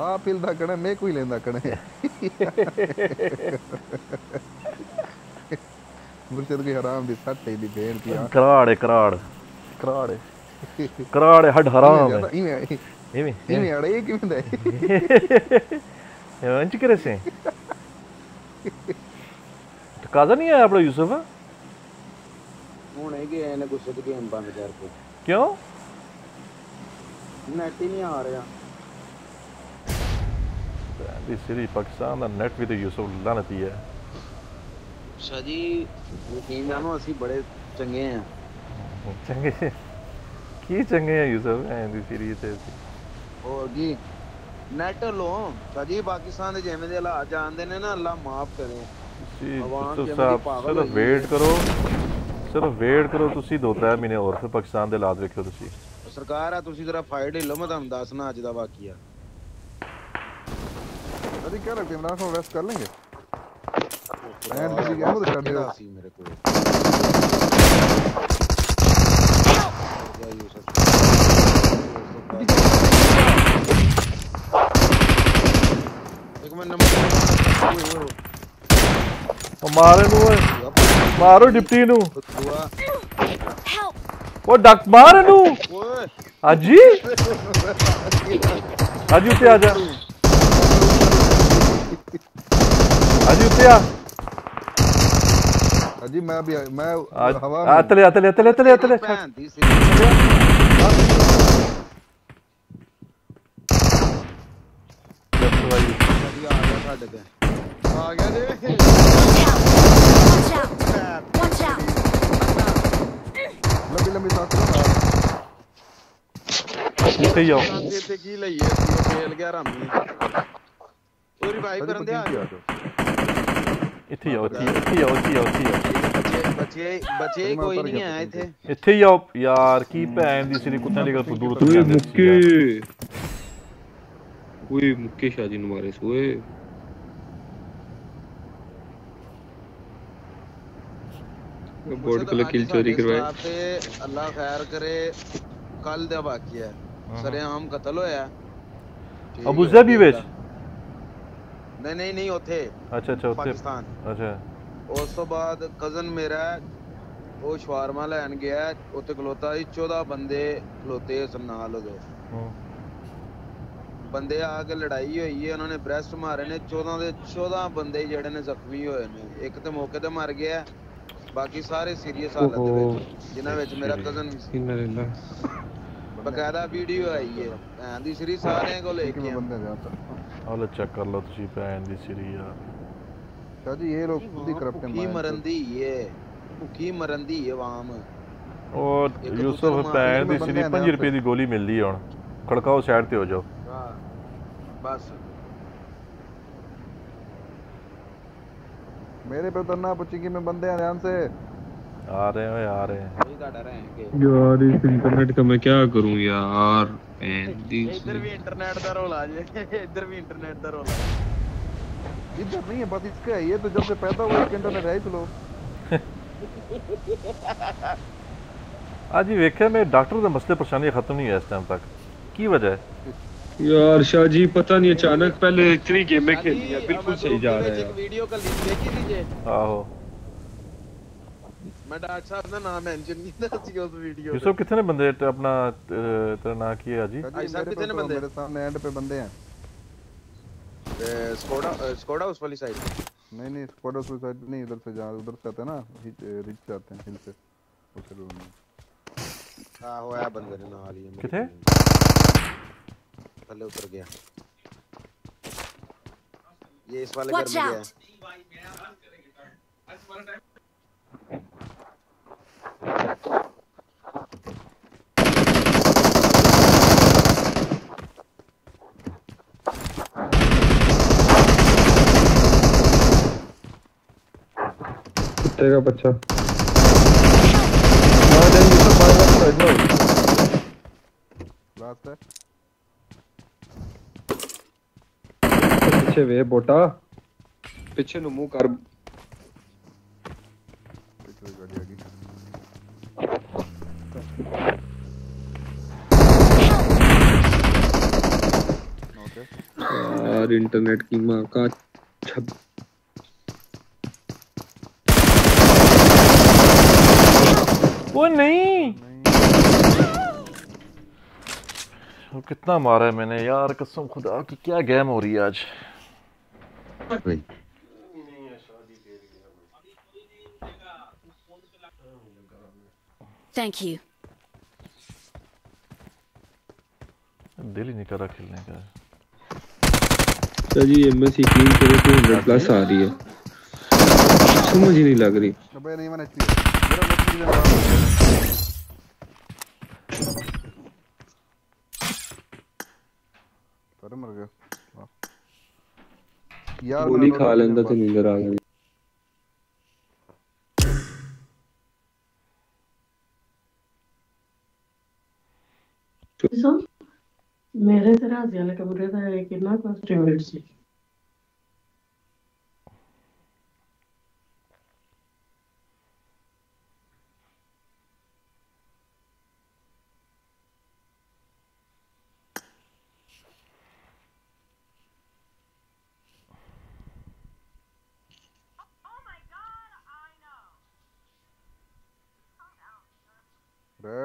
ಆ ಪಿಲ್ದ ಕಣೆ ಮೇಕು ಇಲ್ಲಿಂದ ಕಣೆ गुरचर की हराम दी सट दी बेन की कराड़ कराड़ कराड़ कराड़ हड हराम इमे इमे इमे अड़े ये किमें दे ये अंच करे से तो काजा नहीं है आप लोग यूसुफ कौन है कि है ना गुस्से के हम बाँध जार को क्यों ਨੈਟ ਹੀ ਨਹੀਂ ਆ ਰਿਹਾ दी सीरी पाकिस्तान ਦਾ ਨੈਟ ਵੀ ਤੇ ਯੂਸੁਫ ਲਾਨਤੀ ਹੈ ਸ਼ਾਜੀ ਯਕੀਨ ਜਾਨੋ ਅਸੀਂ ਬੜੇ ਚੰਗੇ ਆ ਚੰਗੇ ਕੀ ਚੰਗੇ ਆ ਯੂਸੁਫ ਐਂ ਦੀ ਸੀਰੀ ਤੇ ਹੋਰ ਜੀ ਨੈਟ ਲੋ ਸ਼ਾਜੀ ਪਾਕਿਸਤਾਨ ਦੇ ਜਿਵੇਂ ਦੇ ਹਾਲਾਤ ਜਾਣਦੇ ਨੇ ਨਾ ਅੱਲਾ ਮਾਫ ਕਰੇ ਜੀ ਆਵਾਮ ਤੁਸੀਂ ਜਿਵੇਂ ਦੀ ਸਾਹਿਬ ਪਾਗਲ ਸਿਰਫ ਹੋਈ ਵੇਟ ਕਰੋ ਸਿਰਫ ਵੇਟ ਕਰੋ ਤੁਸੀਂ ਦੋ ਤਿੰਨ ਮਹੀਨੇ ਹੋਰ ਫਿਰ ਪਾਕਿਸਤਾਨ ਦੇ ਹਾਲਾਤ ਵੇਖਿਓ ਤੁਸੀਂ ਸਰਕਾਰ ਆ ਤੁਸੀਂ ਜਰਾ ਫਾਈਲ ਢਿੱਲੋ ਮੈਂ ਤੁਹਾਨੂੰ ਦੱਸਣਾ ਅੱਜ ਦਾ ਵਾਕਿਆ। ਅਰੇ ਕਿਆ ਲੱਗਦਾ ਇਮਰਾਨ ਖਾਨ ਅਰੈਸਟ ਕਰ ਲੈਂਗੇ ਮਾਰੇ ਨੂੰ ਮਾਰੋ ਡਿਪਟੀ ਨੂੰ। ਉਹ ਡਾਕਟਰ ਬਾਹਰ ਨੂੰ ਹਾਜੀ ਹਾਜੀ ਉੱਤੇ ਆ ਜਾ ਹਾਜੀ ਉੱਤੇ ਆ ਹਾਜੀ ਮੈਂ ਵੀ ਮੈਂ ਹਵਾ ਅਤਲੇ ਅਤਲੇ ਅਤਲੇ ਅਤਲੇ ਅਤਲੇ ਆ ਗਿਆ ਸਾਡੇ ਤੇ ਆ ਗਿਆ ਜੀ लंबी लंबी सांसें ਇੱਥੇ ਹੀ ਆਓ ਜਾਂਦੇ ਤੇ ਕੀ ਲਈਏ ਅਸੀਂ ਉਹ ਫੇਲ ਗਿਆ ਰਾਮੀ ਉਹ ਰਿਵਾਈਵ ਕਰਨ ਦੇ ਆ ਜਾਓ ਇੱਥੇ ਹੀ ਆਓ ਇੱਥੇ ਹੀ ਆਓ, ਇੱਥੇ ਹੀ ਆਓ ਇੱਥੇ ਹੀ ਆਓ ਇੱਥੇ ਹੀ ਆਓ ਬੱਚੇ ਬੱਚੇ ਹੀ ਕੋਈ ਨਹੀਂ ਆਇਆ ਇੱਥੇ ਇੱਥੇ ਹੀ ਆਓ ਯਾਰ ਕੀ ਭੈਣ ਦੀ ਸਿਰੀ ਕੁੱਤਿਆਂ ਦੀ ਗੱਲ ਤੂੰ ਦੂਰ ਤੋਂ ओए ਜਾਂਦੇ ਸੀ ਯਾਰ। मुक्के ओए मुक्के शादी नु मारे से ओए बोर्ड को किल चोरी करवाए ਤੇ ਅੱਲਾ ਖੈਰ ਕਰੇ ਕੱਲ ਦਾ ਵਾਕਿਆ ਸਰੇਆਮ ਕਤਲ ਹੋਇਆ ਠੀਕ ਅਬੂ ਹੈ, ਜ਼ੈਬੀ ਵਿੱਚ ਨਹੀਂ ਨਹੀਂ ਨਹੀਂ ਉੱਥੇ ਅੱਛਾ ਅੱਛਾ ਉੱਥੇ ਪਾਕਿਸਤਾਨ ਅੱਛਾ ਉਸ ਤੋਂ ਬਾਅਦ ਕਜ਼ਨ ਮੇਰਾ ਹੈ, ਉਹ ਸ਼ਵਾਰਮਾ ਲੈਣ ਗਿਆ ਉੱਥੇ ਖਲੋਤਾ ਸੀ 14 ਬੰਦੇ ਖਲੋਤੇ ਉਸ ਨਾਲ ਉਹਦੇ ਹੂੰ ਬੰਦੇ ਆ ਕੇ ਲੜਾਈ ਹੋਈ ਹੈ ਉਹਨਾਂ ਨੇ ਬ੍ਰੈਸਟ ਮਾਰੇ ਨੇ 14 ਦੇ 14 ਬੰਦੇ ਜਿਹੜੇ ਨੇ ਜ਼ਖਮੀ ਹੋਏ ਨੇ ਇੱਕ ਤੇ ਮੌਕੇ ਤੇ ਮਰ ਗਿਆ ਬਾਕੀ ਸਾਰੇ ਸੀਰੀਅਸ ਹਾਲਤ ਵਿੱਚ ਜਿਨ੍ਹਾਂ ਵਿੱਚ ਮੇਰਾ ਕਜ਼ਨ ਵੀ ਸੀ। ਇਨਾ ਲਿਲਾ ਬਕਾਇਦਾ ਵੀਡੀਓ ਆਈ ਹੈ ਭੈਣ ਦੀ ਸਰੀ ਸਾਰਿਆਂ ਕੋਲ ਇੱਕ ਹੀ ਬੰਦਾ ਜਾਂਦਾ ਹਾਲ ਚੈੱਕ ਕਰ ਲਓ ਤੁਸੀਂ ਭੈਣ ਦੀ ਸਰੀ ਯਾਰ ਸ਼ਾਹ ਇਹ ਲੋਕ ਖੁਦ ਕਰਪਟ ਮਾਰ ਕੀ ਮਰਨ ਦੀ ਇਹ ਭੁੱਖੀ ਮਰਨ ਦੀ ਆਵਾਮ ਉਹ ਯੂਸਫ ਭੈਣ ਦੀ ਸਰੀ 5 ਰੁਪਏ ਦੀ ਗੋਲੀ ਮਿਲਦੀ ਹੁਣ। ਖੜਕਾਓ ਸਾਈਡ ਤੇ ਹੋ ਜਾਓ। ਹਾਂ ਬਸ। मेरे पे तो उतरना पूछेगी मैं बंदे हैं ध्यान से। आ रहे हो आ रहे हैं यार इस इंटरनेट का मैं क्या करूँ यार? इधर भी इंटरनेट का रोल आ जाए। इधर भी इंटरनेट का रोल इधर नहीं है बस इसका ये तो जब से पैदा हुआ इसका इंटरनेट है चलो तो आज ही वेख्या मैं डॉक्टर के मसले परेशानी खत्म नहीं है इस टाइम तक। की वजह है? यार शाह जी पता नहीं अचानक पहले इतनी गेमें खेल लिया बिल्कुल सही जा रहा है। एक वीडियो का लिंक देखी दीजिए आहो। मैं डाट साहब ना नाम मेंशन नहीं था उस वीडियो यूसुफ कितने बंदे तो अपना तेरा नाम की है जी भाई साहब कितने बंदे? मेरे सामने एंड पे बंदे हैं। ए स्कोडा स्कोडा उस वाली साइड नहीं नहीं स्कोडा उस साइड नहीं इधर से जा उधर से आते हैं ना रिच जाते हैं हिल से। उस रूम में हाँ होया बंदे ने ना आ कितने? थल्ले उतर गया। ये इस वाले घर में गया। out. कुत्ते का बच्चा। लास्ट है। ਪਿੱਛੇ ਵੇ ਬੋਟਾ ਪਿੱਛੇ ਨੂੰ ਮੂੰਹ ਕਰ पिछली गाड़ी आ गई यार इंटरनेट की माँ का छप वो नहीं वो कितना मारा है मैंने यार कसम खुदा की क्या गेम हो रही है आज Thank you. दिल ही नहीं कर रहा खेलने का जी एमएससी क्लीन करे तो 100 प्लस आ रही है समझ ही नहीं लग रही अबे नहीं मैंने एचपी मेरा मत नहीं अरे मर गया। यार गोली खा लेंदा तो नींदर आ गई मेरे तरह ज़्यादा कमरे था कितना कॉस्ट रेट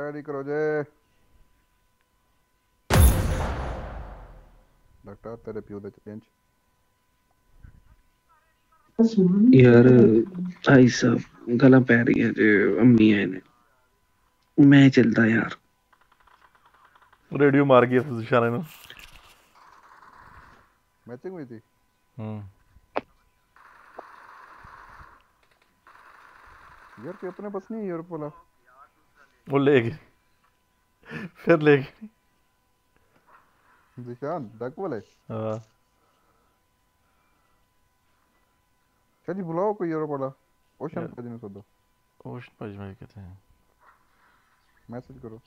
તૈયારી કરો જે डॉक्टर तेरे पियो दे चेंज यार भाई साहब गला पै रही है जे अम्मी है ने मैं चलता यार रेडियो मार गया तुझे शाने ने मैचिंग हुई थी हम्म यार के अपने बस नहीं यूरोप वाला वो ले गई फिर ले गई दिशान डक वाले हाँ। अच्छा जी बुलाओ कोई यूरोप वाला। ओशन यार। का सदो ओशन भाई कहते हैं मैसेज करो।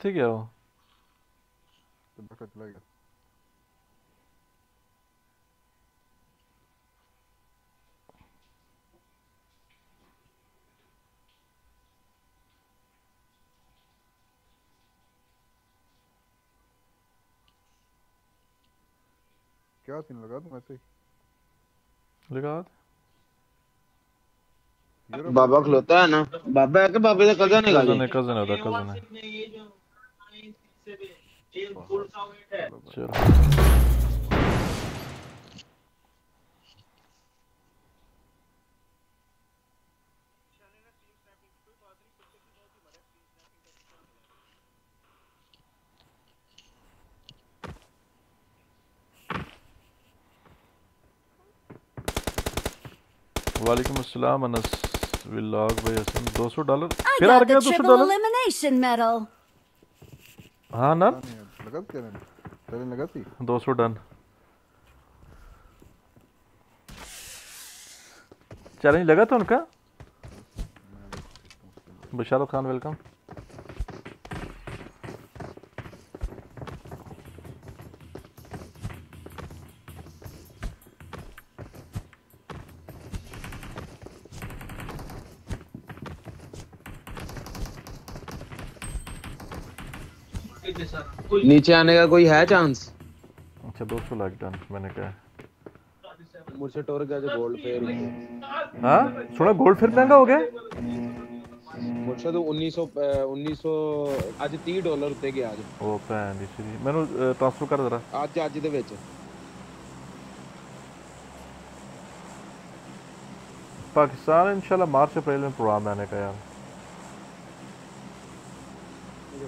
कितने गया वो तो चला गया क्या सीन लगा तुम ऐसे ही लगा बाबा खलोता है ना बाबा है कि बाबे का कज़न है कज़न है कज़न है उधर कज़न है चलो वालेकुम अस्सलाम अनस विलाग भाई हसन 200 डॉलर I फिर आ got the गया 200 triple डॉलर elimination medal. हाँ ना? लगा क्या रन चैलेंज लगा थी 200 डन। चैलेंज लगा था उनका? बशारत खान वेलकम नीचे आने का कोई है चांस अच्छा 200 लाख डन मैंने कहा मुझसे टोर गया जो गोल्ड फेयर हाँ सुना गोल्ड फिर महंगा हो गया ਮੁਰਸ਼ਦ 1900 ਅਹ 1900 ਅੱਜ 30 ਡਾਲਰ ਉੱਤੇ ਗਿਆ ਅੱਜ ਉਹ ਭੈਣ ਦੀ ਸਰੀ ਮੈਨੂੰ ਟ੍ਰਾਂਸਫਰ ਕਰ ਜ਼ਰਾ ਅੱਜ ਅੱਜ ਦੇ ਵਿੱਚ पाकिस्तान इंशाल्लाह मार्च अप्रैल में प्रोग्राम आने का यार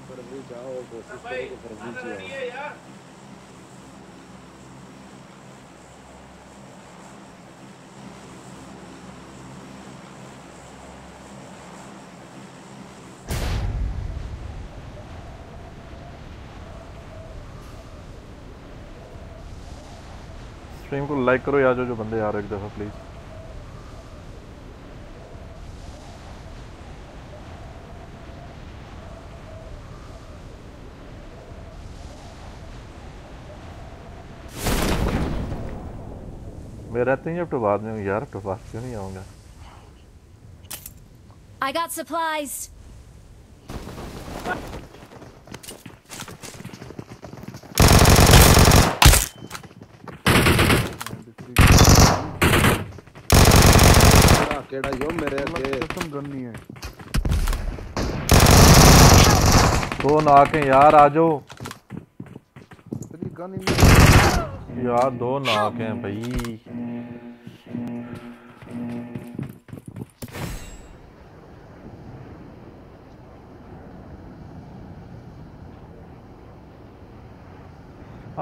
मुझे फरवरी जाओ कोशिश करो आओ स्ट्रीम को लाइक करो यार जो जो बंदे आ रहे हो, एक दफ़ा प्लीज़ मैं रहते ही अब तो बाद में यार तो पास क्यों नहीं आऊँगा? आई गॉट सप्लाइज केड़ा यो मेरे आगे कसम गन्नी है। तो नाके यार आ जाओ। यार दो नाक हैं भाई।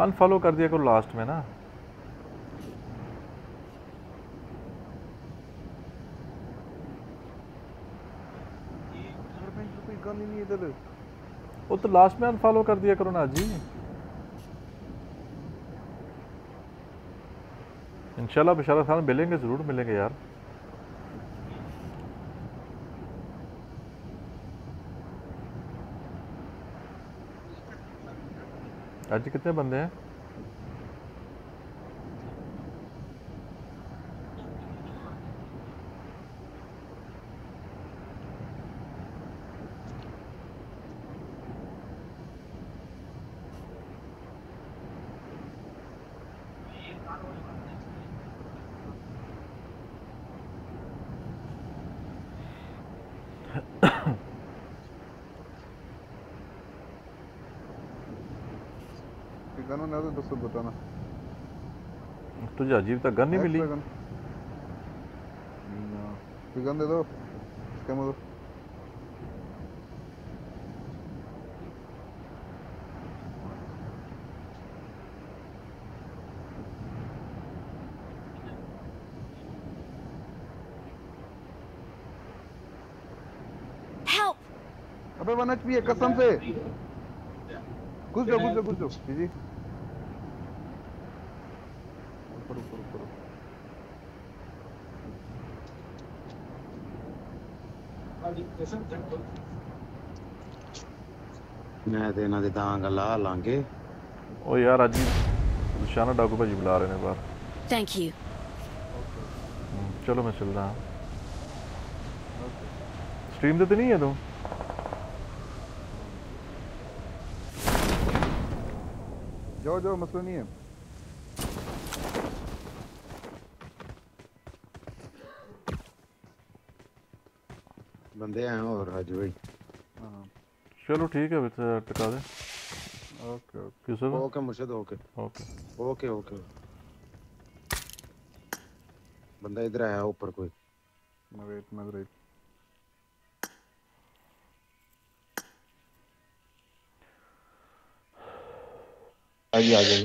अनफॉलो कर दिया करो लास्ट में ना। वो तो लास्ट में अनफॉलो कर दिया करो ना जी इंशाल्लाह बिशारा खान मिलेंगे, ज़रूर मिलेंगे यार। आज कितने बंदे हैं कोई गन ना तो दोस्तों बताना तुझे अजीब तक गन नहीं मिली Extra gun. ना गन दे दो दो Help! अबे वन एचपी है कसम से। घुस जाओ घुस जाओ घुस जाओ। जी जी ऊपर ऊपर ऊपर ਮੈਂ ਤੇ ਇਹਨਾਂ ਦੇ ਦਾਂਗ ਲਾ ਲਾਂਗੇ ਉਹ ਯਾਰ ਅੱਜ ਨਿਸ਼ਾਨਾ ਡਾਕੂ ਭਾਜੀ ਬੁਲਾ ਰਹੇ ਨੇ ਬਾਹਰ ਥੈਂਕ ਯੂ ਚਲੋ ਮੈਂ ਚੱਲਦਾ ਸਟ੍ਰੀਮ ਤੇ ਨਹੀਂ ਹੈ ਤੂੰ ਜੋ ਜੋ ਮਸਲਾ ਨਹੀਂ ਹੈ मसला नहीं है ਬੰਦੇ ਆਏ ਹੋਰ ਰਾਜੂ ਭਾਈ हाँ चलो ठीक है फिर टका दे ओके ओके किस में okay मुर्शद okay okay okay okay बंदा इधर आया ऊपर कोई मैं वेट मैं वेट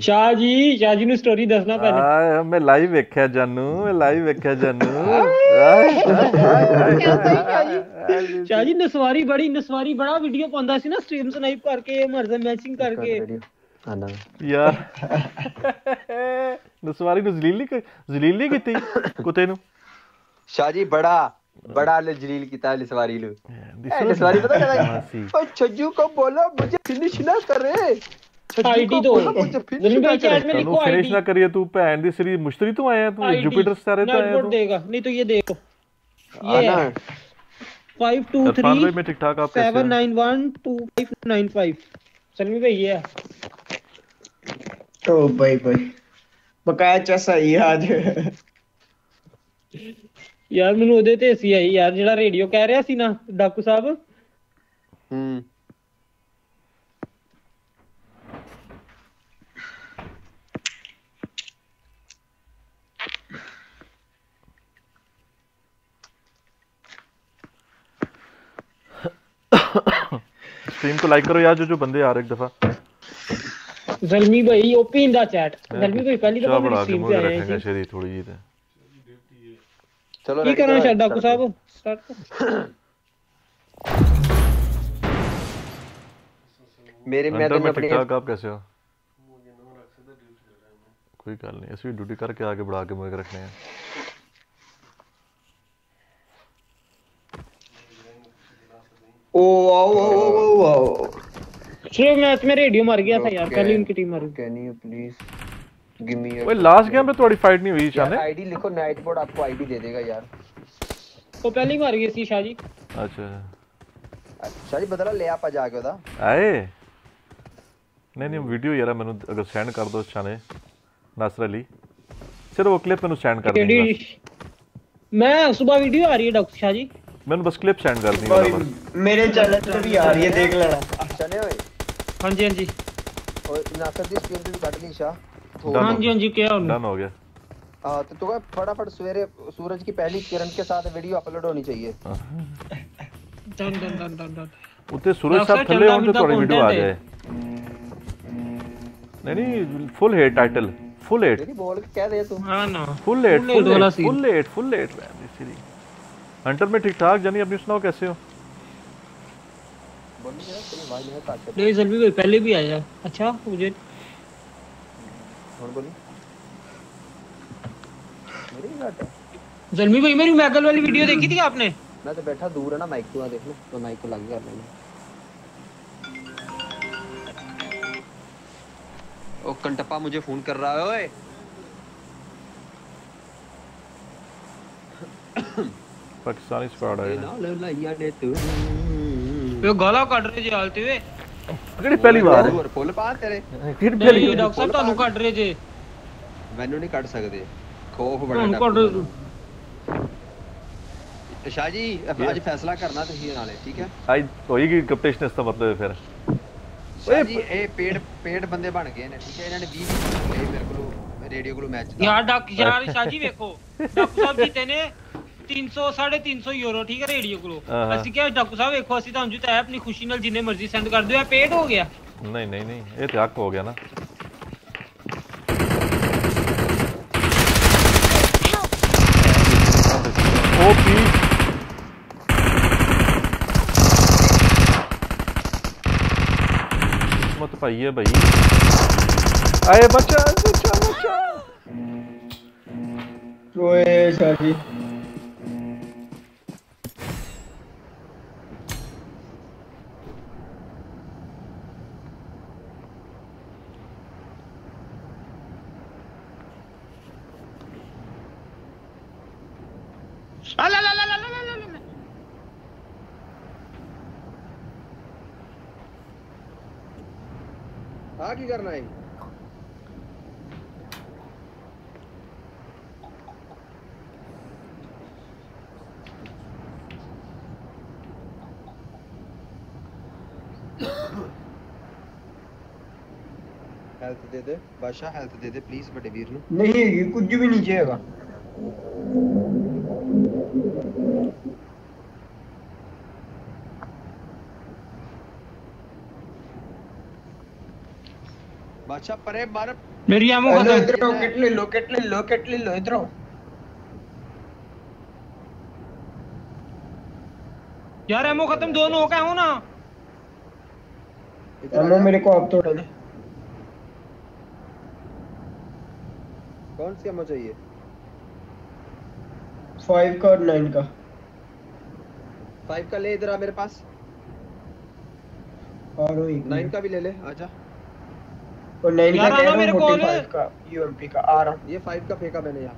ਸ਼ਾਹ ਜੀ ਸ਼ਾਹ ਜੀ ਨੂੰ ਸਟੋਰੀ ਦੱਸਣਾ ਪਹਿਲੇ ਆਏ ਮੈਂ ਲਾਈਵ ਵੇਖਿਆ ਜਾਨੂ ਮੈਂ ਲਾਈਵ ਵੇਖਿਆ ਜਾਨੂ ਆਏ, ਸ਼ਾਹ ਜੀ ਨਸਵਾਰੀ ਬੜੀ ਨਸਵਾਰੀ ਬੜਾ ਵੀਡੀਓ ਪਾਉਂਦਾ ਸੀ ਨਾ ਸਟ੍ਰੀਮ ਸਨਾਈਪ ਕਰਕੇ ਮਰਜ਼ਾ ਮੈਚਿੰਗ ਕਰਕੇ ਯਾਰ ਨਸਵਾਰੀ ਨੂੰ ਜ਼ਲੀਲੀ ਜ਼ਲੀਲੀ ਕੀਤੀ ਕੁੱਤੇ ਨੂੰ ਸ਼ਾਹ ਜੀ ਬੜਾ बड़ा ले जलील किता है लिसवारी लो दिसो लिसवारी पता क्या मासी। है ओए छज्जू को बोलो मुझे फिनिश ना करे छज्जू आईडी को दो बोलो मुझे फिनिश ना करे ਤੈਨੂੰ ਫਿਨਿਸ਼ ਨਾ ਕਰੀਏ ਤੂੰ ਭੈਣ ਦੀ ਸਰੀ ਮੁਸ਼ਤਰੀ ਤੋਂ ਆਇਆ ਤੂੰ ਜੁਪੀਟਰ ਸਟਾਰੇ ਤੋਂ आया तू देगा नहीं तो ये देखो ये आना है फाइव टू थ्री इरफान भाई मैं ठीक ठाक आप कैसे सेवन हैं nine one two five nine five सलमी भाई ये है ओ भाई भाई बकाया चसा ही आज ਯਾਰ ਮੈਨੂੰ ਉਹਦੇ ਤੇ ਸੀ ਆਈ ਯਾਰ ਜਿਹੜਾ ਰੇਡੀਓ ਕਹਿ ਰਿਹਾ ਸੀ ਨਾ ਡਾਕੂ ਸਾਹਿਬ ਹੂੰ स्ट्रीम को लाइक करो यार जो जो बंदे आ रहे एक दफ़ा। जलमी भाई ओपी इन द चैट हाँ। जलमी भाई पहली दफ़ा मेरी स्ट्रीम पे आए हैं शेरी थोड़ी ही थे चलो की करना शायद डाकू साहब स्टार्ट कर। मेरे मैं तो अपने क्या आप कैसे हो? कोई गल नहीं ऐसी ड्यूटी करके आगे बढ़ा के मुझे रखने हैं। ओ वाओ वाओ वाओ वाओ पिछले मैच में रेडियो मर गया था यार पहले उनकी टीम मर। Can you please give me ओए लास्ट गेम पे थोड़ी फाइट नहीं हुई ईशा ने आईडी लिखो नाइट बोर्ड आपको आईडी दे देगा यार। तो पहली बार गई थी ईशा जी अच्छा। अच्छा जी बदला ले आप आ जाके ओदा आए? नहीं नहीं वीडियो यार मैं अगर सेंड कर दो ईशा ने नासर अली सिर्फ़ वो क्लिप मैं सेंड कर देंगे। मैं सुबह वीडियो आ रही है डॉक्टर शाह जी मैंने बस क्लिप सेंड कर दी बस मेरे चैनल पे भी आ रही है देख लेना। चले ओए हाँ जी हाँ जी। और नासर दी स्क्रीन भी काट ली शाह। हाँ जी हाँ जी क्या डन हो गया। हाँ तो तो फटाफट सवेरे सूरज की पहली किरण के साथ वीडियो अपलोड होनी चाहिए। Done done done done done उते सूरज साहब थले होने तो थोड़ी वीडियो आ जाए। नहीं नहीं full head title full head बोल के कह दे तू। हाँ ना। Full head full head full head full head hunter में ठीक ठाक जानी अपनी सुनाओ कैसे हो? नहीं जल्दी कोई पहले भी आया अच्छा मुझे? है जल्मी भाई मेरी मैगल वाली वीडियो देखी थी आपने? मैं तो बैठा दूर है ना माइक को देख लो तो माइक को लग गया मैंने ओ कंटप्पा मुझे फ़ोन कर रहा है ओए। पाकिस्तानी स्क्वाड आया ना ले लाइया ने तू वे गाला ਕੱਢ ਰਹੇ ਜੇ ਹਾਲਤੇ ਵੇ ਕਿਹੜੀ ਪਹਿਲੀ ਵਾਰ ਹੋਰ ਫੁੱਲ ਪਾ ਤੇਰੇ ਕਿਹੜੀ ਪਹਿਲੀ ਨਹੀਂ ਡਾਕਟਰ ਸਾਹਿਬ ਤੁਹਾਨੂੰ ਕੱਢ ਰਹੇ ਜੇ ਮੈਨੂੰ ਨਹੀਂ ਕੱਢ ਸਕਦੇ ਖੋਫ ਬੜਾ ਤੁਹਾਨੂੰ ਕੱਢ ਸ਼ਾਹ ਜੀ ਅੱਜ ਫੈਸਲਾ ਕਰਨਾ ਤੁਸੀਂ ਨਾਲੇ ਠੀਕ ਹੈ ਅੱਜ ਹੋਏਗੀ ਕੰਪੀਟੀਸ਼ਨ ਇਸ ਦਾ ਮਤਲਬ ਹੈ ਫਿਰ ਸ਼ਾਹ ਜੀ ਇਹ ਪੇੜ ਪੇੜ ਬੰਦੇ ਬਣ ਗਏ ਨੇ ਠੀਕ ਹੈ ਇਹਨਾਂ ਨੇ 20 20 ਲਏ ਮੇਰੇ ਕੋਲ ਰੇਡੀਓ ਕੋਲ ਮੈਚ ਯਾਰ ਡਾਕ ਯਾਰ ਸ਼ਾਹ ਜੀ ਵੇਖੋ ਡਾਕਟਰ ਸਾਹਿਬ ਜੀਤੇ ਨੇ 300 350 ਯੂਰੋ ਠੀਕ ਹੈ ਰੇਡੀਓ ਕੋਲ ਅਸੀਂ ਕਿਹਾ ਡਾਕੂ ਸਾਹਿਬ ਵੇਖੋ ਅਸੀਂ ਤੁਹਾਨੂੰ ਜਿਤਾਇਆ ਆਪਣੀ ਖੁਸ਼ੀ ਨਾਲ ਜਿੰਨੇ ਮਰਜ਼ੀ ਸੈਂਡ ਕਰ ਦਿਓ ਇਹ ਪੇਡ ਹੋ ਗਿਆ ਨਹੀਂ ਨਹੀਂ ਨਹੀਂ ਇਹ ਤੇ ਹੱਕ ਹੋ ਗਿਆ ਨਾ ਓਪੀ ਮਤ ਪਾਈਏ ਭਾਈ ਆਏ ਬੱਚਾ ਬੱਚਾ ਬੱਚਾ ਓਏ ਸ਼ਾਜੀ शाजी अला ला ला ला ला ला ला आ की करना है? हेल्थ दे दे बादशाह हेल्थ दे दे प्लीज़ बड़े वीर नहीं कुछ भी नहीं चाहिएगा। बादशाह परे मार मेरी एमो हेलो खत्म इधर आओ किट ले लो किट ले लो किट ले लो इधर आओ। यार एमो खत्म दोनों हो गए हो ना? हेलो मेरे को थोड़ा दे। कौन सी अम्मा चाहिए? फाइव का और नाइन का। फाइव का ले इधर आ मेरे पास। और वो एक नाइन का भी ले ले आजा। और नाइन का कह रहा मेरे हूँ फाइव का यूएमपी का आ रहा हूँ। ये फाइव का फेंका मैंने यहाँ।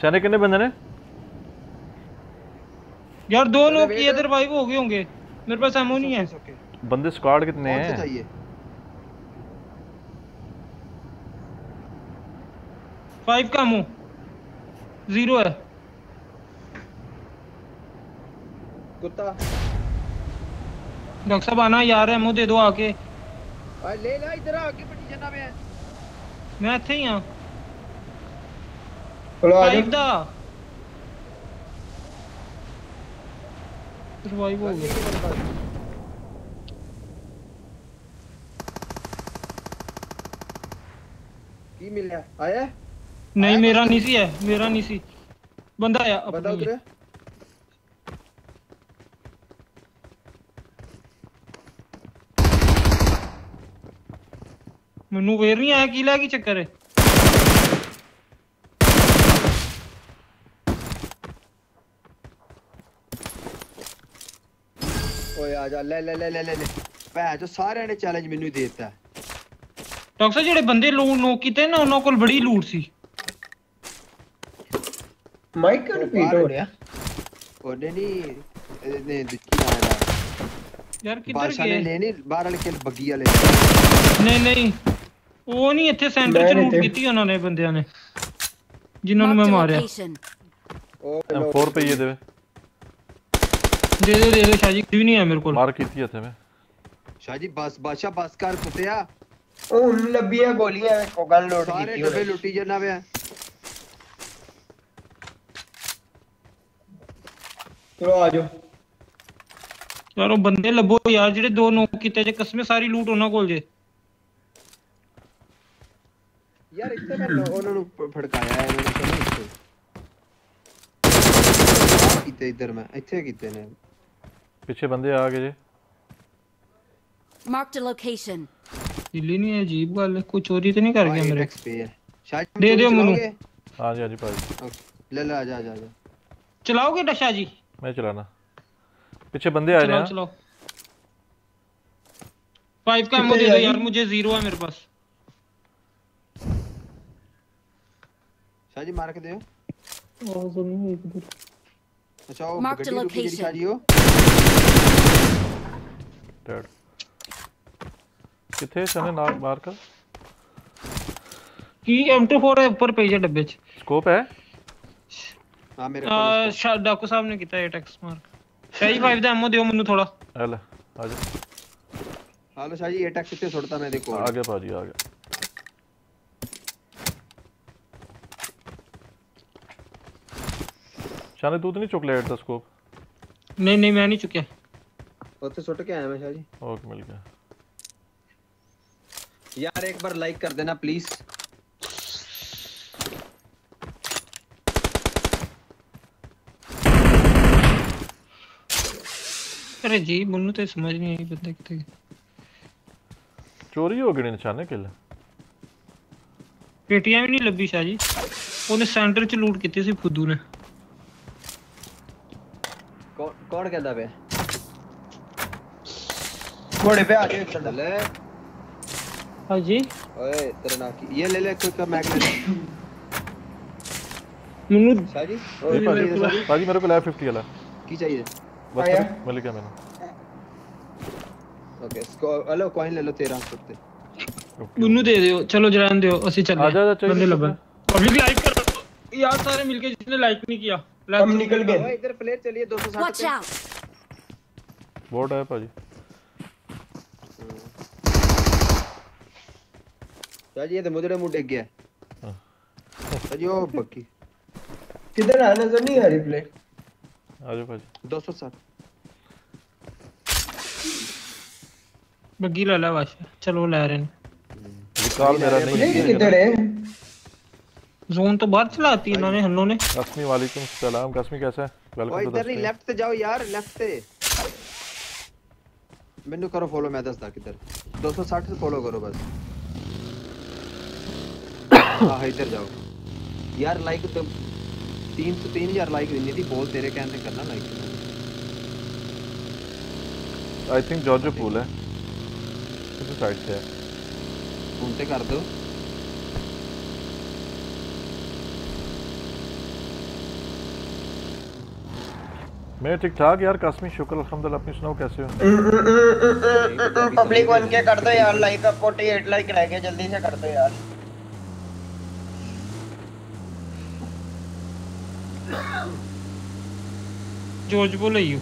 शाने कितने बंदे ने? यार दो लोग किए इधर रिवाइव हो गए होंगे। मेरे पास एमो नहीं है। बंदे स्क्वाड कितने हैं? चाहिए? फाइव का एमो ज़ीरो है। कुत्ता डॉक्टर साहब आना यार एमओ दे दो आके आ ले ले इधर आके पट्टी जन्ना पे मैं ਇੱਥੇ ਹੀ ਆ ਚਲੋ ਆ ਪਾਈਪ ਦਾ ਰਿਵਾਈਵ ਹੋ ਗਿਆ ਕੀ ਮਿਲਿਆ ਆਇਆ ਨਹੀਂ ਮੇਰਾ ਨਹੀਂ ਸੀ ਹੈ ਮੇਰਾ ਨਹੀਂ ਸੀ ਬੰਦਾ ਆਇਆ ਬੰਦਾ ਆਪਣੀ ਮੈਨੂੰ ਵੇਰ ਨਹੀਂ ਆਇਆ ਕੀ ਲੈ ਕੀ ਚੱਕਰ ਹੈ ਓਏ ਆ ਜਾ ਲੈ ਲੈ ਲੈ ਲੈ ਲੈ ਲੈ ਭੈ ਜੋ ਸਾਰਿਆਂ ਨੇ ਚੈਲੰਜ ਮੈਨੂੰ ਹੀ ਦੇ ਦਿੱਤਾ ਡਾਕਟਰ ਸਾਹਿਬ ਜਿਹੜੇ ਬੰਦੇ ਲੋਕ ਲੋਕ ਕੀਤੇ ਨਾ ਉਹਨਾਂ ਕੋਲ ਬੜੀ ਲੂਟ ਸੀ ਮਾਈਕ ਰਿਪੀਟ ਹੋ ਰਿਹਾ ਉਹਨੇ ਨਹੀਂ ਇਹਨੇ ਦਿੱਤੀ ਨਾ ਇਹਦਾ ਯਾਰ ਕਿੱਧਰ ਬਾਦਸ਼ਾਹ ਨੇ ਗਏ ਲੈਣੀ ਬਾਹਰ ਵਾਲੇ ਕੇ ਬੱਗੀ ਵਾਲੇ ਨਹੀਂ ਨਹੀਂ ਉਹ ਨਹੀਂ ਇੱਥੇ ਸੈਂਟਰ ਚ ਮੈਂ ਲੂਟ ਇੱਥੇ। ਕੀਤੀ ਉਹਨਾਂ ਨੇ ਬੰਦਿਆਂ ਨੇ ਜਿਨ੍ਹਾਂ ਨੂੰ ਮੈਂ ਮਾਰਿਆ M4 ਪਈ ਇਹਦੇ ਵਿੱਚ ਦੇ ਦੇ ਦੇ ਦੇ ਸ਼ਾਹ ਜੀ ਕੁਝ ਵੀ ਨਹੀਂ ਹੈ ਮੇਰੇ ਕੋਲ ਮਾਰ ਕੀਤੀ ਇੱਥੇ ਮੈਂ ਸ਼ਾਹ ਜੀ ਬਸ ਬਾਦਸ਼ਾਹ ਬਸ ਕਰ ਕੁੱਤਿਆ ਉਹ ਲੱਭੀਆਂ ਗੋਲੀਆਂ ਕੋ ਗੱਲ ਲੋਡ ਸਾਰੇ ਕੀਤੀ ਡੱਬੇ ਉਹਨੇ। ਲੁੱਟੀ ਜਨਾ ਪਿਆ ਚਲੋ ਆ ਜਾਓ ਯਾਰ ਉਹ ਬੰਦੇ ਲੱਭੋ ਯਾਰ ਜਿਹੜੇ ਦੋ ਨੋਕ ਕੀਤੇ ਜੇ ਕਸਮੇ ਸਾਰੀ ਲੂਟ ਉਹਨਾਂ ਕੋਲ ਜੇ ਯਾਰ ਇੱਥੇ ਮੈਂ ਲੋ- ਉਹਨਾਂ ਨੂੰ ਪ- ਫੜਕਾਇਆ ਹੈ ਇਹਨਾਂ ਨੇ ਕਹਿੰਦੇ ਇੱਥੇ ਆਹ ਕੀਤੇ ਇੱਧਰ ਮੈਂ ਇੱਥੇ ਕੀਤੇ ਨੇ ਪਿੱਛੇ ਬੰਦੇ ਆ ਗਏ ਜੇ Marked a location. ਦਿੱਲੀ ਨਹੀਂ ਹੈ ਅਜੀਬ ਗੱਲ ਹੈ ਕੋਈ ਚੋਰੀ ਤੇ ਨਹੀਂ ਕਰ ਗਿਆ ਮੇਰੇ ਪੇ ਹੈ ਸ਼ਾਹ ਜੀ ਦੇ ਦਿਓ ਮੈਨੂੰ ਚਲਾਓਗੇ? ਹਾਂਜੀ ਹਾਂਜੀ ਭਾਜੀ ਲੈ ਲੈ ਆ ਜਾ ਆ ਜਾ ਆ ਜਾ ਚਲਾਓਗੇ ਡਸ਼ਾ ਜੀ मैं चलाना पीछे बंदे आ रहे चलाओ हैं चलाओ फाइव का एमओ दे दो यार मुझे जीरो है मेरे पास शाह जी मार के दो और तो नहीं एक इधर अच्छा वो Mark the गड्डी रुकी जेडी location. शाह जी हो डेड किथे चने ना मार कर की M24 है ऊपर पेज है डब्बे च स्कोप है हां मेरे आ, शा डाकू साहब ने किया है टैक्स मार्क शाही फाइव ਦਾ ਐਮਓ ਦਿਓ ਮੈਨੂੰ ਥੋੜਾ ले आ जा हालो शाह जी ये टैक्स कितने छोड़ता मैं देखो आ गया भाजी आ गया शाने तू तो नहीं चुक लिया था स्कोप नहीं नहीं मैं नहीं चुकिया ਉੱਥੇ ਸੁੱਟ ਕੇ ਆਇਆ ਮੈਂ ਸ਼ਾਹ ਜੀ ओके मिल गया यार एक बार लाइक कर देना प्लीज अरे जी ਮੈਨੂੰ ਤੇ ਸਮਝ ਨਹੀਂ ਆਈ ਬੰਦੇ ਕਿੱਥੇ ਗਏ चोरी हो गई निशाने किल ਪੇਟੀਆਂ ਵੀ ਨਹੀਂ ਲੱਭੀ ਸ਼ਾਹ ਜੀ ਉਹਨੇ ਸੈਂਟਰ ਚ ਲੂਟ ਕੀਤੀ ਸੀ ਫੁੱਦੂ ਨੇ कौन कौन कहता पे घोड़े पे आ जाओ इधर ले हाँ जी ओए तेरे ना की ये ले ले कोई का मैगनेट ਮੈਨੂੰ शाह जी ये ओए भाजी शाह जी भाजी मेरे को लैब 50 वाला की चाहिए बस आया? मिल- मिल गया मैंने ओके इसको हेलो कॉइन ले लो 13 रुपए ਮੈਨੂੰ ਦੇ ਦਿਓ ਚਲੋ ਜਰਾਨ ਦਿਓ ਅਸੀਂ ਚੱਲੇ ਆ ਜਾ, ਆ ਜਾ, ਬੰਦੇ ਚੱਲ। ਲੱਭਣ ਪਬਲਿਕ ਲਾਈਕ ਕਰੋ यार सारे मिलके जिसने लाइक नहीं किया हम निकल गए। इधर प्लेयर चलिए 260 Watch पे। out! बोर्ड है भाजी शाह ये तो मुझे मुँह टेक गया। हाँ। शाह जी ओ बक्की किधर आ नज़र नहीं आ रही प्लेट आ जाओ भाजी 260 बग्गी ले ला चलो ले रहे हैं विकाल मेरा नहीं है किधर है? जोन तो बाहर चलाती है इन्होंने हन्नों ने कसमी वालेकुम सलाम कसमी कैसा है? वेलकम टू इधर नहीं द लेफ़्ट से जाओ यार लेफ़्ट से। मेनू करो फॉलो मैं दसदा किधर 260 से फॉलो करो बस। हाँ इधर जाओ। यार लाइक तो तीन सौ तीन हज़ार लाइक देनी थी बोल तेरे कहने करना like I think Georgopol है। किस साइड से है। फ़ोन कर दो। मैं ठीक ठाक यार कसमी शुक्र अल्हम्दुलिल्लाह अपनी सुनाओ कैसे हो? पब्लिक वन के कर दो यार लाइक अब 48 लाइक रह गए जल्दी से कर दो यार। जॉर्ज बोले यू।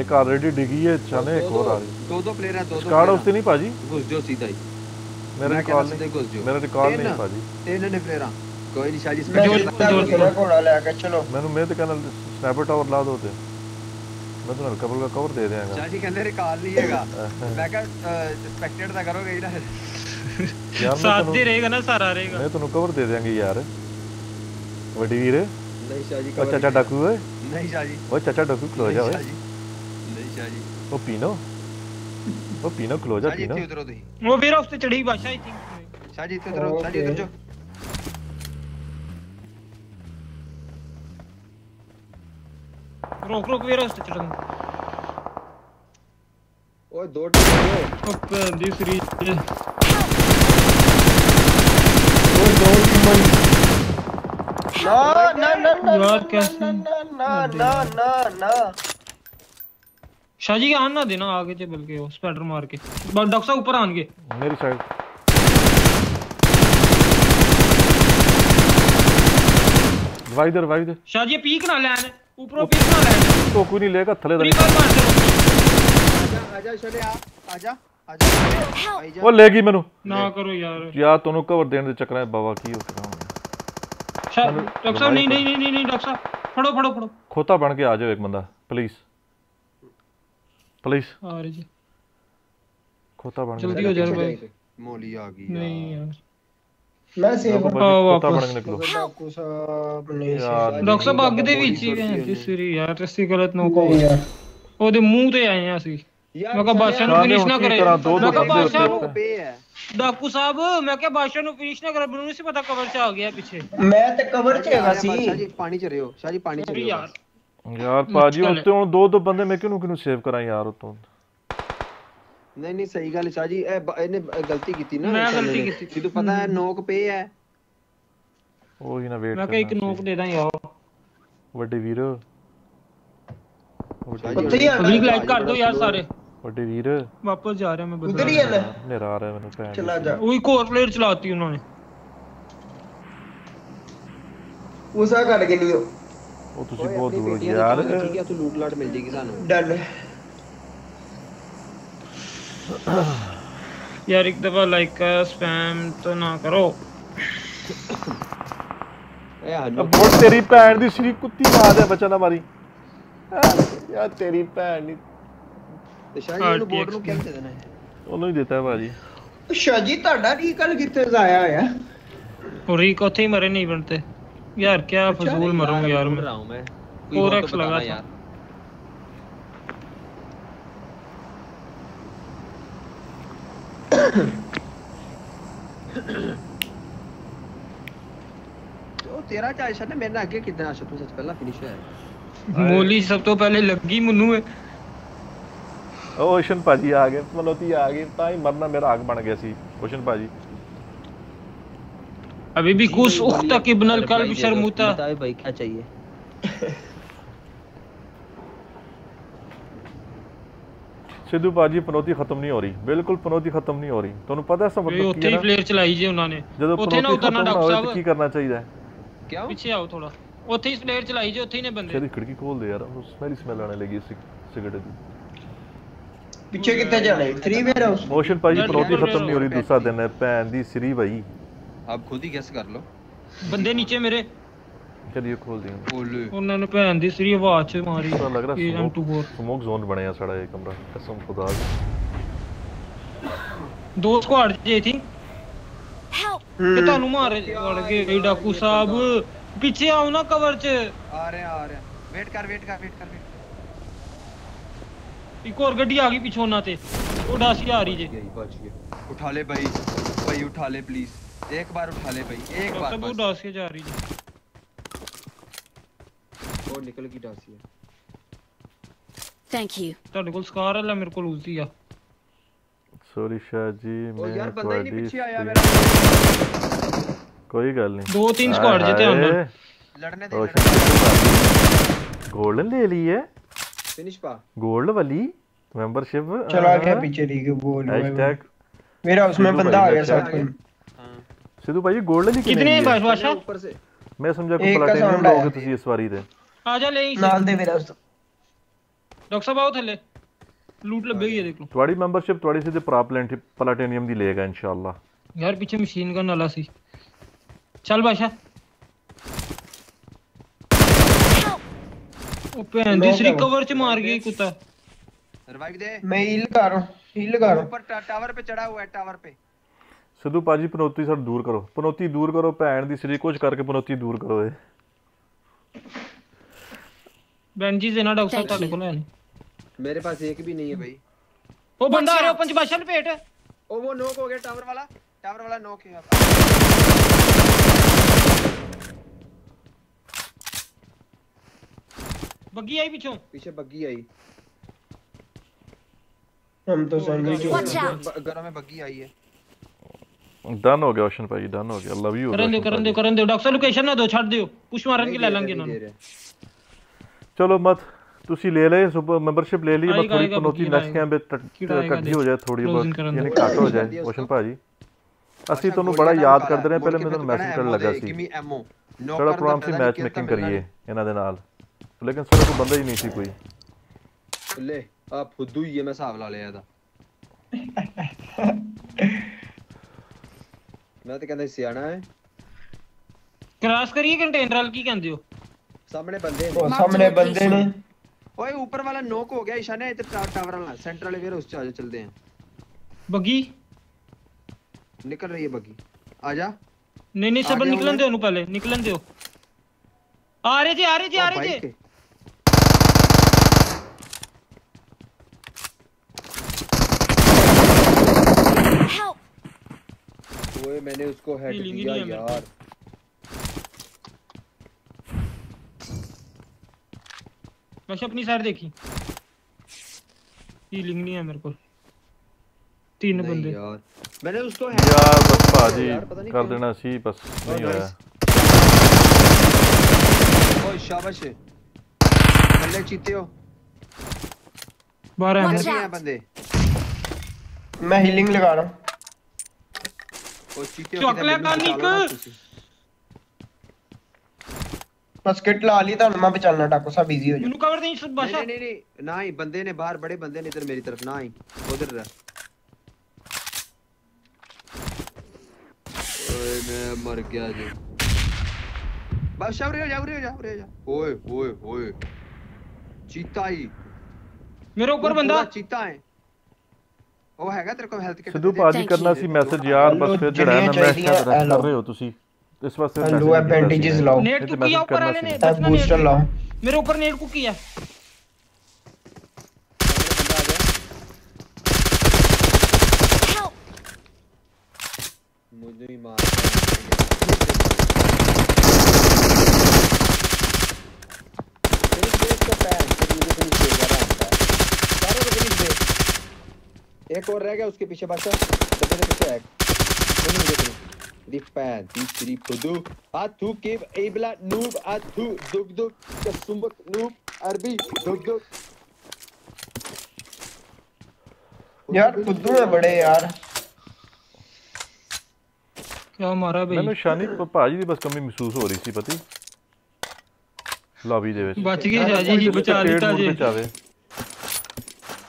एक ऑलरेडी डिगी है छाने एक और आ रही दो दो प्लेयर है दो दो player उससे नहीं पाजी? घुस जाओ सीधा ही। मेरा कहना सीधे घुस नहीं जाओ। मेरा तीन नहीं पाजी। तीन ने प्लेयर ਕੋਈ ਨਹੀਂ ਸਾਜੀ ਸਪੈਸ਼ਲ ਘੋੜਾ ਲੈ ਕੇ ਚਲੋ ਮੈਨੂੰ ਮੇਰੇ ਤੇ ਕਹਿੰਦਾ ਸਨੈਪਰ ਟਾਵਰ ਲਾ ਦੋ ਤੇ ਮੈਂ ਤੁਹਾਨੂੰ ਹਲਕਾ ਫੁਲਕਾ ਕਵਰ ਦੇ ਦਿਆਂਗਾ ਚਾਚੀ ਕਹਿੰਦੇ ਰਿਕਾਲ ਨਹੀਂ ਹੈਗਾ ਮੈਂ ਕਿਹਾ ਸਪੈਕਟਡ ਤਾਂ ਕਰੋਗੇ ਜਿਹੜਾ ਸਾਥ ਹੀ ਰਹੇਗਾ ਨਾ ਸਾਰਾ ਰਹੇਗਾ ਮੈਂ ਤੁਹਾਨੂੰ ਕਵਰ ਦੇ ਦਿਆਂਗੇ ਯਾਰ ਵੱਡੀ ਵੀਰ ਨਹੀਂ ਚਾਚੀ ਕਵਰ ਚਾਚਾ ਡਾਕੂ ਓਏ ਨਹੀਂ ਚਾਚੀ ਓਏ ਚਾਚਾ ਡਾਕੂ ਖਲੋ ਜਾ ਓਏ ਨਹੀਂ ਚਾਚੀ ਉਹ ਪੀਨੋ ਉਹ ਪੀਨੋ ਖਲੋ ਜਾ ਪੀਨੋ ਉਹ ਵੀਰ ਉਸ ਤੇ ਚੜੀ ਬਾਸ਼ਾ ਆਈ ਥਿੰਕ ਚਾਚੀ ਇੱਥੇ ਉਧਰੋ ਚਾਚੀ ਉਧਰ ਜਾ रोक रुक वीरा उससे चलो ओए दो टीचर ओ अब दिस रीच दो दो टीम ना ना ना ना ना ना ना ना ना शाजी के आन ना देना आगे से बल्कि वो स्पाइडर मार के डॉक्टर साहब ऊपर आन के मेरी साइड वाइदर वाइदर शाजी पीक ना लेने ऊपर पीछे है तो कोई नहीं लेगा थले दरी आजा आजा चले आप आजा वो लेगी मेनू। ना करो यार। यार तनु तो कवर देने दे चक्कर है बाबा की हो रहा हूँ। अच्छा, डॉक्टर साहब नहीं नहीं नहीं नहीं डॉक्टर साहब फड़ो फड़ो फड़ो। खोता बन के आ जाओ एक बंदा प्लीज़ प्लीज़ अरे जी। खोता बन जल्दी हो जा भाई। मोली आ गई नहीं यार। ਮੈਂ ਸੇਵ ਵਾਪਸ। ਕੁਛ ਆਪਣੇ ਡਾਕਟਰ ਸਾਹਿਬ ਦੇ ਵਿੱਚ ਹੀ ਰਹਿੰਦੀ ਸਿਰੀ ਯਾਰ ਅਸੀਂ ਗਲਤ ਨੂੰ ਕਹੋ। ਉਹਦੇ ਮੂੰਹ ਤੇ ਆਏ ਆ ਅਸੀਂ। ਮੈਂ ਕਿਹਾ ਬਾਦਸ਼ਾਹ ਨੂੰ ਫਿਨਿਸ਼ ਨਾ ਕਰੇ। ਮੈਂ ਕਿਹਾ ਬਾਦਸ਼ਾਹ ਨੂੰ ਡਾਕੂ ਸਾਹਿਬ ਮੈਂ ਕਿਹਾ ਬਾਦਸ਼ਾਹ ਨੂੰ ਫਿਨਿਸ਼ ਨਾ ਕਰੇ ਮੈਨੂੰ ਨਹੀਂ ਸੀ ਪਤਾ ਕਵਰ ਚ ਆ ਗਿਆ ਪਿੱਛੇ। ਮੈਂ ਤੇ ਕਵਰ ਚ ਹੈਗਾ ਸੀ। ਪਾਣੀ ਚ ਰਿਓ ਸ਼ਾਹ ਪਾਣੀ ਚ ਰਿਓ ਯਾਰ ਪਾਜੀ ਉਸ ਤੇ ਦੋ ਦੋ ਬੰਦੇ ਮੈਂ ਕਿਹਨੂੰ ਕਿਹਨੂੰ ਸੇਵ ਕਰਾਂ ਯਾਰ ਉਤੋਂ? ਨਹੀਂ ਨਹੀਂ ਸਹੀ ਗੱਲ ਸ਼ਾਹ ਜੀ ਇਹ ਇਹਨੇ ਗਲਤੀ ਕੀਤੀ ਨਾ ਮੈਂ ਗਲਤੀ ਕੀਤੀ ਸੀ ਤੂੰ ਪਤਾ ਹੈ ਨੋਕ ਪੇ ਹੈ ਉਹ ਹੀ ਨਾ ਵੇਟ ਮੈਂ ਕਿ ਇੱਕ ਨੋਕ ਦੇ ਦਾਂ ਯਾਰ ਵੱਡੇ ਵੀਰ ਅਗਲੀ ਲਾਈਕ ਕਰ ਦਿਓ ਯਾਰ ਸਾਰੇ ਵੱਡੇ ਵੀਰ ਵਾਪਸ ਜਾ ਰਿਹਾ ਮੈਂ ਬਦਲ ਉਧਰ ਹੀ ਹੈ ਲੈ ਨੇਰਾ ਆ ਰਿਹਾ ਮੈਨੂੰ ਭੈਣ ਚਲਾ ਜਾ ਉਹੀ ਕੋਰ ਪਲੇਅਰ ਚਲਾਤੀ ਉਹਨਾਂ ਨੇ ਉਸਾ ਕੱਢ ਕੇ ਲਿਓ ਉਹ ਤੁਸੀਂ ਬਹੁਤ ਦੂਰ ਯਾਰ ਠੀਕ ਹੈ ਤੂੰ ਲੂਟ ਲਾਟ ਮਿਲ ਜੇਗੀ ਸਾਨੂੰ ਡਨ यार एक दफा लाइक का स्पैम तो ना करो ए हनु अब बहुत तेरी ਭੈਣ ਦੀ ਸ੍ਰੀ ਕੁੱਤੀ ਮਾਰ ਦੇ ਬੱਚਾ ਨਾ ਮਾਰੀ ਹੈਂ? ਯਾਰ ਤੇਰੀ ਭੈਣ ਨਹੀਂ ਤੇ ਸ਼ਾਜੀ ਇਹਨੂੰ ਬੋਰਡ ਨੂੰ ਕਿਆ ਦੇ ਦੇਣਾ ਹੈ ਉਹਨੂੰ ਹੀ ਦਿੱਤਾ ਭਾਜੀ शाजी ਤੁਹਾਡਾ ਰੀਕਲ ਕਿੱਥੇ ਜਾਇਆ ਹੋਇਆ और एक ਉੱਥੇ ਹੀ ਮਰੇ ਨਹੀਂ ਬਣਤੇ यार क्या फजूल मरूंगा यार ढूंढ मैं रहा हूं तो एक्स बताना लगा था यार जो तेरा चाहे शायद मेरे ना आगे कितना आशा तू सच पहला फिनिश है ਮੋਲੀ ਸਭ ਤੋਂ ਪਹਿਲੇ ਲੱਗੀ ਮੈਨੂੰ ਇਹ ਉਹ ਓਸ਼ਨ ਭਾਜੀ ਆ ਗਏ ਮਲੋਤੀ ਆ ਗਏ ਤਾਂ ਹੀ ਮਰਨਾ ਮੇਰਾ ਹੱਕ ਬਣ ਗਿਆ ਸੀ ਓਸ਼ਨ ਭਾਜੀ अभी भी कुछ उख्तक इब्न अल कल्ब शर्मुता बताए भाई क्या चाहिए ਸਿੱਧੂ ਬਾਜੀ ਪਨੋਤੀ ਖਤਮ ਨਹੀਂ ਹੋ ਰਹੀ ਬਿਲਕੁਲ ਪਨੋਤੀ ਖਤਮ ਨਹੀਂ ਹੋ ਰਹੀ ਤੁਹਾਨੂੰ ਪਤਾ ਇਸ ਮਤਲਬ ਕੀ ਹੈ ਉੱਥੇ ਹੀ ਫਲੇਅਰ ਚਲਾਈ ਜੀ ਉਹਨਾਂ ਨੇ ਜਦੋਂ ਪਨੋਤੀ ਖਤਮ ਨਾ ਹੋਵੇ ਤਾਂ ਕੀ ਕਰਨਾ ਚਾਹੀਦਾ ਹੈ ਕਿਉਂ ਪਿੱਛੇ ਆਓ ਥੋੜਾ ਉੱਥੇ ਹੀ ਫਲੇਅਰ ਚਲਾਈ ਜੀ ਉੱਥੇ ਹੀ ਨੇ ਬੰਦੇ ਤੇਰੀ ਖਿੜਕੀ ਖੋਲ ਦੇ ਯਾਰ ਉਹ ਸਮੈਲ ਸਮੈਲ ਆਣੇ ਲੱਗੀ ਸਿਗਰਟ ਦੀ ਪਿੱਛੇ ਕਿੱਥੇ ਜਾਣਾ ਹੈ 3 ਵੇਅਰ ਹਾਊਸ ਮੋਸ਼ਨ ਭਾਜੀ ਪਨੋਤੀ ਖਤਮ ਨਹੀਂ ਹੋ ਰਹੀ ਦੂਸਰਾ ਦਿਨ ਹੈ ਭੈਣ ਦੀ ਸਰੀ ਭਾਈ ਆਪ ਖੁਦ ਹੀ ਗੈਸ ਕਰ ਲਓ ਬੰਦੇ ਨੀਚੇ ਮੇਰੇ ਚਲਿਏ ਖੋਲ ਦੇਂਗੇ ओले ਉਹਨਾਂ ਨੇ ਭੈਣ ਦੀ ਸਰੀ ਆਵਾਜ਼ ਚ ਮਾਰੀ ਪਤਾ ਲੱਗ ਇਹ ਰਿਹਾ M24 ਸਮੋਕ ਜ਼ੋਨ ਬਣਿਆ ਸਾਡਾ ਇਹ ਕਮਰਾ ਕਸਮ ਖੁਦਾ ਦੀ ਦੋ ਸਕੁਆਡ ਜੇ ਥੀ ਕਿ ਤੁਹਾਨੂੰ ਮਾਰ ਵੜ ਗਏ ਇਹ ਡਾਕੂ ਸਾਹਿਬ ਪਿੱਛੇ ਆਓ ਨਾ ਕਵਰ ਚ आ रहे हैं आ रहे हैं वेट कर वेट कर वेट कर वेट ਇੱਕ ਹੋਰ ਗੱਡੀ ਆ ਗਈ ਪਿੱਛੋਂ ਉਹਨਾਂ ਤੇ ਉਹ ਡਾਸੀ ਆ ਰਹੀ ਜੇ यही बच गए उठा ले भाई भाई उठा ले प्लीज एक बार उठा ले भाई एक बार ਸਭ ਉਹ बस ਡਾਸੀ ਜਾ ਰਹੀ ਜੇ और निकल की डासी है Thank you. ਤੁਹਾਡੇ ਕੋਲ ਸਕਾਰ ਹੈ ਲੈ ਮੇਰੇ ਕੋਲ ਉਸਦੀ ਆ ਸੋਰੀ ਸ਼ਾਹ ਜੀ ओ ਮੈਂ यार बंदा ही नहीं ਤੁਹਾਡੀ पीछे आया screen- मेरा ਕੋਈ ਗੱਲ ਨਹੀਂ ਦੋ ਤਿੰਨ squad ਜਿੱਤੇ ਹਾਏ ਉਹਨਾਂ। ਹਾਏ। लड़ने दे रोशन गोल्डन ले ली है फिनिश पा गोल्ड वाली मेंबरशिप चला क्या पीछे ली के बोल हैशटैग मेरा उसमें बंदा आ गया साथ में सिद्धू भाई गोल्ड वाली कितने हैं भाई बादशाह ऊपर से मैं समझा एक को का प्लैटिनम sound आया। लोगे ਤੁਸੀਂ ਇਸ ਵਾਰੀ ਤੇ ਆ ਜਾ ਲੈ नाल दे मेरा उस ਡਾਕਟਰ ਸਾਹਿਬ ਆਓ ਥੱਲੇ ਲੂਟ ਲੱਭੇਗੀ ਇਹ ਦੇਖ ਲਓ ਤੁਹਾਡੀ ਮੈਂਬਰਸ਼ਿਪ ਤੁਹਾਡੀ ਸਿੱਧੇ ਪ੍ਰਾ ਪਲਾਟੀਨੀਅਮ ਦੀ ਲਏਗਾ ਇਨਸ਼ਾਅੱਲਾ ਯਾਰ ਪਿੱਛੇ ਮਸ਼ੀਨ ਗਨ ਵਾਲਾ ਸੀ ਚੱਲ ਬਾਸ਼ਾ ਉਹ ਭੈਣ ਦੀ ਸਰੀ ਕਵਰ ਚ ਮਾਰ ਗਿਆ ਇਹ ਕੁੱਤਾ रिवाइव दे मैं हील कर रहा हूँ हील कर रहा हूँ ऊपर टा- टावर पे चढ़ा हुआ है टावर पे ਸਿੱਧੂ ਪਾਜੀ ਪਨੋਤੀ ਸਾਡ ਦੂਰ ਕਰੋ ਪਨੋਤੀ ਦੂਰ ਕਰੋ ਭੈਣ ਦੀ ਸਰੀ ਕੁਝ ਕਰਕੇ ਪਨੋਤੀ ਦੂਰ ਕਰੋ ਇਹ ਬੈਂਜੀ ਦੇ ਨਾ ਡਾਕਟਰ ਸਾਹਿਬ ਤੁਹਾਡੇ ਕੋਲ ਹੈ ਨਹੀਂ मेरे पास एक भी नहीं है भाई ਉਹ ਬੰਦਾ ਆ ਰਿਹਾ ਪੰਜ ਬਾਸ਼ਾ ਲਪੇਟ ओ वो नॉक हो गया टावर वाला टावर वाला नॉक है यहाँ ਬੱਗੀ ਆਈ ਪਿੱਛੋਂ पीछे बग्गी आई हम तो सैंडविच हो Watch गए। out. ब- घरों में बग्गी आई है ਡਨ ਹੋ ਗਿਆ ਓਸ਼ਨ ਭਾਈ ਡਨ ਹੋ ਗਿਆ ਲਵ ਯੂ ਕਰਨ ਦਿਓ ਕਰਨ ਦਿਓ ਕਰਨ ਦਿਓ ਡਾਕਟਰ ਸਾਹਿਬ ਲੋਕੇਸ਼ਨ ਨਾ ਦਿਓ ਛੱਡ ਦਿਓ ਪੁਸ਼ ਮਾਰਨ ਕੇ ਲੈ ਲਾਂਗੇ ਇਹਨਾਂ ਨੂੰ ਚਲੋ ਮਤ ਤੁਸੀਂ ਲੈ ਲਏ ਸੁਪਰ ਮੈਂਬਰਸ਼ਿਪ ਲੈ ਲਈ ਮਤ ਥੋੜੀ ਪਨੋਤੀ ਨੈਕਸਟ ਕੈਂਪ ਇਕੱਠੀ ਹੋ ਜਾਏ ਥੋੜੀ ਬਹੁਤ ਯਾਨੀ ਘੱਟ ਹੋ ਜਾਏ ਓਸ਼ਨ ਭਾਜੀ ਅਸੀਂ ਤੁਹਾਨੂੰ ਬੜਾ ਯਾਦ ਕਰਦੇ ਰਹੇ ਪਹਿਲੇ ਮੈਨੂੰ ਮੈਸੇਜ ਕਰਨ ਲੱਗਾ ਸੀ ਸਾਡਾ ਪ੍ਰੋਗਰਾਮ ਸੀ ਮੈਚ ਮੇਕਿੰਗ ਕਰੀਏ ਇਹਨਾਂ ਦੇ ਨਾਲ ਲੇਕਿਨ ਸਾਡੇ ਕੋਲ ਬੰਦਾ ਹੀ ਨਹੀਂ ਸੀ ਕੋਈ ਲੈ ਆ ਫੁੱਦੂ ਹੀ ਹੈ ਮੈਂ ਹਿਸਾਬ ਲਾ ਲਿਆ ਇਹਦਾ ਮੈਂ ਤਾਂ ਕਹਿੰਦਾ ਸਿਆਣਾ ਹੈ ਕ੍ਰਾਸ ਕਰੀਏ ਕੰਟੇਨਰ ਵਾਲ ਕੀ ਕਹਿੰਦੇ ਹੋ सामने बंदे ओ, सामने बंदे ने ओए ऊपर वाला नॉक हो गया ईशान है इधर टा- टावर वाला सेंटर वाले वेयर उस से आजा चलते हैं ਬੱਗੀ निकल रही है बग्गी आजा ਨਹੀਂ ਨਹੀਂ ਸਭ आगे ਨਿਕਲਣ होंगे। ਦਿਓ ਉਹਨੂੰ ਪਹਿਲੇ ਨਿਕਲਣ ਦਿਓ ਆ ਰਹੇ ਜੀ ਆ ਰਹੇ ਜੀ ਆ ओ, ਰਹੇ बाइक ਜੀ है। ओए मैंने उसको हेड Healing ही दिया नहीं है मेरे यार वैसे अपनी साइड देखी। हीलिंग नहीं है मेरे को। तीन बंदे। यार। मैंने उसको यार बस भाजी कर देना सी बस नहीं आया ओए शाबाश। बल्ले चीते हो। 12 अंदर भी हैं बंदे। मैं हीलिंग लगा रहा हूँ। ओ जीते हो चॉकलेट मैनिक बस किट ला ली ਤੁਹਾਨੂੰ ਮੈਂ ਬਚਾਲਣਾ ਡਾਕੂ ਸਾਹਿਬ ਈਜ਼ੀ ਹੋ ਜਾ ਮੈਨੂੰ ਕਵਰ ਦੇਈ नहीं ਬਾਸ਼ਾ नहीं नहीं ना ही बंदे ने बाहर बड़े बंदे ने इधर मेरी तरफ ना ही उधर रह ओए मैं मर गया जी बस उरे हो जा उरे हो जा उरे हो जा ओए ओए ओए चीता ही मेरे ऊपर बंदा पूरा चीता है ਉਹ ਹੈਗਾ ਤੇਰੇ ਕੋਲ ਹੈਲਥ ਕਿਟ ਸਿੱਧੂ ਭਾਜੀ ਕਰਨਾ ਸੀ ਮੈਸੇਜ ਯਾਰ ਬਸ ਫਿਰ ਜਿਹੜਾ ਹੈ ਨਾ ਮੈਂ ਸ਼ਾਇਦ ਰੈਸਟ ਕਰ ਰਹੇ ਹੋ ਤੁਸੀਂ इस बार से लो एडवांटेजेस लाओ। नेट को किया ऊपर वाले ने? बचना बूस्टर लाओ। मेरे ऊपर नेट को किया। मुझे ही मार एक और रह गया उसके पीछे बादशाह तो पीछे एक तो नहीं तो एक सुन मुझे सुन रिपैन तीसरी फुदू आथू केव एबला नूब आथू दुग दुग कसुम्बक नूब अरबी दुग दुग ਯਾਰ ਫੁੱਦੂ ਹੈ ਬੜੇ ਯਾਰ क्या मारा भाई ਮੈਨੂੰ ਸ਼ਾਨੀ ਭ- ਭਾਜੀ ਦੀ ਬਸ ਕਮੀ ਮਹਿਸੂਸ ਹੋ ਰਹੀ ਸੀ ਪਤੀ ਲੌਬੀ ਦੇ ਵਿੱਚ ਬਚ ਗਏ ਸ਼ਾਜੀ ਜੀ, ਬਚਾ ਲਿੱਤਾ ਜੀ। ਵਿੱਚ ਆਵੇ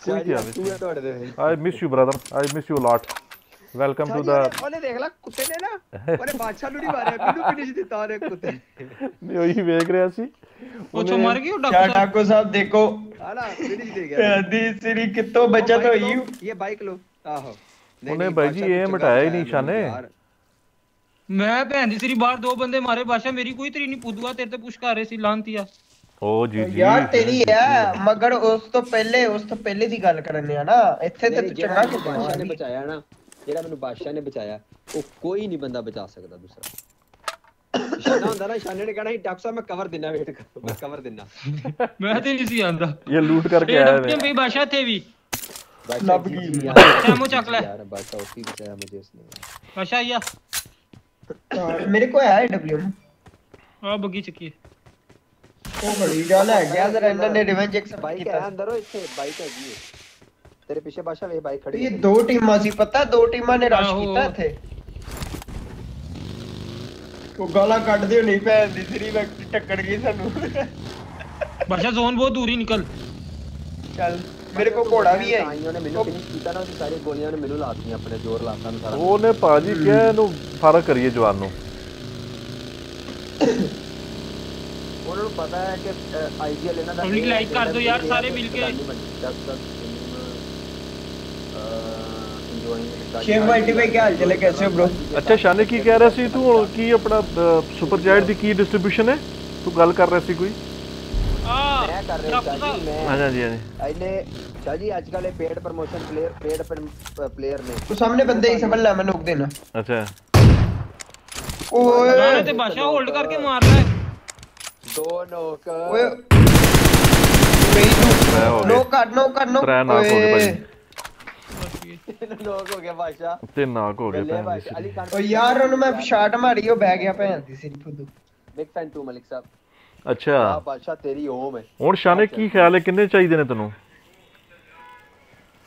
ਕੋਈ ਕੀ ਆਵੇ ਤੂੰ ਹੈ ਤੁਹਾਡੇ ਦੇ I miss you brother I miss you lot welcome to ਦਾ ਉਹਨੇ ਦੇਖ ਲੈ ਕੁੱਤੇ ਨੇ ਨਾ ਉਹਨੇ ਬਾਦਸ਼ਾਹ ਨੂੰ ਨਹੀਂ ਮਾਰਿਆ ਮੈਨੂੰ ਫਿਨਿਸ਼ ਦਿੱਤਾ ਉਹਨੇ ਕੁੱਤੇ ਨਹੀਂ ਉਹੀ ਵੇਖ ਰਿਹਾ ਸੀ ਉਹ ਮਰ ਗਈ ਉਹ ਕਿਆ ਡਾਕਟਰ ਡਾਕੂ ਸਾਹਿਬ ਦੇਖੋ ਹਾਲਾ ਫਿਨਿਸ਼ ਦੇ ਗਿਆ ਦੀ ਸਿਰੀ ਕਿੱਥੋਂ ਬਚਤ ਹੋਈ ਇਹ ਬਾਈਕ ਲੋ ਆਹੋ ਉਹਨੇ ਬਾਈ ਜੀ ਇਹ ਮਟਾਇਆ ਹੀ ਨਹੀਂ ਸ਼ਾਨੇ ਮੈਂ ਭੈਣ ਦੀ ਸਰੀ ਬਾਹਰ ਦੋ ਬੰਦੇ ਮਾਰੇ ਬਾਸ਼ਾ ਮੇਰੀ ਕੋਈ ਤਰੀ ਨਹੀਂ ਪੁੱਦੂਆ ਤੇਰੇ ਤੇ ਪੁਸ਼ ਕਰ ਰਹੇ ਸੀ ਲਾਂਤੀਆ ਓ ਜੀ ਜੀ ਯਾਰ ਤੇਰੀ ਹੈ ਮਗਰ ਉਸ ਤੋਂ ਪਹਿਲੇ ਉਸ ਤੋਂ ਪਹਿਲੇ ਦੀ ਗੱਲ ਕਰਨੇ ਆ ਨਾ ਇੱਥੇ ਤੇ ਤੂੰ ਚੰਗਾ ਜਿਹੜਾ ਕੀਤਾ ਬਾਦਸ਼ਾਹ ਨੇ ਬਚਾਇਆ ਨਾ ਜਿਹੜਾ ਮੈਨੂੰ ਬਾਦਸ਼ਾਹ ਨੇ ਬਚਾਇਆ ਉਹ ਕੋਈ ਨਹੀਂ ਬੰਦਾ ਬਚਾ ਸਕਦਾ ਦੂਸਰਾ ਸ਼ਾਨਾ ਹੁੰਦਾ ਨਾ ਸ਼ਾਨੇ ਨੇ ਕਹਿਣਾ ਸੀ ਡਾਕਟਰ ਸਾਹਿਬ ਮੈਂ ਕਵਰ ਦਿਨਾ ਵੇਟ ਕਰੋ ਮੈਂ ਕਵਰ ਦਿਨਾ ਮੈਂ ਤੇ ਨਹੀਂ ਸੀ ਆਂਦਾ ਇਹ ਲੂਟ ਕਰਕੇ ਇਹ ਆਇਆ ਡੱਬੀਆਂ ਵੇ ਬਈ ਬਾਸ਼ਾ ਥੇ ਵੀ ਲੱਭ ਗਈ ਸੈਮੋ ਚੱਕ ਲੈ यार बादशाह उसी बचाया मुझे उसने ਬਾਸ਼ਾ ਆਇਆ ਮੇਰੇ ਕੋਲ ਹੈ ਡਬਲਯੂ ਆ ਬੱਗੀ ਚੱਕੀ ਉਹ ਬੜੀ ਗੱਲ ਹੈ ਗਿਆ ਜ਼ਰਾ ਇਹਨਾਂ ਨੇ ਰਿਵੈਂਜ ਐਕਸੈਪਟ बाइक है ਕੀਤਾ अंदर हो ਇੱਥੇ ਬਾਈਕ ਹੈਗੀ ਹੈ ਤੇਰੇ ਪਿੱਛੇ ਬਾਦਸ਼ਾਹ ਵੇ ਬਾਈਕ ਖੜੀ ਇਹ ਦੋ ਟੀਮਾਂ ਸੀ ਪਤਾ ਦੋ ਟੀਮਾਂ ਨੇ ਰਸ਼ ਆਹੋ। ਕੀਤਾ ਇੱਥੇ ਉਹ ਗਾਲਾਂ ਕੱਢਦੇ ਹੋ ਨਹੀਂ ਭੈਣ ਦੀ ਸਰੀ ਵਕਤ ਟੱਕਰ ਗਈ ਸਾਨੂੰ ਬਾਸ਼ਾ ਜ਼ੋਨ ਬਹੁਤ ਦੂਰ ਹੀ ਨਿਕਲ ਚੱਲ ਮੇਰੇ ਕੋਲ ਘੋੜਾ ਵੀ ਹੈ ਆਈਆਂ ਨੇ ਮੈਨੂੰ ਫਿਨਿਸ਼ ਕੀਤਾ ਨਾ ਉਹਦੀ ਸਾਰੀ ਗੋਲੀਆਂ ਨੇ ਮੈਨੂੰ ਲਾਤੀਆਂ ਆਪਣੇ ਜ਼ੋਰ ਲਾਤਾ ਨੂੰ ਸਾਰਾ ਉਹਨੇ ਭਾਜੀ ਕਿਹਾ ਇਹਨੂੰ ਫਰਕ ਕਰੀਏ ਜਵਾਨ ਨੂੰ ਉਹਨਾਂ ਨੂੰ ਪਤਾ ਹੈ ਕਿ ਆਈਡੀਅਲ ਇਹਨਾਂ ਦਾ Public like ਕਰ ਦਿਓ ਯਾਰ, ਸਾਰੇ ਮਿਲ ਕੇ। ਸ਼ੇਮ ਭਾਈ ਭਾਈ ਕੀ ਹਾਲ ਚਾਲ ਹੈ ਕੈਸੇ ਹੋ ਬ్రో ਅੱਛਾ ਸ਼ਾਨੇ ਕੀ ਕਹਿ ਰਿਹਾ ਸੀ ਤੂੰ ਕੀ ਆਪਣਾ ਸੁਪਰ ਜੈਟ ਦੀ ਕੀ ਡਿਸਟ੍ਰੀਬਿਊਸ਼ਨ ਹੈ ਤੂੰ ਗੱਲ ਕਰ ਰਿਹਾ ਸੀ ਕੋਈ ਮੈਂ ਕਰ ਰਿਹਾ ਜੀ ਮੈਂ ਹਾਂ ਜੀ ਹਾਂ ਇਹਨੇ ਸ਼ਾਹ ਜੀ ਅੱਜ ਕੱਲ ਇਹ paid promotion player paid player ਨੇ ਤੂੰ ਸਾਹਮਣੇ ਬੰਦੇ ਹੀ ਸਮਝ ਲੈ ਮੈਨੂੰ ਰੋਕ ਦੇਣਾ ਅੱਛਾ ਓਏ ਨਾਲੇ ਤੇ ਬਾਸ਼ਾ ਹੋਲਡ ਕਰਕੇ ਮਾਰ ਲੈ ਦੋ ਨੋਕ ਓਏ ਕਈ ਨੋਕ ਕਰ ਨੋਕ ਕਰ ਨੋਕ ਓਏ ਗਈ। ਨੌਕ ਹੋ ਗਿਆ ਬਾਸ਼ਾ ਤੇ ਨਾਕ ਹੋ ਗਿਆ ਬੱਲੇ ਬਾਸ਼ਾ ਉਹ ਯਾਰ ਉਹਨੂੰ ਮੈਂ ਸ਼ਾਟ ਮਾਰੀ ਉਹ ਬਹਿ ਗਿਆ ਭੈਣ ਦੀ ਸਿਰ ਫੁੱਦੂ। ਬਿਗ ਫੈਨ ਟੂ ਮਲਿਕ ਸਾਹਿਬ। ਅੱਛਾ। ਆ ਬਾਸ਼ਾ ਤੇਰੀ ਹੋਮ ਹੈ। ਹੁਣ ਸ਼ਾਨੇ ਕੀ ਖਿਆਲ ਹੈ ਕਿੰਨੇ ਚਾਹੀਦੇ ਨੇ ਤੈਨੂੰ?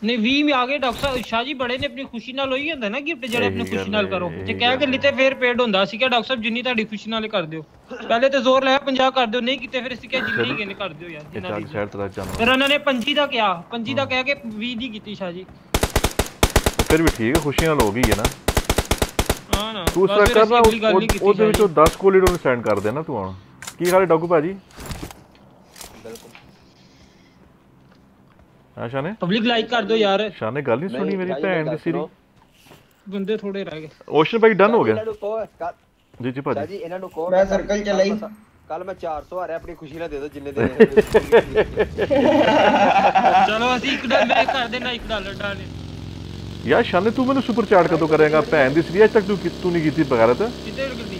ਨੇ 20 ਵੀ ਆ ਗਏ ਡਾਕਟਰ ਸਾਹਿਬ। ਸ਼ਾਹ ਜੀ ਬੜੇ ਨੇ ਆਪਣੀ ਖੁਸ਼ੀ ਨਾਲ ਹੋਈ ਹੁੰਦਾ ਨਾ ਗਿਫਟ ਜਿਹੜੇ ਆਪਣੀ ਖੁਸ਼ੀ ਨਾਲ ਕਰੋ। ਤੇ ਕਹਿ ਕੇ ਲਿਤੇ ਫੇਰ ਪੇਡ ਹੁੰਦਾ। ਸੀ ਕਿ ਡਾਕਟਰ ਸਾਹਿਬ ਜਿੰਨੀ ਤੁਹਾਡੀ ਖੁਸ਼ੀ ਨਾਲ ਕਰ ਦਿਓ। ਪਹਿਲੇ ਤੇ ਜ਼ੋਰ ਲਾਇਆ 50 ਕਰ ਦਿਓ। ਨਹੀਂ ਕੀਤੇ ਫਿਰ ਅਸੀਂ ਕਿਹਾ ਜਿੰਨੀ ਗੇਨ ਕਰ ਦਿਓ ਯਾਰ ਜਿੰਨਾ ਦੀ ਫਿਰ ਉਹਨਾਂ ਨੇ 25 ਦਾ ਕਿਹਾ। 25 ਦਾ ਕਹਿ ਕੇ 20 ਦੀ ਕੀਤੀ ਸ਼ਾਹ ਜੀ। ਫਿਰ ਵੀ ਠੀਕ ਹੈ ਖੁਸ਼ੀ ਨਾਲ ਹੋ ਗਈ ਹੈ ਨਾ। ਹਾਂ ਨਾ ਤੂੰ ਫਿਰ ਕਰਨਾ ਉਹਦੇ ਵਿੱਚੋਂ 10 ਕੋਲੀਡੋ ਨੂੰ ਸੈਂਡ ਕਰ ਦੇਣਾ ਤੂੰ ਹੁਣ। ਕੀ ਹਾਲ ਹੈ ਡਾਕੂ ਭਾਜੀ? ਹਾਂ ਸ਼ਾਨੇ? ਪਬਲਿਕ ਲਾਈਕ ਕਰ ਦਿਓ ਯਾਰ। ਸ਼ਾਨੇ ਗੱਲ ਨਹੀਂ ਸੁਣੀ ਮੇਰੀ ਭੈਣ ਦੀ। ਸਿਰੀ ਬੰਦੇ ਥੋੜੇ ਰਹਿ ਗਏ। ਓਸ਼ਨ ਭਾਈ ਡਨ ਹੋ ਗਿਆ। ਕੱਲ ਜੀ ਜੀ ਭਾਜੀ। ਜੀ ਇਹਨਾਂ ਨੂੰ ਕਹੋ ਮੈਂ ਸਰਕਲ ਚ ਲਈ। ਕੱਲ ਮੈਂ 400 ਆ ਰਿਹਾ ਆਪਣੀ ਖੁਸ਼ੀ ਨਾਲ ਦੇ ਦਿਓ ਜਿੰਨੇ ਦੇ ਚਲੋ ਅਸੀਂ ਇੱਕ ਡਾਲਰ ਮੈਂ ਕਰ ਦੇਣਾ ਇੱਕ ਡਾਲਰ ਡਾਲੇ। ਯਾਰ ਸ਼ਾਨੇ ਤੂੰ ਮੈਨੂੰ ਸੁਪਰ ਚੈਟ ਕਦੋਂ ਕਰੇਗਾ ਭੈਣ ਦੀ ਸਿਰੀ ਅੱਜ ਤੱਕ ਤੂੰ ਕੀ- ਤੂੰ ਨਹੀਂ ਕੀਤੀ ਬਗੈਰਤ ਕਿਤੇ ਗਲਤੀ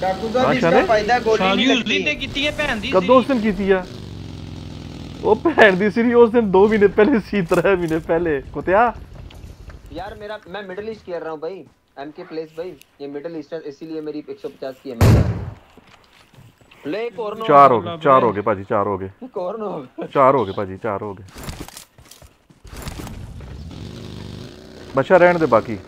ਡਾਕੂ ਹਾਂ, ਸਾਹਿਬ ਸ਼ਾਨੇ? इसका फायदा गोली ਸ਼ਾਹ ਜੀ नहीं ਉਸ ਦਿਨ लगती ਤੇ ਕੀਤੀ ਹੈ ਭੈਣ ਦੀ ਕਦੋਂ ਉਸ ਦਿਨ ਕੀਤੀ ਆ ਉਹ ਭੈਣ ਦੀ ਸਿਰੀ ਉਸ ਦਿਨ 2 ਮਹੀਨੇ ਪਹਿਲੇ ਸੀ 3 ਮਹੀਨੇ ਪਹਿਲੇ ਕੁੱਤਿਆ यार मेरा मैं मिडिल ईस्ट खेल रहा हूँ भाई एम के प्लेस भाई ये मिडिल ईस्ट है इसीलिए मेरी 150 की है ले एक और नो ਚਾਰ ਹੋ ਗਏ ਚਾਰ ਹੋ ਗਏ ਭਾਜੀ ਚਾਰ ਹੋ ਗਏ एक और नो ਚਾਰ ਹੋ ਗਏ ਭਾਜੀ ਚਾਰ ਹੋ ਗਏ ਬੱਚਾ ਰਹਿਣ ਦੇ ਬਾਕੀ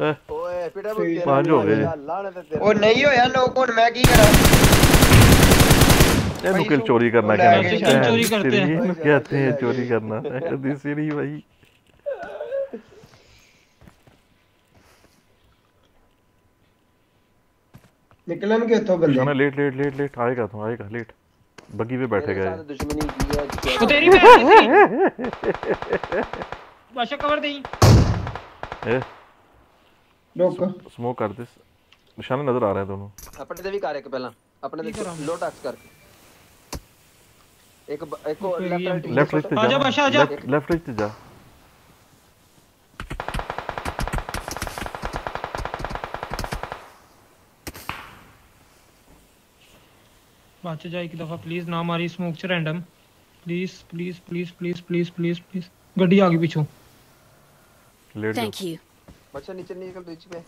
ਹੈਂ, ओए पिटा ਪੰਜ ਹੋ ਗਏ ਜੀ। लाने ते ਉਹ ਨਹੀਂ ਹੋਇਆ ਨੋਕ ਹੁਣ ਮੈਂ ਕੀ ਕਰਾਂ ਇਹਨੂੰ ਕਿਲ ਚੋਰੀ ਕਰਨਾ ਉਹ ਲੈ ਕਹਿੰਦਾ ਕੇ ਕਿਲ ਚੋਰੀ करते हैं। ਇਹਨੂੰ ਕਹਤੇ ਹੈ ਚੋਰੀ ਕਰਨਾ ਦੀ ਸਿਰੀ ਭਾਈ ਨਿਕਲਣਗੇ ਉੱਥੋਂ ਬੰਦੇ ਖਾਣਾ ਲੇਟ ਲੇਟ ਲੇਟ ਲੇਟ ਆਏਗਾ ਤੂੰ ਆਏਗਾ ਲੇਟ बगी पे बैठे गए। तो तेरी बादशाह कवर दे। ए स्मोक कर दिस नज़र आ रहा हैं दोनों। अपने दे भी कर एक पहला। अपने ते लो टच कर। एक एक लेफ़्ट लेफ़्ट राइट जा आजा बादशाह आजा लेफ़्ट राइट जा। बादशाह एक दफ़ा प्लीज़ ना मारी स्मोक से random please please please please please please please गड्डी आगे पीछे। लेट थैंक यू बच्चा नीचे निकल ब्रिज पे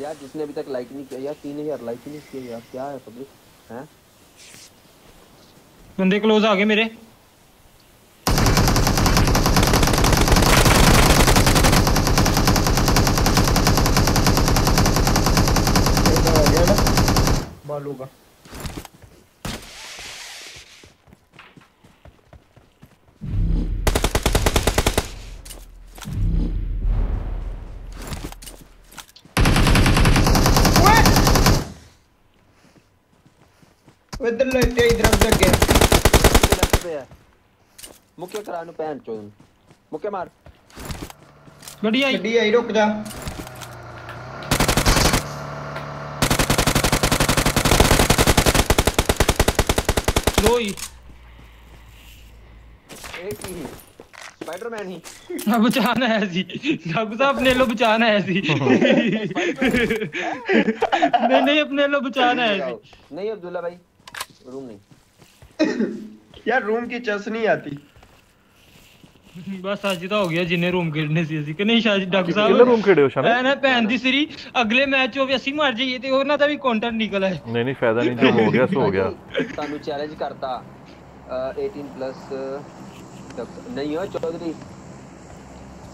यार जिसने अभी तक लाइक नहीं किया यार तीन यार लाइक नहीं किया यार क्या है पब्लिक हैं? बंदे क्लोज आ गए मेरे। बालू का मुख्य मुख्य मार। गड़िया गड़िया रुक जा। दो ही। एक ही स्पाइडरमैन ही। अब बचाना है जी डॉक्टर साहब ने लो बचाना है जी नहीं नहीं अपने लो बचाना है जी नहीं अब्दुल्ला भाई रूम नहीं। यार रूम की चस नहीं आती। ਬਸ ਅੱਜ ਤਾਂ ਹੋ ਗਿਆ ਜਿੰਨੇ ਰੂਮ ਖੇਡਨੇ ਸੀ ਅਸੀਂ ਕਿ ਨਹੀਂ ਸ਼ਾਹ ਜੀ ਡਾਕੂ ਸਾਹਿਬ ਕਿੰਨੇ room ਖੇਡੇ ਹੋ ਸ਼ਾਹ ਨੇ? ਐ ਨਾ ਭੈਣ ਦੀ ਸਿਰੀ ਅਗਲੇ ਮੈਚ ਹੋ ਵੀ ਅਸੀਂ ਮਰ ਜਾਈਏ ਤੇ ਉਹਨਾਂ ਦਾ ਵੀ ਕੰਟੈਂਟ ਨਿਕਲ ਆਏ नहीं नहीं फायदा नहीं जो हो गया सो हो गया ਤੁਹਾਨੂੰ ਚੈਲੰਜ ਕਰਤਾ ਅ, 18 ਪਲੱਸ ਨਹੀਂ ਹੋ ਚੌਧਰੀ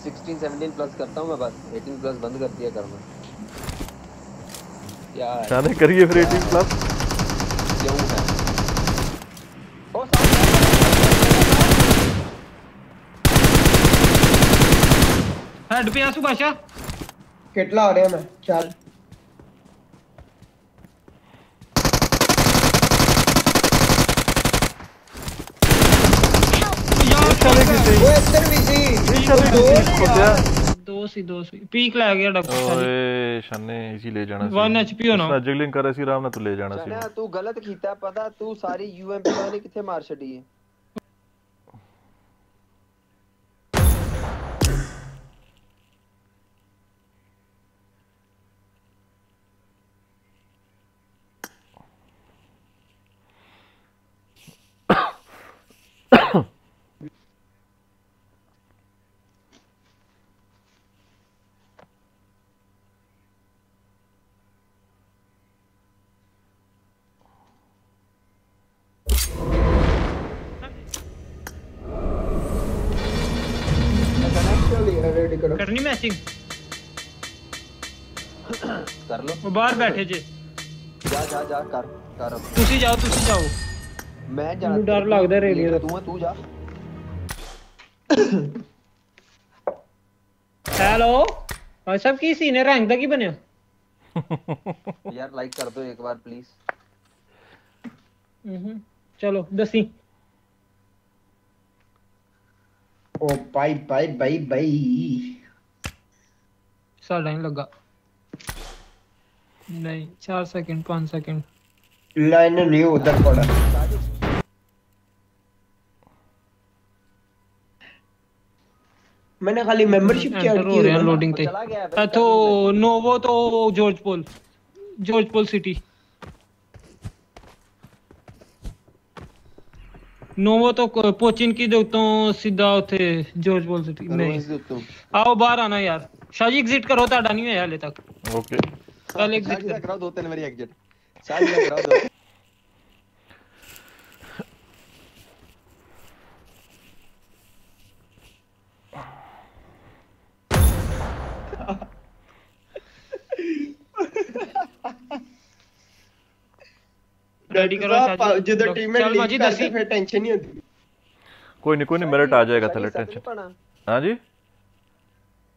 16 17 प्लस करता हूँ मैं बस 18 प्लस बंद कर दिया करना क्या है शाने करिए फिर 18 प्लस क्यों है हेड पे આસુ પાછા કેટલા અરે મે ચાલ. वो एक्टर बिज़ी दो। सी दो सी। पीक लग गया ओए ले जाना सी। 1 एचपी हो ना। जगलिंग करे सी ना तू तू गलत कीता पता तू सारी यूएमपी वाले किथे मार छड़ी है? करो ਕਰਨੀ ਮੈਚਿੰਗ ਕਰ ਲੋ ਉਹ ਬਾਹਰ ਬੈਠੇ ਜੇ ਜਾ ਜਾ ਜਾ ਕਰ ਕਰ ਅਬ। ਤੁਸੀਂ ਜਾਓ ਤੁਸੀਂ ਜਾਓ ਮੈਂ ਜਾਣਾ ਮੈਨੂੰ ਡਰ ਲੱਗਦਾ ਰੇਡੀਓ ਦਾ ਤੂੰ ਆ, ਤੂੰ ਜਾ ਹੈਲੋ ਭਾਈ ਸਾਹਿਬ ਕੀ ਸੀਨ ਹੈ ਰੰਗ ਦਾ ਕੀ ਬਣਿਆ ਯਾਰ ਲਾਈਕ ਕਰ ਦਿਓ ਇੱਕ ਵਾਰ ਪਲੀਜ਼ ਹੂੰ ਚਲੋ ਦੱਸੀ O by by by by साढ़ा ही लगा। नहीं चार सेकंड पाँच सेकंड। लाइन नहीं उधर पड़ा। मैंने खाली मेंबरशिप चेक की है लोडिंग थे। हाँ, तो नोवो तो Georgopol Georgopol city Novo तो पोचिन की देखता हूँ सीधा उठे जॉर्ज पोल सिटी नहीं। आओ बाहर आना यार। शाजी एग्जिट करो तो था डन है हाले तक। ओके चल एग्जिट कर। करो दो तेरे मेरी एग्जिट शाजी करो दो। रेडी करो शाजी जिधर टीम चल माजी दसी फिर टेंशन नहीं होती। कोई नहीं कोई नहीं मेरिट आ जाएगा थले टेंशन हाँ जी?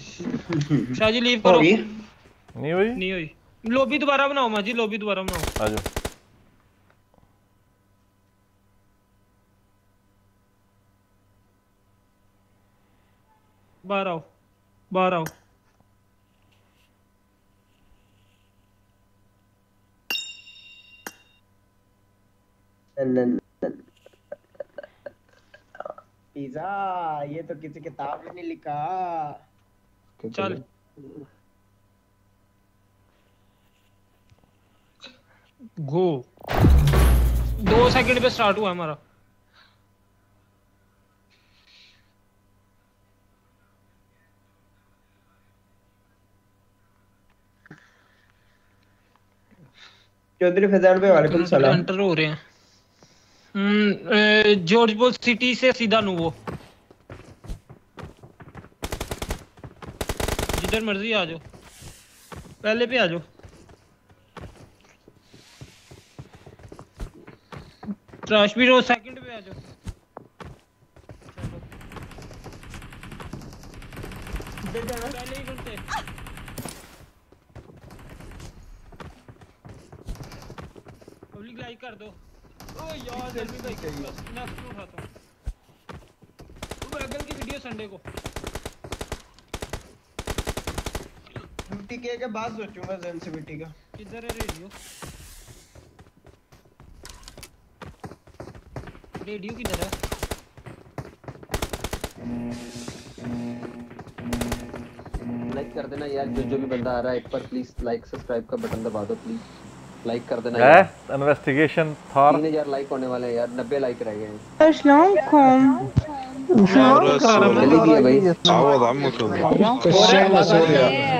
शाह जी लीव करो। नहीं हुई? नहीं हुई। लॉबी दोबारा बनाओ माँ जी लॉबी दोबारा बनाओ। आ जाओ। बाहर आओ बाहर आओ। पिज्जा ये तो किसी किताब में नहीं लिखा। चल। गो। दो सेकंड पे स्टार्ट हुआ हमारा। चौधरी फैजान भाई वालेकुम सलाम एंटर हो रहे हैं। हम्म जॉर्जबुल सिटी से सीधा नूवो। जिधर मर्ज़ी आ जाओ। पहले पे आ जाओ। ट्रैश भी रोज सेकंड पे आ जाओ। पहले ही घंटे पब्लिक लाइक कर दो। ओ यार जल्दी भाई में उठाता हूँ। वो बैगल की वीडियो संडे को। यूटीके के बाद सोचूँगा जेल से बेटी का। किधर है रेडियो? रेडियो किधर है? लाइक कर देना यार जो जो भी बंदा आ रहा है एक बार प्लीज़ लाइक सब्सक्राइब का बटन दबा दो प्लीज़ लाइक कर देना है? Investigation Thor. तीन हज़ार लाइक होने वाले हैं यार 90 लाइक रह गए हैं। अस्सलाम वालेकुम अस्सलाम वालेकुम भाई। आवाज़ हम यार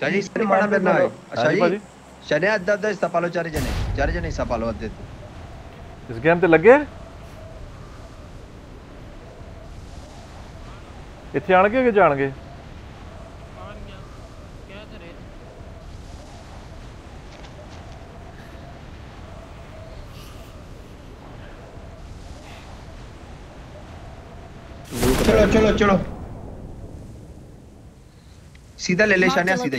शाजी इससे पढ़ा मेरे ना हाँ जी शाजी भाजी शने अद्दा अद्दा हिस्सा पालो चारे जने चारे जने हिस्सा पालो अद्दे इस गेम ਤੇ ਲੱਗੇ ਇੱਥੇ ਆਣਗੇ ਕਿ ਜਾਣਗੇ चलो चलो चलो। सीधा ले ले शाने सीधे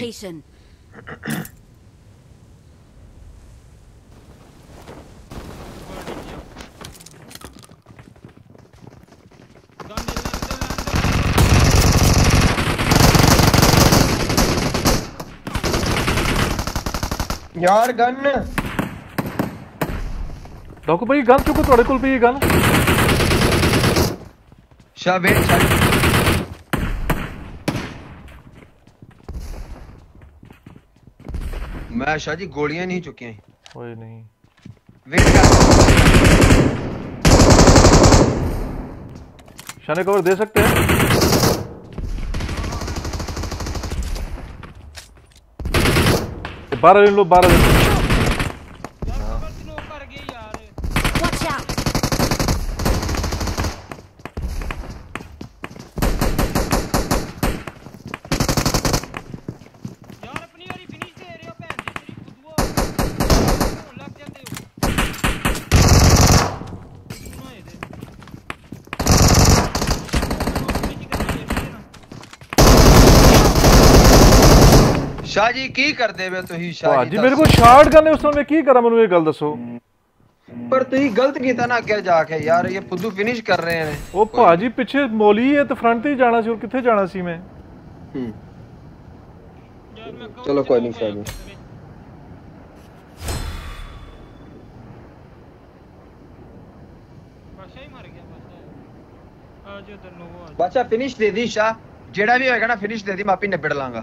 यार गन। डॉक्टर भाई गन क्यों तोड़े कुल गन? Shall wait, shall मैं शाह जी गोलियाँ नहीं चुकी हैं। कोई नहीं। वेट कर। शाने कवर दे सकते हैं? बारह ले लो बारह ले ਕੀ ਕਰਦੇ ਵੇ ਤੁਸੀਂ ਸ਼ਾਇਦ ਜੀ ਮੇਰੇ ਕੋਲ ਸ਼ਾਟਗਨ ਹੈ ਉਸ ਨੂੰ ਮੈਂ ਕੀ ਕਰਾਂ ਮੈਨੂੰ ਇਹ ਗੱਲ ਦੱਸੋ ਪਰ ਤੁਸੀਂ ਗਲਤ ਕੀਤਾ ਨਾ ਅੱਗੇ ਜਾ ਕੇ ਯਾਰ ਇਹ ਫੁੱਦੂ ਫਿਨਿਸ਼ ਕਰ ਰਹੇ ਨੇ ਉਹ ਭਾਜੀ ਪਿੱਛੇ ਮੋਲੀ ਹੈ ਤੇ ਫਰੰਟ ਤੇ ਜਾਣਾ ਸੀ ਹੋਰ ਕਿੱਥੇ ਜਾਣਾ ਸੀ ਮੈਂ ਹੂੰ ਚਲੋ ਕੋਈ ਨਹੀਂ ਸਾਹਿਬ ਬਾਦਸ਼ਾਹ ਫਿਨਿਸ਼ ਦੇ ਦੀ ਸ਼ਾ ਜਿਹੜਾ ਵੀ ਹੋਏਗਾ ਨਾ ਫਿਨਿਸ਼ ਦੇ ਦੀ ਮਾਪੀ ਨਿਬੜ ਲਾਂਗਾ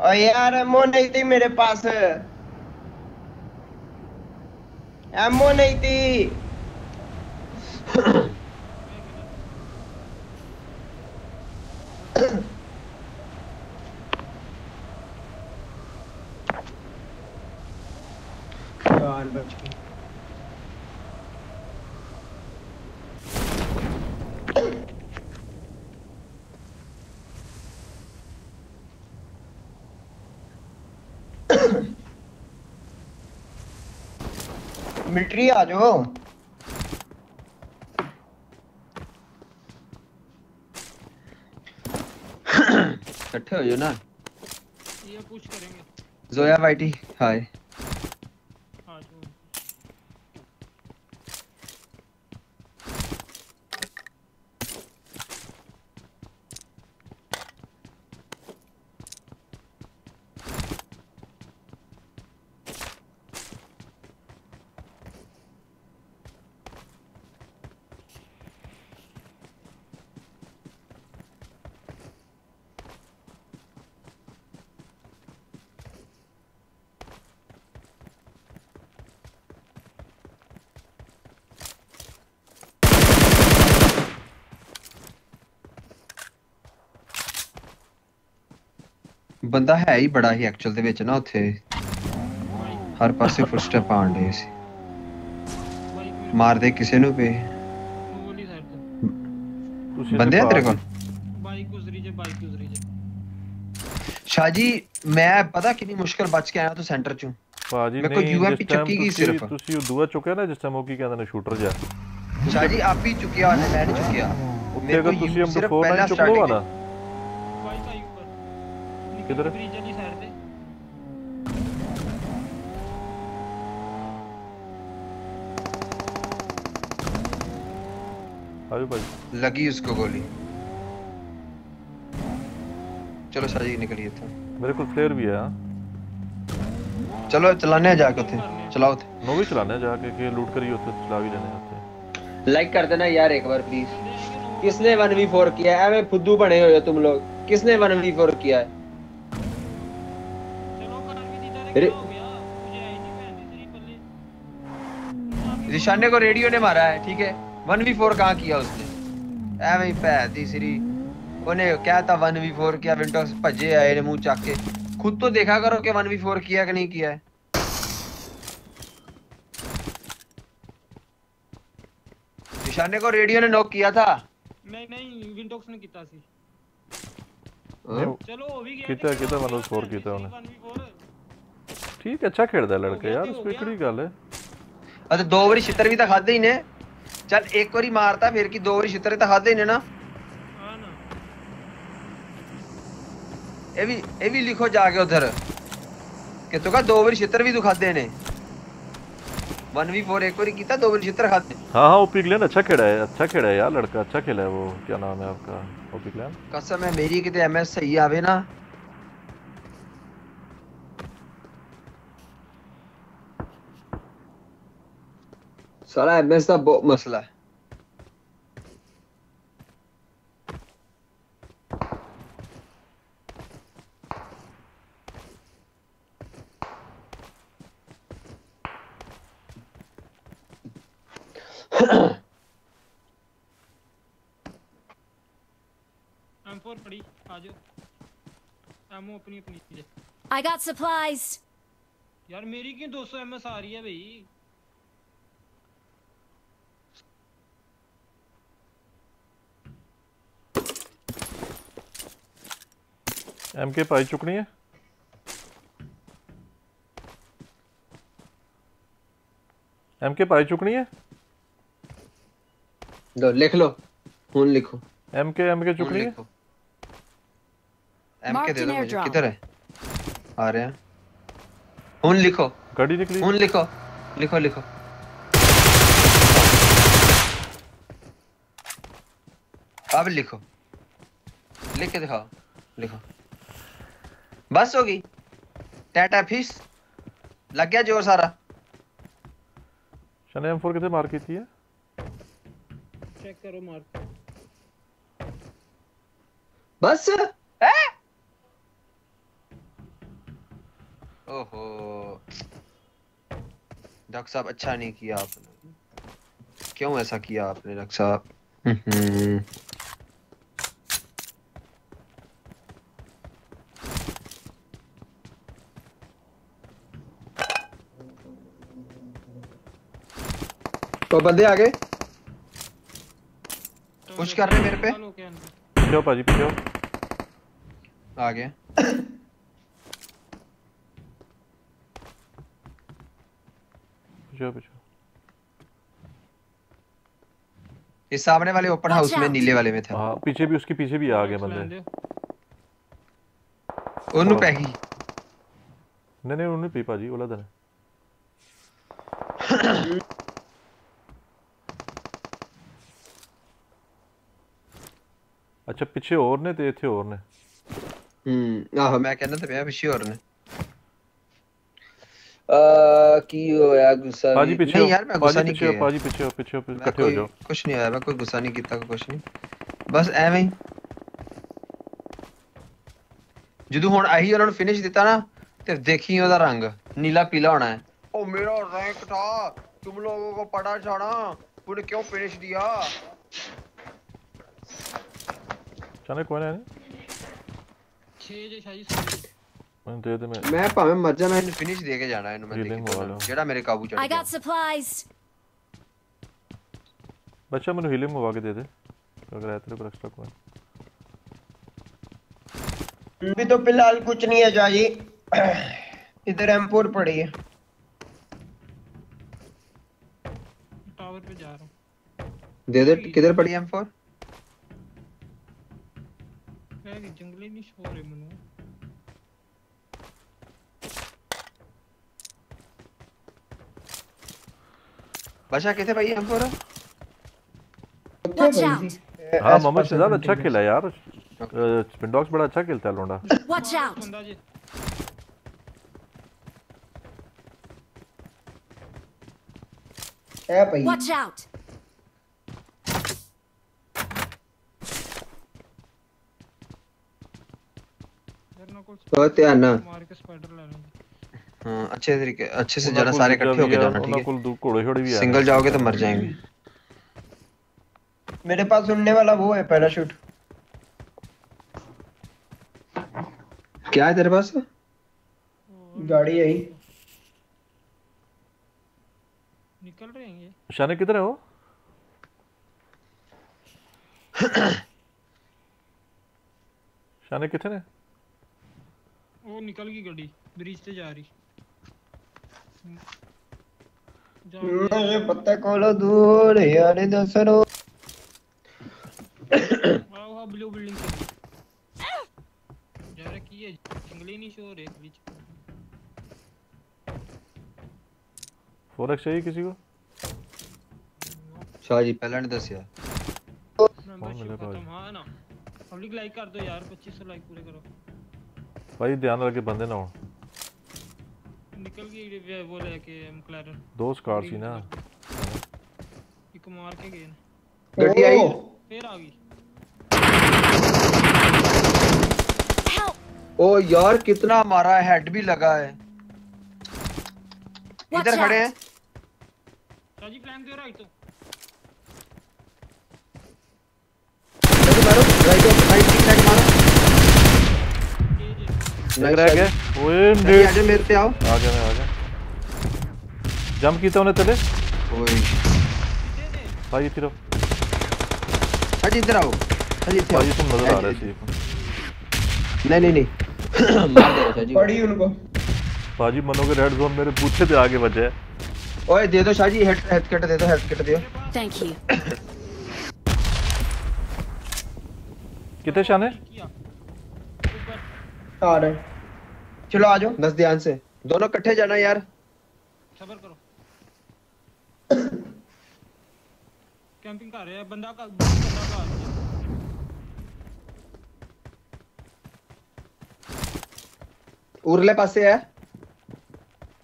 और यार एमओ नहीं थी मेरे पास। एमओ नहीं थी। बच गई। मिलिट्री आ जाओ। इकट्ठे हो जाओ ना? ये पुश करेंगे। जोया वाइटी हाय हाँ जो ਬੰਦਾ ਹੈ ਹੀ ਬੜਾ ਹੀ ਐਕਚੁਅਲ ਦੇ ਵਿੱਚ ਨਾ ਉੱਥੇ ਹਰ ਪਾਸੇ ਫੁੱਟਸਟੈਪ ਆਣ ਰਹੇ ਸੀ ਮਾਰਦੇ ਕਿਸੇ ਨੂੰ ਪਏ ਬੰਦੇ ਆ ਤੇਰੇ ਕੋਲ ਬਾਈਕ ਗੁਜ਼ਰੀ ਜੇ ਬਾਈਕ ਗੁਜ਼ਰੀ ਜੇ ਸ਼ਾਹ ਜੀ ਮੈਂ ਪਤਾ ਕਿੰਨੀ ਮੁਸ਼ਕਲ ਬਚ ਕੇ ਆਇਆ ਤੂੰ ਸੈਂਟਰ ਚੋਂ ਭਾਜੀ ਨਹੀਂ ਮੇਰੇ ਕੋਲ ਯੂਐਮਪੀ ਚੱਕੀ ਗਈ ਸਿਰਫ ਤੁਸੀਂ ਉਹ ਦੂਆ ਚੁੱਕਿਆ ਨਾ ਜਿਸ ਟਾਈਮ ਉਹ ਕੀ ਕਹਿੰਦੇ ਨੇ ਸ਼ੂਟਰ ਜਾ ਸ਼ਾਹ ਜੀ ਆਪ ਹੀ ਚੁੱਕਿਆ ਉਹਨੇ ਮੈਂ ਨਹੀਂ ਚੁੱਕਿਆ ਉੱਤੇ ਅਗਰ ਤੁਸੀਂ M4 ਨਾ ਚੁੱਕ ਲਓ ਨਾ किधर है अभी भाई लगी उसको गोली। चलो साजी निकलिए था मेरे को फ्लेयर भी है हाँ। चलो चलाने जाके थे चलाओ थे नो भी चलाने जाके के लूट कर ही होते चला भी लेने आते लाइक कर देना यार एक बार प्लीज़ किसने 1v4 किया? है अबे फुद्दू बने हो तुम लोग। किसने 1v4 किया है? अरे निशाने को रेडियो ने मारा है ठीक है वन वी फोर कहाँ किया उसने ਐਵੇਂ ਹੀ ਭੈ ਦੀ ਸਰੀ ਉਹਨੇ ਕਹਿਤਾ 1v4 किया विंडोज ਭੱਜੇ ਆਏ ਨੇ ਮੂੰਹ ਚੱਕ ਕੇ खुद तो देखा करो कि 1v4 किया कि नहीं किया है निशाने को रेडियो ने नॉक किया था ਨਹੀਂ ਨਹੀਂ ਵਿੰਡੋਕਸ ਨੇ ਕੀਤਾ ਸੀ चलो ਕੀਤਾ ਕੀਤਾ ਮਤਲਬ ਸਕੋਰ ਕੀਤਾ ਉਹਨੇ ਠੀਕ ਹੈ ਅੱਛਾ ਖੇਡਦਾ ਲੜਕਾ ਯਾਰ ਉਸ ਵਿੱਚ ਕਿਹੜੀ ਗੱਲ ਹੈ ਅਤੇ ਦੋ ਵਾਰੀ ਛਿੱਤਰ ਵੀ ਤਾਂ ਖਾਦੇ ਹੀ ਨੇ ਚੱਲ ਇੱਕ ਵਾਰੀ ਮਾਰਤਾ ਫਿਰ ਕੀ ਦੋ ਵਾਰੀ ਛਿੱਤਰ ਤਾਂ ਖਾਦੇ ਹੀ ਨੇ ਨਾ ਇਹ ਵੀ ਇਹ ਵੀ ਲਿਖੋ ਜਾ ਕੇ ਉਧਰ ਕਿ ਤੂੰ ਕਹ ਦੋ ਵਾਰੀ ਛਿੱਤਰ ਵੀ ਤੂੰ ਖਾਦੇ ਨੇ 1v4 एक बारी ਕੀਤਾ ਦੋ ਵਾਰੀ ਛਿੱਤਰ ਖਾਦੇ हाँ हाँ वो पिगलियन अच्छा खेला है अच्छा खेला है यार लड़का अच्छा खेला है वो क्या नाम है आपका वो पिगलियन ਕਸਮ ਹੈ ਮੇਰੀ ਕਿਤੇ ਐਮਐਸ ਸਹੀ ਆਵੇ ਨਾ साला एमएस ਦਾ ਬਹੁਤ ਮਸਲਾ ਹੈ M4 पड़ी आ जाओ एमओ अपनी अपनी है I got supplies. यार मेरी क्यों 200 एमएस आ रही है भाई एम के पाई चुकनी है? एम के पाई चुकनी है? लो लिख लो। फ़ोन लिखो। एम के एम के चुकनी है? एम के दे दो मुझे। किधर है? आ रहे हैं। फ़ोन लिखो। गाड़ी निकली। फ़ोन लिखो। लिखो लिखो। अब लिखो। लिख के दिखाओ। लिखो। बस होगी। टाटा फ़िश। लग गया ज़ोर सारा। शने एम फोर कितने मार की थी है चेक करो मार। बस। है ओहो। डॉक्टर साहब अच्छा नहीं किया आपने। क्यों ऐसा किया आपने डॉक्टर साहब? तो बंदे आ गए पुश कर रहे मेरे पे पीछे पाजी पीछे आ गया पीछे पीछे इस सामने वाले ओपन हाउस में नीले वाले में था हाँ पीछे भी उसके पीछे भी आ गए बंदे ਉਹਨੂੰ ਪੈ ਗਈ नहीं नहीं उन्होंने पी पाजी ओला दने अच्छा ਪਿੱਛੇ ਹੋਰ ਨੇ ਤੇ ਇੱਥੇ ਹੋਰ ਨੇ ਹੂੰ ਆਹੋ ਮੈਂ ਕਹਿੰਦਾ ਤਾਂ ਪਿਆ ਪਿੱਛੇ ਹੋਰ ਨੇ ਅ ਕੀ ਹੋਇਆ ਗੁੱਸਾ ਪਾਜੀ ਵੀ- ਪਿੱਛੇ ਨਹੀਂ ਯਾਰ ਮੈਂ ਗੁੱਸਾ ਪਾਜੀ ਨਹੀਂ ਪਿੱਛੇ ਕੀਤਾ ਪਾਜੀ ਪਿੱਛੇ ਪਿੱਛੇ ਮੈਂ ਇਕੱਠੇ ਹੋ ਕੋਈ- ਜਾਓ ਕੁਛ ਨਹੀਂ ਹੋਇਆ ਮੈਂ ਕੋਈ ਗੁੱਸਾ ਨਹੀਂ ਕੀਤਾ ਕੋਈ ਕੁਛ ਨਹੀਂ ਬਸ ਐਵੇਂ ਹੀ ਜਦੋਂ ਹੁਣ ਆਹੀ ਉਹਨਾਂ ਨੂੰ ਫਿਨਿਸ਼ ਦਿੱਤਾ ਨਾ ਤੇ ਦੇਖੀ ਉਹਦਾ ਰੰਗ ਨੀਲਾ ਪੀਲਾ ਹੋਣਾ ਹੈ ओ मेरा रैंक था तुम लोगों को पता था ना तूने क्यों फिनिश दिया चने कोई नहीं 6 ਜੇ ਸ਼ਾਹੀ मैं दे दे मैं ਮੈਂ ਭਾਵੇਂ ਮਰ ਜਾ ਮੈਂ ਇਹਨੂੰ ਫਿਨਿਸ਼ ਦੇ ਕੇ ਜਾਣਾ ਇਹਨੂੰ ਮੈਂ Healing ਦੇਖੀ ਵਾਲਾ। ਜਿਹੜਾ ਮੇਰੇ ਕਾਬੂ ਚੜ I ਗਿਆ got supplies. बच्चा मैंने हीलिंग मंगवा के दे दे अगर है तेरे पर एक्स्ट्रा कोई अभी तो फिलहाल कुछ नहीं है जाजी इधर एमपोर पड़ी है टावर पे जा रहा हूं दे दे किधर पड़ी M4 जंगली नहीं हो रहे मनु बचा किथे भाई M4 Watch out. हाँ मोहम्मद शहजाद अच्छा खेला यार स्पिनडॉक्स बड़ा अच्छा खेलता है लोंडा Watch out! बंदा जी है भाई Watch out! तो ध्यान ना। हाँ, अच्छे तरीके अच्छे से जाना सारे इकट्ठे होके जाना ठीक है? सिंगल जाओगे तो मर जाएँगे। मेरे पास सुनने वाला वो है पैराशूट क्या है तेरे पास? गाड़ी आई निकल रहे हैं शाने किधर है वो? शाने किधर है वो निकल गई गाड़ी ब्रिज से जा रही। जा मुझे पता खोलो दूर यार दसरो आओ हाँ ब्लू बिल्डिंग से। जा रहा की है? जंगली नहीं शोर है बीच फोर एक्स चाहिए किसी को? शाह जी पहले ने दसिया मेंबरशिप खत्म। हाँ ना। पब्लिक लाइक कर दो यार 2500 लाइक पूरे करो। भाई ध्यान रखे बंदे ना हो। निकल गई वे- वो लेके मैक्लारन दो स्कार सी ना। एक मार के गए ना। गड्डी आई। फिर आ गई। ओ यार कितना मारा है हेड भी लगा है। इधर खड़े हैं। शाजी फ्लैंक दे राइट तो मारो। राइट मारो लग रहा है क्या? ओए नेट आजा मेरे पे आओ। आ गया मैं आ गया। जंप कीता उन्हें तले ओए। भाई फिर शाजी इधर आओ। शाजी इधर भाई तुम नज़र आ रहे थे नहीं नहीं नहीं। मार दे शाजी पड़ी उनको। भाजी मनोगे रेड जोन मेरे बूथे पे आगे बजे ओए दे दो शाजी हेड हेड किट दे दो हेड किट दियो। Thank you. कितने शाने? आ रहे चलो आ जाओ। बस ध्यान से। दोनों इकट्ठे जाना यार। सबर करो। कैंपिंग कर रहे हैं। बंदा का बंदा का उरले पासे है।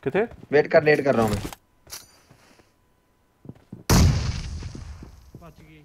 कितने वेट कर नेट कर रहा हूँ मैं बच गई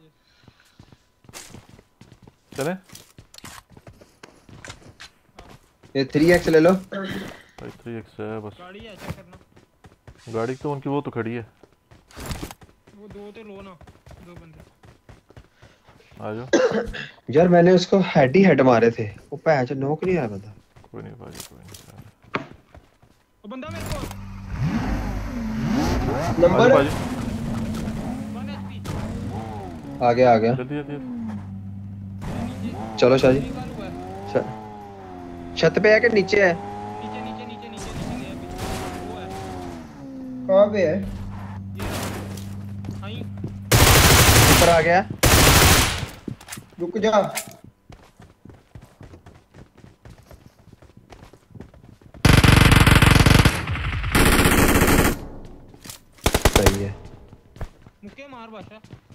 चले। ये 3x ले लो। भाई थ्री एक्स है बस। गाड़ी है चेक करना। गाड़ी तो उनकी वो तो खड़ी है। वो दो तो लो ना दो बंदे। आ जाओ। यार मैंने उसको हेड ही हेड मारे थे। वो पैच नोक नहीं आया बंदा। कोई नहीं भाई कोई नहीं। वो बंदा मेरे को। नंबर आ गया आ गया जल्दी जल्दी। चलो शाह जी। छत पे है कि नीचे है? कहाँ पे है? ऊपर आ गया। रुक जा। सही है। मुक्के मार बादशाह।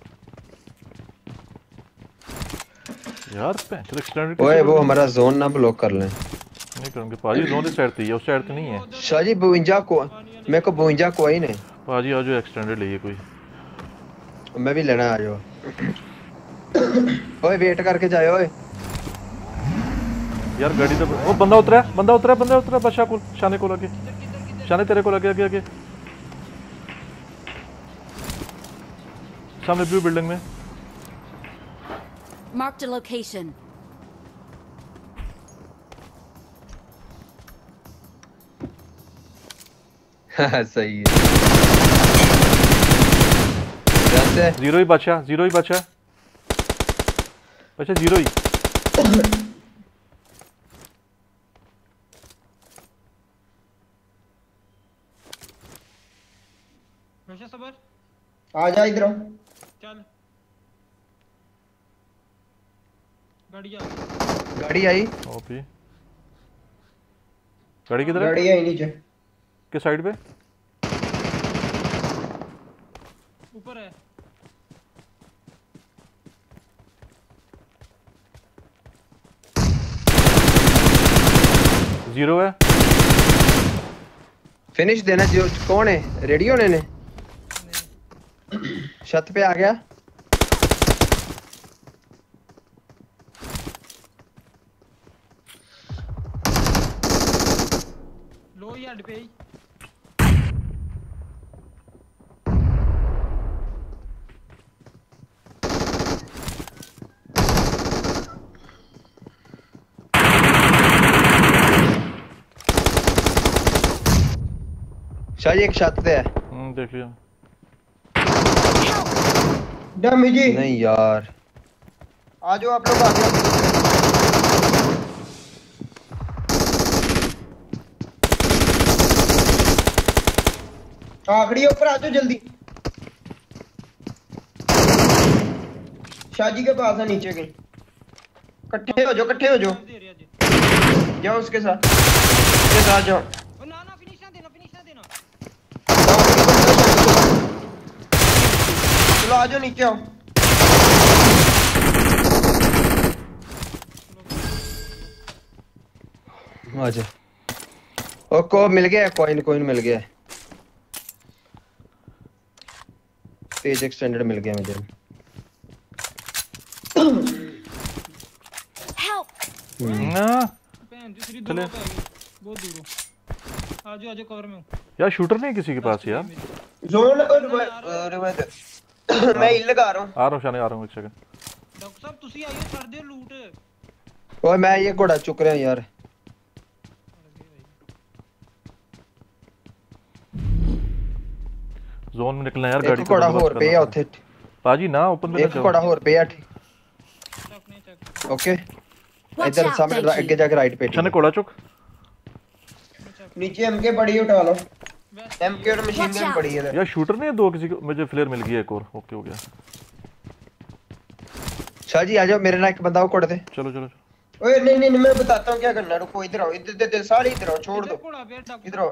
यार पैंच एक्सटेंडेड ओए वो हमारा जोन ना ब्लॉक कर लें। नहीं करूँगे पाजी जोन इस साइड थी उस साइड तो नहीं है। शाह जी 52 को मेरे को 52 कोई नहीं। पाजी आ जाओ एक्सटेंडेड लिए कोई। मैं भी लेना आ जाओ ओए वेट करके जाओ ओए। यार गाड़ी तो ओ बंदा उतरा है बंदा उतरा है बंदा उतरा है बशा को शाने को लगे। शाने तेरे को लगे आगे आगे। सामने ब्लू बिल्डिंग में। Marked a location. सही है। ज़ीरो ही बचा ज़ीरो ही बचा। अच्छा ज़ीरो ही। आ जा इधर आओ। चल गाड़ी आ गाड़ी आई। ओपी। गाड़ी किधर है? गाड़ी आई नीचे। किस साइड पे? ऊपर है। ज़ीरो है। फिनिश देना ज़ीरो कौन है? रेडियो ने? ने छत पे आ गया। पे ही शायद एक छत पे है हम्म देख लिया डमी जी नहीं यार आ जाओ आप लोग आ जाओ आखिरी ऊपर आ जाओ जल्दी। शाजी के पास है नीचे कहीं। इकट्ठे हो जाओ इकट्ठे हो जाओ। जाओ उसके साथ। उसके साथ जाओ। चलो आ जाओ नीचे आओ। आजा ओ को मिल गया कॉइन कॉइन मिल गया। पेज एक्सटेंडेड मिल गया मुझे। ना। चले। बहुत दूर हो। आ जाओ आ जाओ कवर में हूँ। यार शूटर नहीं किसी के पास यार? जोन और मैं हिल लगा रहा हूँ। आ रहा हूँ शाने आ रहा हूँ एक सेकंड डॉक्टर साहब तुसी आइए कर दियो लूट। ओए मैं ये घोड़ा चुक रहा यार जोन में निकलना यार एक गाड़ी का घोड़ा बंदोबस्त और पे करना है पड़ेगा। ਉੱਥੇ पाजी ना ओपन में एक घोड़ा और पे है ओके? इधर सामने आगे जाके राइट पे शाने घोड़ा चुक। नीचे एमके पड़ी है, उठा लो। एमके और मशीन गन पड़ी है यार शूटर नहीं है दो किसी को मुझे फ्लेयर मिल गया एक और। ओके हो गया। शाह जी आ जाओ मेरे ना एक बंदा को घोड़े थे चलो चलो। ओए नहीं नहीं मैं बताता हूँ क्या करना रुको इधर आओ इधर इधर- सारे इधर आओ छोड़ दो। इधर आओ।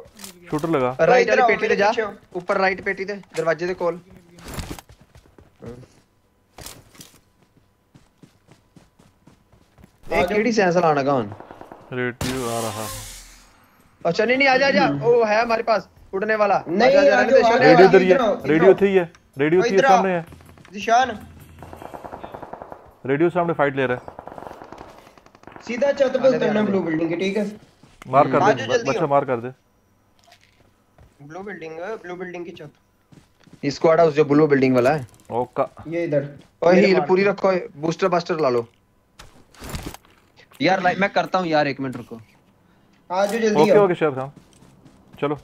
शूटर लगा। राइट वाली पेटी मेरे जा। ऊपर राइट पेटी ते दरवाजे दे कोल एक केड़ी सेंस लाना का हूँ रेडियो आ रहा। अच्छा नहीं नहीं आ जा आ जा। ओ है हमारे पास उड़ने वाला। नहीं, आजा, आजा, रेडियो इधर ही है रेडियो। थी है रेडियो थी। सामने है। जिशान रेडियो सामने फाइट ले रहा है। सीधा छत पे उतरना ब्लू बिल्डिंग की ठीक है? मार कर दे बच्चा मार कर दे। ब्लू बिल्डिंग ब्लू बिल्डिंग की छत स्क्वाड हाउस जो ब्लू बिल्डिंग वाला है। ओका। ये इधर। ओए हील पूरी रखो बूस्टर बास्टर ला लो। यार लाइक मैं करता हूँ यार एक मिनट रुको। आ जाओ जल्दी ओके ओके शेफ साहब चलो।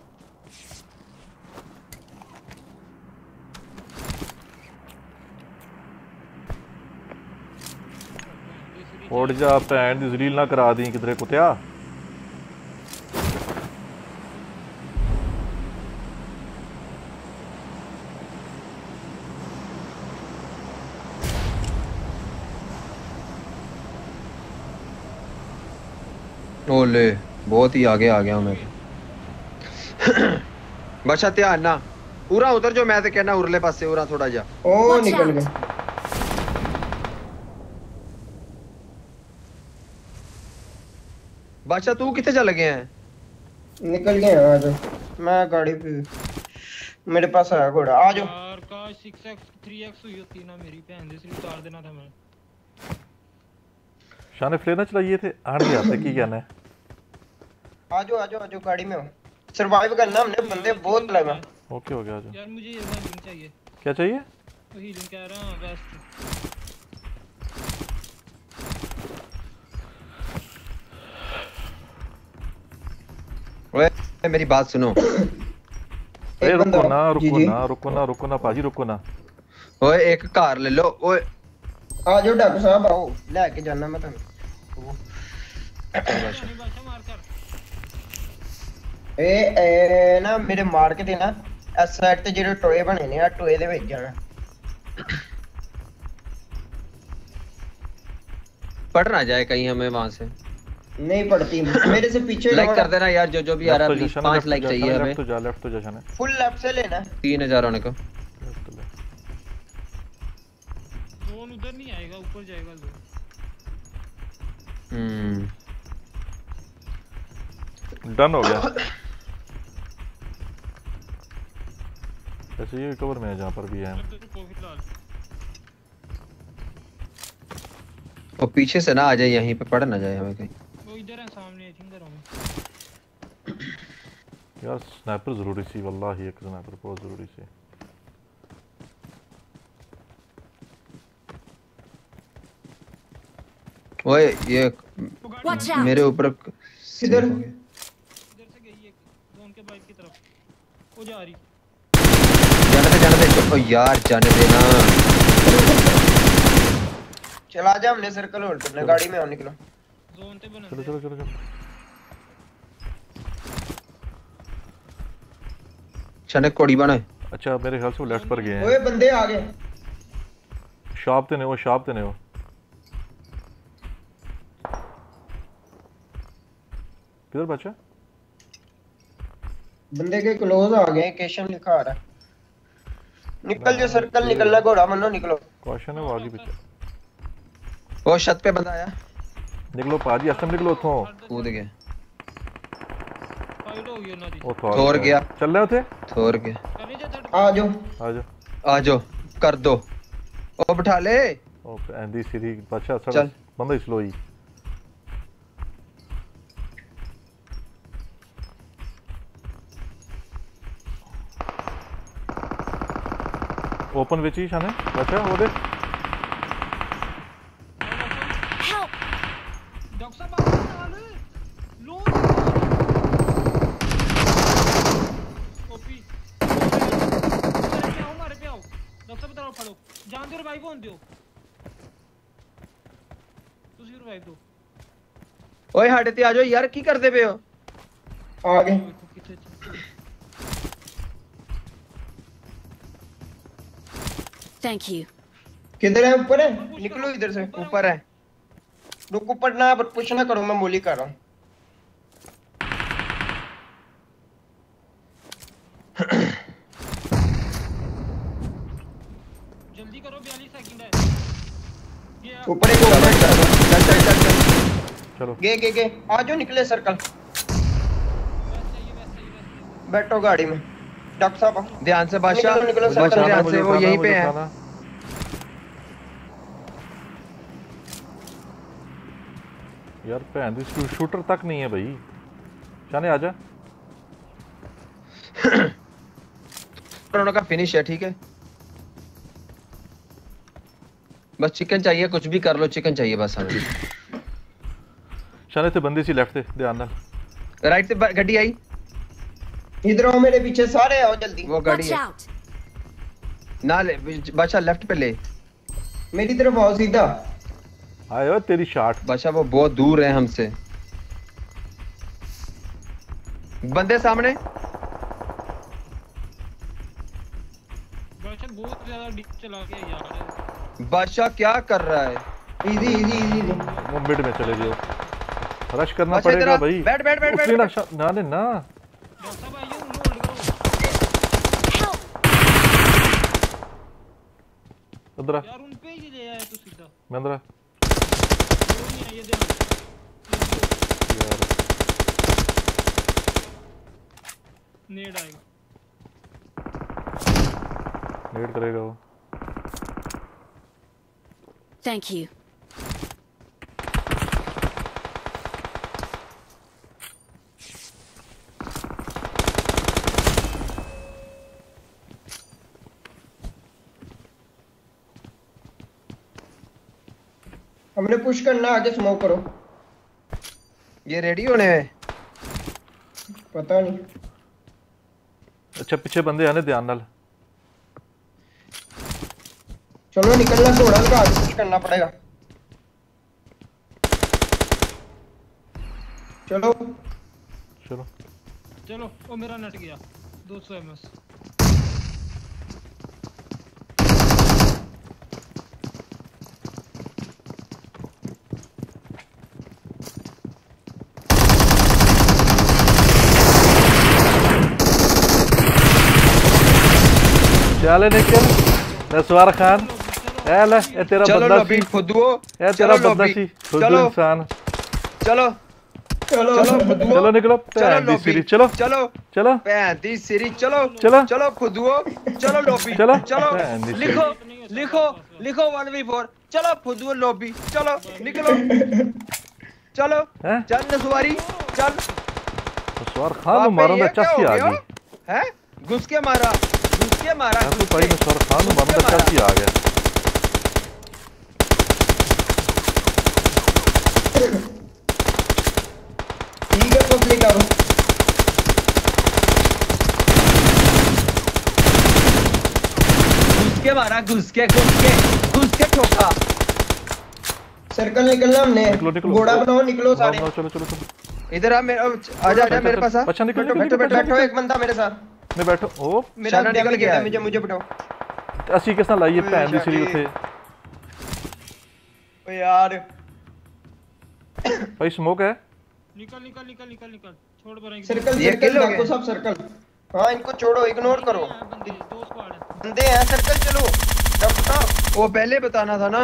उड़ जा भैन दी जलील ना करा दी किधरे कुत्या ओले बहुत ही आगे आ गया मैं बचा ध्यान ना पूरा उधर जो मैं ते कहना उरले पासे उरा थोड़ा जा ओ निकल out. बादशाह तू कितने चल गया है? निकल गए हैं, आ जाओ मैं गाड़ी पे मेरे पास आया घोड़ा। आ जाओ। यार काश 6x 3x हुई होती ना मेरी भैन दे सिर्फ़ उतार देना था मैं। शाने फ्लेयर ना चलाइए थे आड़ गया था की कहना है? आ जाओ आ जाओ आ जाओ गाड़ी में सरवाइव करना हमने बंदे बहुत लगा। ओके हो गया आ जाओ। यार मुझे ये हीलिंग चाहिए। क्या चाहिए? हीलिंग कह रहा हूँ वेस्ट ओए मेरी बात सुनो अरे बंदा रुको ना जी, रुको जी। ना रुको ना रुको ना पाजी रुको ना ਓਏ ਇੱਕ ਘਰ ਲੈ ਲਓ ਓਏ ਆ ਜਾਓ ਡਾਕਟਰ ਸਾਹਿਬ ਆਓ ਲੈ ਕੇ ਜਾਣਾ ਮੈਂ ਤੁਹਾਨੂੰ ਇਹ ਇਹ ਨਾ ਮੇਰੇ ਮਾਰ ਕੇ ਦੇਣਾ ਇਸ ਸਾਈਡ ਤੇ ਜਿਹੜੇ ਟੋਏ ਬਣੇ ਨੇ ਆ ਟੋਏ ਦੇ ਵਿੱਚ ਜਾਣਾ पड़ ना जाए कहीं हमें वहां से नहीं पड़ती मेरे से पीछे लाइक कर देना यार जो जो भी आ रहा है तो पाँच लाइक तो चाहिए हमें। लेफ़्ट तो जा लेफ़्ट तो जशन है। फुल लेफ़्ट से लेना। तीन हज़ार होने को। जोन उधर नहीं आएगा ऊपर जाएगा जोन हम्म। डन हो गया। ऐसे ये कवर में है जहाँ पर भी है। वो पीछे से ना आ जाए यहीं पे पड़ ना जाए हमें कहीं। इधर है सामने आई थिंक घरों में यार स्नाइपर ज़रूरी सी वल्लाही एक स्नाइपर बहुत ज़रूरी सी। ओए ये. मेरे ऊपर किधर? जोन के बाइक की तरफ़। वो जा रही। जाने दे जाने दे ओ यार जाने देना। चला जा हमने सर्कल होल्ड करना गाड़ी में आओ निकलो। चलो चलो चलो चलो। छने कोड़ी बना है। अच्छा मेरे ख्याल से वो लेफ़्ट पर गए हैं। ओए बंदे आ गए। शॉप ते ने वो शॉप ते ने वो किधर बचा? बंदे के क्लोज आ गए केशन लिखा आ रहा है निकल जो सर्कल निकल निकलना घोड़ा मनो निकलो। कॉशन है वो आगे पीछे। ओ छत पे बंदा आया। निकलो पाजी असम निकलो उठो कूद गए फाइट हो गया ना जी ओ थोर गया। चल रहे होते थोर के आ जाओ। आ जाओ। आ जाओ। कर दो। ओ बिठा ले। ओ एंडी सीधी बच्चा सर बंदा स्लो ही। ओपन विच ही शाने अच्छा वो देख ओए हाडे ते आ जाओ यार की करदे पे हो? आ गए Thank you. किधर है? ऊपर है? निकलो इधर से ऊपर है। रुक ऊपर ना पर पुश ना करो मैं मोली कर रहा हूँ। जल्दी करो 42 सेकंड है। ये ऊपर एक और है। चल चल चल चल चलो। गे गे गे। आ जाओ निकले सर्कल बैठो गाड़ी में। डॉक्टर साहब ध्यान से बादशाह। निकलो, सर्कल ध्यान से। वो यहीं पे है। यार भैन शूटर तक नहीं है भाई। शाने आ जा दोनों का फिनिश है ठीक है? बस चिकन चाहिए कुछ भी कर लो चिकन चाहिए बस। हमें शाने ते बंदी सी लेफ़्ट ते ध्यान नाल राइट से ब- आई। इधर आओ मेरे पीछे सारे आओ जल्दी। वो गाड़ी है। ना ले बादशाह लेफ़्ट पे ले। मेरी तरफ़ आओ सीधा। आयो तेरी शॉट बादशाह वो बहुत दूर है हमसे। बंदे सामने। बादशाह बहुत ज़्यादा डीप चला गया यार। बादशाह क्या कर रहा है? इजी इजी इजी वो मिड में चले गए। रश करना अच्छा, पड़ेगा भाई। बैठ, बैठ, बैठ, बैठ, ना ना ने ना। डॉक्टर साहब आइए उनको होल्ड करो इधर आ। यार उन पे ही ले आया तू सीधा। मैं अंदर ये यार नेड आएगा। वेट करेगा वो। Thank you. पुश करना आगे स्मोक करो। ये रेडी होने हैं? पता नहीं। अच्छा पीछे बंदे आने ध्यान नाल। चलो निकलना घोड़ा लगा के कुछ करना पड़ेगा। चलो। चलो। चलो ओ मेरा नेट गया। 200 एमएस चल निकल नसवार खान है ले ए तेरा बंदा सी खुदुओ ए तेरा बंदा सी खुदु इंसान चलो चलो चलो निकलो पैंती सीरी चलो चलो चलो पैंती सीरी चलो चलो चलो खुदुओ चलो लॉबी चलो चलो लिखो लिखो लिखो 1v4 चलो खुदुओ लॉबी चलो निकलो चलो चल नसवारी चल नसवार खान मारा ना चस्सी आ गई। हैं? घुस के मारा। मारा तो भाई मैं सर था मैं बंदर का ही आ गया ठीक है कंप्लीट घुस के मारा के के घुस ठोका सर्कल निकलना हमने घोड़ा बनाओ निकलो सारे इधर आ मेरा आजा आजा मेरे पास बैठो बैठो एक बंदा मेरे साथ में बैठो। ओ मेरा निकल गया मुझे मुझे बताओ। तो असली किसना लाई है भैन दी सिरी उठे ओ यार। भाई स्मोक है? निकल निकल निकल निकल निकल। छोड़ पर सर्कल सर्कल आपको सब सर्कल हाँ इनको छोड़ो इग्नोर करो। बंदे दो स्क्वाड है। बंदे हैं सर्कल चलो। डॉक्टर साहब वो पहले बताना था ना।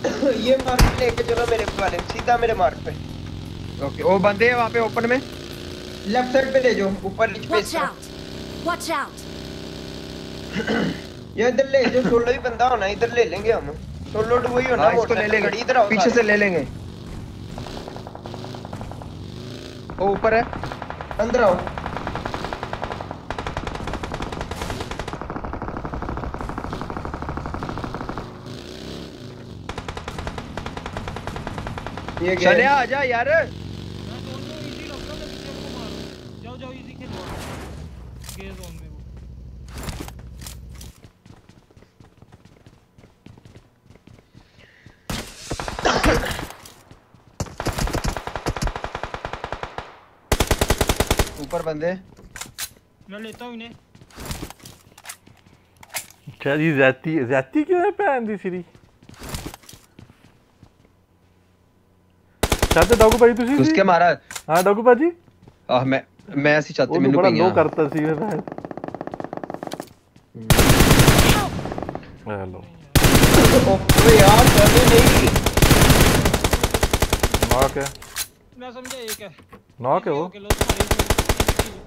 ये मार्क लेके चलो मेरे वाले। सीधा मेरे मार्क पे। Okay okay. वो बंदे हैं वहाँ पे ओपन में। लेफ़्ट साइड पे ले जाओ ऊपर out! Watch out! ये इधर ले जो सोलो ही बंदा होना इधर ले लेंगे हम। सोलो डू ही होना हाँ, इसको ले गाड़ी इधर आओ पीछे से ले लेंगे। वो ऊपर है। अंदर आओ। ये चले आ जा यार जाओ जाओ इजी खेलो गे जोन में वो ऊपर बंदे मैं लेता हूं इन्हें ਅੱਛਾ ਜੀ ਜ਼ੈਤੀ ਜ਼ੈਤੀ ਕਿਉਂ ਹੈ ਭੈਣ ਦੀ ਸਿਰੀ ਚਾਹਤੇ ਡਾਗੂ ਭਾਈ ਤੁਸੀਂ घुस ਸੀ? के मारा ਹਾਂ ਡਾਗੂ ਭਾਜੀ आह मैं मैं ऐसी चाहते ਉਹਨੂੰ मैंने ਬੜਾ पईया ਲੋ ਕਰਤਾ ਸੀ ਮੈਂ ਭੈਣ ਹੈਲੋ ओए यार चले नहीं ਨੌਕ ਹੈ मैं समझा एक है नॉक है वो ओके लो तुम्हारे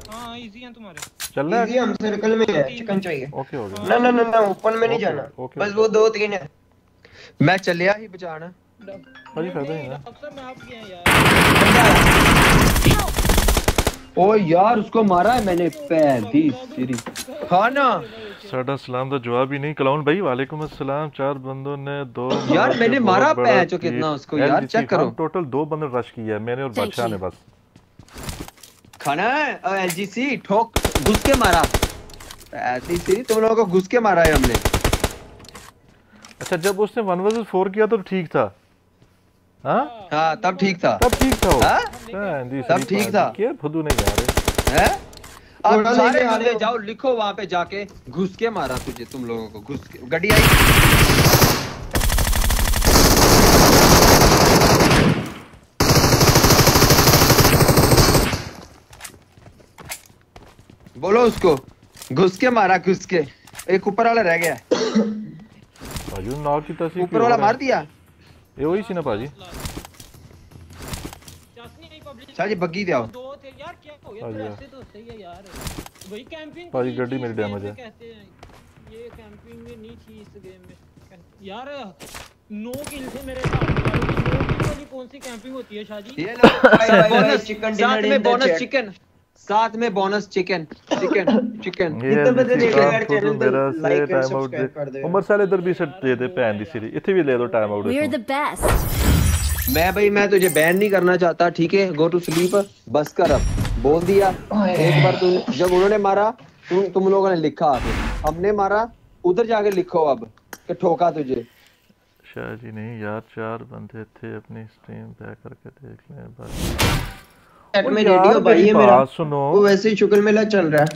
हाँ इजी हैं तुम्हारे। चल रहा है? इजी हम सर्कल में है चिकन चाहिए। ओके हो गया ना ना ना ओपन में नहीं जाना। बस वो दो तीन है। मैं चलिया ही बचाना। भाई कर दे यार। ओ यार उसको मारा है मैंने। पैदी सीरी हाँ ना। साडा सलाम तो जवाब ही नहीं। कलाउन भाई वालेकुम अस्सलाम। चार बंदों ने दो यार मैंने मारा पैच कितना उसको? यार चेक करो। हाँ, टोटल दो बंदों रश किया मैंने और बादशाह ने बस। खाना है? एलजीसी ठोक। घुस के मारा। सीरी तुम लोगों को घुस के मारा है हमने। अच्छा जब उसने वन वर्सेस फोर किया तो ठीक था। हाँ? हाँ तब ठीक था। तब ठीक था हाँ? दी तब ठीक था। क्या फुदू नहीं जा रहे। हैं? अब सारे हो। जाओ लिखो वहाँ पे जाके। घुस के मारा तुझे तुम लोगों को। घुस के गाड़ी आई। बोलो उसको। घुस के मारा घुस के एक ऊपर वाला रह गया। भाजी नॉक की तस्वीर ऊपर वाला मार दिया? ये वही सी ना भाजी शाह जी बग्गी दिया दो थे यार क्या हो गया? ऐसे तो सही है यार। वही कैंपिंग भाजी गड्डी मेरी डैमेज है। कहते हैं। ये कैंपिंग में नहीं थी इस गेम में। यार नो किल थे मेरे साथ। कौन सी कैंपिंग होती है शाजी ये लो। बोनस चिकन चिकन साथ में बोनस चिकन साथ में बोनस चिकन चिकन चिकन ਇਹ जितने बंदे देख रहे हैं यार ਤੁਹਾਨੂੰ channel पे ਮੇਰਾ ਸੇ like and time out subscribe कर ਦੇ दो ਉਮਰ ਸਾਲ ਇਧਰ ਵੀ ਸੈਟ ਦੇ ਦੇ ਭੈਣ ਦੀ ਸਿਰੀ ਇੱਥੇ ਵੀ ਲੈ ਦੋ time out We're the best. मैं भाई मैं तुझे बैन नहीं करना चाहता ठीक है गो टू स्लीप बस कर अब बोल दिया एक बार तुम जब उन्होंने मारा तुम तुम लोगों ने लिखा आके हमने मारा उधर जाके लिखो अब कि ठोका तुझे शाह जी नहीं यार चार बंदे थे अपनी स्ट्रीम बैक करके देख लें बस चैट में रेडियो भाई है मेरा। सुनो। वो वैसे ही शुक्र मेला चल रहा है।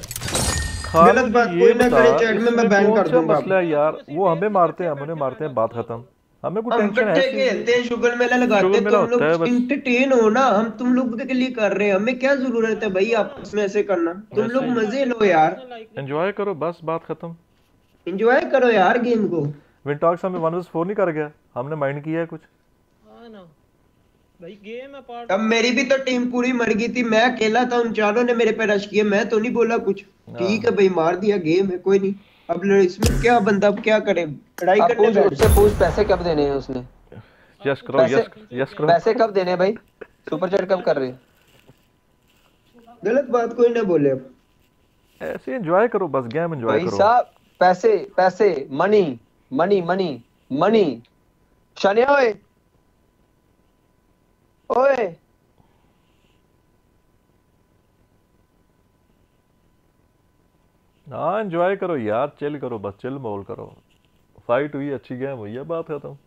गलत बात कोई ना करे चैट में मैं बैन कर दूँगा। मसला यार वो हमें मारते हैं हम मारते हैं बात खत्म। हमें कोई टेंशन है? खेलते हैं शुगर मेला लगाते हैं तुम लोग बस। इंटरटेन हो ना हम तुम लोग के लिए कर रहे हैं हमें क्या ज़रूरत है भाई आपस में ऐसे करना? तुम लोग मज़े लो यार। एंजॉय करो बस बात खत्म। एंजॉय करो यार गेम को। विंटॉक्स हमें वन वर्स फोर नहीं कर गया। हमने माइंड किया है कुछ। भाई गेम है पार्ट अब मेरी भी तो टीम पूरी मर गई थी। मैं अकेला था उन चारों ने मेरे पे रश किया। मैं तो नहीं बोला कुछ। ठीक है भाई मार दिया गेम है कोई नहीं। अब इसमें क्या बंदा अब क्या करे? लड़ाई करने पूछ बैठ। उससे पूछ पैसे कब देने हैं उसने? यस करो पैसे यस यस करो। पैसे कब देने हैं भाई? सुपर चैट कब कर रहे हैं? गलत बात कोई ना बोले अब। ऐसे एंजॉय करो बस गेम एंजॉय करो। भाई साहब पैसे पैसे मनी मनी मनी मनी शनिया ओए ओए। हाँ एंजॉय करो यार चिल करो बस चिल मोल करो। फाइट हुई अच्छी गेम हुई है बात खत्म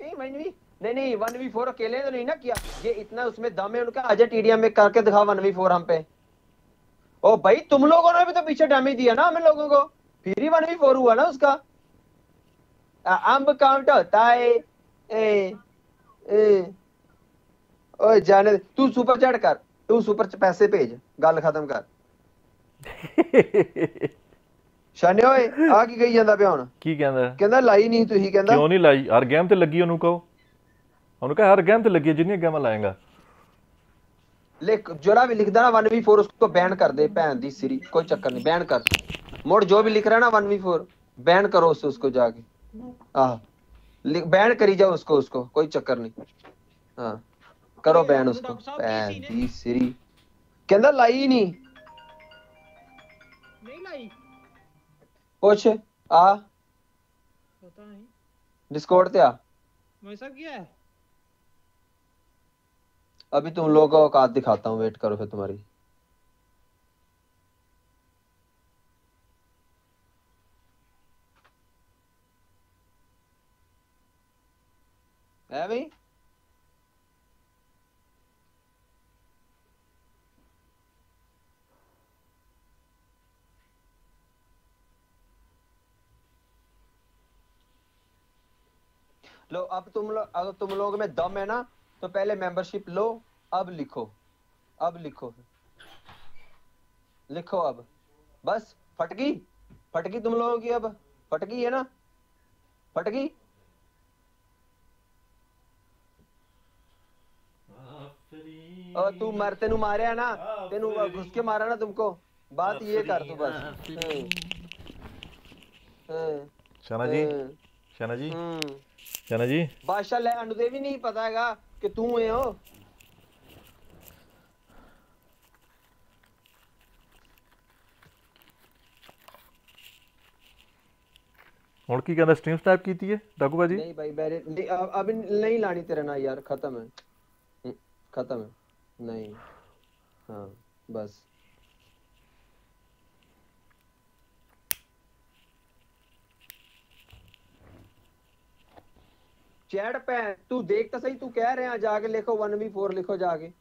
नहीं नहीं नहीं नहीं वन वी फोर अकेले तो नहीं ना किया ये इतना उसमें दम है उनका अजय टीडीएम में करके दिखा वन वी फोर हम पे ओ भाई तुम लोगों ने भी तो पीछे डैमेज दिया ना हम लोगों को फिर ही वन वी फोर हुआ ना उसका अ- अंब काउंट होता है ए ए ओए जाने दे। तू सुपर चैट कर तू सुपर च- पैसे भेज गल खत्म कर ਸ਼ਾਨੇ ਓਏ ਆ ਕੀ ਕਹੀ ਜਾਂਦਾ ਪਿਆ ਹੁਣ ਕੀ ਕਹਿੰਦਾ ਹੈ? ਕਹਿੰਦਾ ਲਾਈ ਨਹੀਂ ਤੁਸੀਂ ਕਹਿੰਦਾ ਕਿਉਂ ਨਹੀਂ ਲਾਈ ਹਰ ਗੇਮ ਤੇ ਲੱਗੀ ਉਹਨੂੰ ਕਹੋ उन्होंने कहा हर गेम तो लगी है जितनी गेम लाएगा। लिख जोड़ा भी लिख 1v4 उसको बैन कर दे भैन दी सीरी कोई चक्कर नहीं बैन कर। मोड़ जो भी लिख रहा है ना 1v4 बैन करो उससे उसको जाके। हाँ बैन करी जाओ उसको उसको कोई चक्कर नहीं। हाँ करो बैन उसको। बैन दी सीरी। कहना लाई ही नहीं। नहीं लाई। कुछ आ। पता नहीं। डिस्कॉर्ड पे आ। मैं सब किया है? अभी तुम लोगों को औकात दिखाता हूँ वेट करो फिर तुम्हारी। भाई? लो, अब तुम लोग अगर तुम लोग में दम है ना तो पहले मेंबरशिप लो अब लिखो। अब लिखो। लिखो अब। बस फटगी फटगी तुम लोगों की अब। फटगी है ना? फटगी और तू मर तेनू मारे ना? तेन घुस के मारा ना तुमको। बात ये कर तू बस। शना जी। शना जी। शना जी बादशाह ले भी नहीं पता हैगा। ਕਿ ਤੂੰ ਏ ਆ? ਹੁਣ ਕੀ ਕਹਿੰਦਾ? ਸਟ੍ਰੀਮ ਸਟੈਪ ਕੀਤੀ ਹੈ ਡਾਕੂ ਬਾਜੀ ਨਹੀਂ ਭਾਈ ਬੈਰੇ ਅਬ ਨਹੀਂ ਲਾਣੀ ਤੇਰੇ ਨਾਲ ਯਾਰ ਖਤਮ ਹੈ ਖਤਮ ਹੈ। ਨਹੀਂ। ਹਾਂ ਬਸ। चैट पे तू देख तो सही तू कह रहे हैं जाके लिखो वन वी फोर लिखो जाके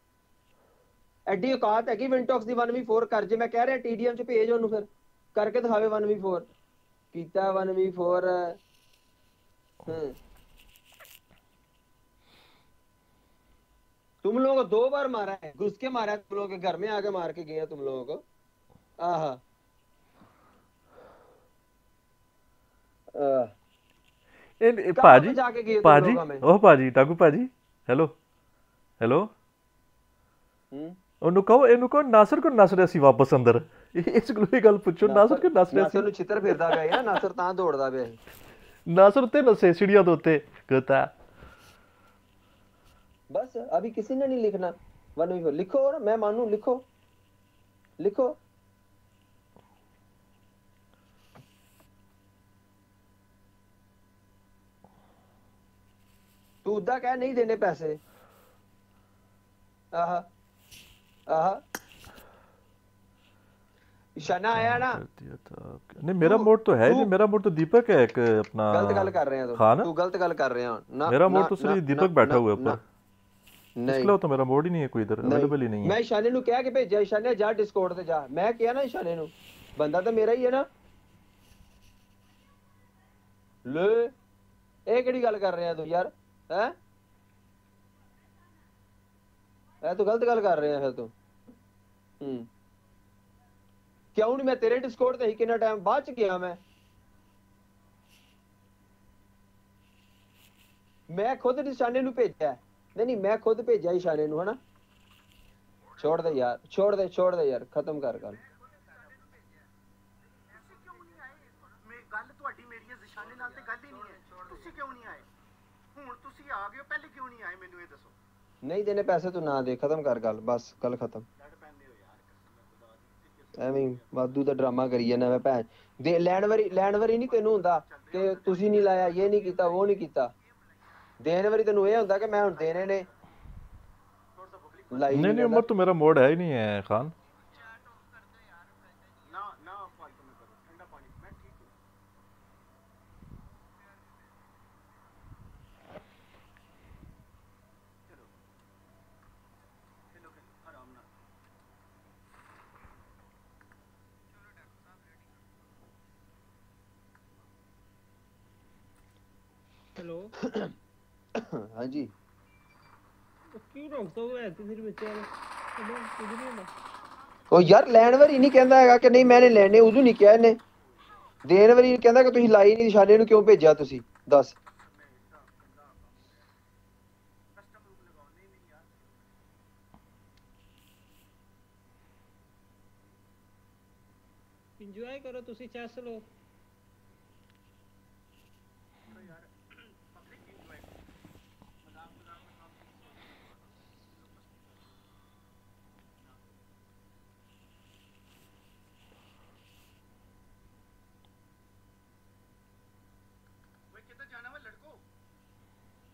ਐਡੀ ਔਕਾਤ ਹੈ ਕਿ ਵਿੰਟੌਕਸ ਦੀ 1v4 ਕਰ ਜੇ ਮੈਂ ਕਹਿ ਰਿਹਾ ਟੀਡੀਐਮ ਚ ਭੇਜ ਉਹਨੂੰ ਫਿਰ ਕਰਕੇ ਦਿਖਾਵੇ 1v4 ਕੀਤਾ 1v4 हम्म तुम लोगों को दो बार मारा है घुस के मारा है तुम लोगों के घर में आके मार के गए हैं तुम लोगों को आहा आह, ਇਹ ਇਹ कहाँ ਭਾਜੀ पे जाके गए तुम ਭਾਜੀ लोग हमें? ਉਹ ਭਾਜੀ ਡਾਕੂ ਭਾਜੀ ਹੈਲੋ ਹੈਲੋ हम्म? ਉਹਨੂੰ ਕਹੋ ਇਹਨੂੰ ਕਹੋ ਨਾਸਰ ਕੋ ਨਸ ਰਿਹਾ ਸੀ ਵਾਪਸ ਅੰਦਰ ਇਹ- ਇਸ ਕੋਲ ਇਹ ਗੱਲ ਪੁੱਛੋ ਨਾਸਰ ਕੋ ਨਸ ਰਿਹਾ ਨਾਸਰ ਨੂੰ ਸੀ ਛਿੱਤਰ ਫਿਰਦਾ ਪਿਆ ਸੀ ਨਾ ਨਾਸਰ ਤਾਂ ਦੌੜਦਾ ਪਿਆ ਸੀ। ਨਾਸਰ ਉੱਤੇ ਨਸੇ ਸੀੜੀਆਂ ਦੇ ਉੱਤੇ ਕਹਤਾ बस अभी किसी ने नहीं लिखना वन वी फोर लिखो ना मैं मानू लिखो लिखो तू उदा कह नहीं देने पैसे आहा आहा ईशाना आया ना दिया था नहीं मेरा मोड तो है ही नहीं मेरा मोड तो दीपक है एक अपना गलत गल कर रहे हैं तू खान तू गलत गल कर रहे हैं ना मेरा ना- मोड तो ना- सिर्फ दीपक ना- बैठा ना- हुआ है ना- ऊपर नहीं इसलिए तो मेरा मोड ही नहीं है कोई इधर नहीं। अवेलेबल ही नहीं ਮੈਂ है ਇਸ਼ਾਨੇ ਨੂੰ ਕਿਹਾ ਕਿ ਭੇਜਿਆ ਇਸ਼ਾਨੇ ਜਾ ਡਿਸਕੋਰਡ ਤੇ ਜਾ ਮੈਂ ਕਿਹਾ ਨਾ ਇਸ਼ਾਨੇ ਨੂੰ ਬੰਦਾ ਤਾਂ ਮੇਰਾ ਹੀ ਹੈ ਨਾ ਲੈ ਇਹ ਕਿਹੜੀ ਗੱਲ ਕਰ ਰਿਹਾ ਤੂੰ ਯਾਰ ਹੈ ਇਹ ਤੂੰ ਗਲਤ ਗੱਲ ਕਰ ਰਿਹਾ ਫਿਰ ਤੂੰ ਹੂੰ ਕਿਉਂ ਨਹੀਂ ਮੈਂ ਤੇਰੇ ਡਿਸਕੋਰਡ ਤੇ ਹੀ ਕਿੰਨਾ ਟਾਈਮ ਬਾਅਦ ਚ ਗਿਆ ਮੈਂ ਮੈਂ ਖੁਦ ਇਸ਼ਾਨੇ ਨੂੰ ਭੇਜਿਆ ਹੈ। ਨਹੀਂ ਨਹੀਂ ਮੈਂ ਖੁਦ ਭੇਜਿਆ ਇਸ਼ਾਨੇ ਨੂੰ ਹਨਾ ਛੋੜ ਦੇ ਯਾਰ ਛੋੜ ਦੇ ਛੋੜ ਦੇ ਯਾਰ ਖਤਮ ਕਰ ਗੱਲ ਗੱਲ ਆ ਗਏ ਪਹਿਲੇ ਕਿਉਂ ਨਹੀਂ ਆਏ ਮੈਨੂੰ ਇਹ ਦੱਸੋ ਨਹੀਂ ਦੇਣੇ ਪੈਸੇ ਤੂੰ ਨਾ ਦੇ ਖਤਮ ਕਰ ਗੱਲ ਬਸ ਗੱਲ ਖਤਮ ਐਵੇਂ ਵਾਧੂ ਦਾ ਡਰਾਮਾ ਕਰੀ ਜਾਂਦਾ ਮੈਂ ਭੈਣ ਦੇ ਲੈਣ ਵਾਰੀ ਲੈਣ ਵਾਰੀ ਨਹੀਂ ਤੈਨੂੰ ਹੁੰਦਾ ਕਿ ਤੁਸੀਂ ਨਹੀਂ ਲਾਇਆ ਇਹ ਨਹੀਂ ਕੀਤਾ ਉਹ ਨਹੀਂ ਕੀਤਾ ਦੇਣ ਵਾਰੀ ਤੈਨੂੰ ਇਹ ਹੁੰਦਾ ਕਿ ਮੈਂ ਹੁਣ ਦੇਣੇ ਨੇ ਨਹੀਂ ਨਹੀਂ ਉਮਰ ਤੂੰ ਮੇਰਾ ਮੋੜ ਹੈ ਹੀ ਨਹੀਂ ਹੈ ਖਾਨ ਹੋ ਹਾਂਜੀ ਕੀ ਰੋਕਦਾ ਉਹ ਐ ਤੇ ਫਿਰ ਵਿਚਾਰ ਕੁਝ ਨਹੀਂ ਹੁੰਦਾ ਉਹ ਯਾਰ ਲੈਣ ਵਾਰੀ ਨਹੀਂ ਕਹਿੰਦਾ ਹੈਗਾ ਕਿ ਨਹੀਂ ਮੈਨੇ ਲੈਣੇ ਉਦੋਂ ਨਹੀਂ ਕਿਹਾ ਇਹਨੇ ਦੇਣ ਵਾਰੀ ਕਹਿੰਦਾ ਕਿ ਤੁਸੀਂ ਲਾਈ ਨਹੀਂ ਨਿਸ਼ਾਨੇ ਨੂੰ ਕਿਉਂ ਭੇਜਿਆ ਤੁਸੀਂ ਦੱਸ ਇੰਜੋਏ ਕਰੋ ਤੁਸੀਂ ਚੈਸ ਲੋ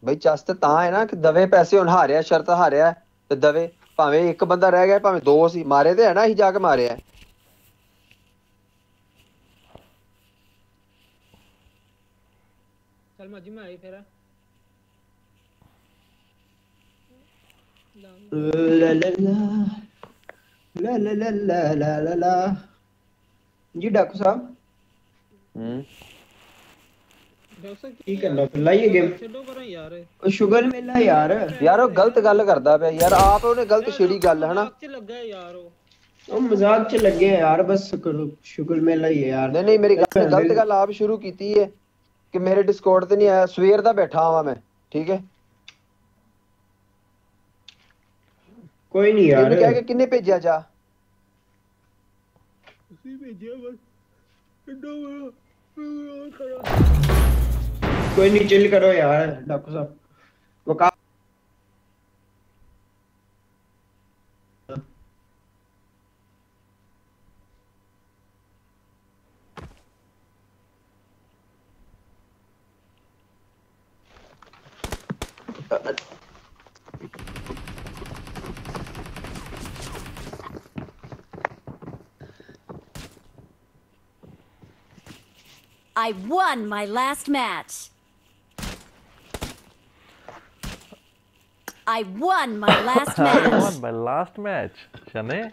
ਬਈ ਚਸ ਤੇ ਤਾਂ ਹੈ ਨਾ ਕਿ ਦਵੇ ਪੈਸੇ ਹੁਣ ਹਾਰਿਆ ਸ਼ਰਤ ਹਾਰਿਆ ਤੇ ਦਵੇ ਭਾਵੇਂ ਇੱਕ ਬੰਦਾ ਰਹਿ ਗਿਆ ਭਾਵੇਂ ਦੋ ਸੀ ਮਾਰੇ ਤੇ ਹੈ ਨਾ ਅਸੀਂ ਜਾ ਕੇ ਮਾਰਿਆ ਚਲ ਮਾਜੀ ਮੈਂ ਆਈ ਫੇਰਾ ਲਾ ਲਾ ਲਾ ਲਾ ਲਾ ਲਾ ਲਾ ਲਾ ਜੀ ਡਾਕੂ ਸਾਹਿਬ ਹੂੰ ਕੀ ਕਰਨਾ ਫਿਰ ਲਾਈਏ ਗੇਮ ਛੱਡੋ ਪਰਾਂ ਯਾਰ ਉਹ ਸ਼ੁਗਰ ਮੇਲਾ ਯਾਰ ਯਾਰ ਉਹ ਗਲਤ ਗੱਲ ਕਰਦਾ ਪਿਆ ਯਾਰ ਆਪ ਉਹਨੇ ਗਲਤ ਛੇੜੀ ਗੱਲ ਹਨਾ ਚ ਲੱਗਾ ਯਾਰ ਉਹ ਉਹ ਮਜ਼ਾਕ ਚ ਲੱਗੇ ਯਾਰ ਬਸ ਕਰੋ ਸ਼ੁਗਰ ਮੇਲਾ ਹੀ ਹੈ ਯਾਰ ਨਹੀਂ ਨਹੀਂ ਮੇਰੀ ਗੱਲ ਗਲਤ ਗੱਲ ਆਪ ਸ਼ੁਰੂ ਕੀਤੀ ਹੈ ਕਿ ਮੇਰੇ ਡਿਸਕੋਰਡ ਤੇ ਨਹੀਂ ਆਇਆ ਸਵੇਰ ਦਾ ਬੈਠਾ ਹਾਂ ਮੈਂ ਠੀਕ ਹੈ ਕੋਈ ਨਹੀਂ ਇਹਨੂੰ ਯਾਰ ਕਹਿ ਕੇ ਕਿੰਨੇ ਭੇਜਿਆ ਜਾ ਤੁਸੀਂ ਭੇਜਿਆ ਬਸ ਛੱਡੋ कोई नहीं चिल करो यार डॉक्टर साहब वो का I won my last match. I won my last match. I won my last match. Shane.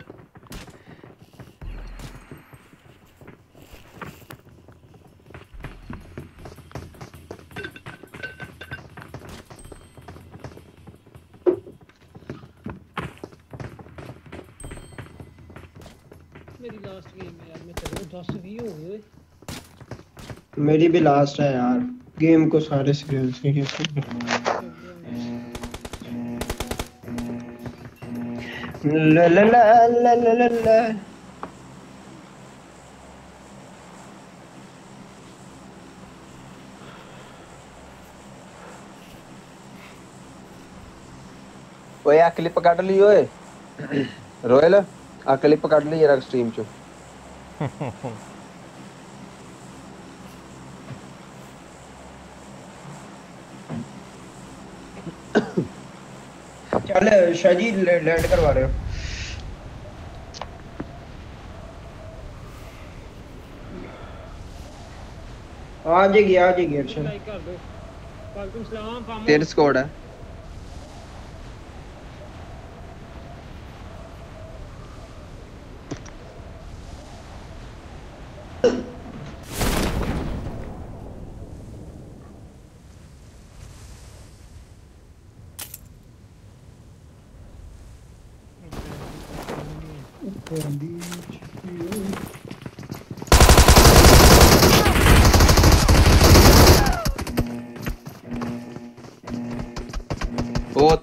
मेरी भी लास्ट है यार गेम को सारे seriously seriously La la la la la la la. ओए आ क्लिप काट ली ओए रोयल आ क्लिप काट ली स्ट्रीम चो चल शाजी लैंड करवा रहे हो। आ जाएगी आ जाएगी अच्छा। तेरे कर दो वालेकुम सलाम फामो तीन स्क्वाड है।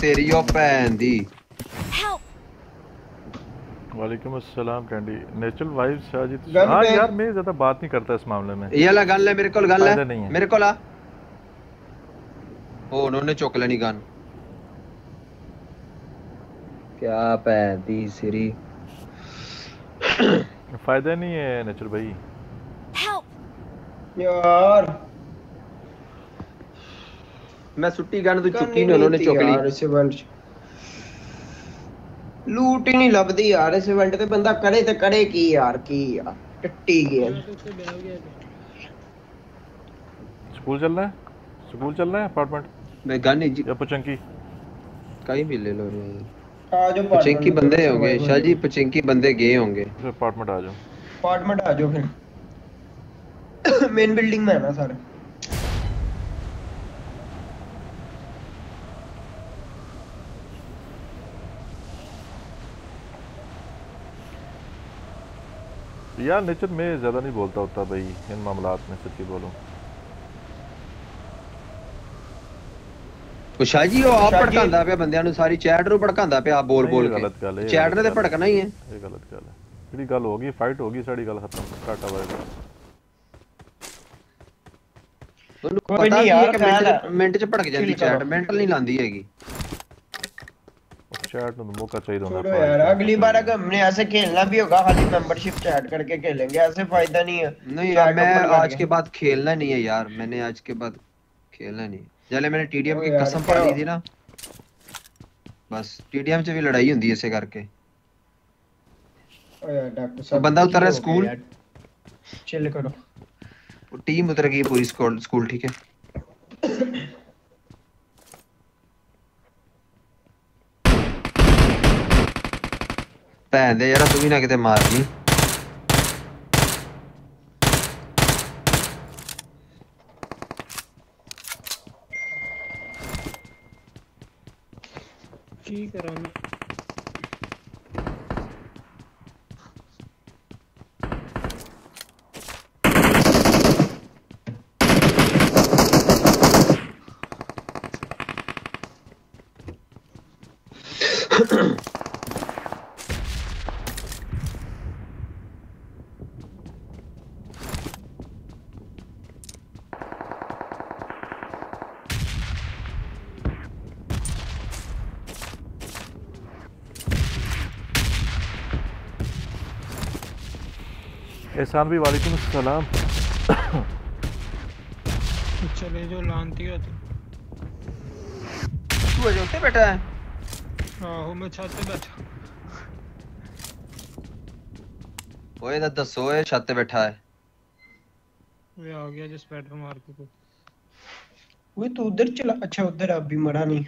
ਤੇਰੀ ਉਹ ਭੈਣ ਦੀ वालेकुम अस्सलाम Candy natural vibes Shahji gun हाँ पे- यार मैं ज्यादा बात नहीं करता इस मामले में ਇਹ ਵਾਲਾ ਗਨ ਲੈ ਮੇਰੇ ਕੋਲ ਗਨ ਲੈ फायदा नहीं है ਮੇਰੇ ਕੋਲ ਆ ਉਹ ਉਹਨਾਂ ਨੇ ਚੁੱਕ ਲੈਣੀ ਗਨ ਕਿਆ ਭੈਣ ਦੀ ਸਿਰੀ फायदा नहीं है नेचुरल भाई यार ਮੈਂ ਸੁੱਟੀ ਗਨ ਤੂੰ गन ਚੁੱਕੀ ही ਨਹੀਂ ਉਹਨਾਂ ਨੇ थी ਚੁੱਕ यार ਲਈ इस इवेंट च लूट ही नहीं लभदी यार इस इवेंट ते बंदा करे ते करे की यार की यार टट्टी गया स्कूल चलना है स्कूल चलना है अपार्टमेंट मैं गन नहीं या पचंकी कहीं भी ले लो आ जाओ पचिंकी बंदे होंगे शाह जी पचिंकी बंदे गए होंगे अपार्टमेंट आ जाओ अपार्टमेंट आ जाओ फिर मेन बिल्डिंग में है ना सर यार नेचर मैं ज्यादा नहीं बोलता होता भाई इन मामलात में सच्ची बोलूं ਉਹ ਸ਼ਾਹ ਜੀ ਉਹ ਆਪ ਸ਼ਾਹ ਜੀ- ਭੜਕਾਉਂਦਾ ਪਿਆ ਬੰਦਿਆਂ ਨੂੰ ਸਾਰੀ ਚੈਟ ਨੂੰ ਭੜਕਾਉਂਦਾ ਪਿਆ ਬੋਲ ਨਹੀਂ, ਬੋਲ ਇਹ ਕੇ ਗਲਤ ਗੱਲ ਹੈ, ਇਹ ਚੈਟ ਨੇ ਗਲਤ ਤੇ ਗੱਲ ਹੈ। ਭੜਕਣਾ ਹੀ ਹੈ ਇਹ ਗਲਤ ਗੱਲ ਹੈ ਜਿਹੜੀ ਗੱਲ ਹੋ ਗਈ ਫਾਈਟ ਹੋ ਗਈ ਸਾਡੀ ਗੱਲ ਖਤਮ ਘਾਟਾ ਵਾਏਗਾ ਉਹਨੂੰ ਕੋਈ ਪਤਾ ਨਹੀਂ ਕੀ ਯਾਰ, ਹੈ ਕਿ ਮਿੰਟ ਖੈਰ ਚ- ਮਿੰਟ ਚ ਭੜਕ ਜਾਂਦੀ chill ਕਰੋ। ਚੈਟ ਮਿੰਟ ਨਹੀਂ ਲਾਂਦੀ ਹੈਗੀ चैट में तो मौका चाहिए होता छोड़ो यार अगली बार अगर हमने ऐसे खेलना भी होगा खाली मेंबरशिप चैट करके खेलेंगे ऐसे फ़ायदा नहीं है। नहीं यार मैं आज। के बाद खेलना नहीं है यार मैंने आज के बाद खेलना नहीं जले मैंने टीडीएम की कसम पा ली थी ना। बस टीडीएम च भी लड़ाई होंदी है इसे करके। ओ यार डॉक्टर तो साहब बंदा की उतर रहा हो स्कूल? गया यार। चिल करो। टीम उतर गई पूरी स्कूल स्कूल ठीक है एहसान भी वालेकुम सलाम। चले जो लानती हो तू। तू अजय उत्ते बैठा है? आहो मैं छत पे बैठा। ओए दा दसो ए छत पे बैठा है। वे आ गया जिस जो स्पाइडर मार के को वो तो उधर चला। अच्छा उधर अभी मरा नहीं।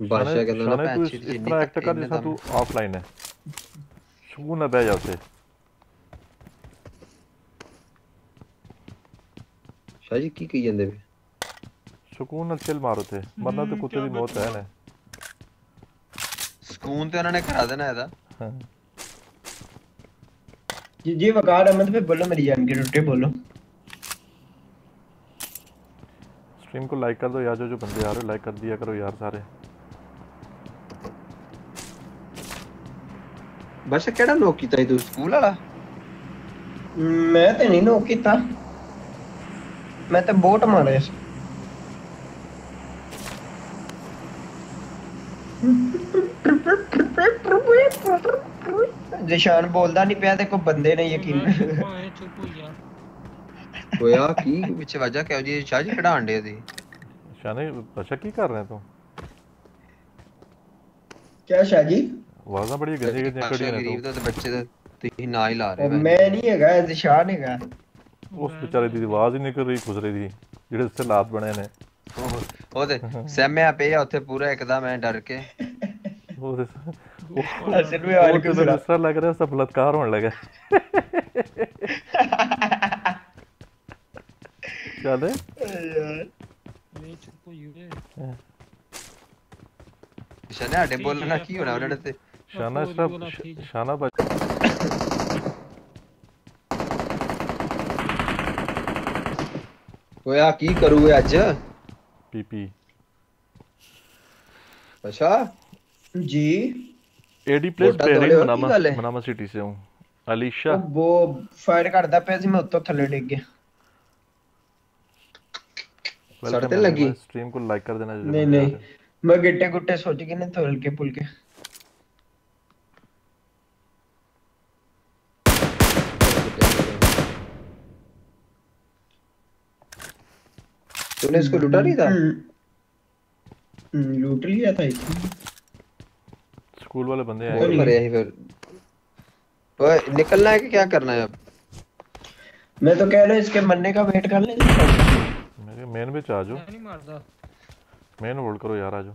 बादशाह कहता ना शाने तू पैंच जिन्नी एक्ट तक कर जैसा तू ऑफलाइन है। सुकून ना बह जा उसे शाह जी की कही ਜਾਂਦੇ ਵੇ सुकून ਨਾਲ चिल मारो थे मरना तो कुत्ते दी मौत है ना ਸਕੂਨ ਤੇ ਉਹਨਾਂ ਨੇ ਕਰਾ ਦੇਣਾ ਇਹਦਾ जी जी वकार अहमद पे बोलो मेरी जान की रोटी बोलो स्ट्रीम को लाइक कर दो यार जो जो बंदे आ रहे हो लाइक कर दिया करो यार सारे ਬਸ ਕਿਹੜਾ ਨੋਕ ਕੀਤਾ ਸੀ ਤੂੰ ਸਕੂਲ ਵਾਲਾ मैं तो नहीं नो किता मैं तो बोट मारे सी। जिशान बोलदा नहीं पिया ते कोई बंदे ने यकीन भाए चुप हो यार ਹੋਇਆ ਕੀ ਪਿੱਛੇ ਵਾਜਾ ਕਿਉਂ ਜੀ ਸ਼ਾਹ ਜੀ ਕਢਾਣ ਡੇ ਸੀ शाने अच्छा की कर रहे हैं तुम क्या शाजी आवाज़ां ਆਵਾਜ਼ਾਂ ਬੜੀ ਗੰਦੀਆਂ ਗੰਦੀਆਂ ਕੱਢੀਆਂ ਨੇ ਗਰੀਬ ਤਾਂ ਬੱਚੇ ਦਾ ਤੁਸੀਂ ਨਾ ਹੀ ਲਾ ਰਹੇ ਮੈਂ ਨਹੀਂ ਹੈਗਾ ਇਜ਼ਸ਼ਾਨ ਹੈਗਾ ਉਸ ਵਿਚਾਰੇ ਦੀ ਆਵਾਜ਼ ਹੀ ਨਿਕਲ ਰਹੀ ਖੁਸਰੇ ਦੀ ਜਿਹੜੇ ਉੱਤੇ ਲਾਤ ਬਣੇ ਨੇ ਉਹ ਤੇ ਸਹਿਮਿਆ ਪਿਆ ਉੱਥੇ ਪੂਰਾ ਇੱਕਦਮ ਐ ਡਰ ਕੇ ਉਹ ਤੇ ਉਹ ਅਸਲ ਵਿੱਚ ਆਇਆ ਕਿ ਦੂਸਰਾ ਲੱਗ ਰਿਹਾ ਸਭ ਬਲਤਕਾਰ ਹੋਣ ਲੱਗਾ ਚੱਲ ਯਾਰ ਨਹੀਂ ਚੁੱਪ ਹੋ ਯੂਰੇ ਸਾਡੇ ਬੋਲਣਾ ਕੀ ਹੋਣਾ ਉਹਨਾਂ ਤੇ ਸ਼ਾਨਾ ਇਸ ਤਰ੍ਹਾਂ ਸ਼ਾਨਾ ਬਚ ਓਏ ਆ ਕੀ ਕਰੂਏ ਅੱਜ पीपी अच्छा जी एडी प्लेस वोटां दौड़े बेरिंग हो की मनामा गल है? मनामा सिटी से हूँ अलीशा ਉਹ ਉਹ ਫਾਇਰ ਕਰਦਾ ਪਿਆ ਸੀ ਮੈਂ ਉੱਤੋਂ ਥੱਲੇ ਡਿੱਗ ਗਿਆ वेलकम ਤੇ ਲੱਗੀ? स्ट्रीम को लाइक कर देना जरूर ਨਹੀਂ ਨਹੀਂ ਮੈਂ ਗਿੱਟੇ ਗੁੱਟੇ ਸੋਚ ਕੇ ਨਾ ਥੋਲ ਕੇ ਪੁਲ के तूने इसको लूटा नहीं था? हम्म, लूट लिया था इसने। स्कूल वाले बंदे आए। बोल मरे ही फिर। ओए निकलना है कि क्या करना है अब? मैं तो कह रहा हूँ इसके मरने का वेट कर ले। मेरे मेन में आ जाओ। नहीं मारदा मेन होल्ड करो यार आ जाओ।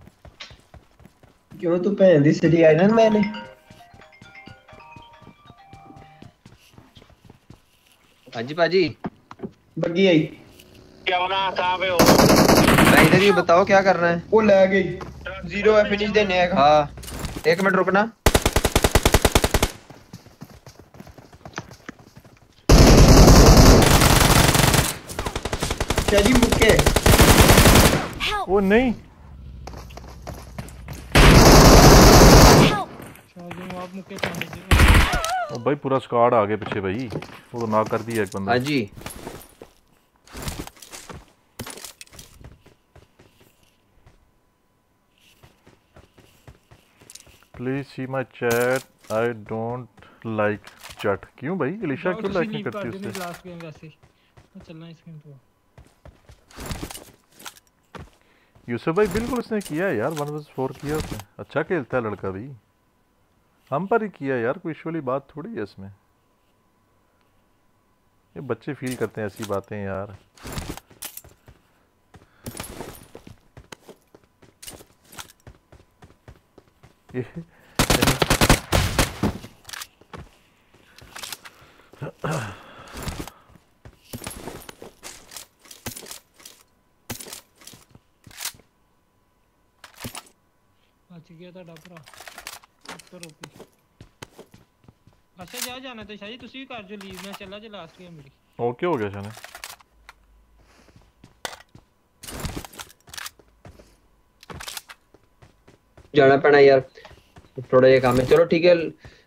क्यों? तू भैन दी सिटी आयरन मैन। है हाँ जी पाजी। बग्गी आई। क्या बना? कहाँ पे हो? इधर ही बताओ क्या करना है। वो ले गई। ज़ीरो है फिनिश देने है। हाँ। एक मिनट रुकना। शाजी मुक्के। ओ नहीं। आप मुक्के पानी दे ओ भाई पूरा स्क्वाड आ गया पीछे भाई। वो तो नॉक कर दिया एक बंदा। हाँ जी। Please see my chat I don't like chat क्यों भाई? अलीशा क्यों लाइक नहीं करती उससे? लास्ट गेम वैसे चलना इस गेम पे। यूसुफ भाई बिल्कुल उसने किया है यार। वन वर्स फोर किया उसने। अच्छा खेलता है लड़का भी। हम पर ही किया यार। कोई इशू वाली बात थोड़ी है इसमें। ये बच्चे फील करते हैं ऐसी बातें यार। बच गया ਤੁਹਾਡਾ ਭਰਾ ਉੱਪਰ ਓਪੀ ਅੱਛਾ ਜਾ ਜਾਣਾ ਤੇ ਸ਼ਾਜੀ ਤੁਸੀਂ ਵੀ ਕਰ ਜੋ ਲੀਵ ਮੈਂ ਚੱਲਾ ਜੇ ਲਾਸਟ ਗੇਮ ਮੇਰੀ ओके हो गया शाने जाना पैना यार थोड़ा ये काम है चलो ठीक है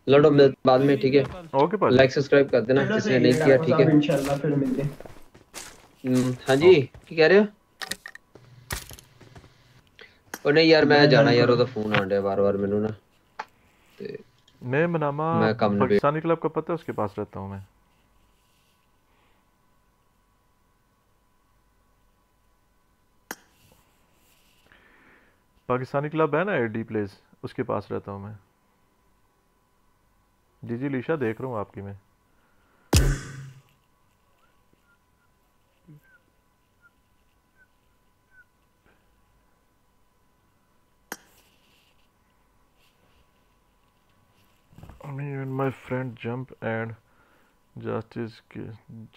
लड़ो मिल बाद में ठीक है ओके भाई लाइक सब्सक्राइब कर देना किसी ने नहीं किया ठीक है इंशाल्लाह फिर मिलते हैं हम्म, हाँ जी की कह रहे हो ਉਹ ਨਹੀਂ ਯਾਰ ਮੈਂ ਜਾਣਾ ਯਾਰ ਉਹਦਾ ਫੋਨ ਆਂਡਿਆ ਬਾਰ-ਬਾਰ ਮੈਨੂੰ ਨਾ ਤੇ मैं मनामा मैं कम निबे- पाकिस्तानी क्लब का पता है उसके पास रहता हूँ मैं पाकिस्तानी क्लब है ना एडी प्लेस, उसके पास रहता हूँ मैं। जी जी, लीशा, देख रहा हूँ आपकी मैं। Me and my friend jump and justice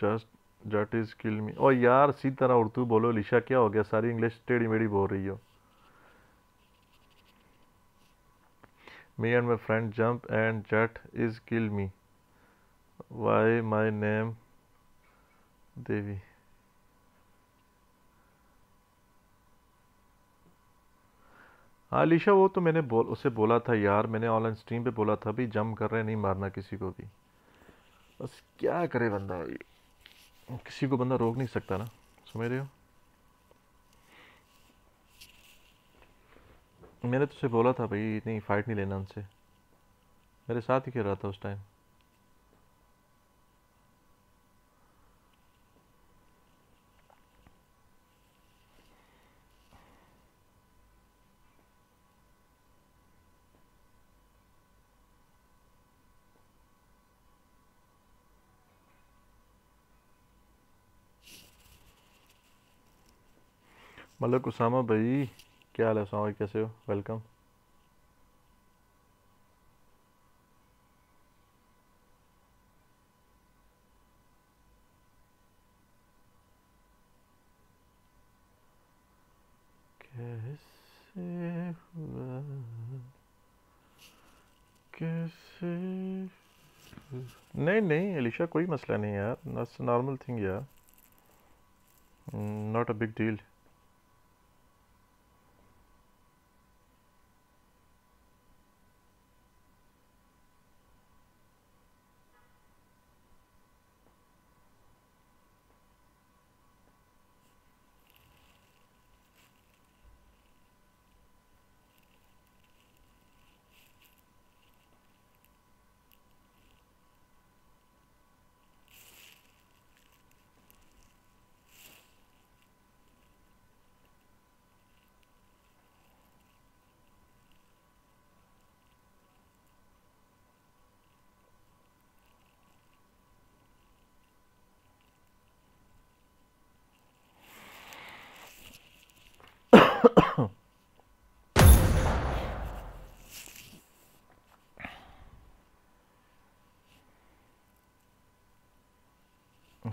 just that is ओ यार, सीधी तरह उर्दू बोलो, लिशा, क्या हो गया? सारी इंग्लिश टेढ़ी मेढ़ी बोल रही हो। Me and my friend jump and that is kill me. Why my name? देवी हाँ वो तो मैंने बोल, उसे बोला था, यार, मैंने ऑनलाइन स्ट्रीम पे बोला था भी जम कर रहे नहीं मारना किसी को भी. बस क्या करे बंदा किसी को बंदा रोक नहीं सकता ना। समझ रहे हो? मैंने तुझसे बोला था भाई, इतनी फ़ाइट नहीं लेना उनसे। मेरे साथ ही खेल रहा था उस टाइम मलक मतलब उसामा भाई क्या हाल है उसामा? भाई कैसे हो? वेलकम कैसे कैसे नहीं नहीं अलीशा कोई मसला नहीं यार. नॉर्मल थिंग यार. Not a big deal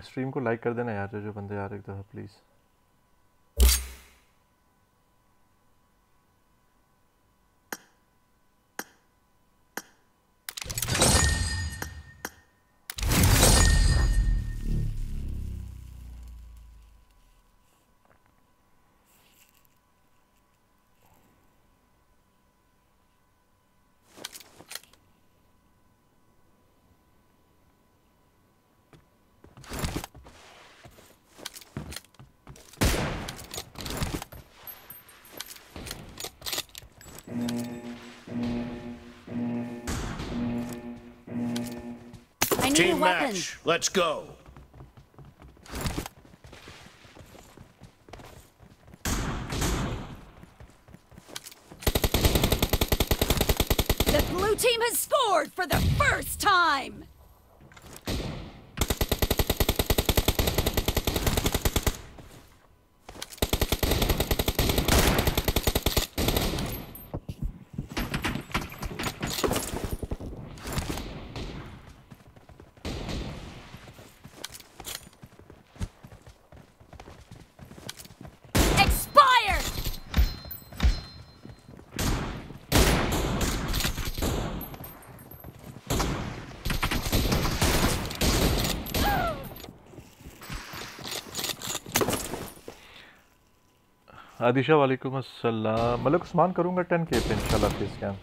stream को लाइक कर देना यार जो जो बंदे आ रहे हैं प्लीज़ Let's go. आदिशा वालेकुम अस्सलाम। मलक उस्मान करूँगा टेन के पे इंशाल्लाह face scan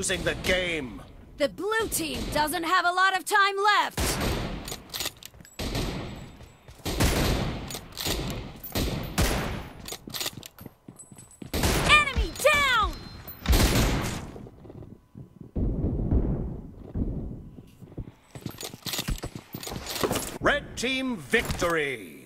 losing the game. The blue team doesn't have a lot of time left. Enemy down! Red team victory!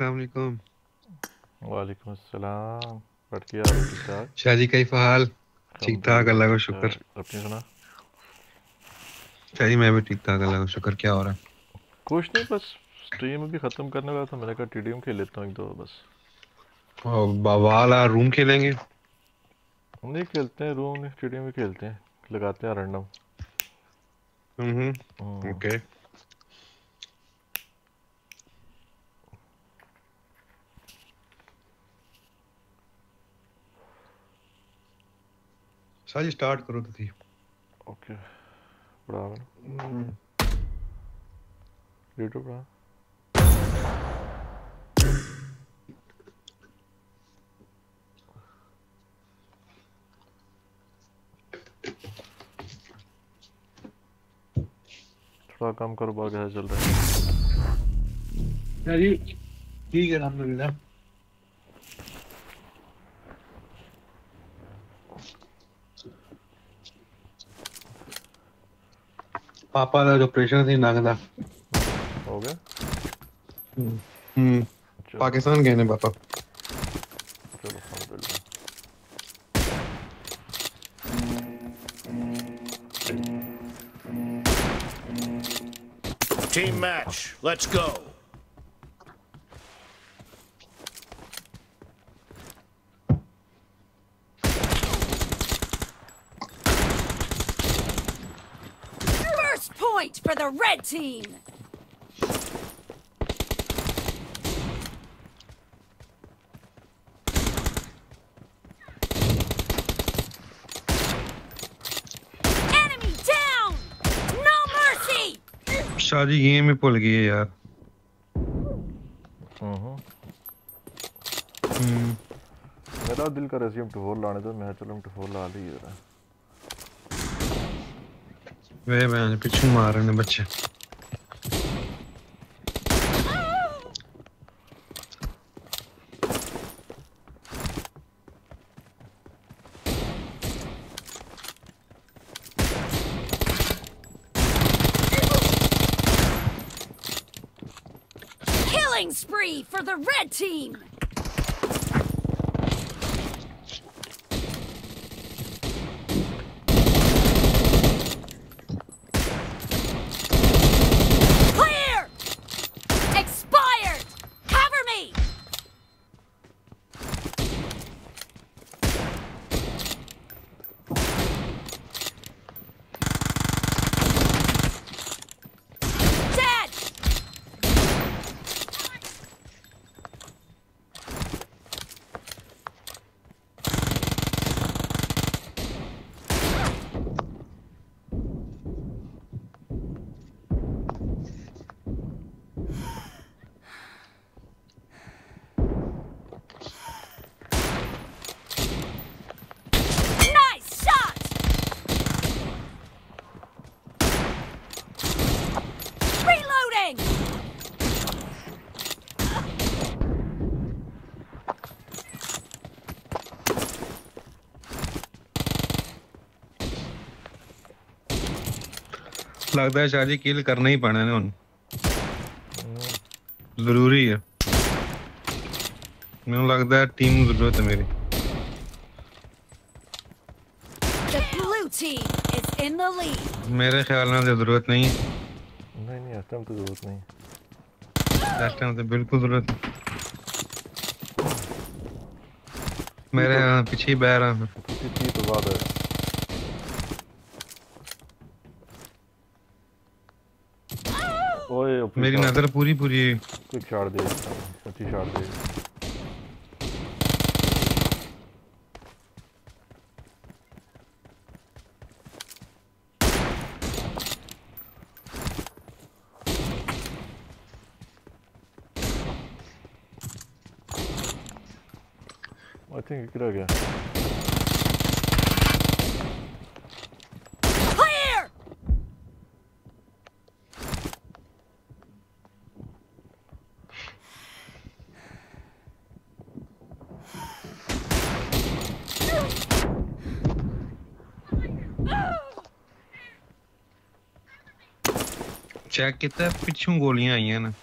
अस्सलाम वालेकुम। वालेकुम अस्सलाम। बढ़ के ठीक ठाक जी कैसा हाल ठीक ठाक अल्लाह का शुक्र। अपनी सुना? शाह मैं भी ठीक ठाक अल्लाह का शुक्र। क्या हो रहा है? कुछ नहीं बस स्ट्रीम भी खत्म करने वाला था। मैंने कहा टीडीएम खेल लेता हूँ एक दो बस। बावाला रूम खेलेंगे? नहीं खेलते हैं रूम नहीं टीडीएम भी खेलते हैं। लगाते हैं रैंडम हम्म। ओके शाह जी स्टार्ट करो तो थी ओके बड़ा मैंने यूट्यूब बड़ा थोड़ा कम करो चल रहा है। ठीक है पापा का ऑपरेशन थी नाक का। हो गया? हम्म। पाकिस्तान गए ने पापा। चलो अल्हम्दुलिल्लाह Team match, let's go. First point for the red team. Enemy down! No mercy! Shah ji game ही भूल गई है यार हम्म मेरा दिल कर रहा है फोर लाने तो मैं चलो फोर ला ली जरा वे मैं पीछे मार रहे ने बच्चे Killing spree for the red team! लगता है शाह जी किल करना ही पैना ने ਹੁਣ ਜ਼ਰੂਰੀ ਹੈ ਮੈਨੂੰ ਲੱਗਦਾ ਹੈ ਟੀਮ ਨੂੰ ਜ਼ਰੂਰਤ ਹੈ ਮੇਰੀ The blue team is in the lead. ਮੇਰੇ ਖਿਆਲ ਨਾਲ ਤਾਂ ਜ਼ਰੂਰਤ ਨਹੀਂ ਹੈ नहीं नहीं इस टाइम तो जरूरत नहीं ਇਸ ਟਾਈਮ ਤੇ ਬਿਲਕੁਲ ਜ਼ਰੂਰਤ ਹੈ ਮੇਰੇ ਹਾਂ, ਪਿੱਛੇ ਹੀ ਬਹਿ ਰਹਾ ਮੈਂ किसी चीज तो बाद है मेरी नज़र पूरी पूरी। क्विक शॉट दे अच्छी शॉट दे। aqui até pediu um golinho aí, né?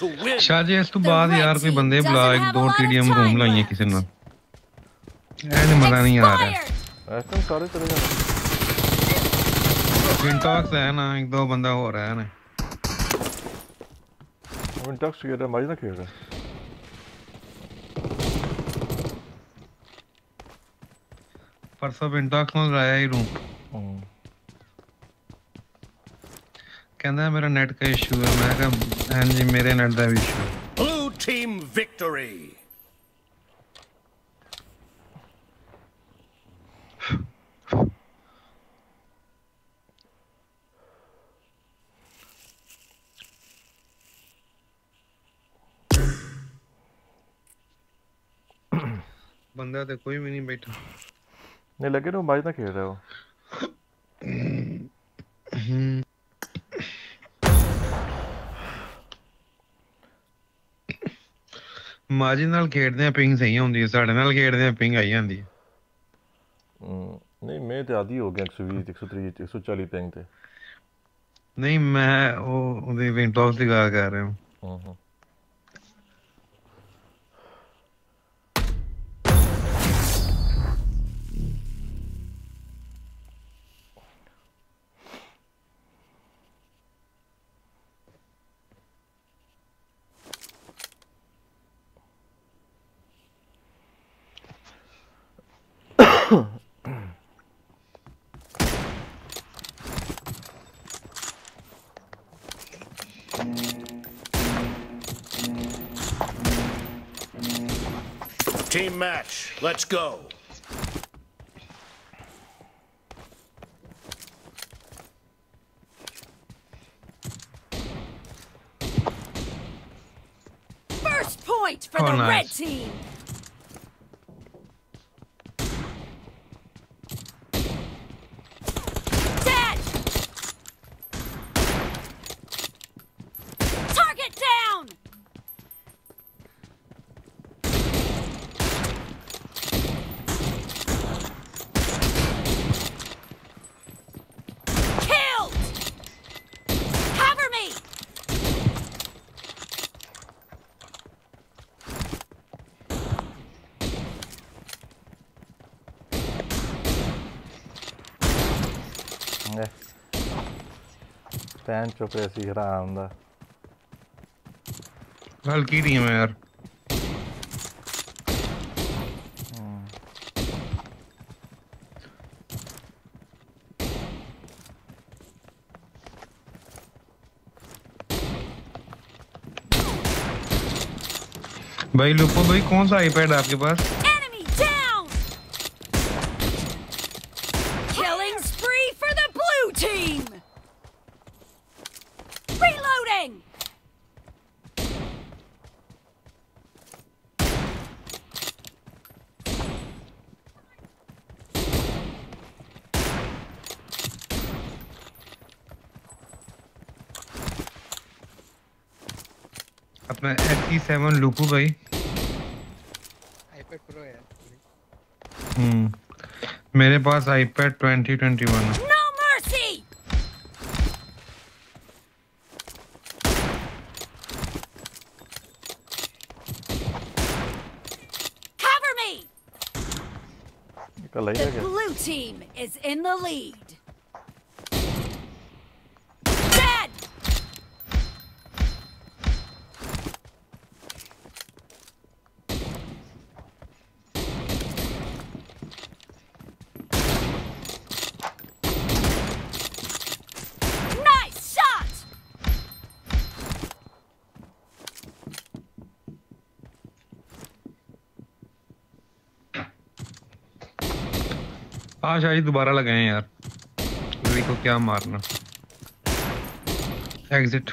शायद इस तो बाद यार कोई बंदे बुला एक दो टीडीएम घूम लाइए किसी ना। ऐसे मज़ा नहीं आ रहा है। ऐसे तो सारे चले जाओ विंटॉक्स है ना एक दो बंदा हो रहा है ना। विंटॉक्स खेल रहा है मारी ना खेल रहा। है परसों विंटॉक्स में रहा है ही रूम। ਕਹਿੰਦਾ ਮੇਰਾ ਨੈਟ ਦਾ ਇਸ਼ੂ ਹੈ ਮੈਂ ਕਿਹਾ ਹਾਂਜੀ ਮੇਰੇ ਨੈਟ ਦਾ ਵੀ ਇਸ਼ੂ ਹੈ Blue team victory. ਬੰਦਾ ਤੇ ਕੋਈ ਵੀ ਨਹੀਂ ਬੈਠਾ नहीं लगे ना माइज ना खेल रहा है वो ਮਾਜੀ ਨਾਲ ਖੇਡਦੇ ਆ ਪਿੰਗ ਸਹੀ ਹੁੰਦੀ ਹੈ ਸਾਡੇ ਨਾਲ ਖੇਡਦੇ ਆ ਪਿੰਗ ਆਈ ਜਾਂਦੀ ਹੈ। ਨਹੀਂ ਮੈਂ ਤੇ ਆਦੀ ਹੋ ਗਿਆ 120 130 140 ਪਿੰਗ ਤੇ। ਨਹੀਂ ਮੈਂ ਉਹ ਉਹਦੇ ਵਿੰਡੋਜ਼ ਦੀ ਗੱਲ ਕਰ ਰਿਹਾ ਹਾਂ ਹਾਂ। Let's go. टेंचो पे ऐसी हरा आंदा गल की थी मैं यार भाई लुपो भाई कौन सा आईपैड है आपके पास T7 लुकू भाई iPad Pro है हम्म मेरे पास iPad 2021 है no mercy! Cover me! The blue team is in the lead. हाँ आज दोबारा लगाए यार। देखो क्या मारना। Exit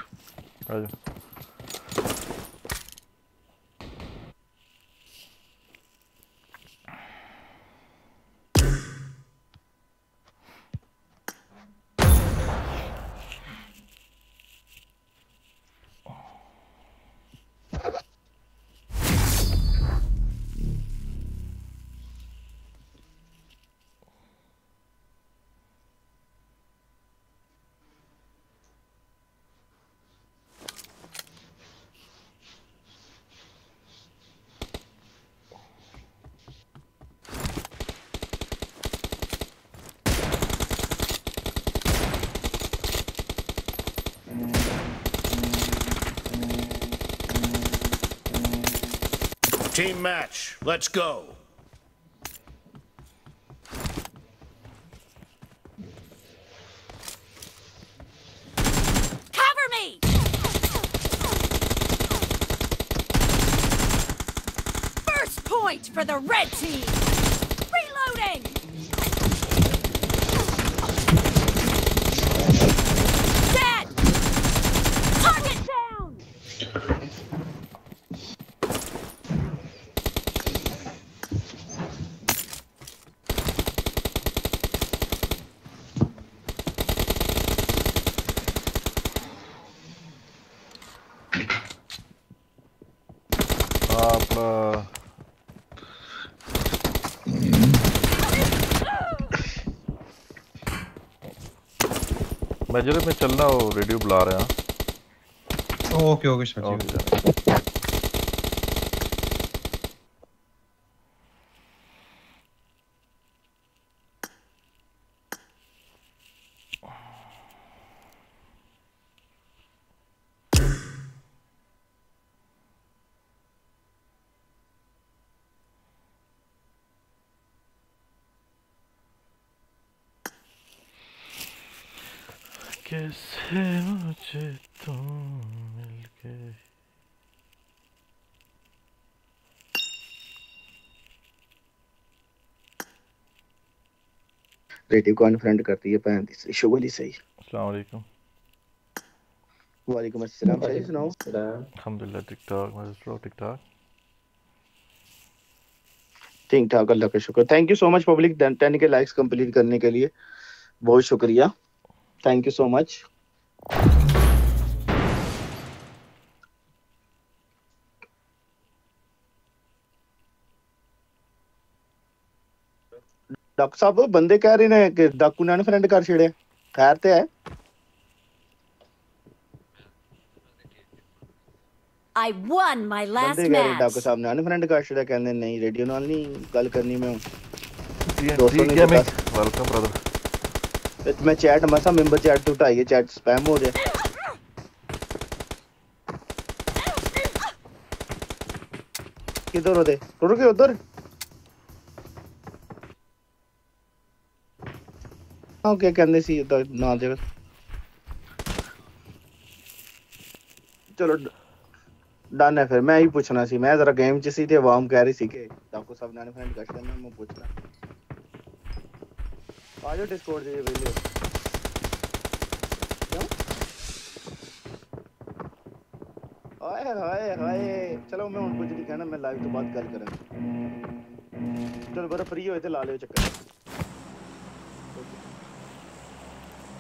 Team match. Let's go. Cover me! First point for the red team! Major में चलना वो रेडियो बुला रहे हैं। ओके ओके शाजी ओके कैसे मुझे तुम मिल गए रेडियो को अनफ्रेंड करती है दी शुगल वाली सही। अस्सलाम वालेकुम। वालेकुम अस्सलाम सही सुनाओ। अल्हम्दुलिल्लाह ठीक ठाक मैं सो ठीक ठाक ठीक ठाक अल्लाह का शुक्र। Thank you so much public ten K likes complete करने के लिए। बहुत शुक्रिया। Thank you so much doctor ਸਾਹਿਬ ਬੰਦੇ ਕਹਿ ਰਹੇ ਨੇ ਕਿ ਡਾਕੂ ਨੇ ਅਨਫਰੈਂਡ ਕਰ ਛੇੜਿਆ ਖੈਰ ਤੇ ਹੈ I won my last ਬੰਦੇ ਕਹਿ ਰਹੇ match. ਡਾਕਟਰ ਸਾਹਿਬ ਨੇ ਅਨਫਰੈਂਡ ਕਰ ਛੇੜਿਆ ਕਹਿੰਦੇ ਨਹੀਂ ਰੇਡੀਓ ਨਾਲ ਨਹੀਂ ਗੱਲ ਕਰਨੀ ਮੈਂ TNT Gaming वेलकम ब्रदर ਤੇ ਮੈਂ ਚੈਟ ਮਸਾ ਮੈਂਬਰ ਚੈਟ ਤੋਂ ਉਠਾਈਏ ਚੈਟ ਸਪੈਮ ਹੋ ਰਿਹਾ How can they see the no they will चलो डन है फिर मैं ही पूछना सी मैं जरा गेम च सी थे वार्म कह रही सी के आपको सब नैन फ्रेंड कट करना मैं पूछ रहा आ जाओ डिस्कॉर्ड पे पहले हाय हाय हाय चलो मैं उनको जी कहना मैं लाइव तो बात गल करें चलो बड़ा फ्री होए ते ला लियो चक्कर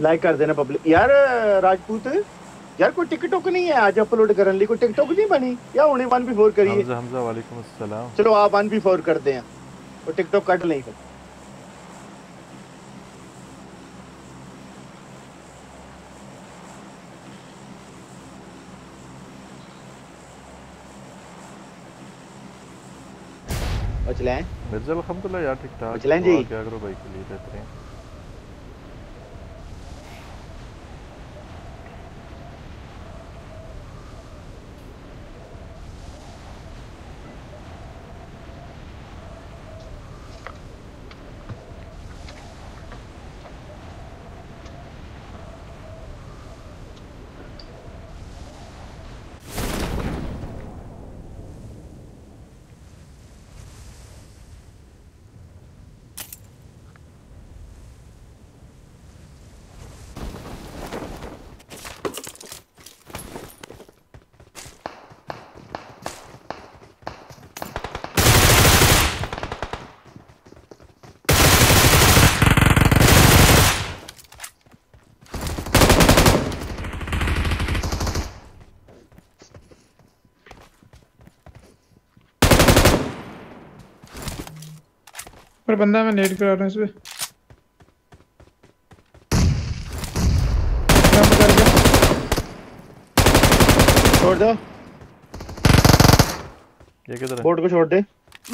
लाइक कर देना पब्लिक यार राजपूत यार कोई टिकटॉक नहीं है आज अपलोड करने लिए? कोई टिकटॉक नहीं बनी? या उन्हें वन बी फोर करिए? हमजा हमजा वालेकुम अस्सलाम। चलो आप वन बी फोर कर दें। और टिकटॉक कट नहीं कर और चलाएँ? मिर्ज़ा अल्हम्दुलिल्लाह यार ठीक ठाक जी। क्या करो भाई के लिए बेहतरीन पर बंदा मैं नेट करा रहा हूँ इस पे। जंप कर गया छोड़ दो। ये किधर है? बोर्ड को छोड़ दे।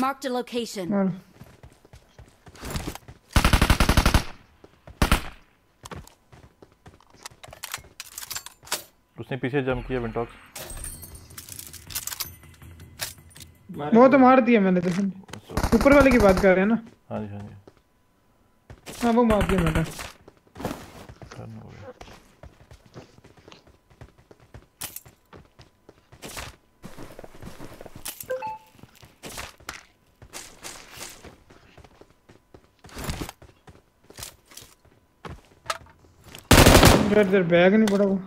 Marked a location. मार उसने पीछे जंप किया विंटॉक्स वो तो मार दिया मैंने तो। ऊपर वाले की बात कर रहे हैं ना। हाँ जी हाँ जी। हाँ वो मार दिया मैंने। डन हो गया। बैग नहीं पड़ा वो।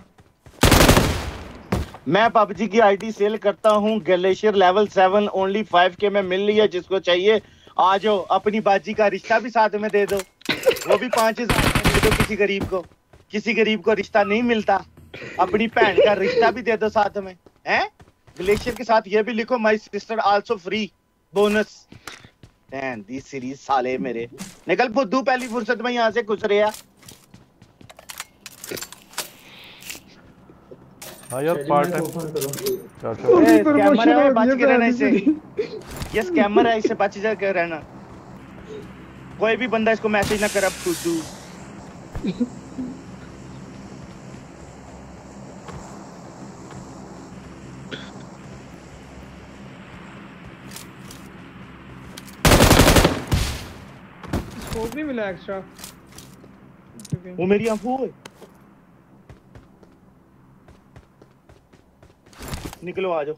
मैं पबजी की आईडी सेल करता हूँ glacier level seven only five K में मिल रही है जिसको चाहिए आ जाओ अपनी बाजी का रिश्ता भी साथ में दे दो। वो भी पाँच हज़ार दे दो किसी गरीब को। किसी गरीब को रिश्ता नहीं मिलता। अपनी भैन का रिश्ता भी दे दो साथ में। हैं? ग्लेशियर के साथ ये भी लिखो my sister also free bonus the series साले मेरे। निकल, बुद्धू, पहली फुर्सत में यहाँ से गुजरे हाँ यार पार्ट टाइम ए, स्कैमर है बच के रहना इससे ये स्कैमर है इससे बच जा के रहना। कोई भी बंदा इसको मैसेज ना कर अब खुदू स्कोप नहीं मिला एक्स्ट्रा वो मेरी आँखों है। निकलो आ जाओ।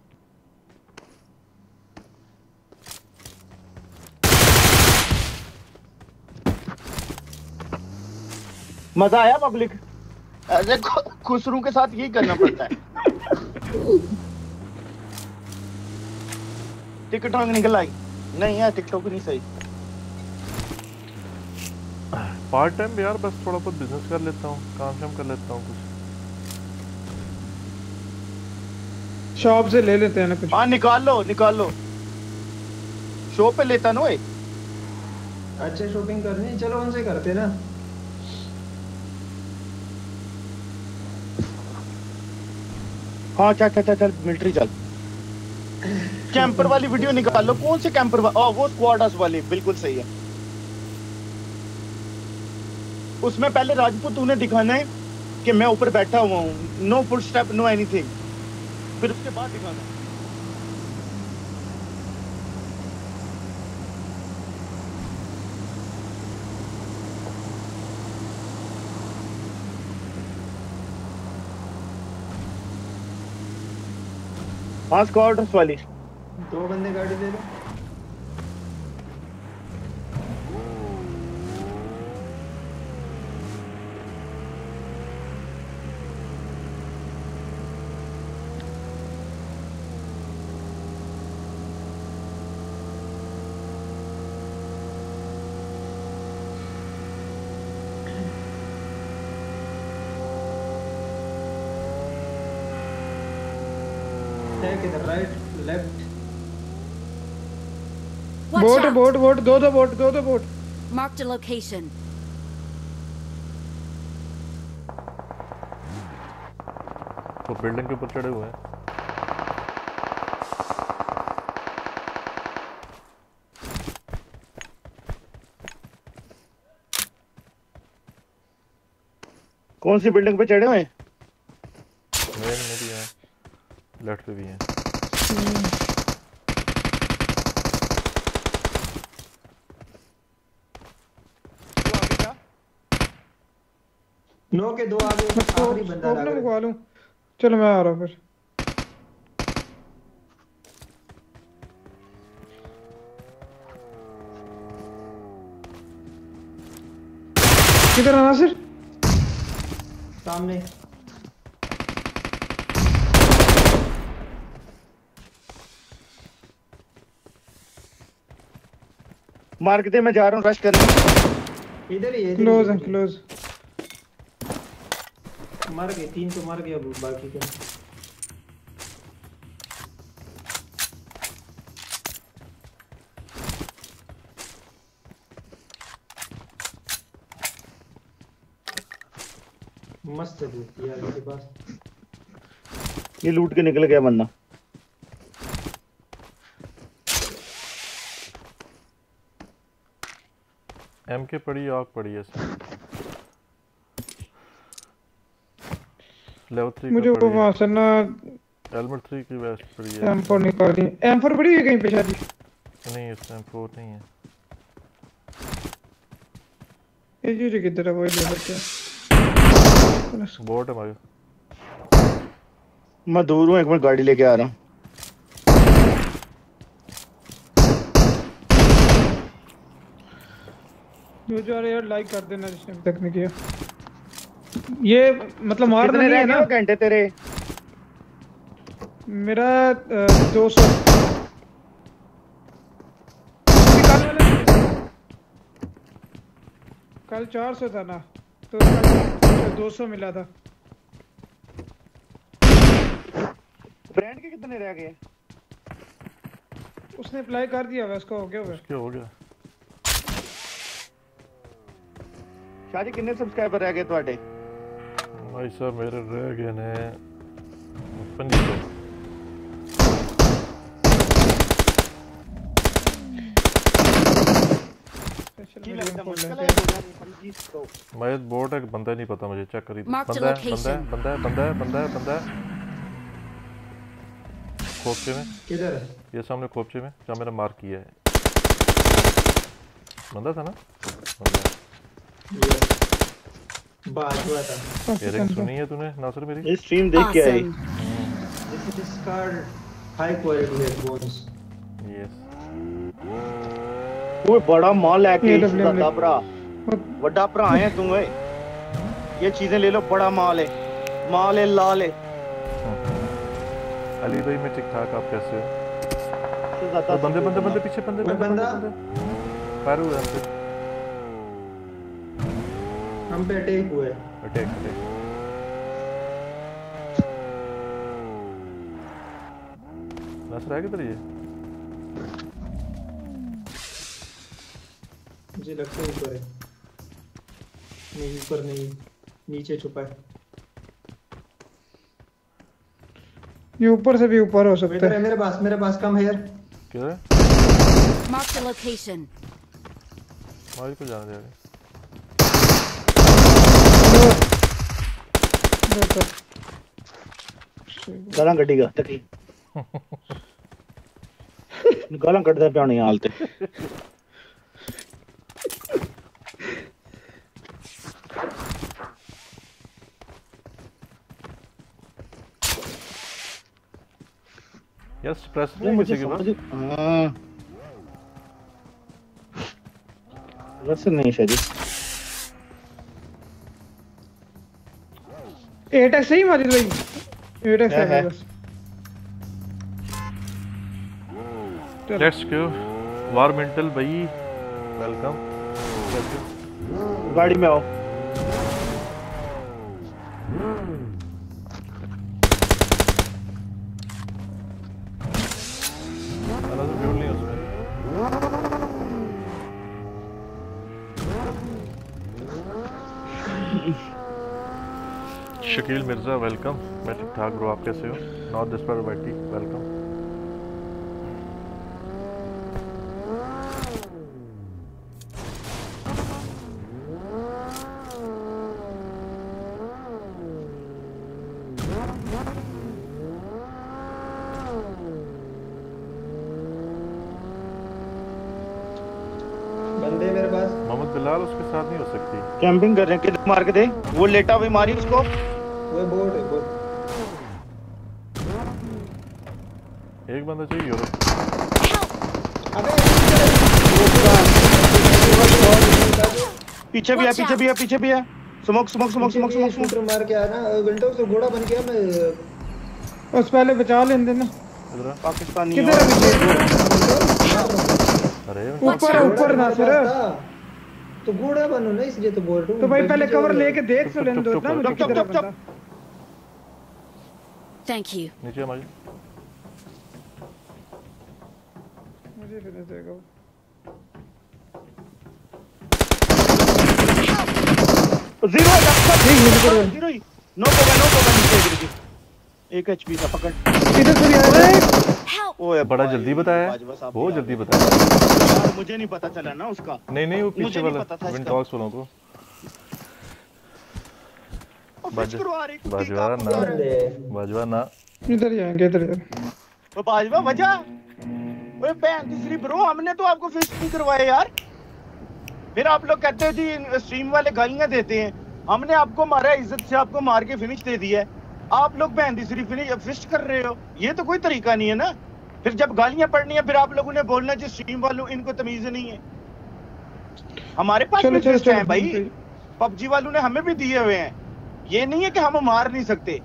मज़ा आया पब्लिक ऐसे खु- खुसरू के साथ यही करना पड़ता है। टिकटॉक निकल आई। नहीं है टिकटॉक नहीं सही। पार्ट टाइम यार बस थोड़ा बहुत बिज़नेस कर लेता हूँ काम शाम कर लेता हूँ कुछ। शॉप से ले लेते हैं ना कुछ। हाँ निकाल लो निकाल लो। शो पे लेता ना ओए अच्छा शॉपिंग करनी है। चलो उनसे करते ना। हाँ चल चल चल चल मिलिट्री चल। कैंपर वाली वीडियो निकाल लो। कौन से कैंपर वा... ओ, वो स्क्वाडस वाली बिल्कुल सही है। उसमें पहले राजपूत उन्हें दिखाना है कि मैं ऊपर बैठा हुआ हूँ। No foot step no anything फिर उसके बाद दिखाना। है स्क्वाडस वाली। दो बंदे गाड़ी ले लो। वोट वोट दो दो वोट दो दो वोट। मार्क द लोकेशन वो बिल्डिंग के ऊपर चढ़े हुए हैं। कौन सी बिल्डिंग पे चढ़े हुए हैं? मेन में भी है लेफ़्ट पे भी हैं। नो के दो आगे आखिरी बंदा लग है मंगवा लूँ। चलो मैं आ रहा हूँ फिर। किधर आना सर सामने। मार्केट में जा रहा हूँ रश करने इधर ही है क्लोज है क्लोज मर गए तीन तो मर गए अब बाकी के। मस्त है यार इसके पास। ये लूट के निकल गया बंदा। एम के पड़ी आग पड़ी है इसमें। लेवल थ्री मुझे वो वहाँ से ना हेलमेट थ्री की वेस्ट पड़ी है। M4 निकाली M4 पड़ी है कहीं पे शायद? नहीं इसमें फोर नहीं है। ये जी जी किधर है? वो ले लेते हैं बोट है हमारे मैं दूर हूँ एक मिनट गाड़ी लेके आ रहा हूँ। जो जो यार लाइक कर देना जिसने अभी तक नहीं किया। ये मतलब मार नहीं रहे ना? घंटे तेरे। मेरा दो सौ। कल चार सौ था ना तो दो सौ मिला था। ब्रांड के कितने रह गए? उसने अप्लाई कर दिया वैसे हो गया हुआ। हो गया। शाहजी कितने सब्सक्राइबर रह गए तुम्हारे भाई साहब मेरे रह गए ने। तो। मैं बोट है बंदा नहीं पता मुझे चेक करी तो। बंदा बंदा बंदा बंदा बंदा बंदा खोपचे में। किधर है? ये सामने खोपचे में जहाँ मेरा मार्क किया है। बंदा था ना? था। सुनी है तूने? नासर मेरी? ये स्ट्रीम देख के आई। This is high quality bones yes बड़ा माल है के दादा बड़ा तू ओए ये चीज़ें ले लो बड़ा माल है। माल है लाल है। अली भाई मैं ठीक ठाक आप कैसे हो? बंदे बंदे बंदे पीछे बंदे बंदे बंदे फायर हो रहा है हम पे अटैक हुए। अटैक अटैक नसर है किधर ये? मुझे लगता है ऊपर है। नहीं ऊपर नहीं। नीचे छुपा है। ये ऊपर से भी ऊपर हो सकता है। मेरे पास मेरे पास कम है यार। किधर है? Mark the location. मारी को जाने दे ਗਾਲਾਂ ਕੱਢੀਗਾ ਤੱਕੀ ਗਾਲਾਂ ਕੱਢਦਾ ਪਿਆ ਨਹੀਂ ਹਾਲ ਤੇ यार स्ट्रेस ये नहीं मुझे किसी के पास समझ हाँ रस नहीं शायद एटेक्स माजिद भाई एटेक्स है, है है। बस। लेट्स गो वार मेंटल भाई वेलकम गाड़ी में आओ। शकील मिर्ज़ा वेलकम मैं ठीक ठाक ब्रो आप कैसे हो? नॉर्थ पर बैठी वेलकम कैंपिंग कर रहे हैं किधर मार के दे? वो लेटा हुई मारी उसको। एक बंदा चाहिए यूरोप पीछे भी है पीछे भी है पीछे भी है। Smoke smoke smoke smoke smoke smoke मार के आया ना विंडो से घोड़ा बन गया मैं उस पहले बचा लेने देना पाकिस्तानी किधर है अरे ऊपर ऊपर ना सर। तो घोड़ा बनो ना इसलिए तो बोल रहा हूँ। तो भाई पहले कवर लेके देख तो लेने दो ना किधर है बंदा। Thank you. नीचे हमारी। मुझे फिर देगा वो। ज़ीरो ज़ीरो ज़ीरो नो होगा नो होगा नीचे गिर गई एक एचपी का पकड़। किधर से आ रहा है ओए बड़ा जल्दी बताया। बहुत जल्दी बताया। यार मुझे नहीं पता चला ना उसका। नहीं नहीं वो पीछे वाला। पता था विन इसका। टॉक्स वालों को। बाज बाजवा ना। बाजवा ना। इधर ही आएँगे इधर इधर वो बाजवा वजह। ओए बहन ब्रो हमने तो आपको फ़िश नहीं करवाए यार। फिर आप लोग कहते हो जी स्ट्रीम वाले गालियाँ देते हैं। हमने आपको मारा इज़्ज़त से आपको मार के फिनिश दे दिया है। आप लोग बहन तीसरी फिनिश फ़िश कर रहे हो? ये तो कोई तरीका नहीं है ना। फिर जब गालियाँ पड़नी है फिर आप लोगों ने बोलना जी स्ट्रीम वालों इनको तमीज नहीं है। हमारे पास चलो, भी चलो, फिस्ट चलो, है भाई पबजी वालों ने हमें भी दिए हुए हैं। ये नहीं है कि हम मार नहीं सकते।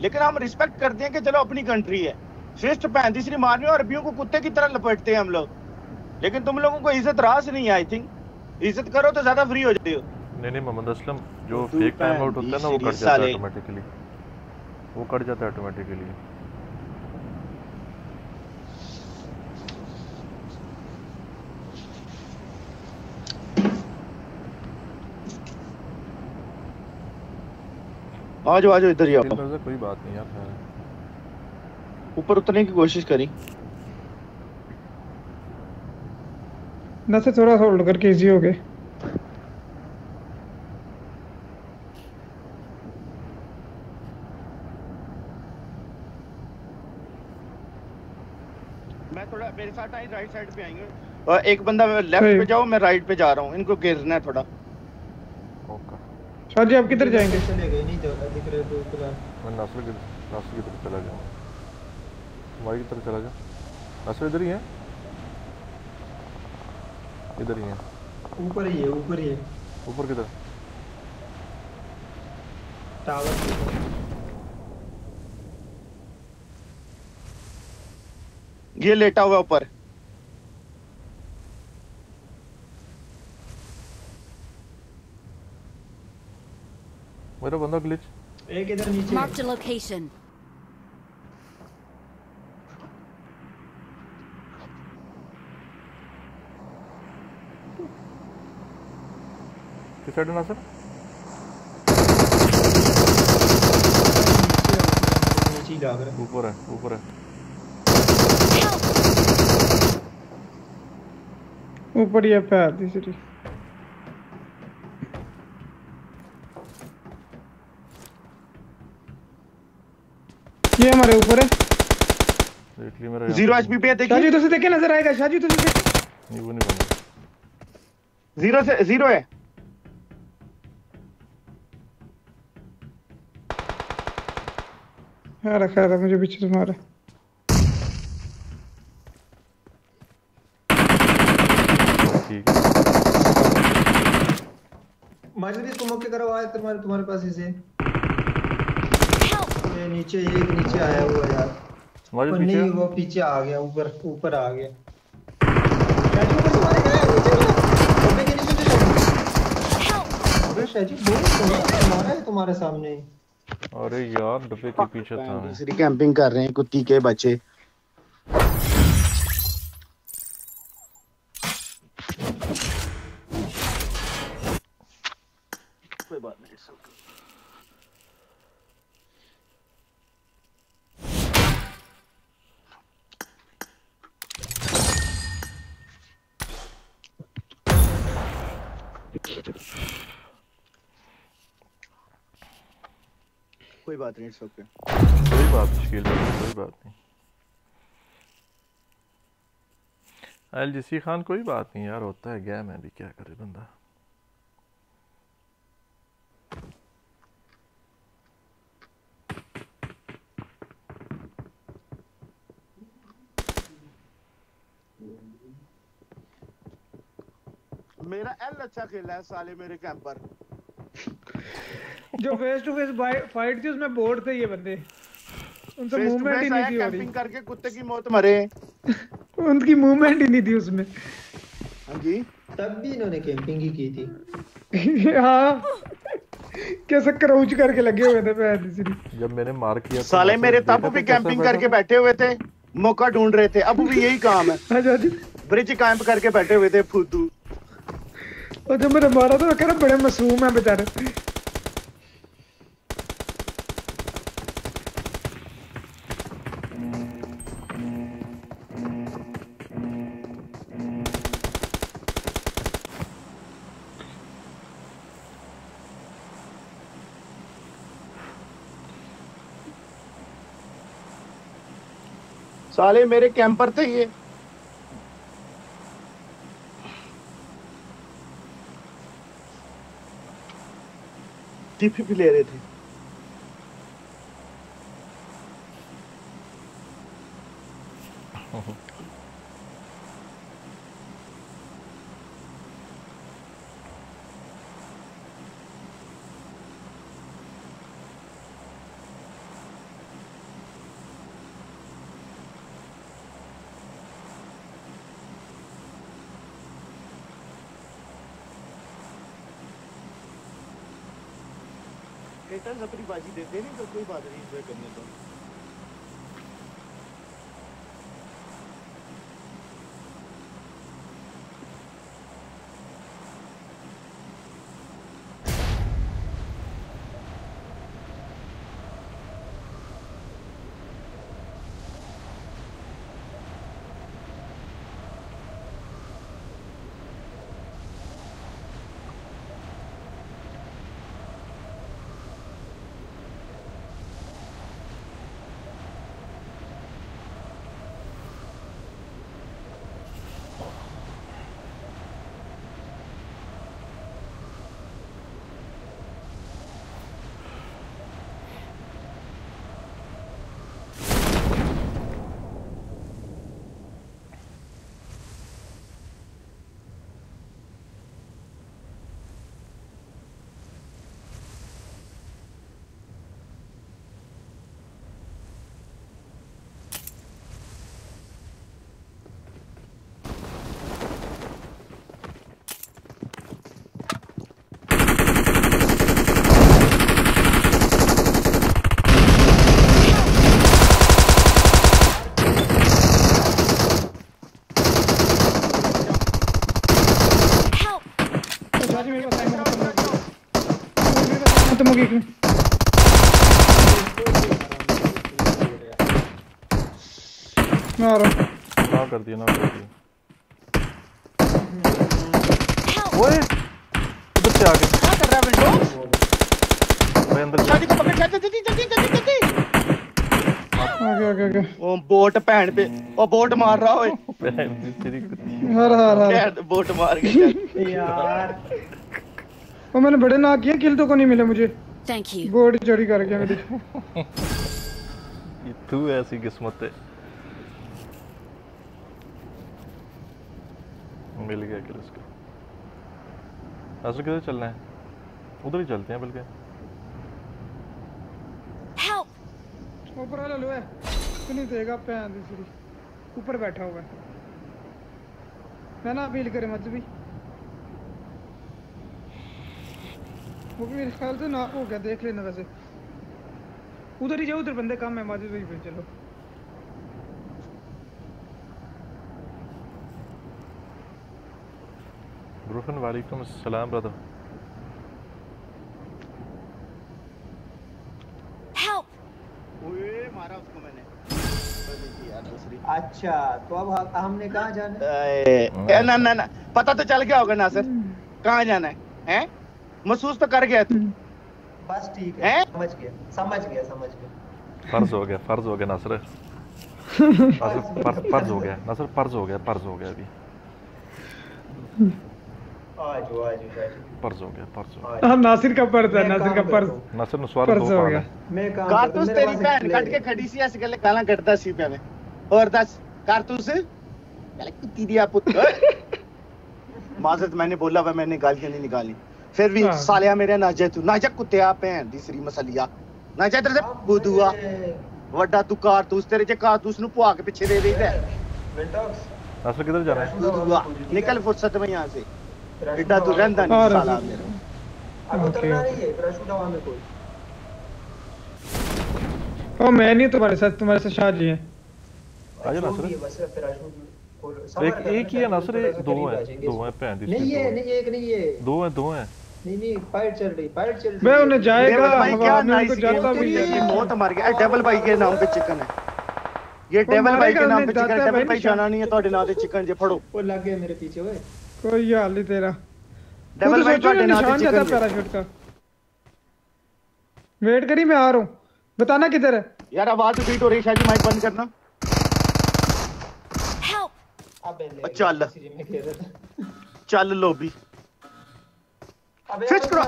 लेकिन हम रिस्पेक्ट करते हैं कि चलो अपनी कंट्री है। फिस्ट पैंतीस नहीं मारने और अरबियों को कुत्ते की तरह लपेटते हैं हम लोग। लेकिन तुम लोगों को इज़्ज़त रास नहीं है आई थिंक इज़्ज़त करो तो ज़्यादा फ्री हो जाते हो नहीं नहीं मोहम्मद असलम जो फेक टाइम आउट होता है ना वो कट जाता है ऑटोमेटिकली वो कट जाता है ऑटोमेटिकली आ जाओ आ जाओ इधर ही आओ। कोई बात नहीं यार खैर ऊपर उतरने की कोशिश करी। से थोड़ा होल्ड करके इजी हो गए। मैं थोड़ा मेरे साथ आई राइट साइड पे आएँगे। और एक बंदा लेफ़्ट पे जाओ मैं राइट पे जा रहा हूँ। इनको गिरना है थोड़ा। ओके शाह जी आप किधर जाएँगे? चले गए नहीं तो दिख रहे तो फ़िलहाल। मैं नासिर की नासिर की तरफ़ चला जाऊँ। हमारी की तरफ़ चला जाऊँ नासिर इधर ही है। इधर ही है। ऊपर ही है ऊपर ही है। ऊपर किधर टावर ये लेटा हुआ ऊपर। मेरा बंदा ग्लिच एक इधर नीचे। Marked a location. किस साइड रहा है ऊपर है ऊपर है। ऊपर ही है पैर तीसरी ये हमारे ऊपर है। देख मेरा ज़ीरो एचपी पे। है देखिए। तो से देखे नज़र आएगा शाह जी तो से देखे नहीं वो नहीं बंदा ज़ीरो से ज़ीरो है। हाँ रखा है मुझे पीछे से मारा। ठीक है। स्मोक के करो आए तुम्हारे तुम्हारे पास इसे ये नीचे ये एक नीचे आया हुआ है यार। पीछे? नहीं है? वो पीछे आ गया ऊपर ऊपर आ गया। है तुम्हारे सामने। ही। अरे यार डब्बे के पीछे था दूसरी कैंपिंग कर रहे हैं कुत्ती के बच्चे। कोई बात नहीं इट्स ओके कोई बात नहीं शकील भाई कोई बात नहीं। अल जसी खान कोई बात नहीं यार होता है गेम है भी क्या करे बंदा? मेरा एल अच्छा खेला है साले मेरे कैंपर जो फेस टू फेस फाइट थी उसमें बोर्ड थे ये बंदे। उनसे मूवमेंट ही नहीं थी हो रही। कैंपिंग करके कुत्ते की मौत मरे। उनकी मूवमेंट ही नहीं थी उसमें। हाँ जी। तब भी इन्होंने कैंपिंग ही की थी। हाँ। कैसे क्राउच करके लगे हुए थे जब मैंने मार किया तो साले मेरे तब तो भी कैंपिंग करके बैठे हुए थे मौका ढूंढ रहे थे। अब भी यही काम है। ब्रिज कैंप करके बैठे हुए थे फुद्दू जब मैंने मारा तो कह रहा बड़े मासूम है बेचारे साले मेरे कैंपर थे ये रहे थे। देते नहीं तो कोई बात नहीं enjoy करने दो अच्छा जी मेरे पास टाइम खत्म गया खत्म गया मैं आ रहा। हूँ ना कर दिया ना कर दिया ओए इधर से आ गए क्या कर रहा है विंडोज़ भाई अंदर शादी को पकड़ जल्दी जल्दी जल्दी जल्दी जल्दी आ गया आ गया ओ बोट भैन पे। ओ बोट मार रहा ओए। तेरी कुत्ती। हर हर हर। बोट मार चल। यार। वो मैंने बड़े ना किए किल तो को नहीं मिले मुझे। Thank you. गोड चढ़ी कर गया मेरी ये तू ऐसी किस्मत है। मिल गया किल इसका। असर किधर चलना है? उधर ही चलते हैं बल्कि। Help! ऊपर वाला लो है। तो नहीं देगा पैन दूसरी ऊपर बैठा हुआ है। मैं ना अपील करे मत भी। वो भी मेरे ख्याल से ना हो गया देख लेना वैसे। उधर ही जाओ उधर बंदे कम है माजिद भाई फिर चलो। ब्रूफन वालेकुम अस्सलाम ब्रदर Help! ओए मारा उसको मैंने। चलो जी यार दूसरी अच्छा तो अब हमने कहाँ जाना है? ना ना ना पता तो चल गया होगा ना सर। कहाँ जाना है हैं? महसूस तो कर गया तू। बस ठीक है। समझ गया समझ गया समझ गया। फ़र्ज़ हो गया फ़र्ज़ हो गया नसर। फ़र्ज़ फ़र्ज़ हो गया। नसर फ़र्ज़ हो गया फ़र्ज़ हो गया अभी। आजो आजो आजो फ़र्ज़ हो गया फ़र्ज़ हो गया। नासिर का पर्स है नासिर का नसर हो गया। मैं कारतूस तेरी एक कट के खड़ी सी ऐसे गले गाला कटदा सी पे और दस कारतूस? गले कुत्ती दिया पुत्र माजरत मैंने बोला हुआ मैंने गालियाँ नहीं निकाली। फिर भी हाँ। सालिया मेरे नाजा तू नाजा कुत्तिया ਭੈਣ ਦੀ ਸਰੀ ਮਸਲੀਆ ਨਾਜਾ ਤੇਰੇ ਤੇ ਬੁਦੂਆ ਵੱਡਾ ਤੂੰ ਕਾਰਤੂਸ ਤੇਰੇ ਚ ਕਾਰਤੂਸ ਨੂੰ ਪੁਆ ਕੇ ਪਿੱਛੇ ਦੇ ਦੇਈਦਾ विंटॉक्स नासर किधर जाना है ਬੁਦੂਆ ਨਿਕਲ ਫੁਰਸਤ में यहाँ से एडा तू रहंदा हाँ, नहीं रहा साला हूँ। मेरा अब ओके, उतरना ओके। नहीं है पैराशूट हवा में कोई ओ मैं नहीं तुम्हारे साथ तुम्हारे साथ शाह जी हैं आजा जो नासर भी है बस पैराशूट खोलो एक सवार करना एक ही है नासर थोड़ा ये सा दो करीब आ हैं जाएंगे दो हैं भैन दी नहीं इसमें ये दो नहीं एक नहीं ये हैं। दो हैं दो हैं नहीं नहीं फाइट चल रही फाइट चल रही मैं उन्हें जाएगा डेविल भाई क्या हवा में नाइस उनको जाता भी ये है मौत मर गया ए, डेविल भाई के नाम पे चिकन है ये वो डेविल भाई के मारेगा नाम पे उन्हें, चिकन दाता है डेविल भाई भाई निशान। जाना नहीं है ਤੁਹਾਡੇ ਨਾਂ ਤੇ चिकन जे फड़ो वो लग गए मेरे पीछे ओए कोई हाल नहीं तेरा डेविल खुद भाई सोचो ਤੁਹਾਡੇ ना ਨਾਂ ਤੇ निशान जाता चिकन जे पैराशूट का वेट करी मैं आ रहा हूँ बताना किधर है यार आवाज बीट हो रही है शायद माइक बंद करना अबे ले ओ, चल सीरी में स्विच करो।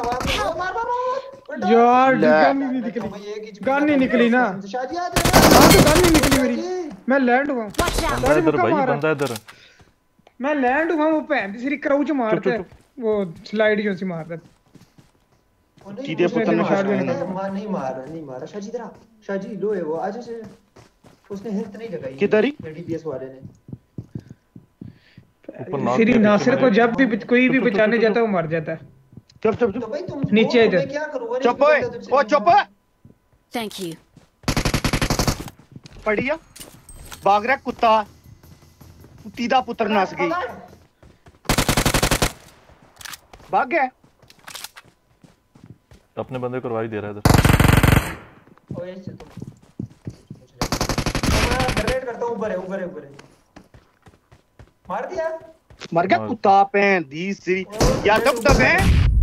यार गन नहीं निकली। गन नहीं निकली ना। गन हाँ, तो नहीं निकली मेरी। मैं लैंड हुआ। बंदा इधर भाई बंदा इधर। मैं लैंड हुआ वो पैन तीसरी क्राउच मारते वो स्लाइड जो सी मारता सीधे पुत्र ने शॉट नहीं मार नहीं मारा नहीं मारा। शाजी इधर शाजी लो है वो आज से उसने हेल्थ नहीं लगाई। किधर ही? डीपीएस वाले ने। श्री नासिर को जब भी कोई भी बचाने जाता है वो मर जाता है। चुप चुप चुप। तो नीचे इधर। चुप ओए ओ चुप थैंक यू पढ़िया? भाग रहा कुत्ता। कुत्ती दा पुत्र नस गई। भाग। गया? अपने बंदे करवाई दे रहा है इधर। ओए से तो करता हूँ ऊपर ऊपर है ऊपर है। मार दिया? मर गया कुत्ता पे दी सी या दब दब है।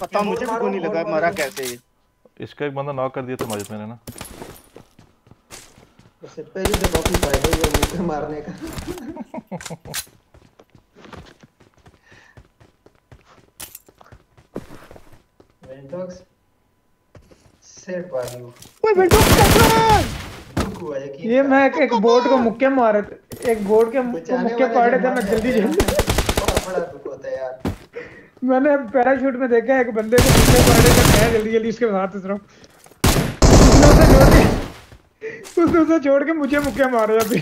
पता मुझे भी नहीं लगा मारा कैसे इसका एक बंदा नॉक कर दिया था माजिद मैंने ना वैसे पहले तो काफ़ी फ़ायदा हुआ मुझे मारने का वेंटॉक्स सेट वाली ओए वेंटॉक्स ये मैं एक, एक बोर्ड को मुक्के मारे थे। एक बोर्ड के मुक्के पाड़े थे मैं जल्दी जल्दी बहुत बड़ा दुख होता है यार। मैंने पैराशूट में देखा एक बंदे को मुक्के पाड़े थे मैं जल्दी जल्दी उसके हाथ उतरा उसने उसे छोड़ के उसने उसे छोड़ के मुझे मुक्के मारे अभी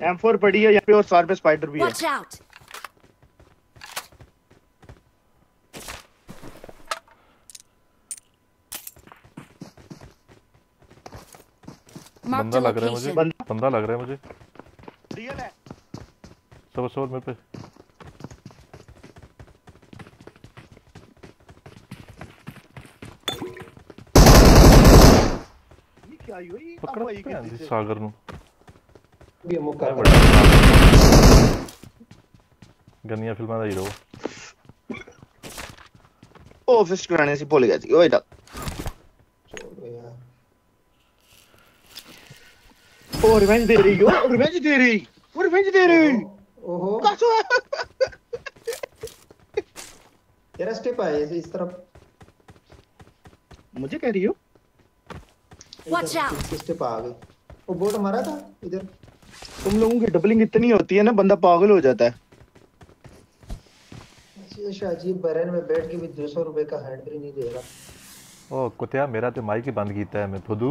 M4 पड़ी है यहाँ पे और सार पे स्पाइडर भी है Watch out. Mark बंदा the लग रहा है मुझे location. बंदा लग रहा है मुझे रियल है सबर सबर मेरे पे ये क्या ही हुई पकड़ भैन दी सागर नु भी मौका ਇਹ ਵੱਡਾ ਗੰਨੀਆਂ ਫਿਲਮਾਂ ਦਾ ਹੀਰੋ ओ फिस्ट कराने से भूल गया थी ओए डा ओ रिवेंज दे रही ओ रिवेंज दे रही रिवेंज दे रही ओहो कासो तेरा स्टेप आए इस तरफ़ मुझे कह रही हो वॉच आउट स्टेप आ गई वो बोट था इधर तुम लोगों की डबलिंग इतनी होती है ना बंदा पागल हो जाता है। शाजी बरन में बैठ के भी 200 रुपए का हैंड नहीं दे रहा। ओ कुतिया मेरा तो माइक ही बंद कीता है मैं फुदू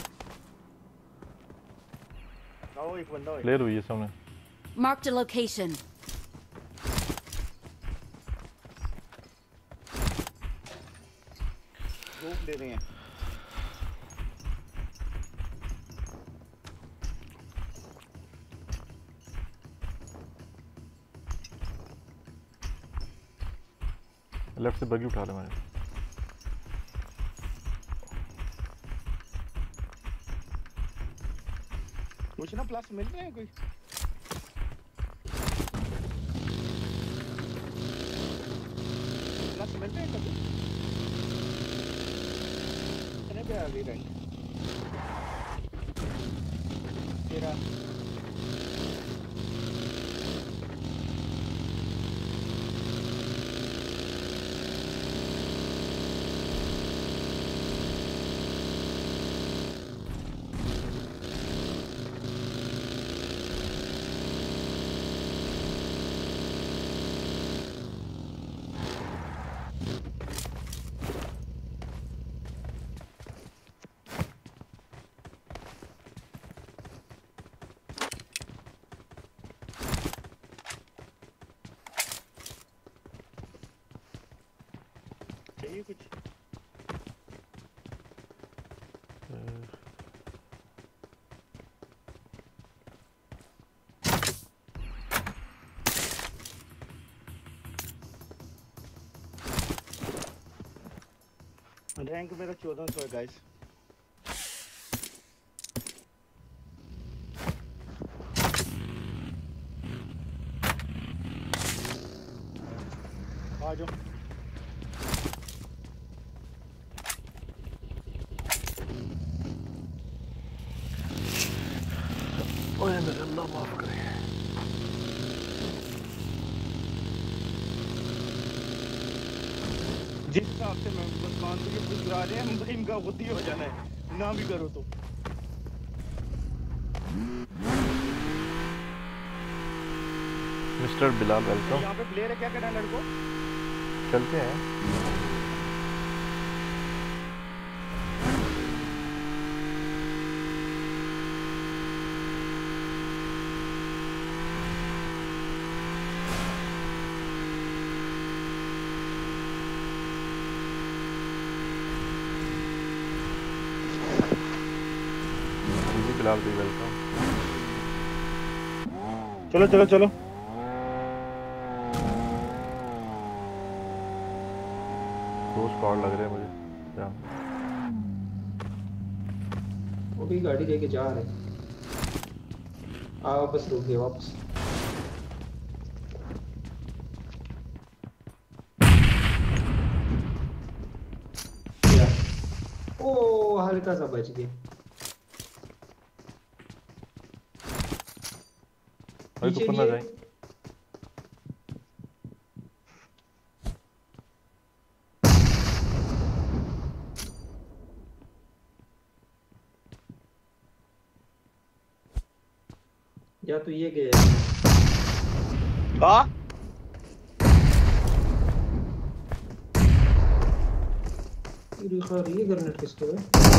Leru ye. Marked a location. Left se buggy. ना प्लस मिल रहे हैं कोई? प्लस मिल रहे हैं कभी? कितने पे गई रैंक तेरा चाहिए कुछ रैंक मेरा चौदह सौ है गाइस आ जाओ. ओए मेरे अल्लाह माफ़ करे। जिस हिसाब से मैं मुसलमान को ये गुजरा रहे हैं भाई इनका खुद हो जाना है। ना भी करो तो। मिस्टर बिलाल वेलकम यहाँ पे प्लेयर है क्या करना है लड़को? चलते हैं। बिलाल भी वेलकम चलो चलो चलो। दो स्क्वाड लग रहे हैं मुझे। वो भी गाड़ी लेके जा रहे आ वापस रुक गए वापस। ओ, हल्का सा बच गए भाई ऊपर ना जाए या तो ये गए हाँ ये खैर ये ग्रेनेड किसके है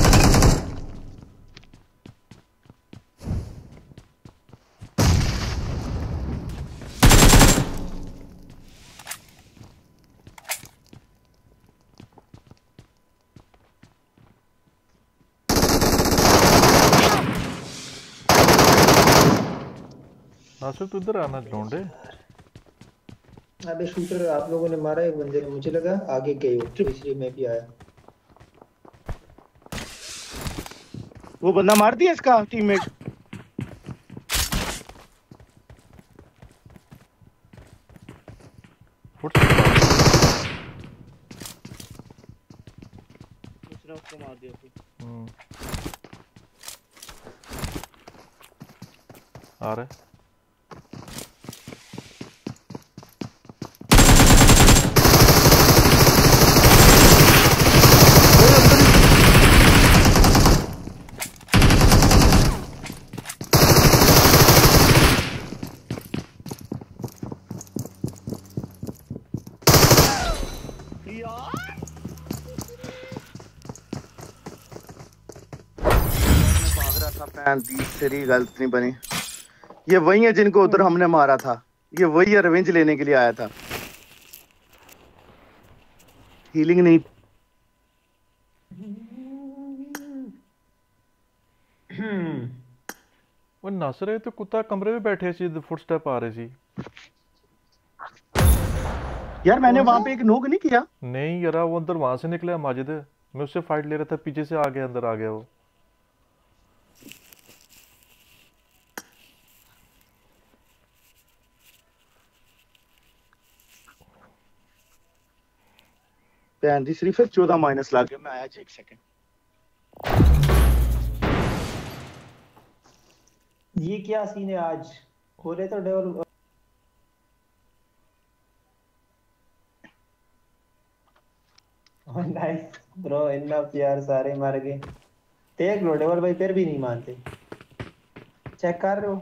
नासिर तू इधर आना ढूंढे। अबे शूटर आप लोगों ने मारा एक बंदे को मुझे लगा आगे गए हो तो इसलिए मैं भी आया। वो बंदा मार दिया इसका टीममेट मार दिया। फिर हम्म। आ रहे भाग हैं तीसरी गलत नहीं बनी। ये वही है जिनको उधर हम्म। हमने मारा था। ये वही है रिवेंज लेने के लिए आया था। हीलिंग नहीं। वो नस रहे तो कुत्ता कमरे में बैठे सी फुटस्टेप आ रहे सी। यार मैंने वहाँ पे एक नोक नहीं किया? नहीं यार वो अंदर वहाँ से निकला माजिद। मैं उससे फाइट ले रहा था पीछे से आ गया अंदर आ गया वो। ਭੈਣ ਦੀ ਸਿਰਫ 14 ਮਾਈਨਸ ਲਾ ਕੇ ਮੈਂ ਆਇਆ ਜੀ ਇੱਕ ਸੈਕਿੰਡ ये क्या सीन है आज हो रहे तो डेवल नाइस ब्रो इतना प्यार सारे मार गए देख लो डेवल भाई फिर भी नहीं मानते चेक कर रहे हो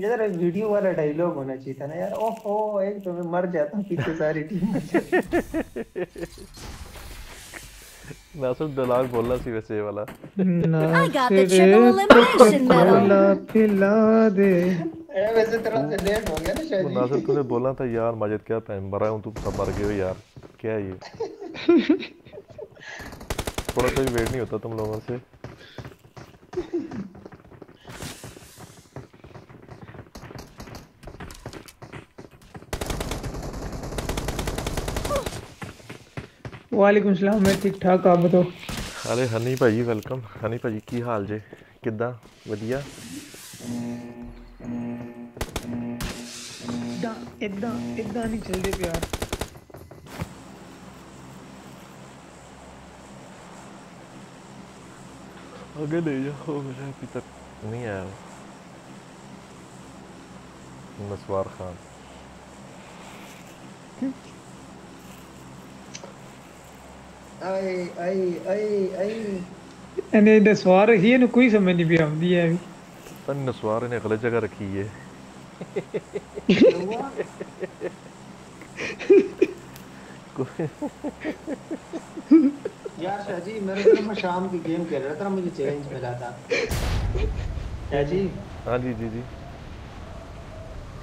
इधर वीडियो वाला डायलॉग होना चाहिए था ना यार। ओहो एक तो मैं मर जाता हूँ पीछे सारी टीम जाती नासिर दलाल बोलना सी वैसे ये वाला। I got the triple cola पिला दे। वैसे तरह से लेट हो गया ना शायद। ही। नासिर तूने बोलना था यार माजिद क्या पहन मरा हूँ तू सब मर गए हो यार। क्या है ये? थोड़ा सा भी वेट नहीं होता तुम लोगों से। ਵਾਲੇਕੁਮ ਸਲਾਮ ਮੈਂ ਠੀਕ ਠਾਕ ਆਪ ਬਤਾਓ ਅਰੇ ਹਨੀ ਭਾਜੀ ਵੈਲਕਮ ਹਨੀ ਭਾਜੀ ਕੀ ਹਾਲ ਜੇ ਕਿੱਦਾਂ ਵਧੀਆ ਇਦਾਂ ਇਦਾਂ ਇਦਾਂ ਨਹੀਂ ਚੱਲਦੇ ਪਿਆਰ आगे ले जाओ मेरा अभी तक नहीं आया नसवार खान ਆਏ ਆਏ ਆਏ ਆਏ ਇਹਨੇ ਦਸਵਾਰ ਹੀ ਇਹਨੂੰ ਕੋਈ ਸਮਝ ਨਹੀਂ ਪਿਆ ਆਉਂਦੀ ਹੈ ਵੀ पता नहीं नसवार ने गलत जगह रखी है यार शाजी मेरे को मैं शाम की गेम खेल रहा था ना मुझे चैलेंज मिला था शाजी हाँ जी जी जी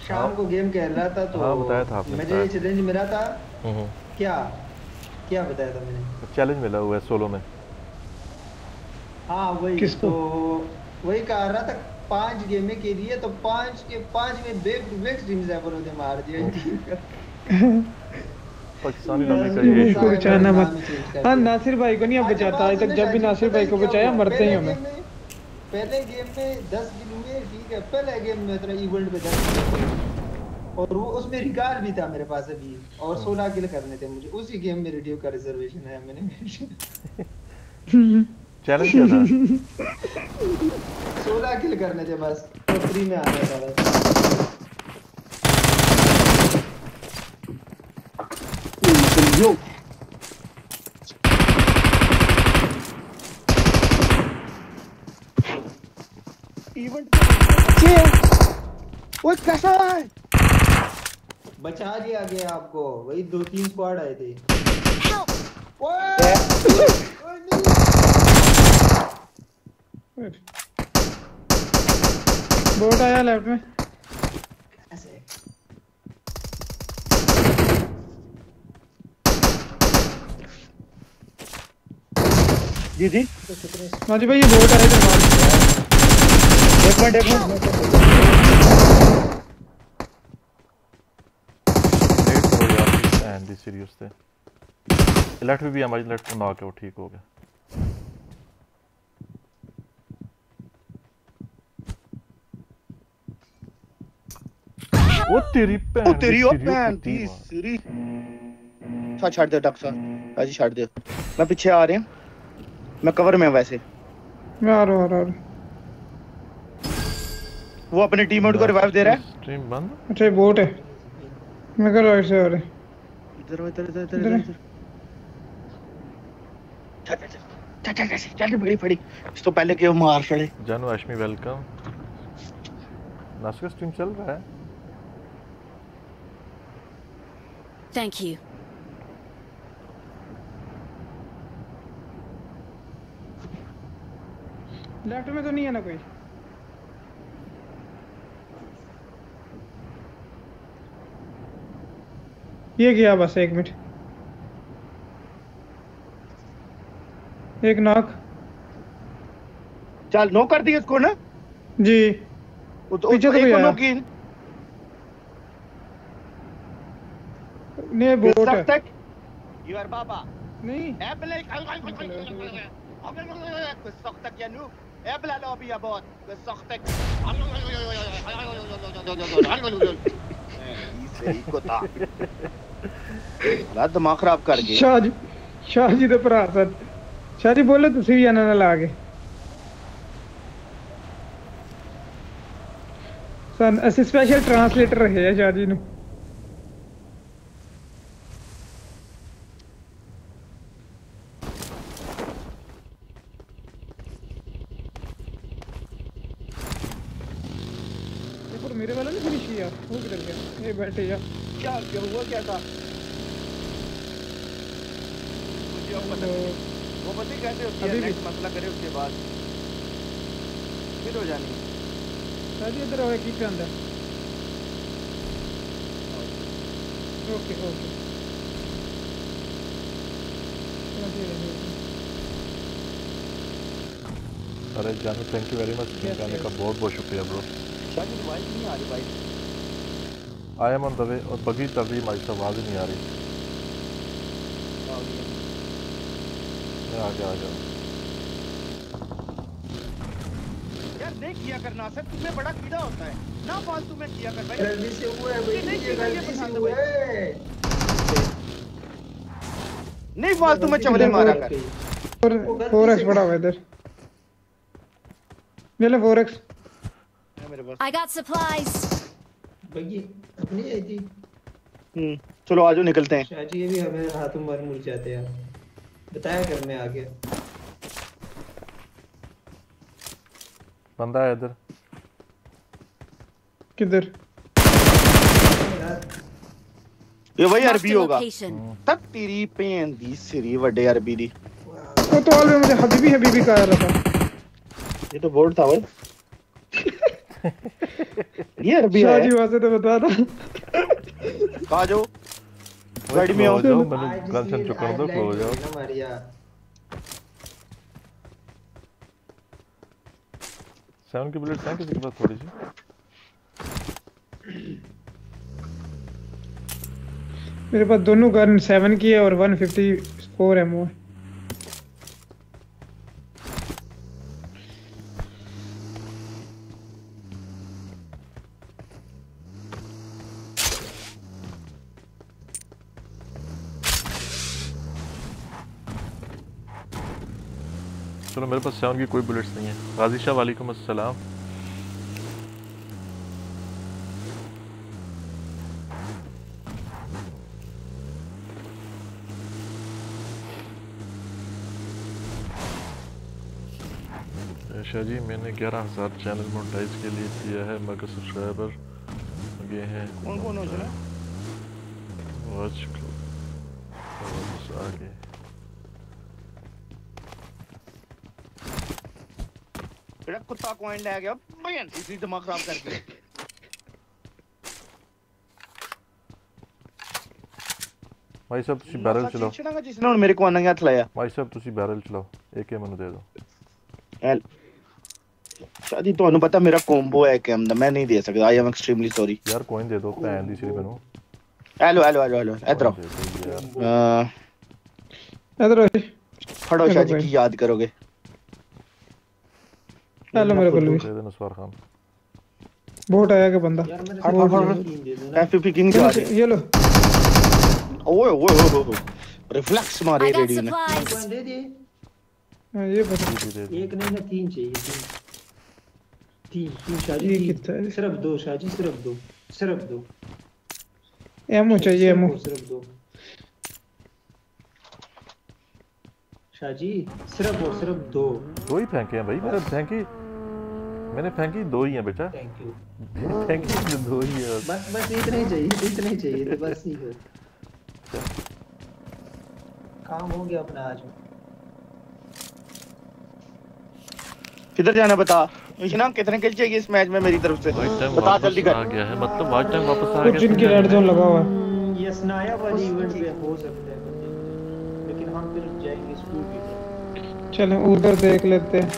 शाम को गेम खेल रहा था तो हाँ, बताया था आपने, मुझे बताया। चैलेंज मिला था हम्म, क्या क्या बताया था मैंने? चैलेंज मिला हुआ है सोलो में। हाँ वही तो वही कह रहा था पाँच गेम के लिए तो पाँच के पाँच में back to back team seven ने मार दिया। पाकिस्तानी लड़ने का ये बचाना मत हाँ नासिर भाई को नहीं अब बचाता आज तक जब भी नासिर भाई को बचाया मरते ही हमें। पहले गेम में दस किल हुए ठीक है पहले गेम में तेरा इवेंट पे और वो उसमें रिकॉर्ड भी था मेरे पास अभी। और सोलह किल करने थे मुझे। उसी गेम में रेडियो का रिजर्वेशन है मैंने। चैलेंज क्या था? सोलह किल करने थे बस। और फ्री में आ गया था बस। ओए कैसा है बचा दिया गया आपको। वही दो तीन स्क्वाड आए थे। बोट आया लेफ़्ट में। जी जी माजी भाई ये बोट आया मार एक रहने दी सीरीज़ से लेफ़्ट भी, भी हमारी लेफ़्ट ना के वो ठीक हो गया? वो तेरी पैन वो तेरी ओ पैन दी सीरी। अच्छा छड़ दे डक सर अजी छड़ दे। मैं पीछे आ रहा हूँ। मैं कवर में हूँ वैसे। मैं आ रहा हूँ आ रहा हूँ। वो अपने टीममेट को रिवाइव दे रहा है। स्ट्रीम बंद? अच्छा बोट है। मैं कर राइट से आ रहा है। इधर इधर इधर इधर इधर चल चल चल चल चल बड़ी बड़ी इस तो पहले कि वो मार चढ़े जानू हाशमी वेलकम नासिर स्ट्रीम चल रहा है Thank you. लेफ़्ट में तो नहीं है ना कोई ये गया बस एक मिनट एक नॉक चल नो कर दिया इसको ना जी तो पीछे तो एक को आया। नो की नहीं बोट तक यू आर बाबा नहीं Eble Gesochtek ja nu. Eble lobby ja bot. Gesochtek. Isso aí, cotar. ਲਾ ਦਿਮਾਗ ਖਰਾਬ ਕਰ ਗਏ। ਸ਼ਾਹ ਜੀ ਸ਼ਾਹ ਜੀ ਦੇ ਭਰਾ ਸਨ। ਸ਼ਾਹ ਜੀ, ਬੋਲੇ ਤੁਸੀਂ ਵੀ ਇਹਨਾਂ ਨਾਲ ਆ ਗਏ। ਸਨ, ਅਸੀਂ ਸਪੈਸ਼ਲ ਟਰਾਂਸਲੇਟਰ ਰਹੇ ਆ ਸ਼ਾਹ ਜੀ ਨੂੰ। था। मुझे अब पता नहीं। वो पता ही कैसे होती है नेक्स्ट मसला करे उसके बाद। फिर हो जानी जी इधर आओ की कहंदा ओके ओके। अरे जानू थैंक यू वेरी मच गाने का बहुत बहुत शुक्रिया ब्रो शायद रिवाइज नहीं आ रही भाई I am on the way और बगी चल रही हमारी से आवाज़ ही नहीं आ रही। मैं आ गया आ गया। यार नहीं किया करना सर तुम्हें बड़ा कीड़ा होता है। ना फालतू में किया कर भाई। गलती से हुआ है भाई, नहीं गलती से हुआ है। नहीं फालतू में चवले मारा कर। फोर एक्स बड़ा हुआ है इधर। ले ले फोर एक्स। मेरे पास। I got supplies. अपनी आई थी हम्म चलो आजो निकलते हैं। शाह जी ये भी हमें हाथों मार मुड़ जाते हैं। बताया कर मैं आ गया बंदा है इधर। किधर? ये वही अरबी होगा. तक तेरी पेन दी सिरी वड्डे अरबी दी। वो तो ऑल में मुझे हबीबी हबीबी का आ रहा था ये तो बोर्ड था भाई। ये अरबी है। जी वहाँ से तो बता था कहा जाओ। गाड़ी में आओ। जाओ मैंने गन शन चुका दो खलो जाओ। सेवन की बुलेट्स हैं किसी के पास थोड़ी सी? मेरे पास दोनों गन सेवन की है और वन फिफ्टी फोर एमओ है। चलो मेरे पास सेवन की कोई बुलेट्स नहीं है। गाजी शाह वालेकुम अस्सलाम। शाह जी मैंने ग्यारह हज़ार चैनल मोनेटाइज के लिए किया है मगर सब्सक्राइबर गए हैं। कौन कौन हो चला वॉच बस आ गए ਜਿਹੜਾ ਕੁੱਤਾ ਕੋਇਨ ਲੈ ਗਿਆ ਭੈਣ ਇਸੀ ਦਿਮਾਗ ਖਰਾਬ ਕਰਕੇ भाई साहब ਤੁਸੀਂ बैरल चलाओ ਛੜਾਂਗਾ ਜਿਸ ਨੇ ਹੁਣ ਮੇਰੇ ਕੋ ਆਨੰਗ ਹੱਥ ਲਾਇਆ भाई साहब ਤੁਸੀਂ बैरल चलाओ एके ਮੈਨੂੰ ਦੇ ਦਿਓ ਐਲ ਸ਼ਾਦੀ ਤੁਹਾਨੂੰ ਪਤਾ ਮੇਰਾ ਕੰਬੋ ਹੈ ਕੈਮ ਦਾ ਮੈਂ ਨਹੀਂ ਦੇ ਸਕਦਾ ਆਈ ਐਮ ਐਕਸਟ੍ਰੀਮਲੀ ਸੌਰੀ ਯਾਰ ਕੋਇਨ ਦੇ ਦਿਓ ਭੈਣ ਦੀ ਸਿਰ ਮੈਨੂੰ ਹੈਲੋ ਹੈਲੋ ਹੈਲੋ ਹੈਲੋ ਇਧਰ ਆਓ ਅਹ, इधर आओ जी ਫੜੋ ਸ਼ਾਹ ਜੀ ਕੀ ਯਾਦ ਕਰੋਗੇ हेलो मेरे को भी दे देना सवार खान। बोट आया क्या बंदा? किंग जा रही ये लो। ओए ओए ओए रिफ्लेक्स मारे got रेडियो ने. दे दे। हाँ, ये बता। एक नहीं ना तीन चाहिए तीन तीन शादी कितना सिर्फ़ दो शादी सिर्फ़ दो सिर्फ़ दो। एमओ चाहिए एमओ सिर्फ़ दो। शाजी सिर्फ़ वो सिर्फ़ दो। दो ही फेंके हैं भाई। मेरे फेंकी मैंने फेंकी दो ही हैं बेटा। थैंक यू फेंकी तो दो ही है। बस बस इतना ही चाहिए इतना ही चाहिए तो बस नहीं हो काम हो गया अपना आज। किधर जाना बता? इशना कितने किल चाहिए इस मैच में मेरी तरफ़ से? बता जल्दी आ गया है मतलब वाच टाइम वापस आ कुछ गया इनकी रेड जोन लगा हुआ है। ये स्नाया वाली इवेंट पे हो सकता है लेकिन हम फिर जाएँगे चलो उधर देख लेते हैं।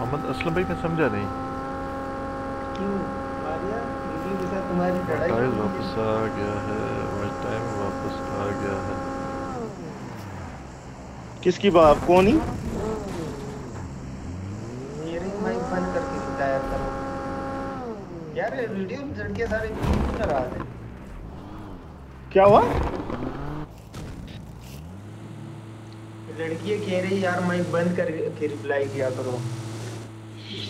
मोहम्मद असलम भाई मैं समझा नहीं। क्यों? मारिया वीडियो के साथ तुम्हारी लड़ाई टाइल हो वापस आ गया है? टाइम वापस आ गया है? किसकी बात? कौन ही मेरे माइक सारे वीडियो लड़के सारे नाराज़ हैं। क्या हुआ? लड़कियाँ कह रही यार माइक बंद करके रिप्लाई किया करो।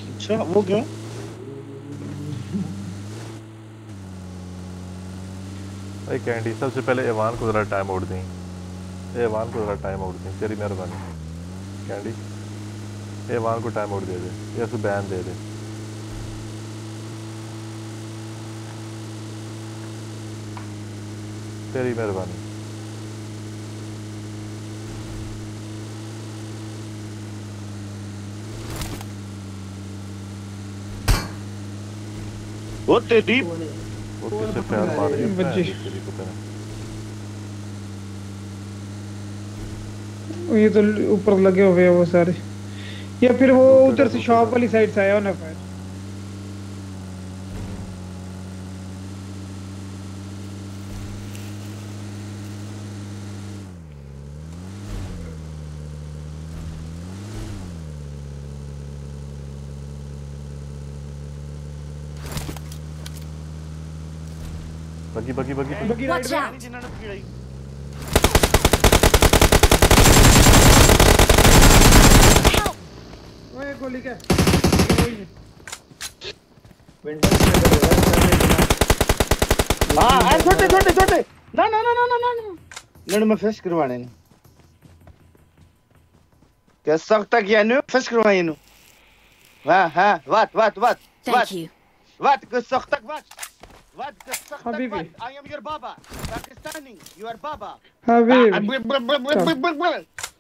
अच्छा वो क्यों? भाई कैंडी सबसे पहले ईवान को ज़रा टाइम आउट दी। ईवान को ज़रा टाइम आउट दी। तेरी मेहरबानी। कैंडी ईवान को टाइम आउट दे दे। या उसे बैन दे दे। तेरी मेहरबानी वो तेरी वो किससे प्यार मार रही है तेरी को ये तो ऊपर लगे हुए हैं वो सारे। या फिर वो उधर से शॉप वाली साइड से आया हो ना फायर बगी बगी राइट में out! ओए गोली क्या? वही है। हाँ ए, छोटे छोटे छोटे। ना ना ना ना ना ना ना। लड़ में फेस करवाने ने क्या सकता किया नु फेस करवाए नु हाँ हाँ वाट वाट वाट Thank you. वाट कुछ सकता वाट What? Habibi. What? I am your Baba. Pakistani. You are Baba. Habibi.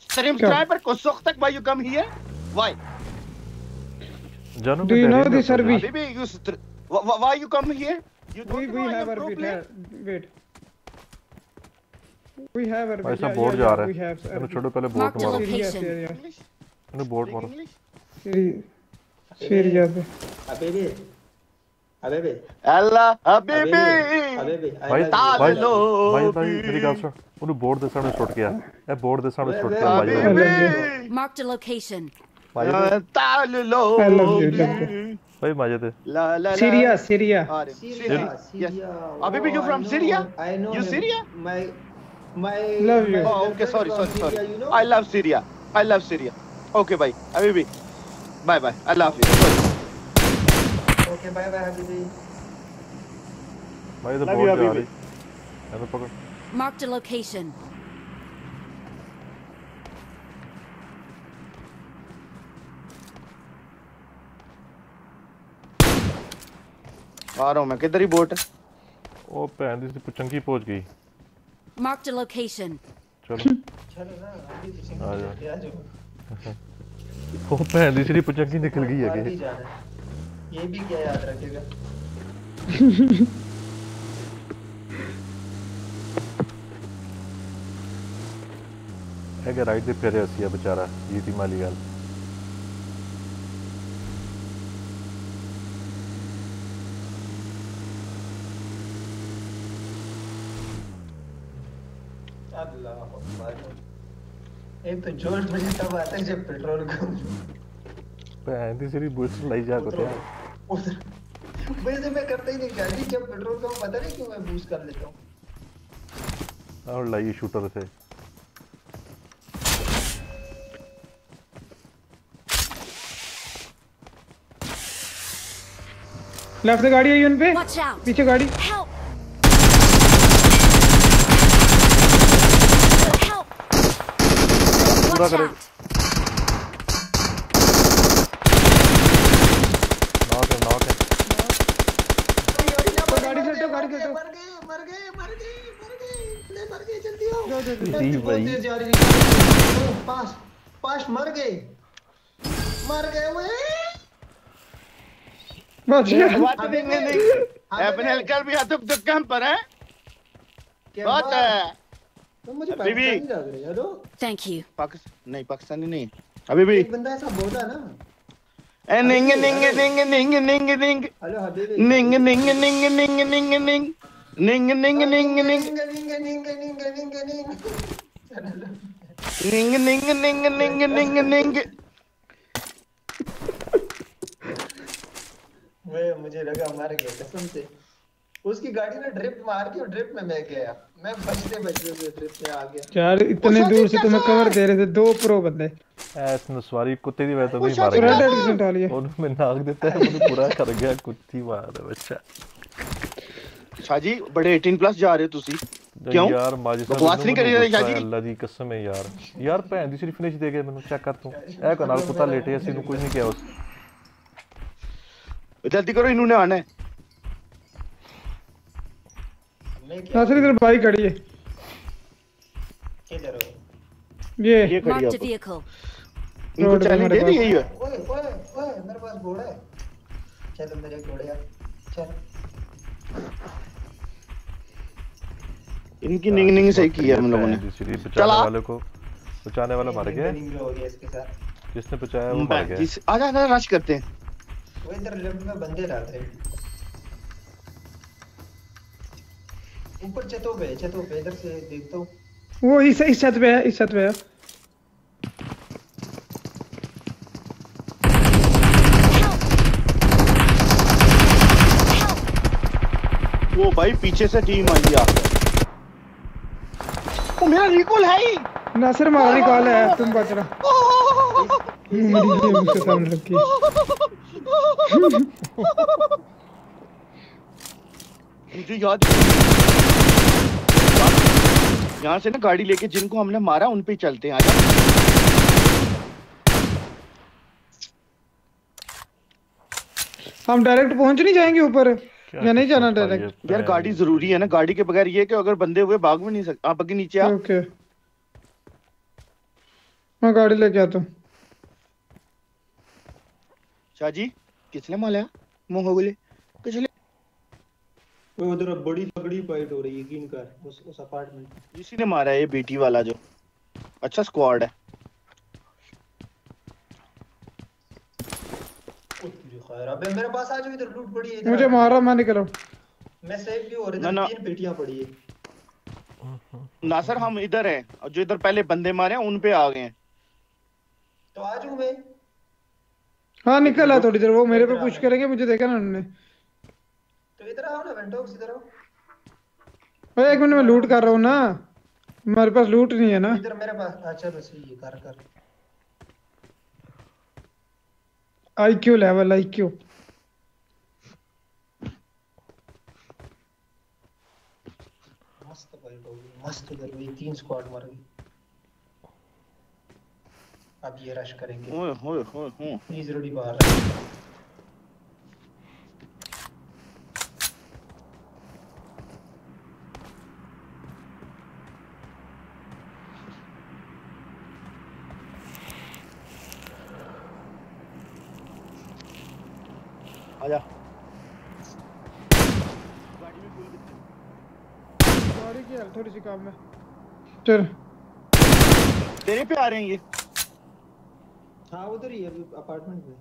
Subscriber ko soktak why you come here? Why? Do you know this Arbi? Habibi, you why you come here? You don't we, know we have Arbi. Wait. We have Arbi. भाई साहब board जा रहा है. इन्हें छोड़ो पहले board मारो. इन्हें बोर्ड मारो. सीरिया. सीरिया पे. अबे Habibi. Ella Habibi. Habibi. ਭਾਈ ਭਾਈ ਭਾਈ ਭਾਈ ਮੇਰੀ ਗੱਲ ਸੁਣ ਉਹਨੂੰ ਬੋਰਡ ਦੇ ਸਾਹਮਣੇ ਸੁੱਟ ਗਿਆ ਇਹ ਬੋਰਡ ਦੇ ਸਾਹਮਣੇ ਸੁੱਟ ਗਿਆ ਭਾਈ ਮਾਰਕ ਦ ਲੋਕੇਸ਼ਨ ਭਾਈ ਤਾਲ ਲੋ ਭਾਈ ਮਾਜੇ ਤੇ ਲਾ ਲਾ you from Syria? you Syria? My my love you. oh okay sorry sorry sorry. I love Syria. I love Syria. Okay bye. Habibi. Bye bye. I love you. Okay bye bye भाई तो बहुत जा रही है तो पकड़ mark the location आ रहा हूँ मैं। किधर ही बोट ओ भैन दी चंकी पहुँच गई। मार्क द लोकेशन चलो। चलो ना आ जाओ। ओ भैन दी सिर्फ़ चंकी निकल गई है। ये भी क्या याद रखेगा ਇਹ ਕਿ ਰਾਈਟ ਦੇ ਫੇਰੇ ਅਸੀਂ ਆ ਵਿਚਾਰਾ ਜੀਤੀ ਮਾਲੀ ਗੱਲ अल्लाह अकबर। एक तो जोश मुझे तब आता है जब पेट्रोल कम ਭੈਣ ਦੀ ਸਿਰੀ ਬੁਲਟ ਲਈ ਜਾ उधर। वैसे मैं करता ही नहीं जब पेट्रोल पता नहीं क्यों मैं बूस्ट कर लेता और लाइए शूटर से। लेफ़्ट से गाड़ी आई उनपे। पीछे गाड़ी। पूरा करेगा। जी भाई। पास पास मर गए। मर गए वो अपने कर भी तुम तो पर है। बहुत है। थैंक यू नहीं पाकिस्तानी नहीं। अभी भी। बंदा ऐसा बोला ना। निंग निंग निंग निंग निंग निंग निंग निंग निंग निंग निंग निंग। निंग निंग निंग निंग निंग निंग निंग निंग निंग निंग निंग निंग निंग निंग निंग निंग वे मुझे लगा मर गया कसम से उसकी गाड़ी ने ड्रिफ्ट मार के और ड्रिफ्ट में मैं गया मैं बचते बचते हुए ड्रिफ्ट में आ गया यार इतने दूर से तुम्हें कवर दे रहे थे दो प्रो बंदे ਐਸ ਨਸਵਾਰੀ ਕੁੱਤੇ ਦੀ ਵਜ੍ਹਾ ਤੋਂ ਨਹੀਂ ਉਹ ਮਾਰ ਸ਼ਾਦੀ ਗਿਆ red accent ਵਾਲੀ ਹੈ। ਉਹਨੂੰ ਮੈਂ ਨਾਗ ਦਿੱਤਾ ਹੈ, ਉਹਨੂੰ ਪੂਰਾ ਕਰ ਗਿਆ ਕੁੱਤੀ ਮਾਰ ਦਾ ਬੱਚਾ शाजी बड़े 18 प्लस जा रहे हो तुसी क्यों ਯਾਰ ਮਾਜੀ ਸਾਹਿਬ बकवास नहीं करी रहे शाजी ਅੱਲਾ ਦੀ ਕਸਮ ਹੈ ਯਾਰ ਯਾਰ ਭੈਣ ਦੀ ਸਿਰਫ ਫਿਨਿਸ਼ ਦੇ ਕੇ ਮੈਨੂੰ ਚੈੱਕ ਕਰ ਤੂੰ ਇਹ ਕੋ ਨਾਲ ਕੁੱਤਾ ਲੇਟੇ ਅਸੀਂ ਨੂੰ ਕੁਝ ਨਹੀਂ ਕਿਹਾ ਉਸ जल्दी करो इन्होंने आना है नासिर इधर बाइक खड़ी है किधर हो ये ये खड़ी Marked a है vehicle. इनको रोड पे चैलेंज हमारे दे दी पास। यही है ओए ओए ओए मेरे पास घोड़ा है चलो मेरे घोड़े आ चल इनकी निंग निंग सही की है हम लोगों ने दूसरी बचाने चला वाले को बचाने वाला मर गया निंग हो गया इसके साथ। जिसने बचाया वो मर गया जिस- आजा आजा रश करते हैं। वो इधर लेफ़्ट में बंदे रहते हैं। ऊपर छतों पे छतों पे इधर से देखता हूँ। वो इस इस छत पे है इस छत पे है। वो भाई पीछे से टीम आई यार वो मेरा रिकॉल है ही। नासिर मारा निकाल है? तुम बच रहा। मेरी गेम उसके सामने रखी मुझे याद यहाँ से ना गाड़ी लेके जिनको हमने मारा उन पे ही चलते हैं आजा। हम डायरेक्ट पहुँच नहीं जाएँगे ऊपर। या नहीं जाना डायरेक्ट यार गाड़ी ज़रूरी है ना गाड़ी के बगैर ये कि अगर बंदे हुए भाग भी नहीं सकते आप आगे नीचे आ ओके। मैं गाड़ी लेके आता हूँ। शाहजी किसने मारा? मुँह हो किसने वो उधर बड़ी तगड़ी फाइट हो रही है यकीन कर उस उस अपार्टमेंट इसी ने मारा है ये बेटी वाला जो? अच्छा स्क्वाड है। खैर अबे मेरे पास आ जाओ इधर लूट पड़ी है इधर मुझे। मारा मैं निकला मैं सेफ़ भी हो रहा ना, इधर तीन पेटियाँ पड़ी है। नासर हम इधर हैं और जो इधर पहले बंदे मारे हैं उन पे आ गए हैं। तो आ जाऊँ मैं? हाँ निकल आ थोड़ी देर वो मेरे पे पुश करेंगे मुझे देखा ना उन्होंने। तो इधर आओ ना वेंटोक्स इधर आओ। भाई एक मिनट में लूट कर रहा हूँ ना। हमारे पास लूट नहीं है ना। इधर मेरे पास अच्छा बस ये कर कर। आईक्यू लेवल आईक्यू मस्त फाइट हो गई मस्त हुई तीन स्क्वाड मर गई। अब ये रश करेंगे। ओए होए होए हूँ प्लीज़ रेडी बाहर आजा गाड़ी की हेल्थ थोड़ी सी कम है चल। तेरे पे आ रहे हैं ये। हाँ उधर ही है अभी अपार्टमेंट में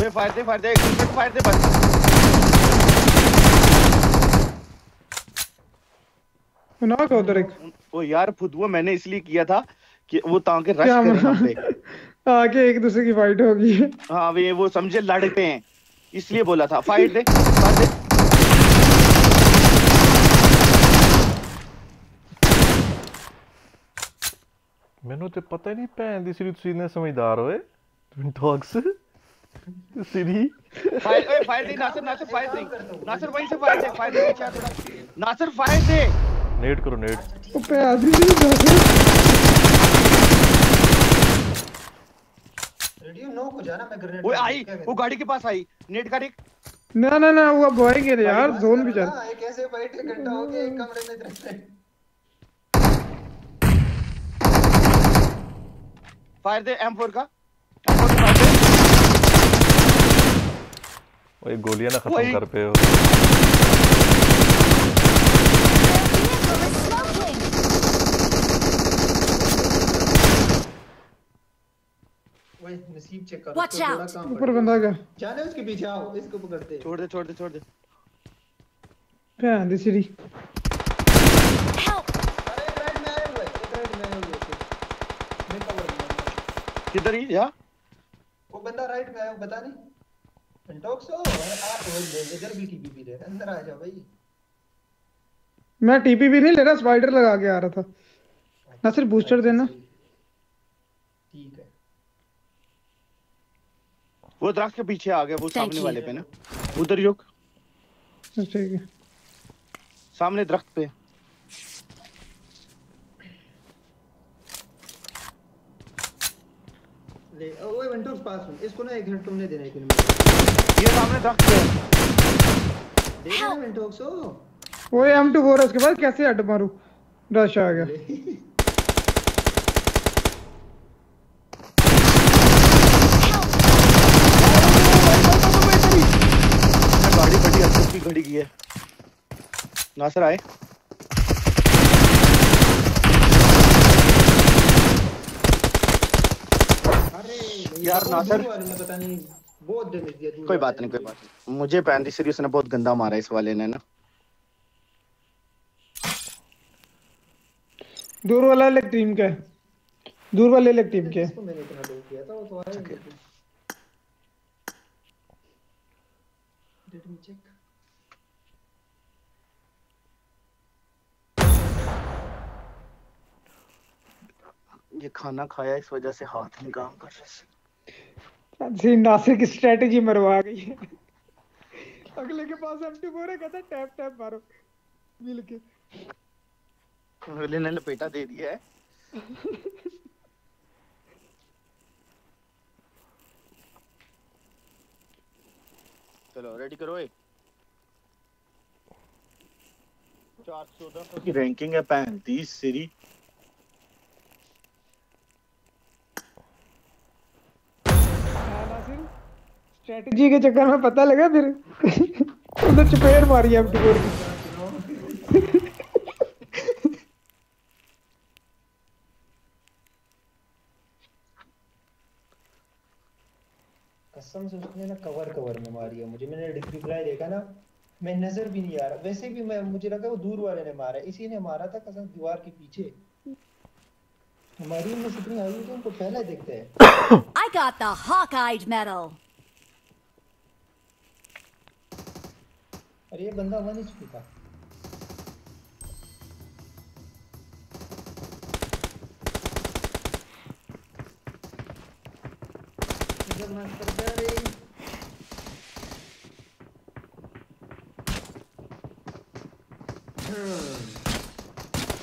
वे फायर दे फायर दे एक को फायर दे बस ना उधर एक? ओ यार फुदुआ मैंने इसलिए किया था कि वो ताकि रश करे हम पे। आगे एक दूसरे की फाइट होगी हाँ वे वो समझे लड़ पे हैं इसलिए बोला था फाइट दे फायर दे ਮੈਨੂੰ ਤੇ ਪਤਾ ਹੀ ਨਹੀਂ ਭੈਣ ਦੀ ਸਿਰੀ ਤੁਸੀਂ ਨੇ ਸਮਝਦਾਰ ਹੋਏ ਡੌਗਸ ਸਿਰੀ फायर ओए फायर दे नासिर नासिर फायर दे नासिर वहीं से फायर दे फायर दे पीछे आ थोड़ा नासिर फायर दे नेट करो नेट ਉਹ पे आदमी नहीं रेडियो नो को जाना मैं ग्रेनेड ओए आई वो गाड़ी के पास आई। नेट कर एक ना ना ना वो अब रे यार जोन भी चल हाँ एक ऐसे फाइट एक घंटा हो गया एक कमरे में इधर फायर दे M4 का। M4 का फायर दे। ओए गोलियाँ ना खत्म कर पे हो। नसीब चेक करो Watch थोड़ा ऊपर बंदा गया। जाने उसके पीछे आओ इसको पकड़ते छोड़ दे छोड़ दे छोड़ दे। क्या है सीढ़ी। किधर ही या? वो बंदा राइट में आया बता नहीं। टॉक्सो आप हो ले इधर भी टीपी भी दे अंदर आ जाओ भाई। मैं टीपी भी नहीं ले रहा स्पाइडर लगा के आ रहा था। ना सिर्फ़ बूस्टर अच्छा, देना। वो दरख्त के पीछे आ गया वो सामने वाले पे ना। उधर ही रुक। ठीक है। सामने दरख्त पे। ओए पास में। इसको ना एक मिनट तुमने देना एक मिनट। ये सामने दरख्त पे। दे देना विंटॉक्स ओ वो एम टू फोर है उसके बाद कैसे हट मारू? रश आ गया गाड़ी फटी की है। नासर आए। यार नासर। पता नहीं बहुत डैमेज दिया दूर कोई बात नहीं कोई बात नहीं। मुझे पैंतीस सीरीज़ ने बहुत गंदा मारा इस वाले ने ना? दूर वाला अलग टीम का है। दूर वाले अलग टीम के इसको मैंने इतना किया था वो तो आया ही ये खाना खाया इस वजह से हाथ नहीं काम कर रहे नासिर की स्ट्रेटजी मरवा गई है। अगले के पास एम टू फोर है कहता टैप टैप मारो। मिल के। अगले ने लपेटा दे दिया है। चलो रेडी करो ए चार सौ की रैंकिंग है पैंतीस सीरी। स्ट्रेटजी के चक्कर में पता लगा फिर। उधर चपेट मारी एम टू फोर की कसम से उसने ना कवर कवर में मारी है। मुझे मैंने रिप्लाई देखा ना मैं नज़र भी नहीं आ रहा। वैसे भी मैं मुझे लगा वो दूर वाले ने मारा इसी ने मारा था कसम दीवार के पीछे। हमारी में कितनी आई हुई थी उनको पहले देखते हैं। I got the hawk-eyed medal. और ये बंदा वन एचपी था इधर मास्टर जा रे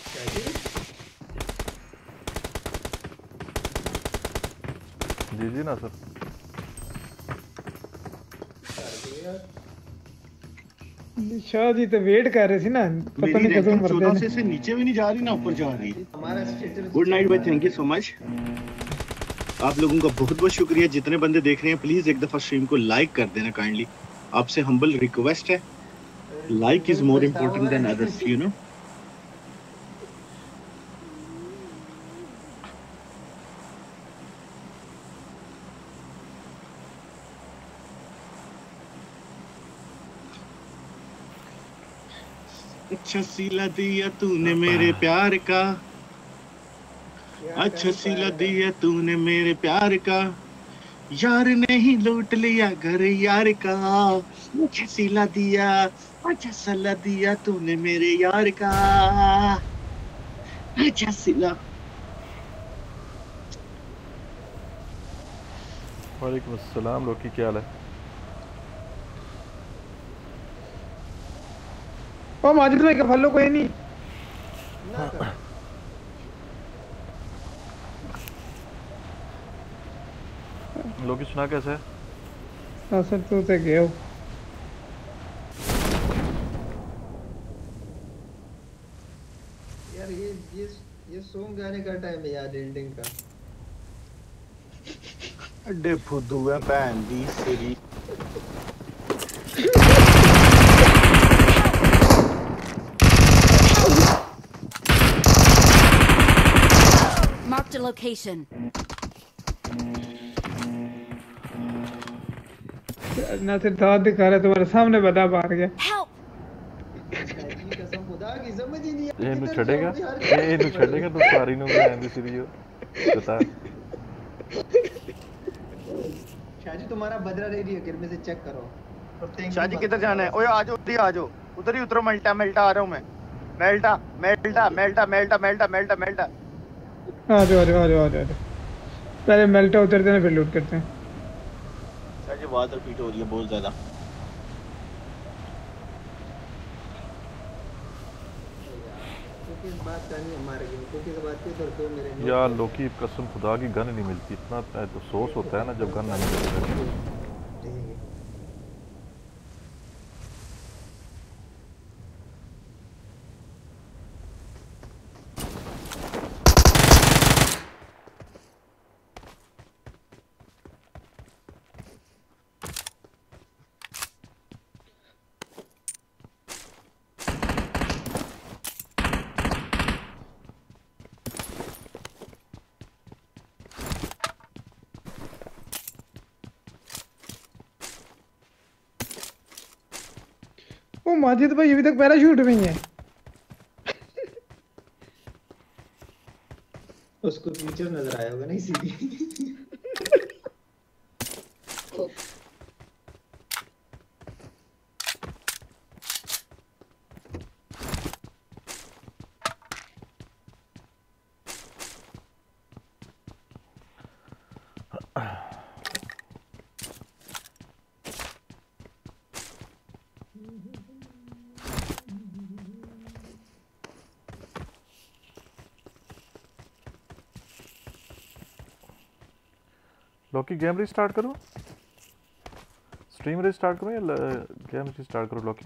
क्या जी जी जी ना सर शाह जी तो वेट कर रहे थे ना पता नहीं कदम मरते चौदह हैं। से, से नीचे भी नहीं जा रही ना ऊपर जा रही। है गुड नाइट भाई थैंक यू सो मच आप लोगों का बहुत बहुत शुक्रिया। जितने बंदे देख रहे हैं प्लीज़ एक दफ़ा स्ट्रीम को लाइक कर देना काइंडली आपसे हम्बल रिक्वेस्ट है। Like is more important than others you know अच्छा सीला दिया तूने मेरे प्यार का। अच्छा सिला दिया तूने मेरे प्यार का। यार ने ही लूट लिया घर यार का। अच्छा सिला दिया अच्छा सला दिया तूने मेरे यार का। अच्छा सिला। वालेकुम अस्सलाम लोकी क्या हाल है? ओ माजिद भाई का फॉलो कोई नहीं। लोकी सुना कैसे? है सर तू तो हो। यार ये ये ये सॉन्ग गाने का टाइम है यार एंडिंग का। अड्डे फुद्दू है भैन दी सिरी। your location. ना से दांत दिखा रहा तुम्हारे सामने बना बाहर गया। ये नु छड़ेगा? ये नु छड़ेगा तो सारी नु बना दी सीरियो बता। शाजी तुम्हारा बदरा रेडी है गिर से चेक करो। शाजी किधर जाना है? ओए आ जाओ उधर आ जाओ उधर ही उतरो मेल्टा मेल्टा आ रहा हूँ मैं। मेल्टा मेल्टा मेल्टा मेल्टा मेल्टा मेल्टा मेल्टा। आ जाओ आ जाओ आ जाओ आ जाओ। पहले मेल्टा उतरते हैं फिर लूट करते हैं। शाहजी आवाज़ रिपीट हो रही है बहुत ज़्यादा। बात बात तो यार लोकी कसम खुदा की गन नहीं मिलती। इतना अफसोस होता है ना जब गन नहीं मिलती ओ माजिद भाई, अभी तक पैराशूट में ही है। उसको फ्यूचर नज़र आया होगा नहीं इसीलिए। लोकी गेम रिस्टार्ट करो? स्ट्रीम रिस्टार्ट करो या गेम रिस्टार्ट करो लोकी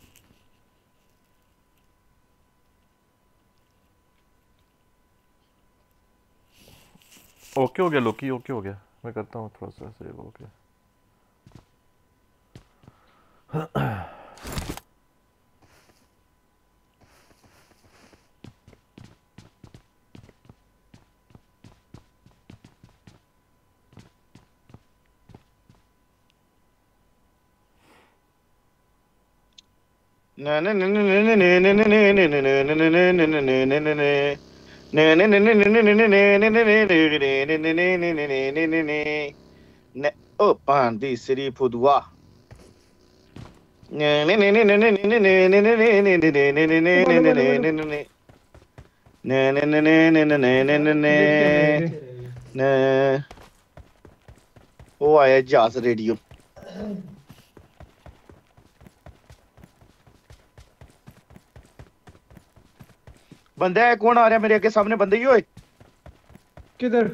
ओके हो गया लोकी ओके हो गया मैं करता हूँ थोड़ा सा सेव हो ने ne oh ne ne ne ne ne ne ne ne ne ne ne ne ne ne ne ne ne Ne upp han di seri pudwa. ਉਹ ਆਇਆ ਜਾਸ ਰੇਡੀਓ बंदा है कौन आ रहा है मेरे आगे सामने? बंदे ही होए किधर?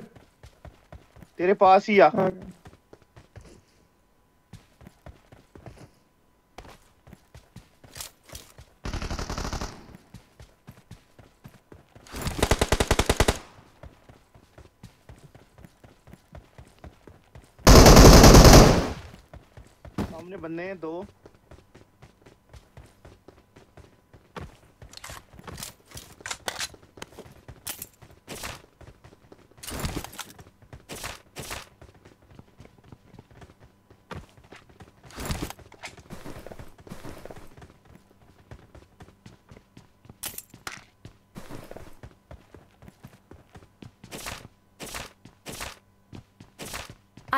तेरे पास ही आ। सामने बंदे हैं दो।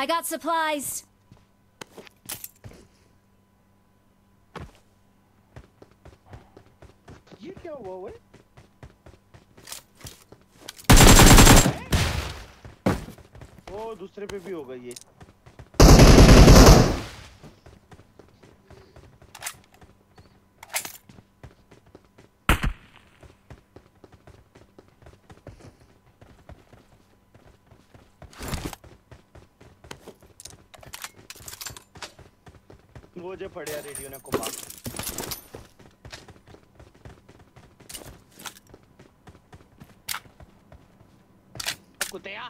I got supplies. You go Owen. Oh, दूसरे पे भी होगा ये वो जो फड़िया रेडियो ने कुमा कुत्तिया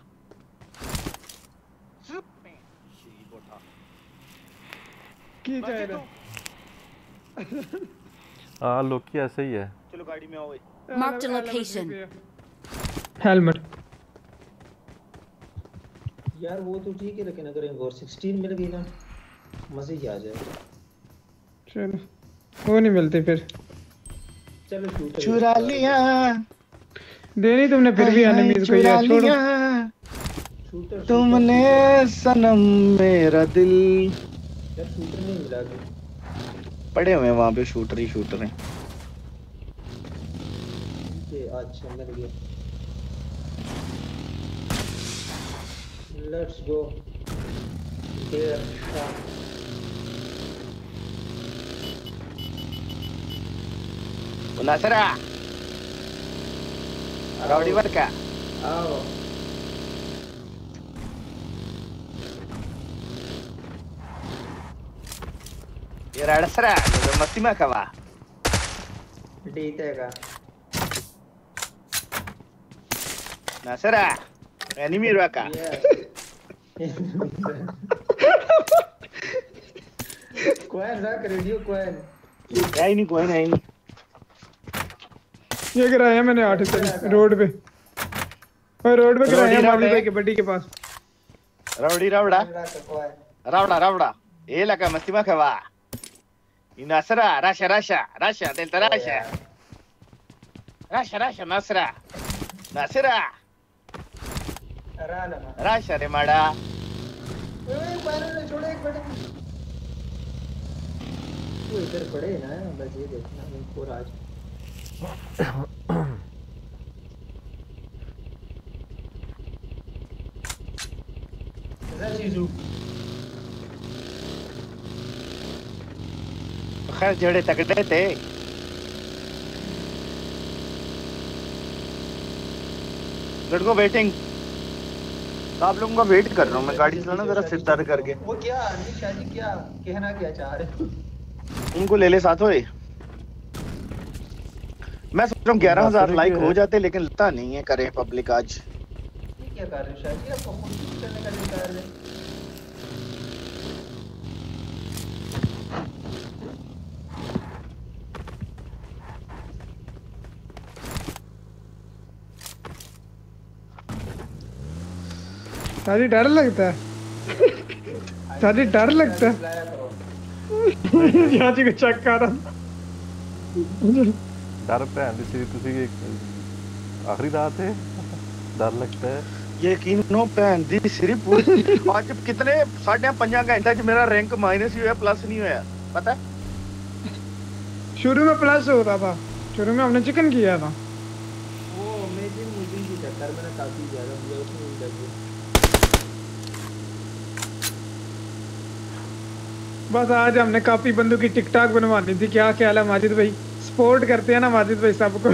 सुप। में शी बोठा। की चाह रहा हाँ? लोकी ऐसे ही है। चलो गाड़ी में आओ Marked a location. हेलमेट यार वो तो ठीक है लेकिन अगर एक 16 मिल गई ना। मज़े ही आ जाए। चलो वो नहीं मिलते फिर। चलो चुरा लिया देनी तुमने फिर भी एनिमीज को यार छोड़ो। तुमने सनम मेरा दिल। मिला पड़े हुए हैं वहाँ पे शूटर ही शूटर हैं। अच्छा मिल गया। Let's go there penasaran? Kalau di Barca? Oh. ಎರಡು ಸರ ಮಸ್ತಿ ಮಾಕವ ಡೀತಾಗ ನಾ ಸರ ಎನಿಮಿ ಇರುವಾಕ ಕ್ವೈನ್ ರಾಕ್ ರೇಡಿಯೋ ಕ್ವೈನ್ ಐನಿ ಕ್ವೈನ್ ಐನಿ ये गिराया मैंने आठ से रोड पे। और रोड पे गिराया रोडी माली भाई के बड्डी के पास। राउडी रावड़ा रावड़ा रावड़ा ये लगा मस्ती में कवा नसरा राशा राशा राशा दिल राशा। राशा राशा नसरा। नसरा। राशा रे माड़ा। ने छोड़ो एक वो इधर पड़े ना बस ये देखना इनको राज। खैर जड़े तकड़े थे। लड़को वेटिंग आप लोगों का वेट कर रहा हूँ मैं गाड़ी चलाना जरा सिर दर्द करके। वो क्या क्या कहना क्या चाह रहे उनको ले ले साथ होए मैं सोच रहा हूँ ग्यारह हज़ार लाइक हो जाते लेकिन लगता नहीं है करे पब्लिक आज। क्या कर रहे हो शादी आपको खुद करने का दिल कर शादी डर लगता है। शादी डर लगता है। चाची को चेक कर रहा डर भैन दी सिरी तुसी एक आखिरी रात है डर लगता है यकीन नो भैन दी सिरी पूरी आज कितने साढ़े पंजा घंटे च मेरा रैंक माइनस ही हुआ प्लस नहीं हुआ पता है शुरू में प्लस होता था शुरू में हमने चिकन किया था वो मैं जिम मुझे की टक्कर मैंने काफ़ी ज़्यादा मुझे उसमें मिल गया बस आज हमने काफ़ी बंदों की टिकटॉक बनवानी थी क्या ख्याल है माजिद भाई सपोर्ट करते हैं ना माजिद भाई सबको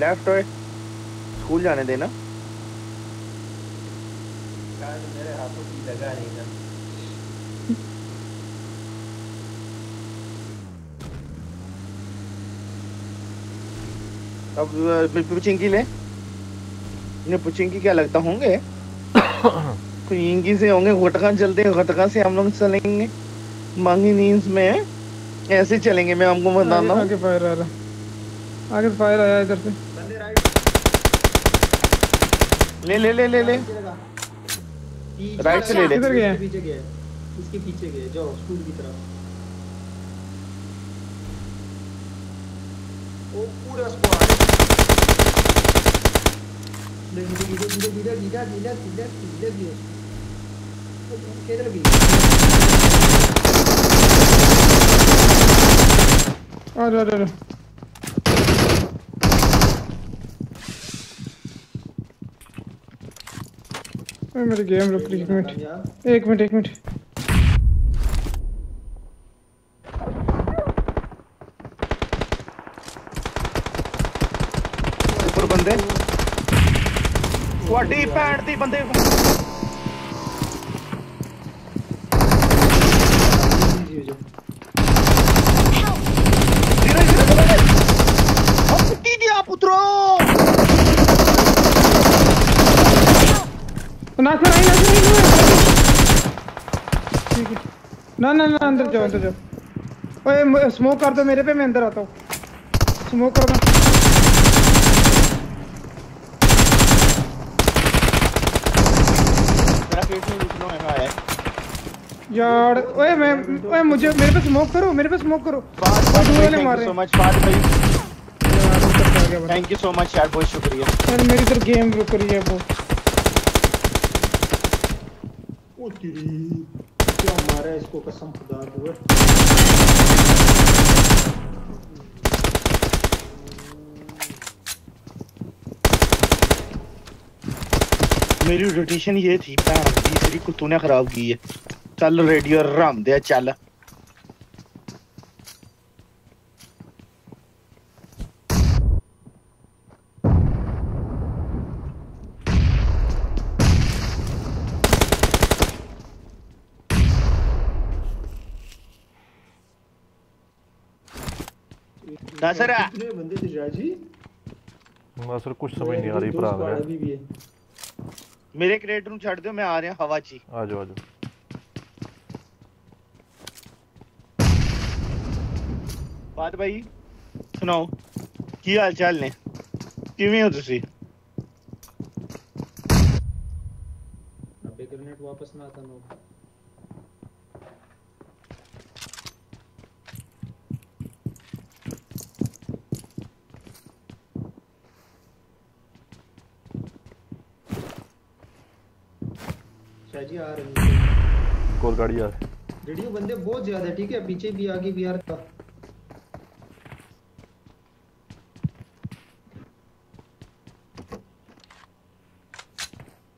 लेफ़्ट है स्कूल जाने देना। मेरे हाथों की लगा नहीं ना। अब पुचिंकी ले। इन्हें पुचिंकी क्या लगता होंगे? कोई इंगी से होंगे घटका चलते हैं घटका से हम लोग चलेंगे। मांगी नींद में। ऐसे चलेंगे मैं आपको बताता आगे, हूँ। आगे फायर आ रहा आगे फायर आया इधर से। ले ले ले ले ले। राइट से ले ले। किधर गया? पीछे गया। इसके पीछे गया। जाओ स्कूल की तरफ़। ओ पूरा स्क्वाड धीरे धीरे धीरे धीरे धीरे धीरे धीरे धीरे धीरे किधर भी Hadi hadi hadi. मेरी गेम रुक रही एक मिनट। एक मिनट एक मिनट। ऊपर बंदे। वाटी पैंट दी बंदे नासर आई नासर ठीक है। ना ना ना अंदर जाओ अंदर जाओ। ओए स्मोक कर दो मेरे पे मैं अंदर आता हूँ। स्मोक कर दो यार ओए मैं ओए मुझे मेरे पे स्मोक करो मेरे पे स्मोक करो। सो मच फाद भाई। थैंक यू सो मच यार बहुत शुक्रिया। यार मेरी तो गेम रुक रही है वो। क्या मारा है इसको? कसम खुदा की मेरी रोटेशन ये थी तीसरी कुत्तों ने खराब की है। चल रेडियो राम दे, चल। नासर आ। कितने बंदे थे राजी नासर कुछ समझ नहीं आ रही दो भरा squad मेरा अभी भी है मेरे क्रेट ਨੂੰ ਛੱਡ ਦਿਓ ਮੈਂ ਆ ਰਿਹਾ ਹਵਾ 'ਚ ਹੀ आ जाओ आ जाओ ਬਾਤ ਭਾਈ ਸੁਣਾਓ ਕੀ ਹਾਲ ਚਾਲ ਨੇ ਕਿਵੇਂ ਹੋ ਤੁਸੀਂ अबे ग्रेनेड वापस ना आता नो शाहजी आ रहे हैं। एक गाड़ी यार रेडियो बंदे बहुत ज़्यादा है ठीक है? पीछे भी आगे भी आ का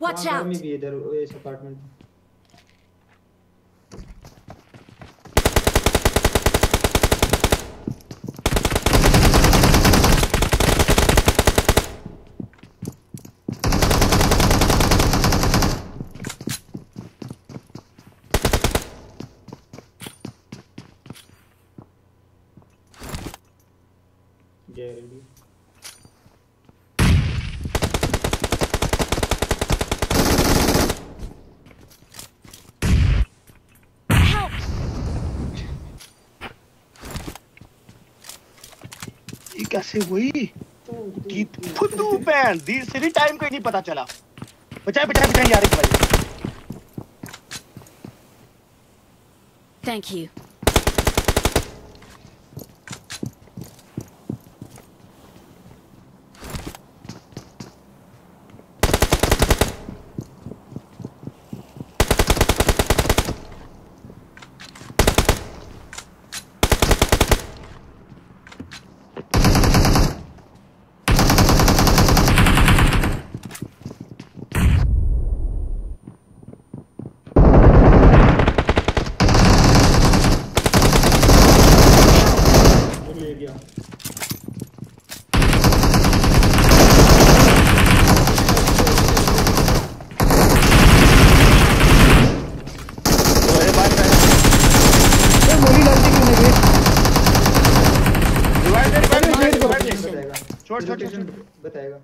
Watch out! भी इधर इस अपार्टमेंट में जय रेडियो ये कैसे हुई? फुद्दू बैंड टाइम का नहीं पता चला। बचाए बचाए बचाए, यार एक भाई थैंक you. वो ले गया छोड़ छोड़ छोड़ बताएगा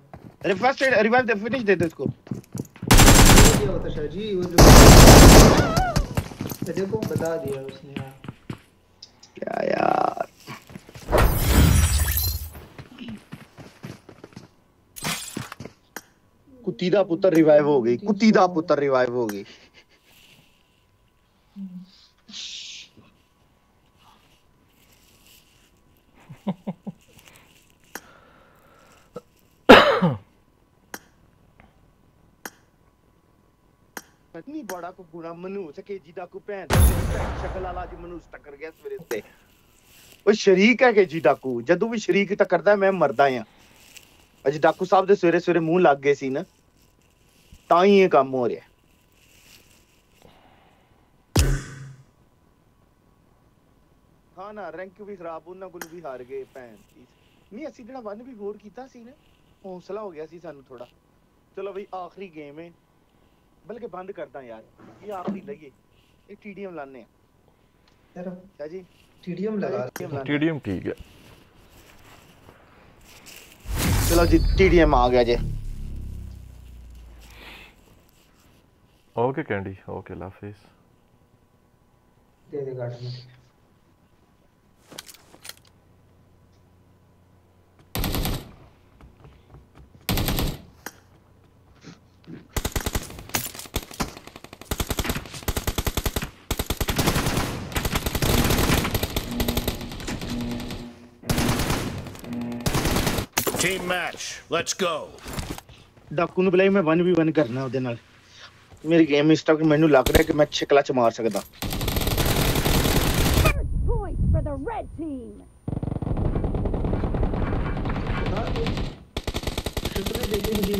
लास्ट रिवाइव दे फिनिश दे दे इसको क्या होता शाह जी वो जो देखो बता दिया उसने क्या यार कुतीदा पुत्र रिवाइव हो गई, कुतीदा पुत्र रिवाइव हो गई Ha ha ha. ਪਤਨੀ ਬੜਾ ਕੋ ਗੁਣਾ ਮਨੂਸ ਕੇ ਜਿਹਦਾ ਕੋ ਭੈਣ ਸ਼ਕਲ ਵਾਲਾ ਜੀ ਮਨੂਸ ਟੱਕਰ ਗਿਆ ਸਵੇਰੇ ਤੇ ਉਹ ਸ਼ਰੀਕ ਹੈ ਕਿ ਜੀ ਡਾਕੂ ਜਦੋਂ ਵੀ ਸ਼ਰੀਕ ਟੱਕਰਦਾ ਮੈਂ ਮਰਦਾ ਆ ਅੱਜ ਡਾਕੂ ਸਾਹਿਬ ਦੇ ਸਵੇਰੇ ਸਵੇਰੇ ਮੂੰਹ ਲੱਗ ਗਏ ਸੀ ਨਾ, ਤਾਂ ਹੀ ਇਹ ਕੰਮ ਹੋ ਰਿਹਾ। ਹਾਂ ਨਾ ਰੈਂਕ ਵੀ ਖਰਾਬ, ਉਹਨਾਂ ਕੋਲ ਵੀ ਹਾਰ ਗਏ ਭੈਣ ਨਹੀਂ, ਅਸੀਂ ਜਿਹੜਾ 1 ਵੀ ਹੋਰ ਕੀਤਾ ਸੀ ਨਾ, ਹੌਸਲਾ ਹੋ ਗਿਆ ਸੀ ਸਾਨੂੰ ਥੋੜਾ ਚਲੋ ਬਈ, ਆਖਰੀ ਗੇਮ ਹੈ। ਬਲਕਿ ਬੰਦ ਕਰਦਾ ਯਾਰ ਇਹ ਆਖਰੀ ਲਈਏ ਇਹ ਟੀਡੀਐਮ ਲਾਣੇ ਆ यार क्या जी टीडीएम लगा रहे टीडीएम ठीक है चलो जी टीडीएम आ गया जी ओके कैंडी ओके अल्लाह हाफिज़ दे दे गाड़ी में Team match. Let's go. ਡਾਕੂ ਨੂੰ ਬੁਲਾਈ ਮੈਂ 1v1 ਕਰਨਾ ਉਹਦੇ ਨਾਲ ਮੇਰੀ ਗੇਮ ਇਸ ਤੱਕ ਮੈਨੂੰ ਲੱਗ ਰਿਹਾ ਕਿ ਮੈਂ ਛਕਲਾ ਚ ਮਾਰ ਸਕਦਾ Point for the red team.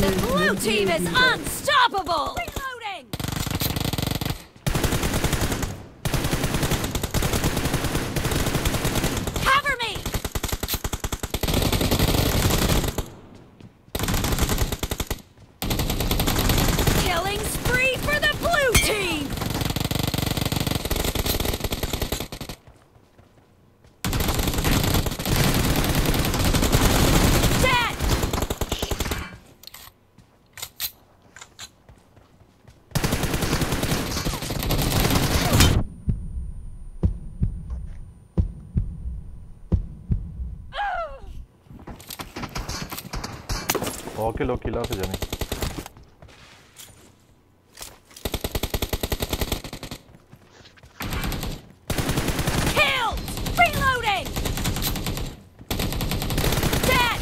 The blue team is unstoppable. Okay लो किला से जाने Killed! Reloading! Dead!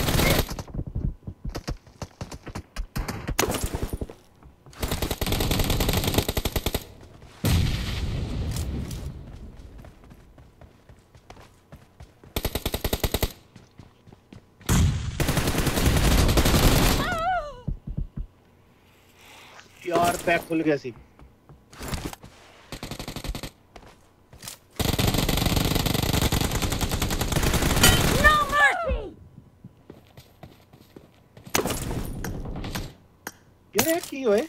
यार पैक खुल गया सी! की होए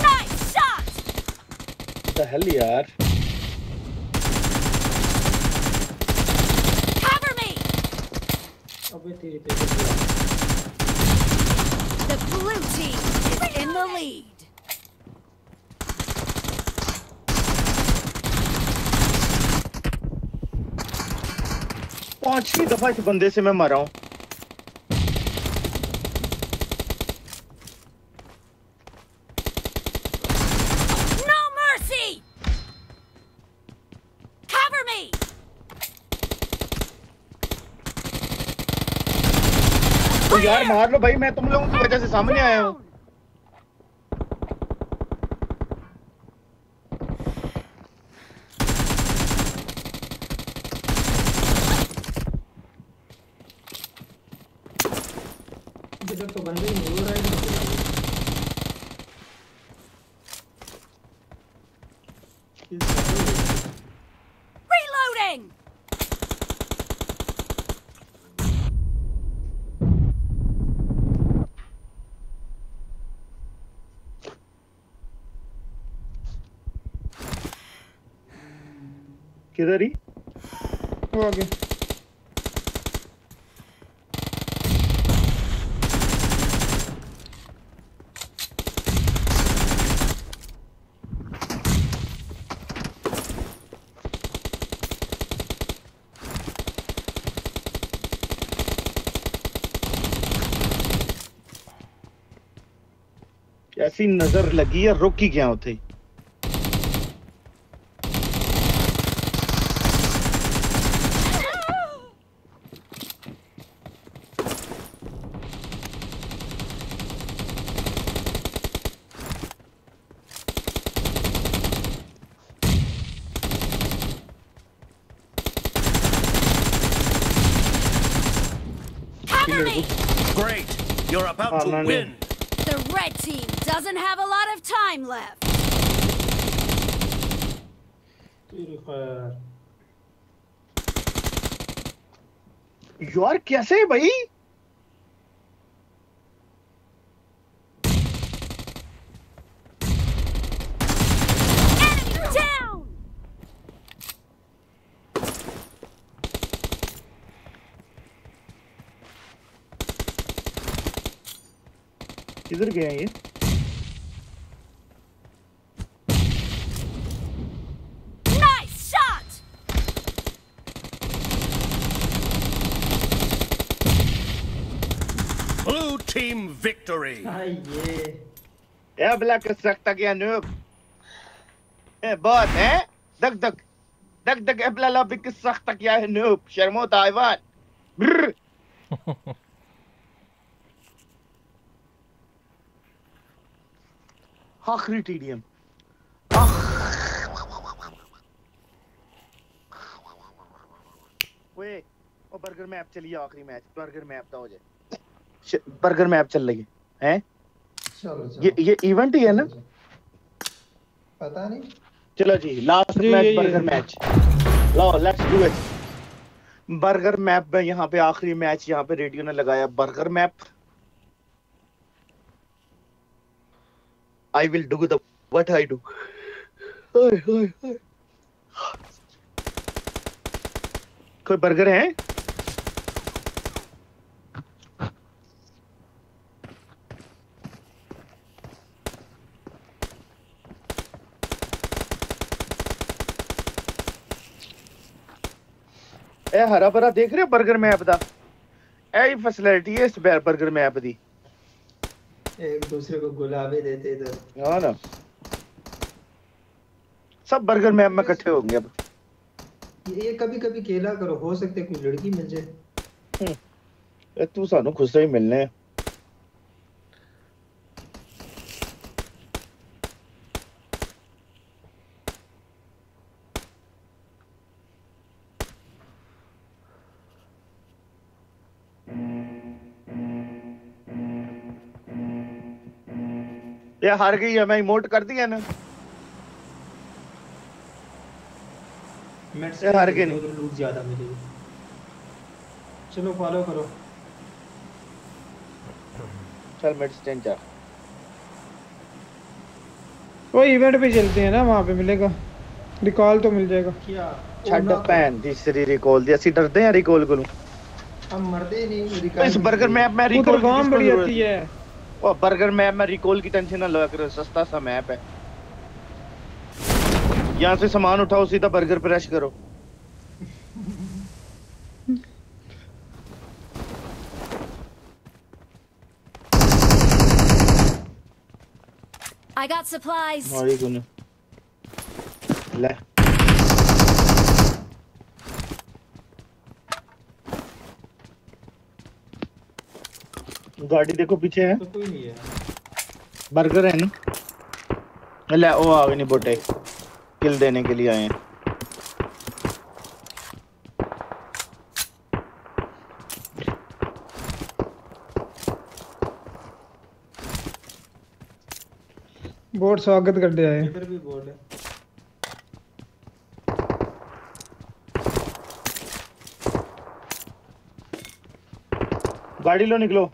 Nice shot! the hell यार Cover me! अबे तेरी तेरी The blue team is in the lead. पांचवी इस बंदे से मैं मरा हूँ! तो यार मार लो भाई मैं तुम लोगों की वजह से सामने आया हूँ इधर तो बंदे ही नहीं हो रहा है Reloading! किधर ही। वो आगे। ऐसी नज़र लगी है रुक ही गया उथे कैसे भाई? इधर गया ये? Victory. या ब्लैक सकता क्या नूब ए बहुत है दक दक दक दक एबला लॉबी किस सकता क्या है नूब शर्मो ताइवान ब्र आखिरी टीडीएम ओए ओ बर्गर मैप चलिए आखिरी मैच बर्गर मैप का हो जाए बर्गर मैप चल रही है हैं? ये ये इवेंट ही है ना? पता नहीं। चलो जी last match burger match low let's do it burger map में यहाँ पे आखिरी मैच यहाँ पे रेडियो ने लगाया burger map I will do the what I do कोई बर्गर है? हरा भरा देख रहे हो बर्गर मैप का ਇਹ फैसिलिटी है इस ਇਸ 버ਗਰ ਮੈਪ ਦੀ। एक दूसरे को गुलाबी देते इधर ना सब बर्गर मैप में इकट्ठे होंगे अब ये कभी कभी खेला करो हो सकते कुछ लड़की मिल जाए तू सानू खुश ही मिलने हैं हार गई है मैं इमोट कर दिया ना। मेरे हार के नहीं। लूट ज़्यादा मिली। चलो फॉलो करो। चल मेट स्टैंड जा। वो इवेंट पे चलते हैं ना वहाँ पे मिलेगा। रिकॉल तो मिल जाएगा। क्या? छट पैन तीसरी रिकॉल दी। असि डरते हैं रिकॉल को? हम मरते नहीं रिकॉल इस बर्गर मैप में रिकॉल काम बड़ी आती है। ओ बर्गर मैप में रिकॉल की टेंशन ना लो करो सस्ता सा मैप है। यहाँ से सामान उठाओ सीधा बर्गर पे रश करो। I got supplies. ले। गाड़ी देखो पीछे है। तो कोई नहीं है। बर्गर है ना ले वो आ गए नहीं बोटे। किल देने के लिए आए हैं। बोर्ड स्वागत कर दिया है इधर भी बोर्ड है। गाड़ी लो निकलो।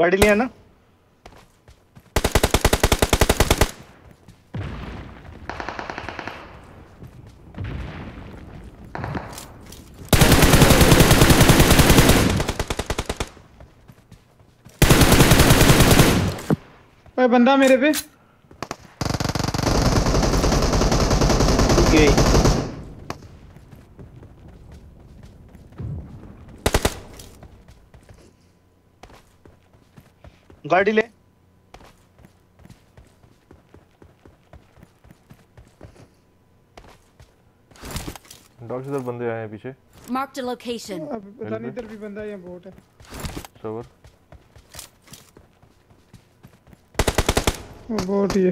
गाड़ी लिया ना। बंदा मेरे पे। गई। गाड़ी ले। डॉक्टर इधर बंदे आए हैं पीछे। A location. अब पता नहीं इधर भी बंदा है या बोट है। सवर वो बोट ही है।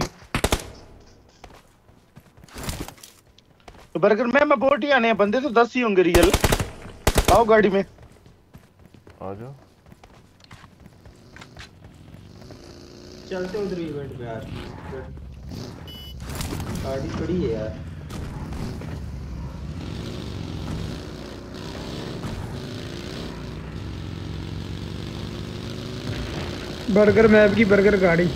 तो बर्गर में मैं बोट ही आने हैं बंदे तो दस ही होंगे रियल आओ गाड़ी में। आ जाओ। चलते उधर इवेंट पे यार गाड़ी खड़ी है यार। बर्गर मैप की बर्गर गाड़ी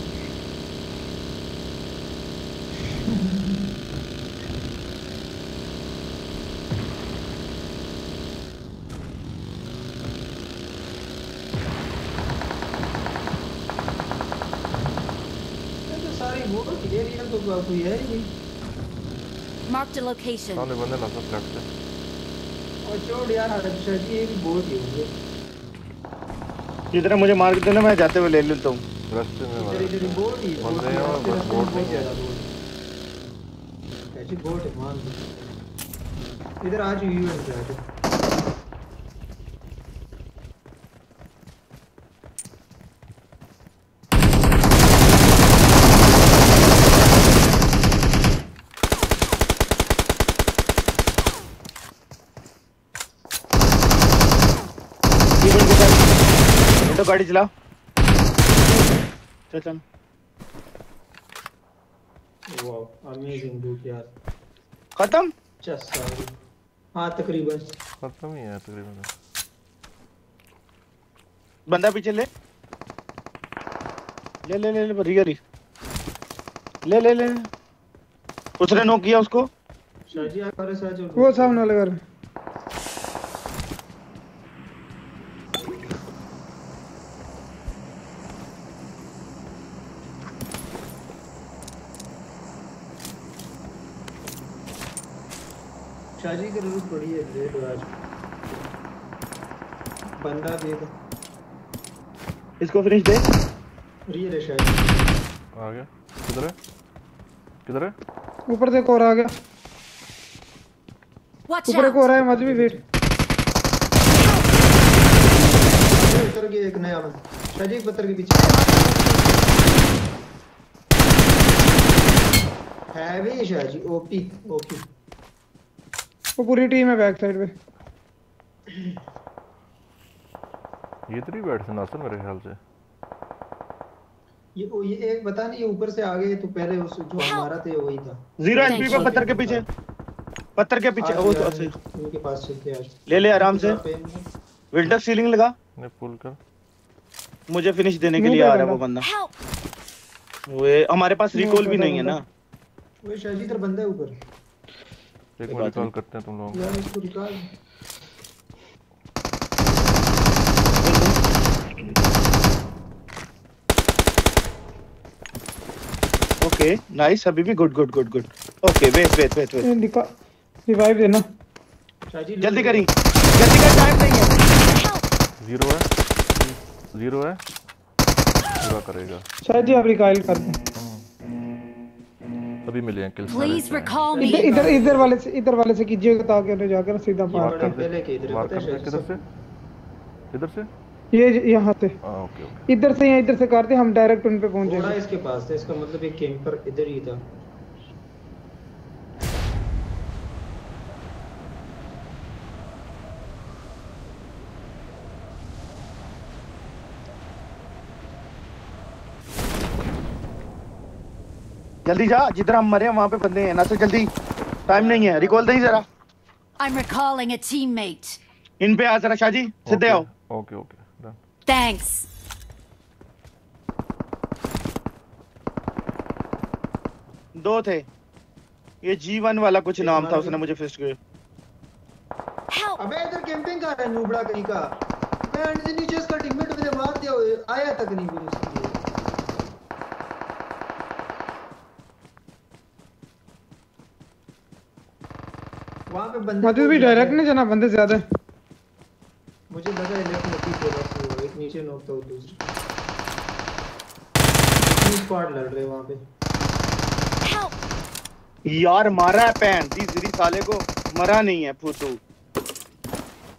ये तो सारी वो एरिया तो कोई है ही Marked a location. सामने बंदे ना सब फ्लैट से और छोड़ यार अच्छा जी ये भी बहुत ही होंगे जितना मुझे मार देना मैं जाते हुए ले लेता हूँ। रास्ते में इधर इधर बोट ही है, बंदे बोट हैं बस बोट नहीं बहुत है ज़्यादा बोट ऐसी बोट है मान इधर आज इवेंट पे आजा ये तो गाड़ी चला चल। चल वाह अमेजिंग यार। खत्म? चस सॉरी हाँ तकरीबन। खत्म ही है तकरीबन। बंदा पीछे ले। ले ले ले ले रिया री ले ले ले। उसने नो किया उसको। शाजी आप हमारे साथ जो वो सामने वाले घर। शाजी की ज़रूरत पड़ी है दो आज। बंदा दे दो इसको फिनिश दे। रियल है शाजी आ गया। किधर है? किधर है? ऊपर एक और आ गया। ऊपर out! और है मत भी वेट उतर गया एक नया बंदा। शाजी एक पत्थर के पीछे। है भी शाजी ओपी ओपी वो पूरी टीम है बैक साइड पे। ये तेरी बैट से नासर मेरे ख्याल से। ये ओ, ये एक पता नहीं ये ऊपर से आ गए तो पहले उस जो हमारा थे वही था। ज़ीरो एचपी पे पत्थर के पीछे। पत्थर के पीछे वो तो ऐसे उनके पास चलते हैं आज ले ले आराम से। विल्टर सीलिंग लगा। ने पुल कर। मुझे फिनिश देने के लिए आ रहा है वो बंदा। वो हमारे पास रिकॉल भी नहीं है। ना। वो शाजी इधर बंदा है ऊपर। एक मिनट कॉल करते हैं तुम लोग यार इसको निकाल। ओके नाइस अभी भी good good good good okay wait wait wait wait revive देना। जल्दी करी। जल्दी कर टाइम नहीं है। ज़ीरो है? ज़ीरो है? पूरा करेगा। शायद ही आप रिकॉइल कर दें। अभी मिले हैं किल्स प्लीज़ रिकॉल मी इधर इधर वाले से इधर वाले से कीजिएगा ताकि उन्हें जाकर सीधा मार पार कर पहले के इधर मार पता कर किधर से? इधर से? ये यहाँ से। हाँ ओके ओके। इधर से या इधर से करते हम डायरेक्ट उन पे पहुँच। थोड़ा जाएँगे इसके पास से इसका मतलब एक कैंपर इधर ही था। जल्दी जा जिधर हम मरे वहाँ पे बंदे हैं। ना से जल्दी टाइम नहीं है। रिकॉल दे जरा। I'm recalling a teammate. इन पे आ जरा शाजी सीधे आओ। Okay okay done Thanks. दो थे। ये जीवन वाला कुछ नाम था उसने मुझे फिस्ट किया। अबे इधर कैंपिंग कर रहा है नूबड़ा कहीं का। मैं से नीचे इसका टीममेट मैंने मार दिया आया तक नहीं फिर वहाँ पे बंदे मत भी डायरेक्ट नहीं जाना बंदे ज़्यादा है। है। मुझे लगा है लेफ़्ट में पीछे बस वो एक नीचे नॉक था वो दूसरा। तीन स्क्वाड लड़ रहे वहाँ पे। यार मारा है पैन दी सीरी साले को। मरा नहीं है फूतू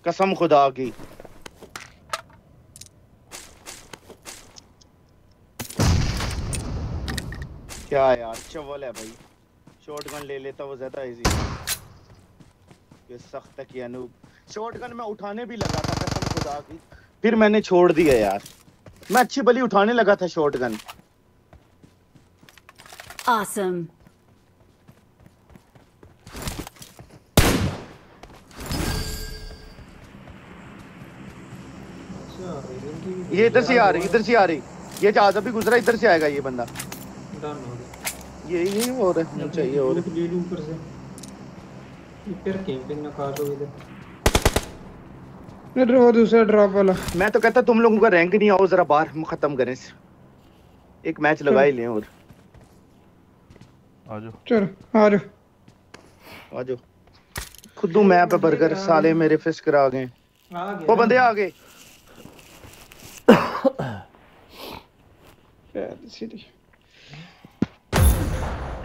कसम खुदा की। क्या यार चवल है भाई। शॉटगन ले लेता वो ज़्यादा इजी के सख्त तक अनूप। शॉटगन में उठाने भी लगा था कसम खुदा की। फिर मैंने छोड़ दिया यार। मैं अच्छी बली उठाने लगा था शॉटगन आसम ये इधर से आ रही इधर से आ रही। ये जहाज़ अभी गुजरा इधर से आएगा ये बंदा। यही हो रहा है चाहिए और। तो ऊपर से। फिर कैंपिंग ना खा लो इधर फिर वो दूसरा ड्रॉप वाला मैं तो कहता तुम लोगों का रैंक नहीं आओ जरा बाहर हम खत्म करें इसे। एक मैच लगा ही लें और। आ जाओ। चलो आ जाओ। आ जाओ। खुदू मैं पे बर्गर साले मेरे फिस करा गए। वो बंदे आ गए।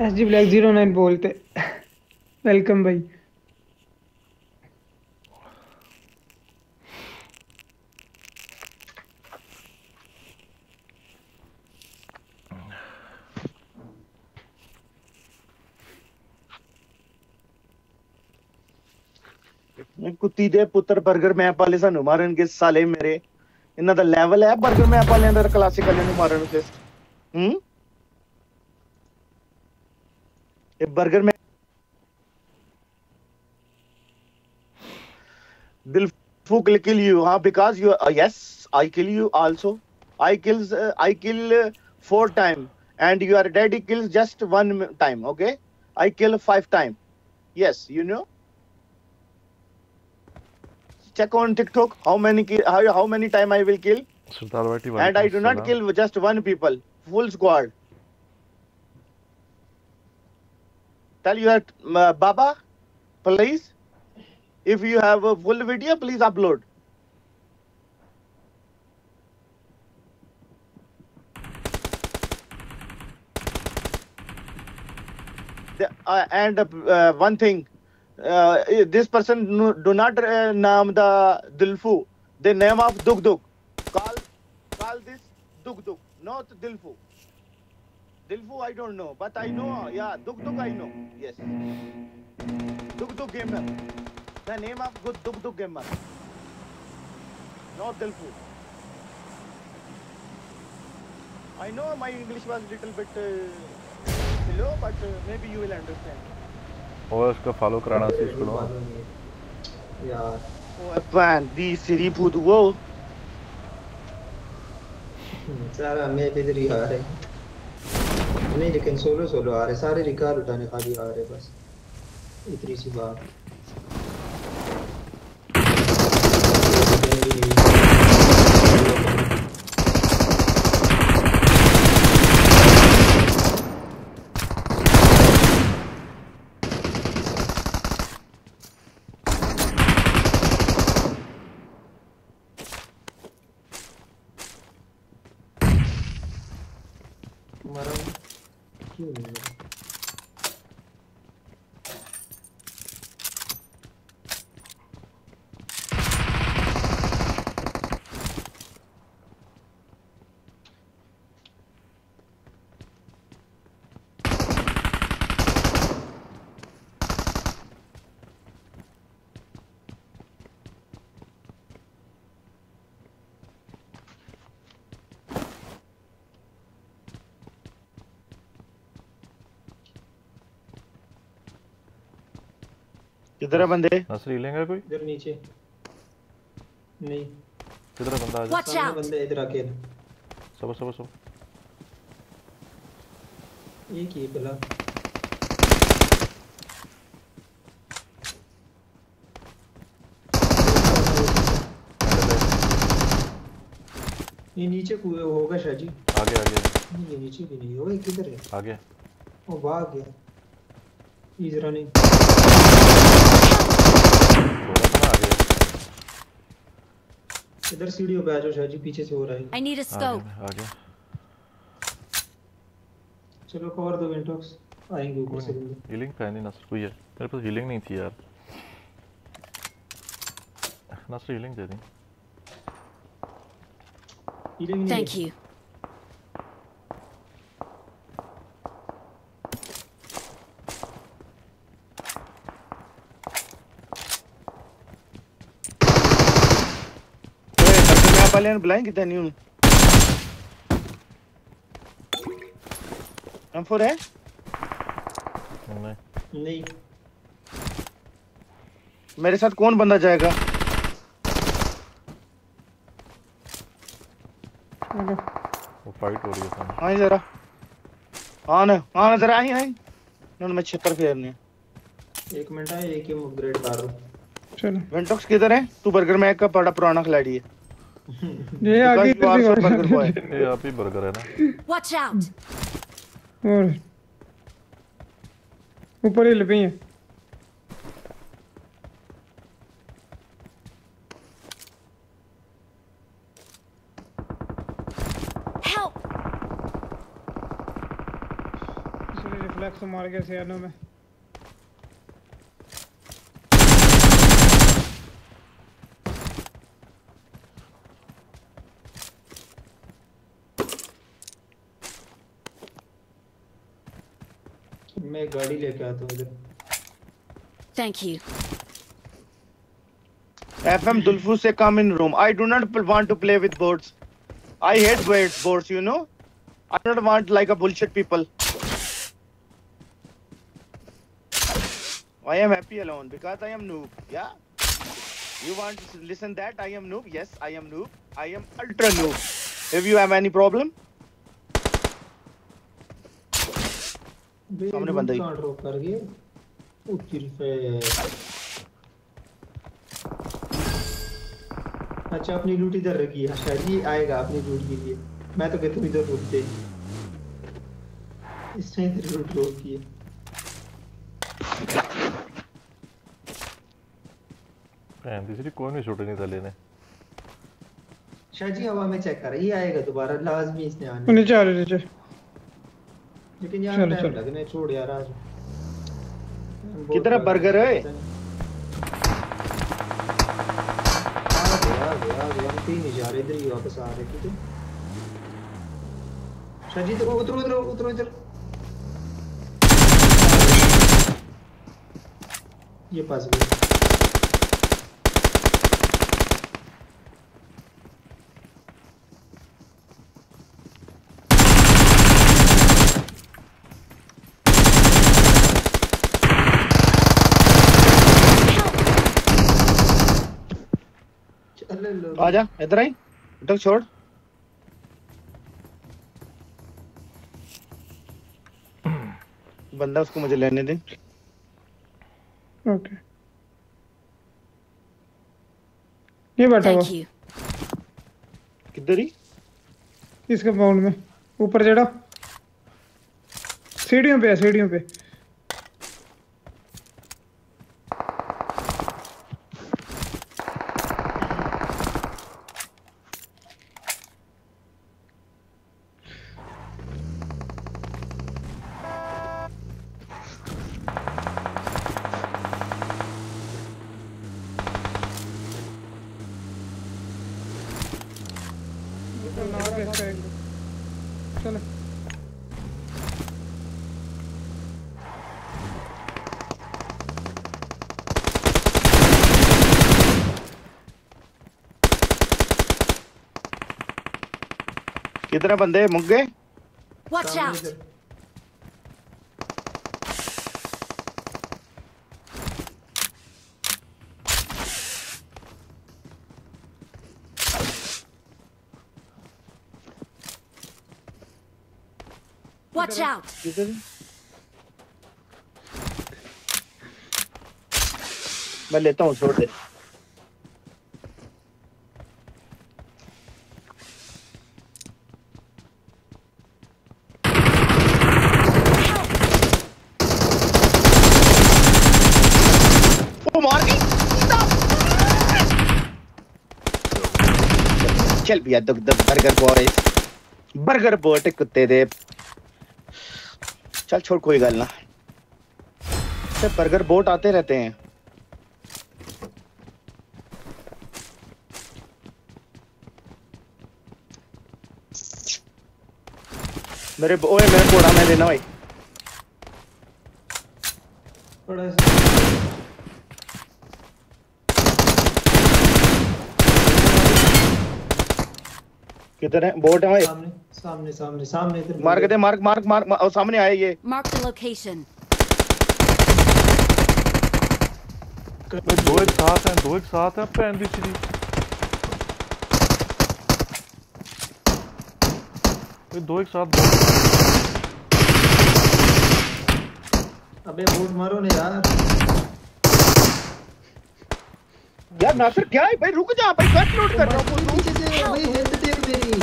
S G black zero nine बोलते। वेलकम भाई। ਕੁੱਤੀ ਦੇ ਪੁੱਤਰ 버ਗਰ ਮੈਪ ਵਾਲੇ ਸਾਨੂੰ ਮਾਰਨਗੇ ਸਾਲੇ ਮੇਰੇ ਇਹਨਾਂ ਦਾ ਲੈਵਲ ਹੈ 버ਗਰ ਮੈਪ ਵਾਲਿਆਂ ਦਾ ਕਲਾਸਿਕ ਵਾਲਿਆਂ ਨੂੰ ਮਾਰਨ ਤੇ ਹੂੰ ਇਹ 버ਗਰ ਮੈਪ ਦਿਲ ਫੂਕ ਕਿਲ ਯੂ ਹਾਂ because you yes I kill you also I kills uh, I kill uh, four time and your daddy kills just one time. Okay, I kill five time. Yes, you know. check on TikTok how many how, how many time I will kill. And I do not kill just one people, full squad. Tell your uh, Baba, please. If you have a full video, please upload. The, uh, and uh, one thing, uh, this person no- do not uh, name the dilfu the name of duk duk call call this duk duk not dilfu dilfu i don't know but i know yeah duk duk i know yes duk duk gamer the name of good duk duk gamer not dilfu i know my english was little bit uh, below but uh, maybe you will understand और उसका follow कराना सी इसको यार। oh दी सिरी city वो। सारा मैं भी इधर ही आ रहे नहीं लेकिन सोलो सोलो आ रहे सारे रिकार उठाने खाली आ रहे बस। इतनी सी बात मरा क्यों नहीं मरा किधर है बंदे? नसरी लेंगे कोई? इधर नीचे। नहीं। किधर है बंदा आ जा सामने बंदे इधर अकेले सबर सबर सबर एक ही भला ये नीचे कुएँ होगा शाजी आगे आगे नहीं ये नीचे भी नहीं होगा किधर है। आगे वो भाग गया। इज़ रनिंग इधर सीढ़ियों पे आ जाओ शाह जी पीछे से हो रहा है। आई नीड अ स्कोप आ गया चलो कवर दो विंटॉक्स आएँगे ऊपर से। हीलिंग का है नहीं नसर कोई है मेरे पास हीलिंग नहीं थी यार। नसर हीलिंग दे दी। हीलिंग नहीं थैंक है। You. मैं वाले ने बुलाएँ कितने नहीं हम फोर है? नहीं। नहीं। मेरे साथ कौन बंदा जाएगा? वो फाइट हो रही है सामने। हाँ जरा। हाँ ना हाँ ना जरा आई आई ना मैं छितर फेरने एक मिनट है एक ही अपग्रेड कर रहा हूँ। चलो। वेंटॉक्स किधर है? तू बर्गर मैक का बड़ा पुराना खिलाड़ी है। ये आगे इधर so burger boy. ये आप ही बर्गर है ना Watch out! और ऊपर हिल पई है Help! इसने रिफ्लेक्स मार के सियानो में मैं एक गाड़ी लेके आता हूँ इधर। थैंक यू एफएम दुलफू से come in room I do not want to play with birds I hate birds birds you know I don't want like a bullshit people I am happy alone because I am noob या you want to listen that? I am noob. Yes i am noob. I am ultra noob. Have you have any problem सामने बंदा ही। Drop कर गए ओ किरफे अच्छा अपनी लूट इधर रखी है। शायद ये आएगा अपनी लूट के लिए। मैं तो कहता हूँ इधर रुकते इसने इधर लूट ड्रॉप की है तीसरी कोई नहीं नहीं था लेने? शायद जी हवा में चेक कर ये आएगा दोबारा लाजमी इसने आने नीचे आ रहे नीचे लेकिन यार चलो, चलो। लगने छोड़ यार आज किधर है burger है? आ गया गया गया ही है उतरो उतरो उतरो इधर ये पास गए चल लो आजा इधर आई। तक छोड़। बंदा उसको मुझे लेने दे। ओके ये बैठा हुआ. किधर ही? इस कंपाउंड में। ऊपर चढ़ा। सीढ़ियों पे है सीढ़ियों पे चलो कितने बंदे Watch out! Watch out! मैं लेता हूँ छोड़ दे वो मार गई भैया दुख दुख बर्गर बॉयज़ बर्गर बोट कुत्ते दे। चल छोड़, कोई गल ना। से बर्गर बोट आते रहते हैं। मेरे ओए, मेरे कोड़ा में देना भाई थोड़ा सा। किधर है? बोट है भाई सामने सामने सामने सामने इधर मार के दे मार्क मार्क मार्क मार, सामने आए ये। The location. भाई दो एक साथ हैं दो एक साथ हैं भैन तीसरी ये दो एक साथ दो अबे बोट मारो ने यार। यार नासिर, क्या है भाई? रुक जा, भाई गन लोड कर रहा हूँ। पीछे से भाई हेल्थ टेक मेरी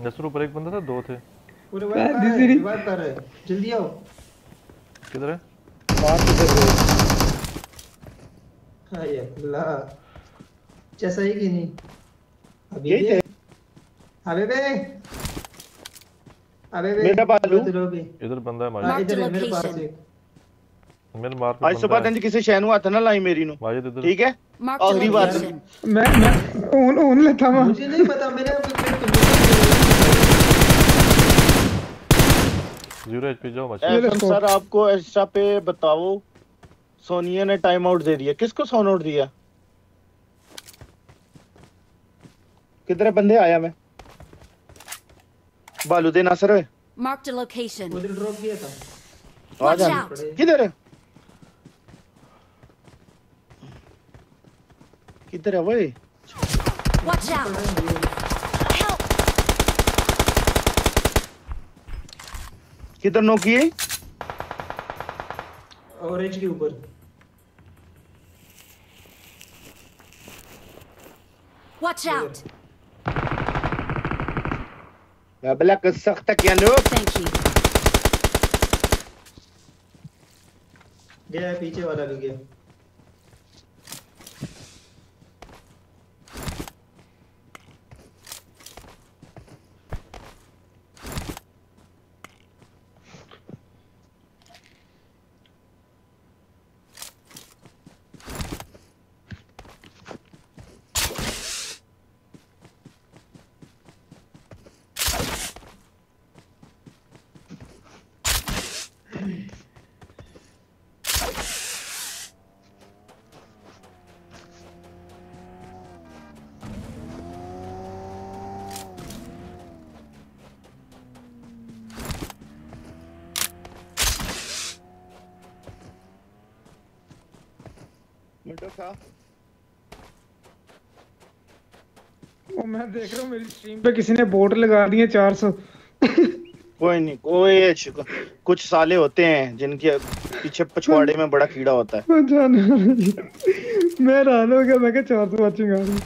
नसर ऊपर एक बंदा था, दो थे। पूरे वाइप कर रहे हैं वाइप कर रहे हैं। जल्दी आओ। किधर है? हाय अल्लाह। जैसा ही कि नहीं? अभी यही थे। अबे बे। अबे बे। मेरा बालू। इधर बंदा है हाँ, माजिद। इधर है मेरे पास एक। मेरे मार आज सुबह। गंज किसी शहनु हाथ ना लाई मेरी नु। माजिद इधर ठीक है? आखिरी बार। location. मैं मैं ओन ओन लेता हूँ मुझे नहीं पता मैंने ज़ीरो एचपी जाओ मचा सर आपको एक्स्ट्रा पे बताओ। सोनिया ने टाइम आउट दे दिया। किसको सोन आउट दिया? कितने बंदे? आया मैं। बालू दे नासर ओए। Marked a location. उधर ड्रॉप किया था। आ जा किधर है? किधर है वही Watch out. किधर नो किए? ऑरेंज के ऊपर। Watch out. बबला कर सकता क्या नो Thank you. गया पीछे वाला भी गया। मैं देख रहा हूँ मेरी स्ट्रीम पे किसी ने बोट लगा दिए 400 कोई नहीं कोई कुछ साले होते हैं जिनके पीछे पछवाड़े में बड़ा कीड़ा होता है। मैं हैरान हो। गया मैं क्या 400 वाचिंग आ रही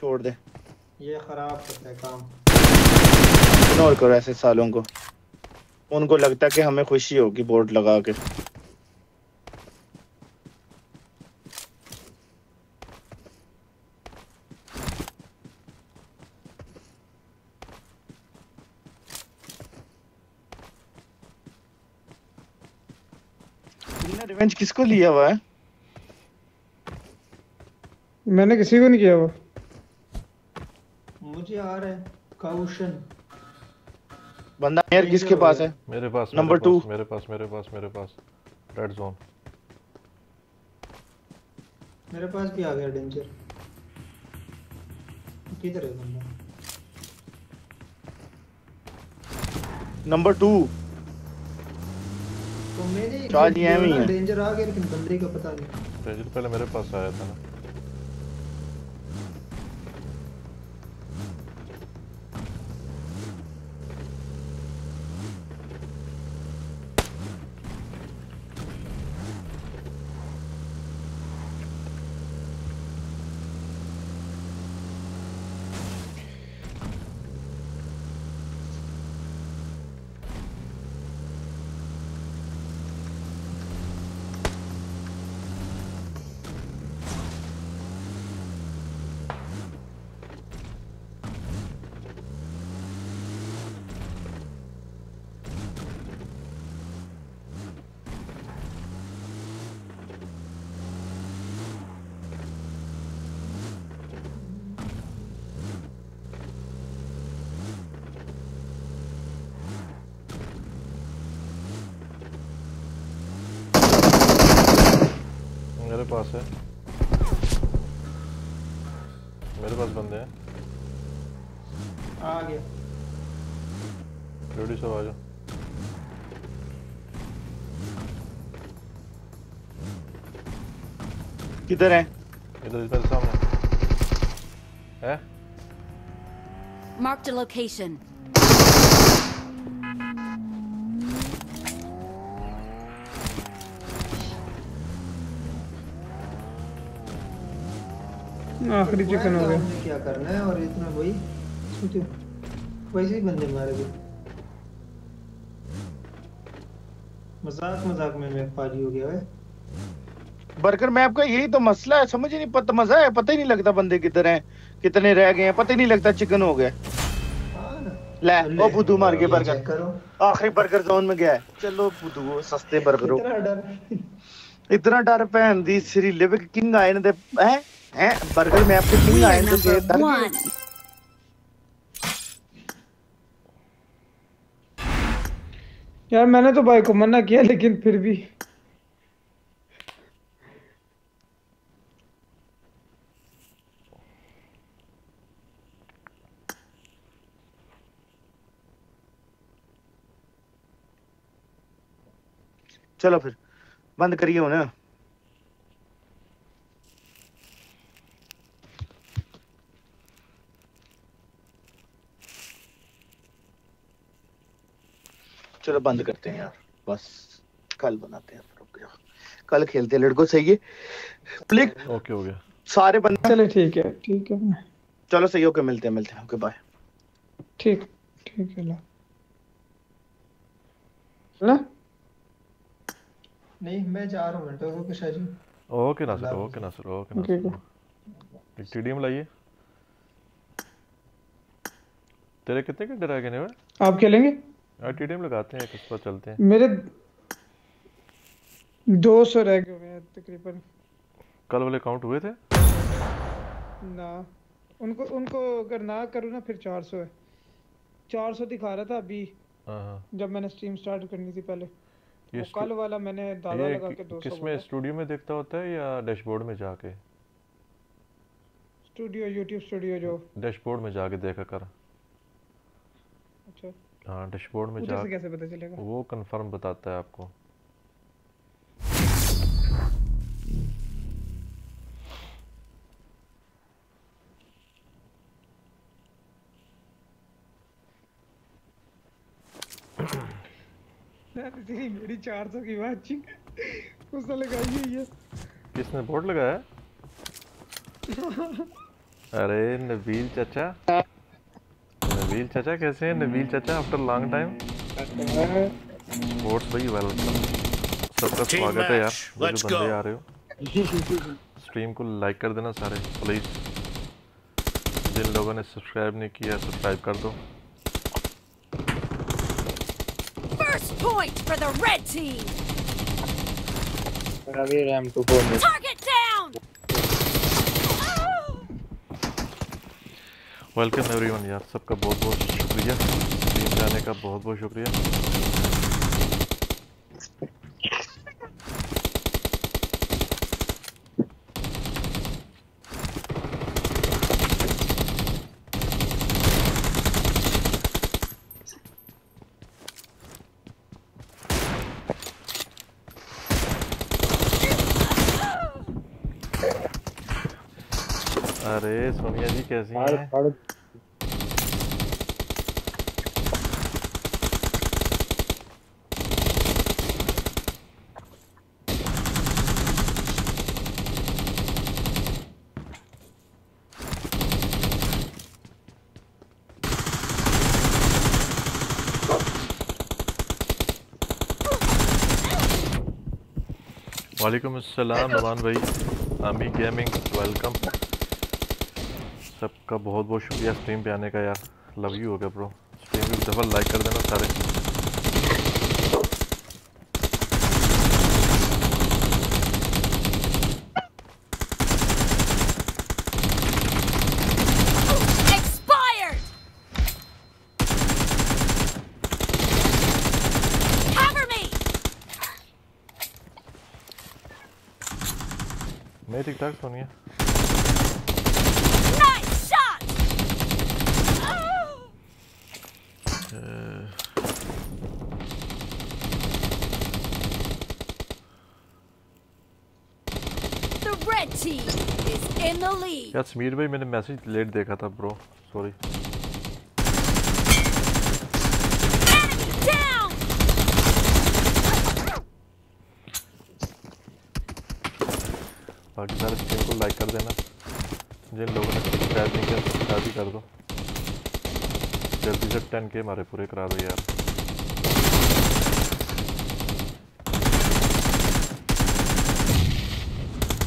छोड़ दे। ये खराब करता है काम। इग्नोर करो ऐसे सालों को। उनको लगता है कि हमें खुशी होगी बोर्ड लगा के। रिवेंज किसको लिया हुआ है? मैंने किसी को नहीं किया वो। मुझे आ रहा है काउशन। बंदा यार किसके पास है? मेरे पास नंबर मेरे टू मेरे पास मेरे पास मेरे पास। रेड जोन मेरे पास भी आ गया डेंजर किधर है बंदा? नंबर टू तो मैंने चार्ज ही ही। डेंजर आ गया लेकिन बंदे का पता नहीं। पहले मेरे पास आया था ना। किधर है? इधर इधर सामने। है? Marked a location. आखिरी चिकन हो गया। क्या करना है और इतना वही? सोचो। वैसे ही बंदे मारे गए मज़ाक मज़ाक में मैं पाजी हो गया है। बर्गर मैप का यही तो मसला है समझ ही नहीं पता मज़ा है पता ही नहीं लगता बंदे किधर हैं कितने रह गए हैं पता ही नहीं लगता चिकन हो गया। ले ओ बुद्धू मार के बर्गर। आखिरी बर्गर जोन में गया है। चलो बुद्धू सस्ते बर्गरों। इतना डर। इतना डर भैन दी श्री लिविक किंग आए ने हैं हैं बर्गर मैप के किंग आए ने ते डर यार मैंने तो भाई को मना किया लेकिन फिर भी। चलो फिर बंद करिए हुन चलो बंद करते हैं यार बस कल बनाते हैं रुक जाओ। कल खेलते हैं लड़कों सही है? क्लिक ओके हो गया। सारे बंदे चले ठीक है ठीक है। चलो सही ओके मिलते हैं मिलते हैं ओके बाय ठीक ठीक है ला। ला। नहीं मैं जा रहा हूँ minute okay Shah ji okay ना सर ओके ना सर ओके ना ठीक है एक टीडीएम लाइए। तेरे कितने घंटे रह गए ने आप खेलेंगे? यार टीडीएम लगाते हैं किस पर चलते हैं? मेरे दो सौ रह गए हैं तकरीबन। कल वाले काउंट हुए थे? ना उनको उनको अगर ना करूँ ना फिर चार सौ है। चार सौ दिखा रहा था अभी हाँ हाँ। जब मैंने स्ट्रीम स्टार्ट करनी थी पहले। ये वो कल वाला मैंने दादा लगा के कि- दो सौ किसमें स्टूडियो में देखता होता है या डैशबोर्ड में जाके? स्टूडियो यूट्यूब स्टूडियो जो। डैशबोर्ड में जाके देखा कर। अच्छा। हाँ डैशबोर्ड में जाके जा कैसे पता चलेगा? वो कंफर्म बताता है आपको। तेरी मेरी चार सौ की वाचिंग उसने लगाई हुई है किसने बोर्ड लगाया? अरे नबील चाचा। नबील चाचा कैसे हैं? नबील चाचा आफ्टर लॉन्ग टाइम वोट्स भाई वेलकम सबका स्वागत है यार। जो बंदे आ रहे हो। स्ट्रीम को लाइक कर देना सारे। प्लीज़ जिन लोगों ने सब्सक्राइब नहीं किया सब्सक्राइब कर दो First point for the red team. मेरा भी रैम टू फोर में Target down. वेलकम एवरीवन यार सबका बहुत बहुत शुक्रिया स्ट्रीम पे आने का बहुत बहुत शुक्रिया अरे सोनिया जी कैसी हैं? वालेकुम अस्सलाम नवान भाई। आमी गेमिंग वेलकम सबका बहुत बहुत शुक्रिया स्ट्रीम पे आने का यार। लव यू हो गया ब्रो स्ट्रीम भी दफ़ा लाइक कर देना सारे। ठीक ठाक Sonia Nice. The red team. यार समीर भाई, मैंने मैसेज लेट देखा था ब्रो सॉरी बाकी सारे स्ट्रीम को लाइक कर देना। जिन लोगों ने सब्सक्राइब नहीं किया सब्सक्राइब भी कर दो। जल्दी से टेन के हमारे पूरे करा दो यार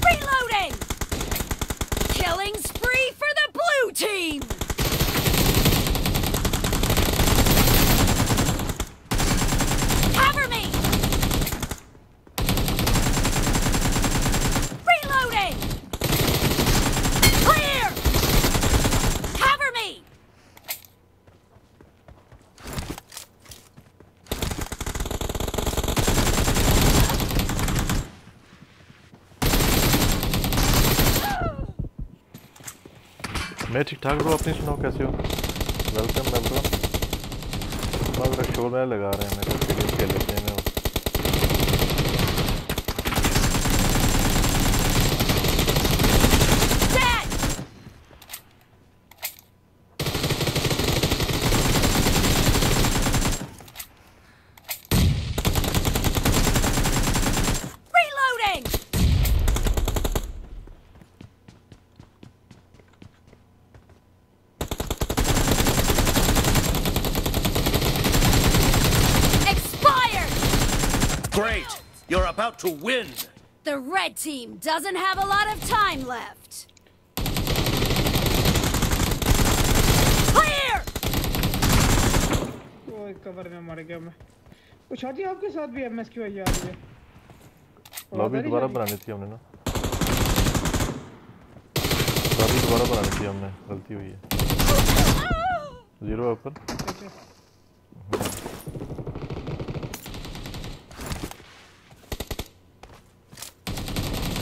Reloading! Killing spree for the blue team! Cover me! Reloading! Clear! Cover me! मैं ठीक ठाक ब्रो अपनी सुनाओ, कैसे हो? वेलकम वेलकम मगर शोर में लगा रहे हैं मेरे तो लेते हैं ना Reloading! Expired! Great! You're about to win! The red team doesn't have a lot of time left. Clear! ओए कवर में मर गया मैं। तो शादी आपके साथ भी एमएस की वजह आ रही है लॉबी दोबारा बनानी थी हमने ना। लॉबी दोबारा बनानी थी हमने। गलती हुई है। ज़ीरो है ऊपर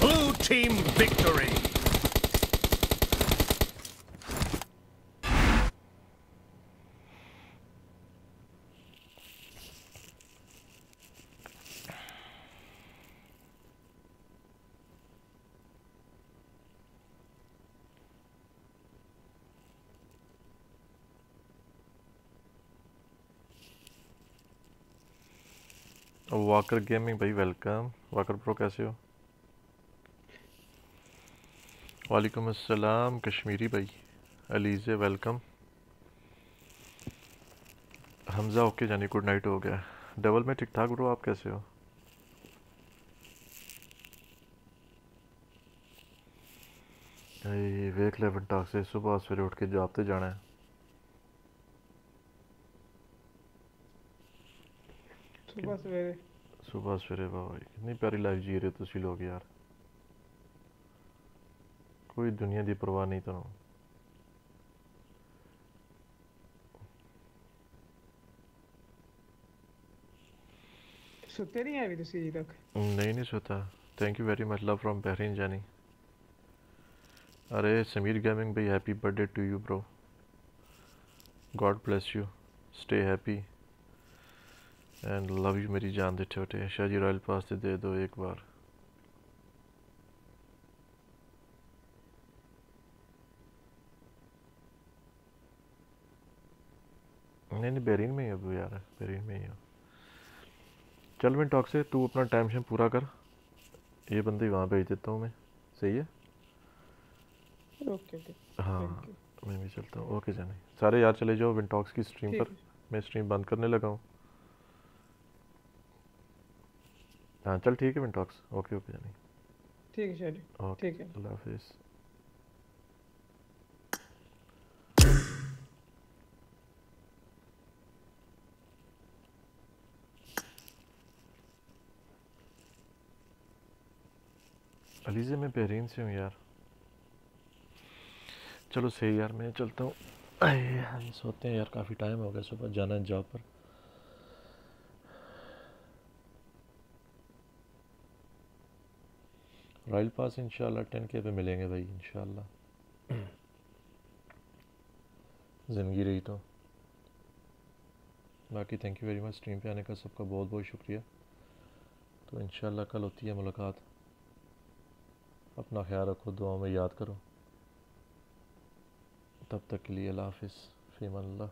Blue team victory! Walker gaming भाई वेलकम वाकर प्रो कैसे हो वालेकुम अस्सलाम कश्मीरी भाई। अलीज़े वेलकम हमज़ा ओके जानी गुड नाइट हो गया। डबल में ठीक ठाक ब्रो आप कैसे हो? वेख ले टाक से सुबह सवेरे उठ के जॉब पे जाना है। सुबह सवेरे। सुबह सवेरे वाह कितनी प्यारी लाइफ जी रहे हो तुसी लोग यार। कोई दुनिया की परवाह नहीं ਤੁਹਾਨੂੰ ਸੁੱਤੇ ਨਹੀਂ ਹੈ ਵੀ ਤੁਸੀਂ ਅਜੇ ਤੱਕ नहीं नहीं सोता thank you very much love from Bahrain जानी अरे समीर गेमिंग भाई happy birthday to you bro God bless you stay happy and love you मेरी जान दे छोटे शाहजी रॉयल पास से दे दो एक बार नहीं नहीं बेरीन में ही है अभी यार बेरीन में ही हो। चल मैं टॉक से तू अपना टाइम शेम पूरा कर। ये बंदे वहाँ भेज देता हूँ मैं। सही है? ओके ओके हाँ मैं भी चलता हूँ। ओके जाने। सारे यार चले जाओ विंटॉक्स की स्ट्रीम पर मैं स्ट्रीम बंद करने लगा हूँ। हाँ चल ठीक है विंटॉक्स ओके ओके जानी। ठीक है ठीक है। अल्लाह हाफिज़। अलीज़े मैं बहरीन से हूँ यार चलो सही यार, मैं चलता हूँ। हम सोते हैं यार, काफ़ी टाइम हो गया सुबह जाना है जॉब पर। रॉयल पास इंशाल्लाह टेन के पे मिलेंगे भाई, इंशाल्लाह। ज़िंदगी रही तो। बाकी thank you very much stream पे आने का सबका बहुत बहुत शुक्रिया। तो इंशाल्लाह कल होती है मुलाकात। अपना ख्याल रखो दुआ में याद करो। तब तक के लिए अल्लाह हाफिज़। फीमल्ला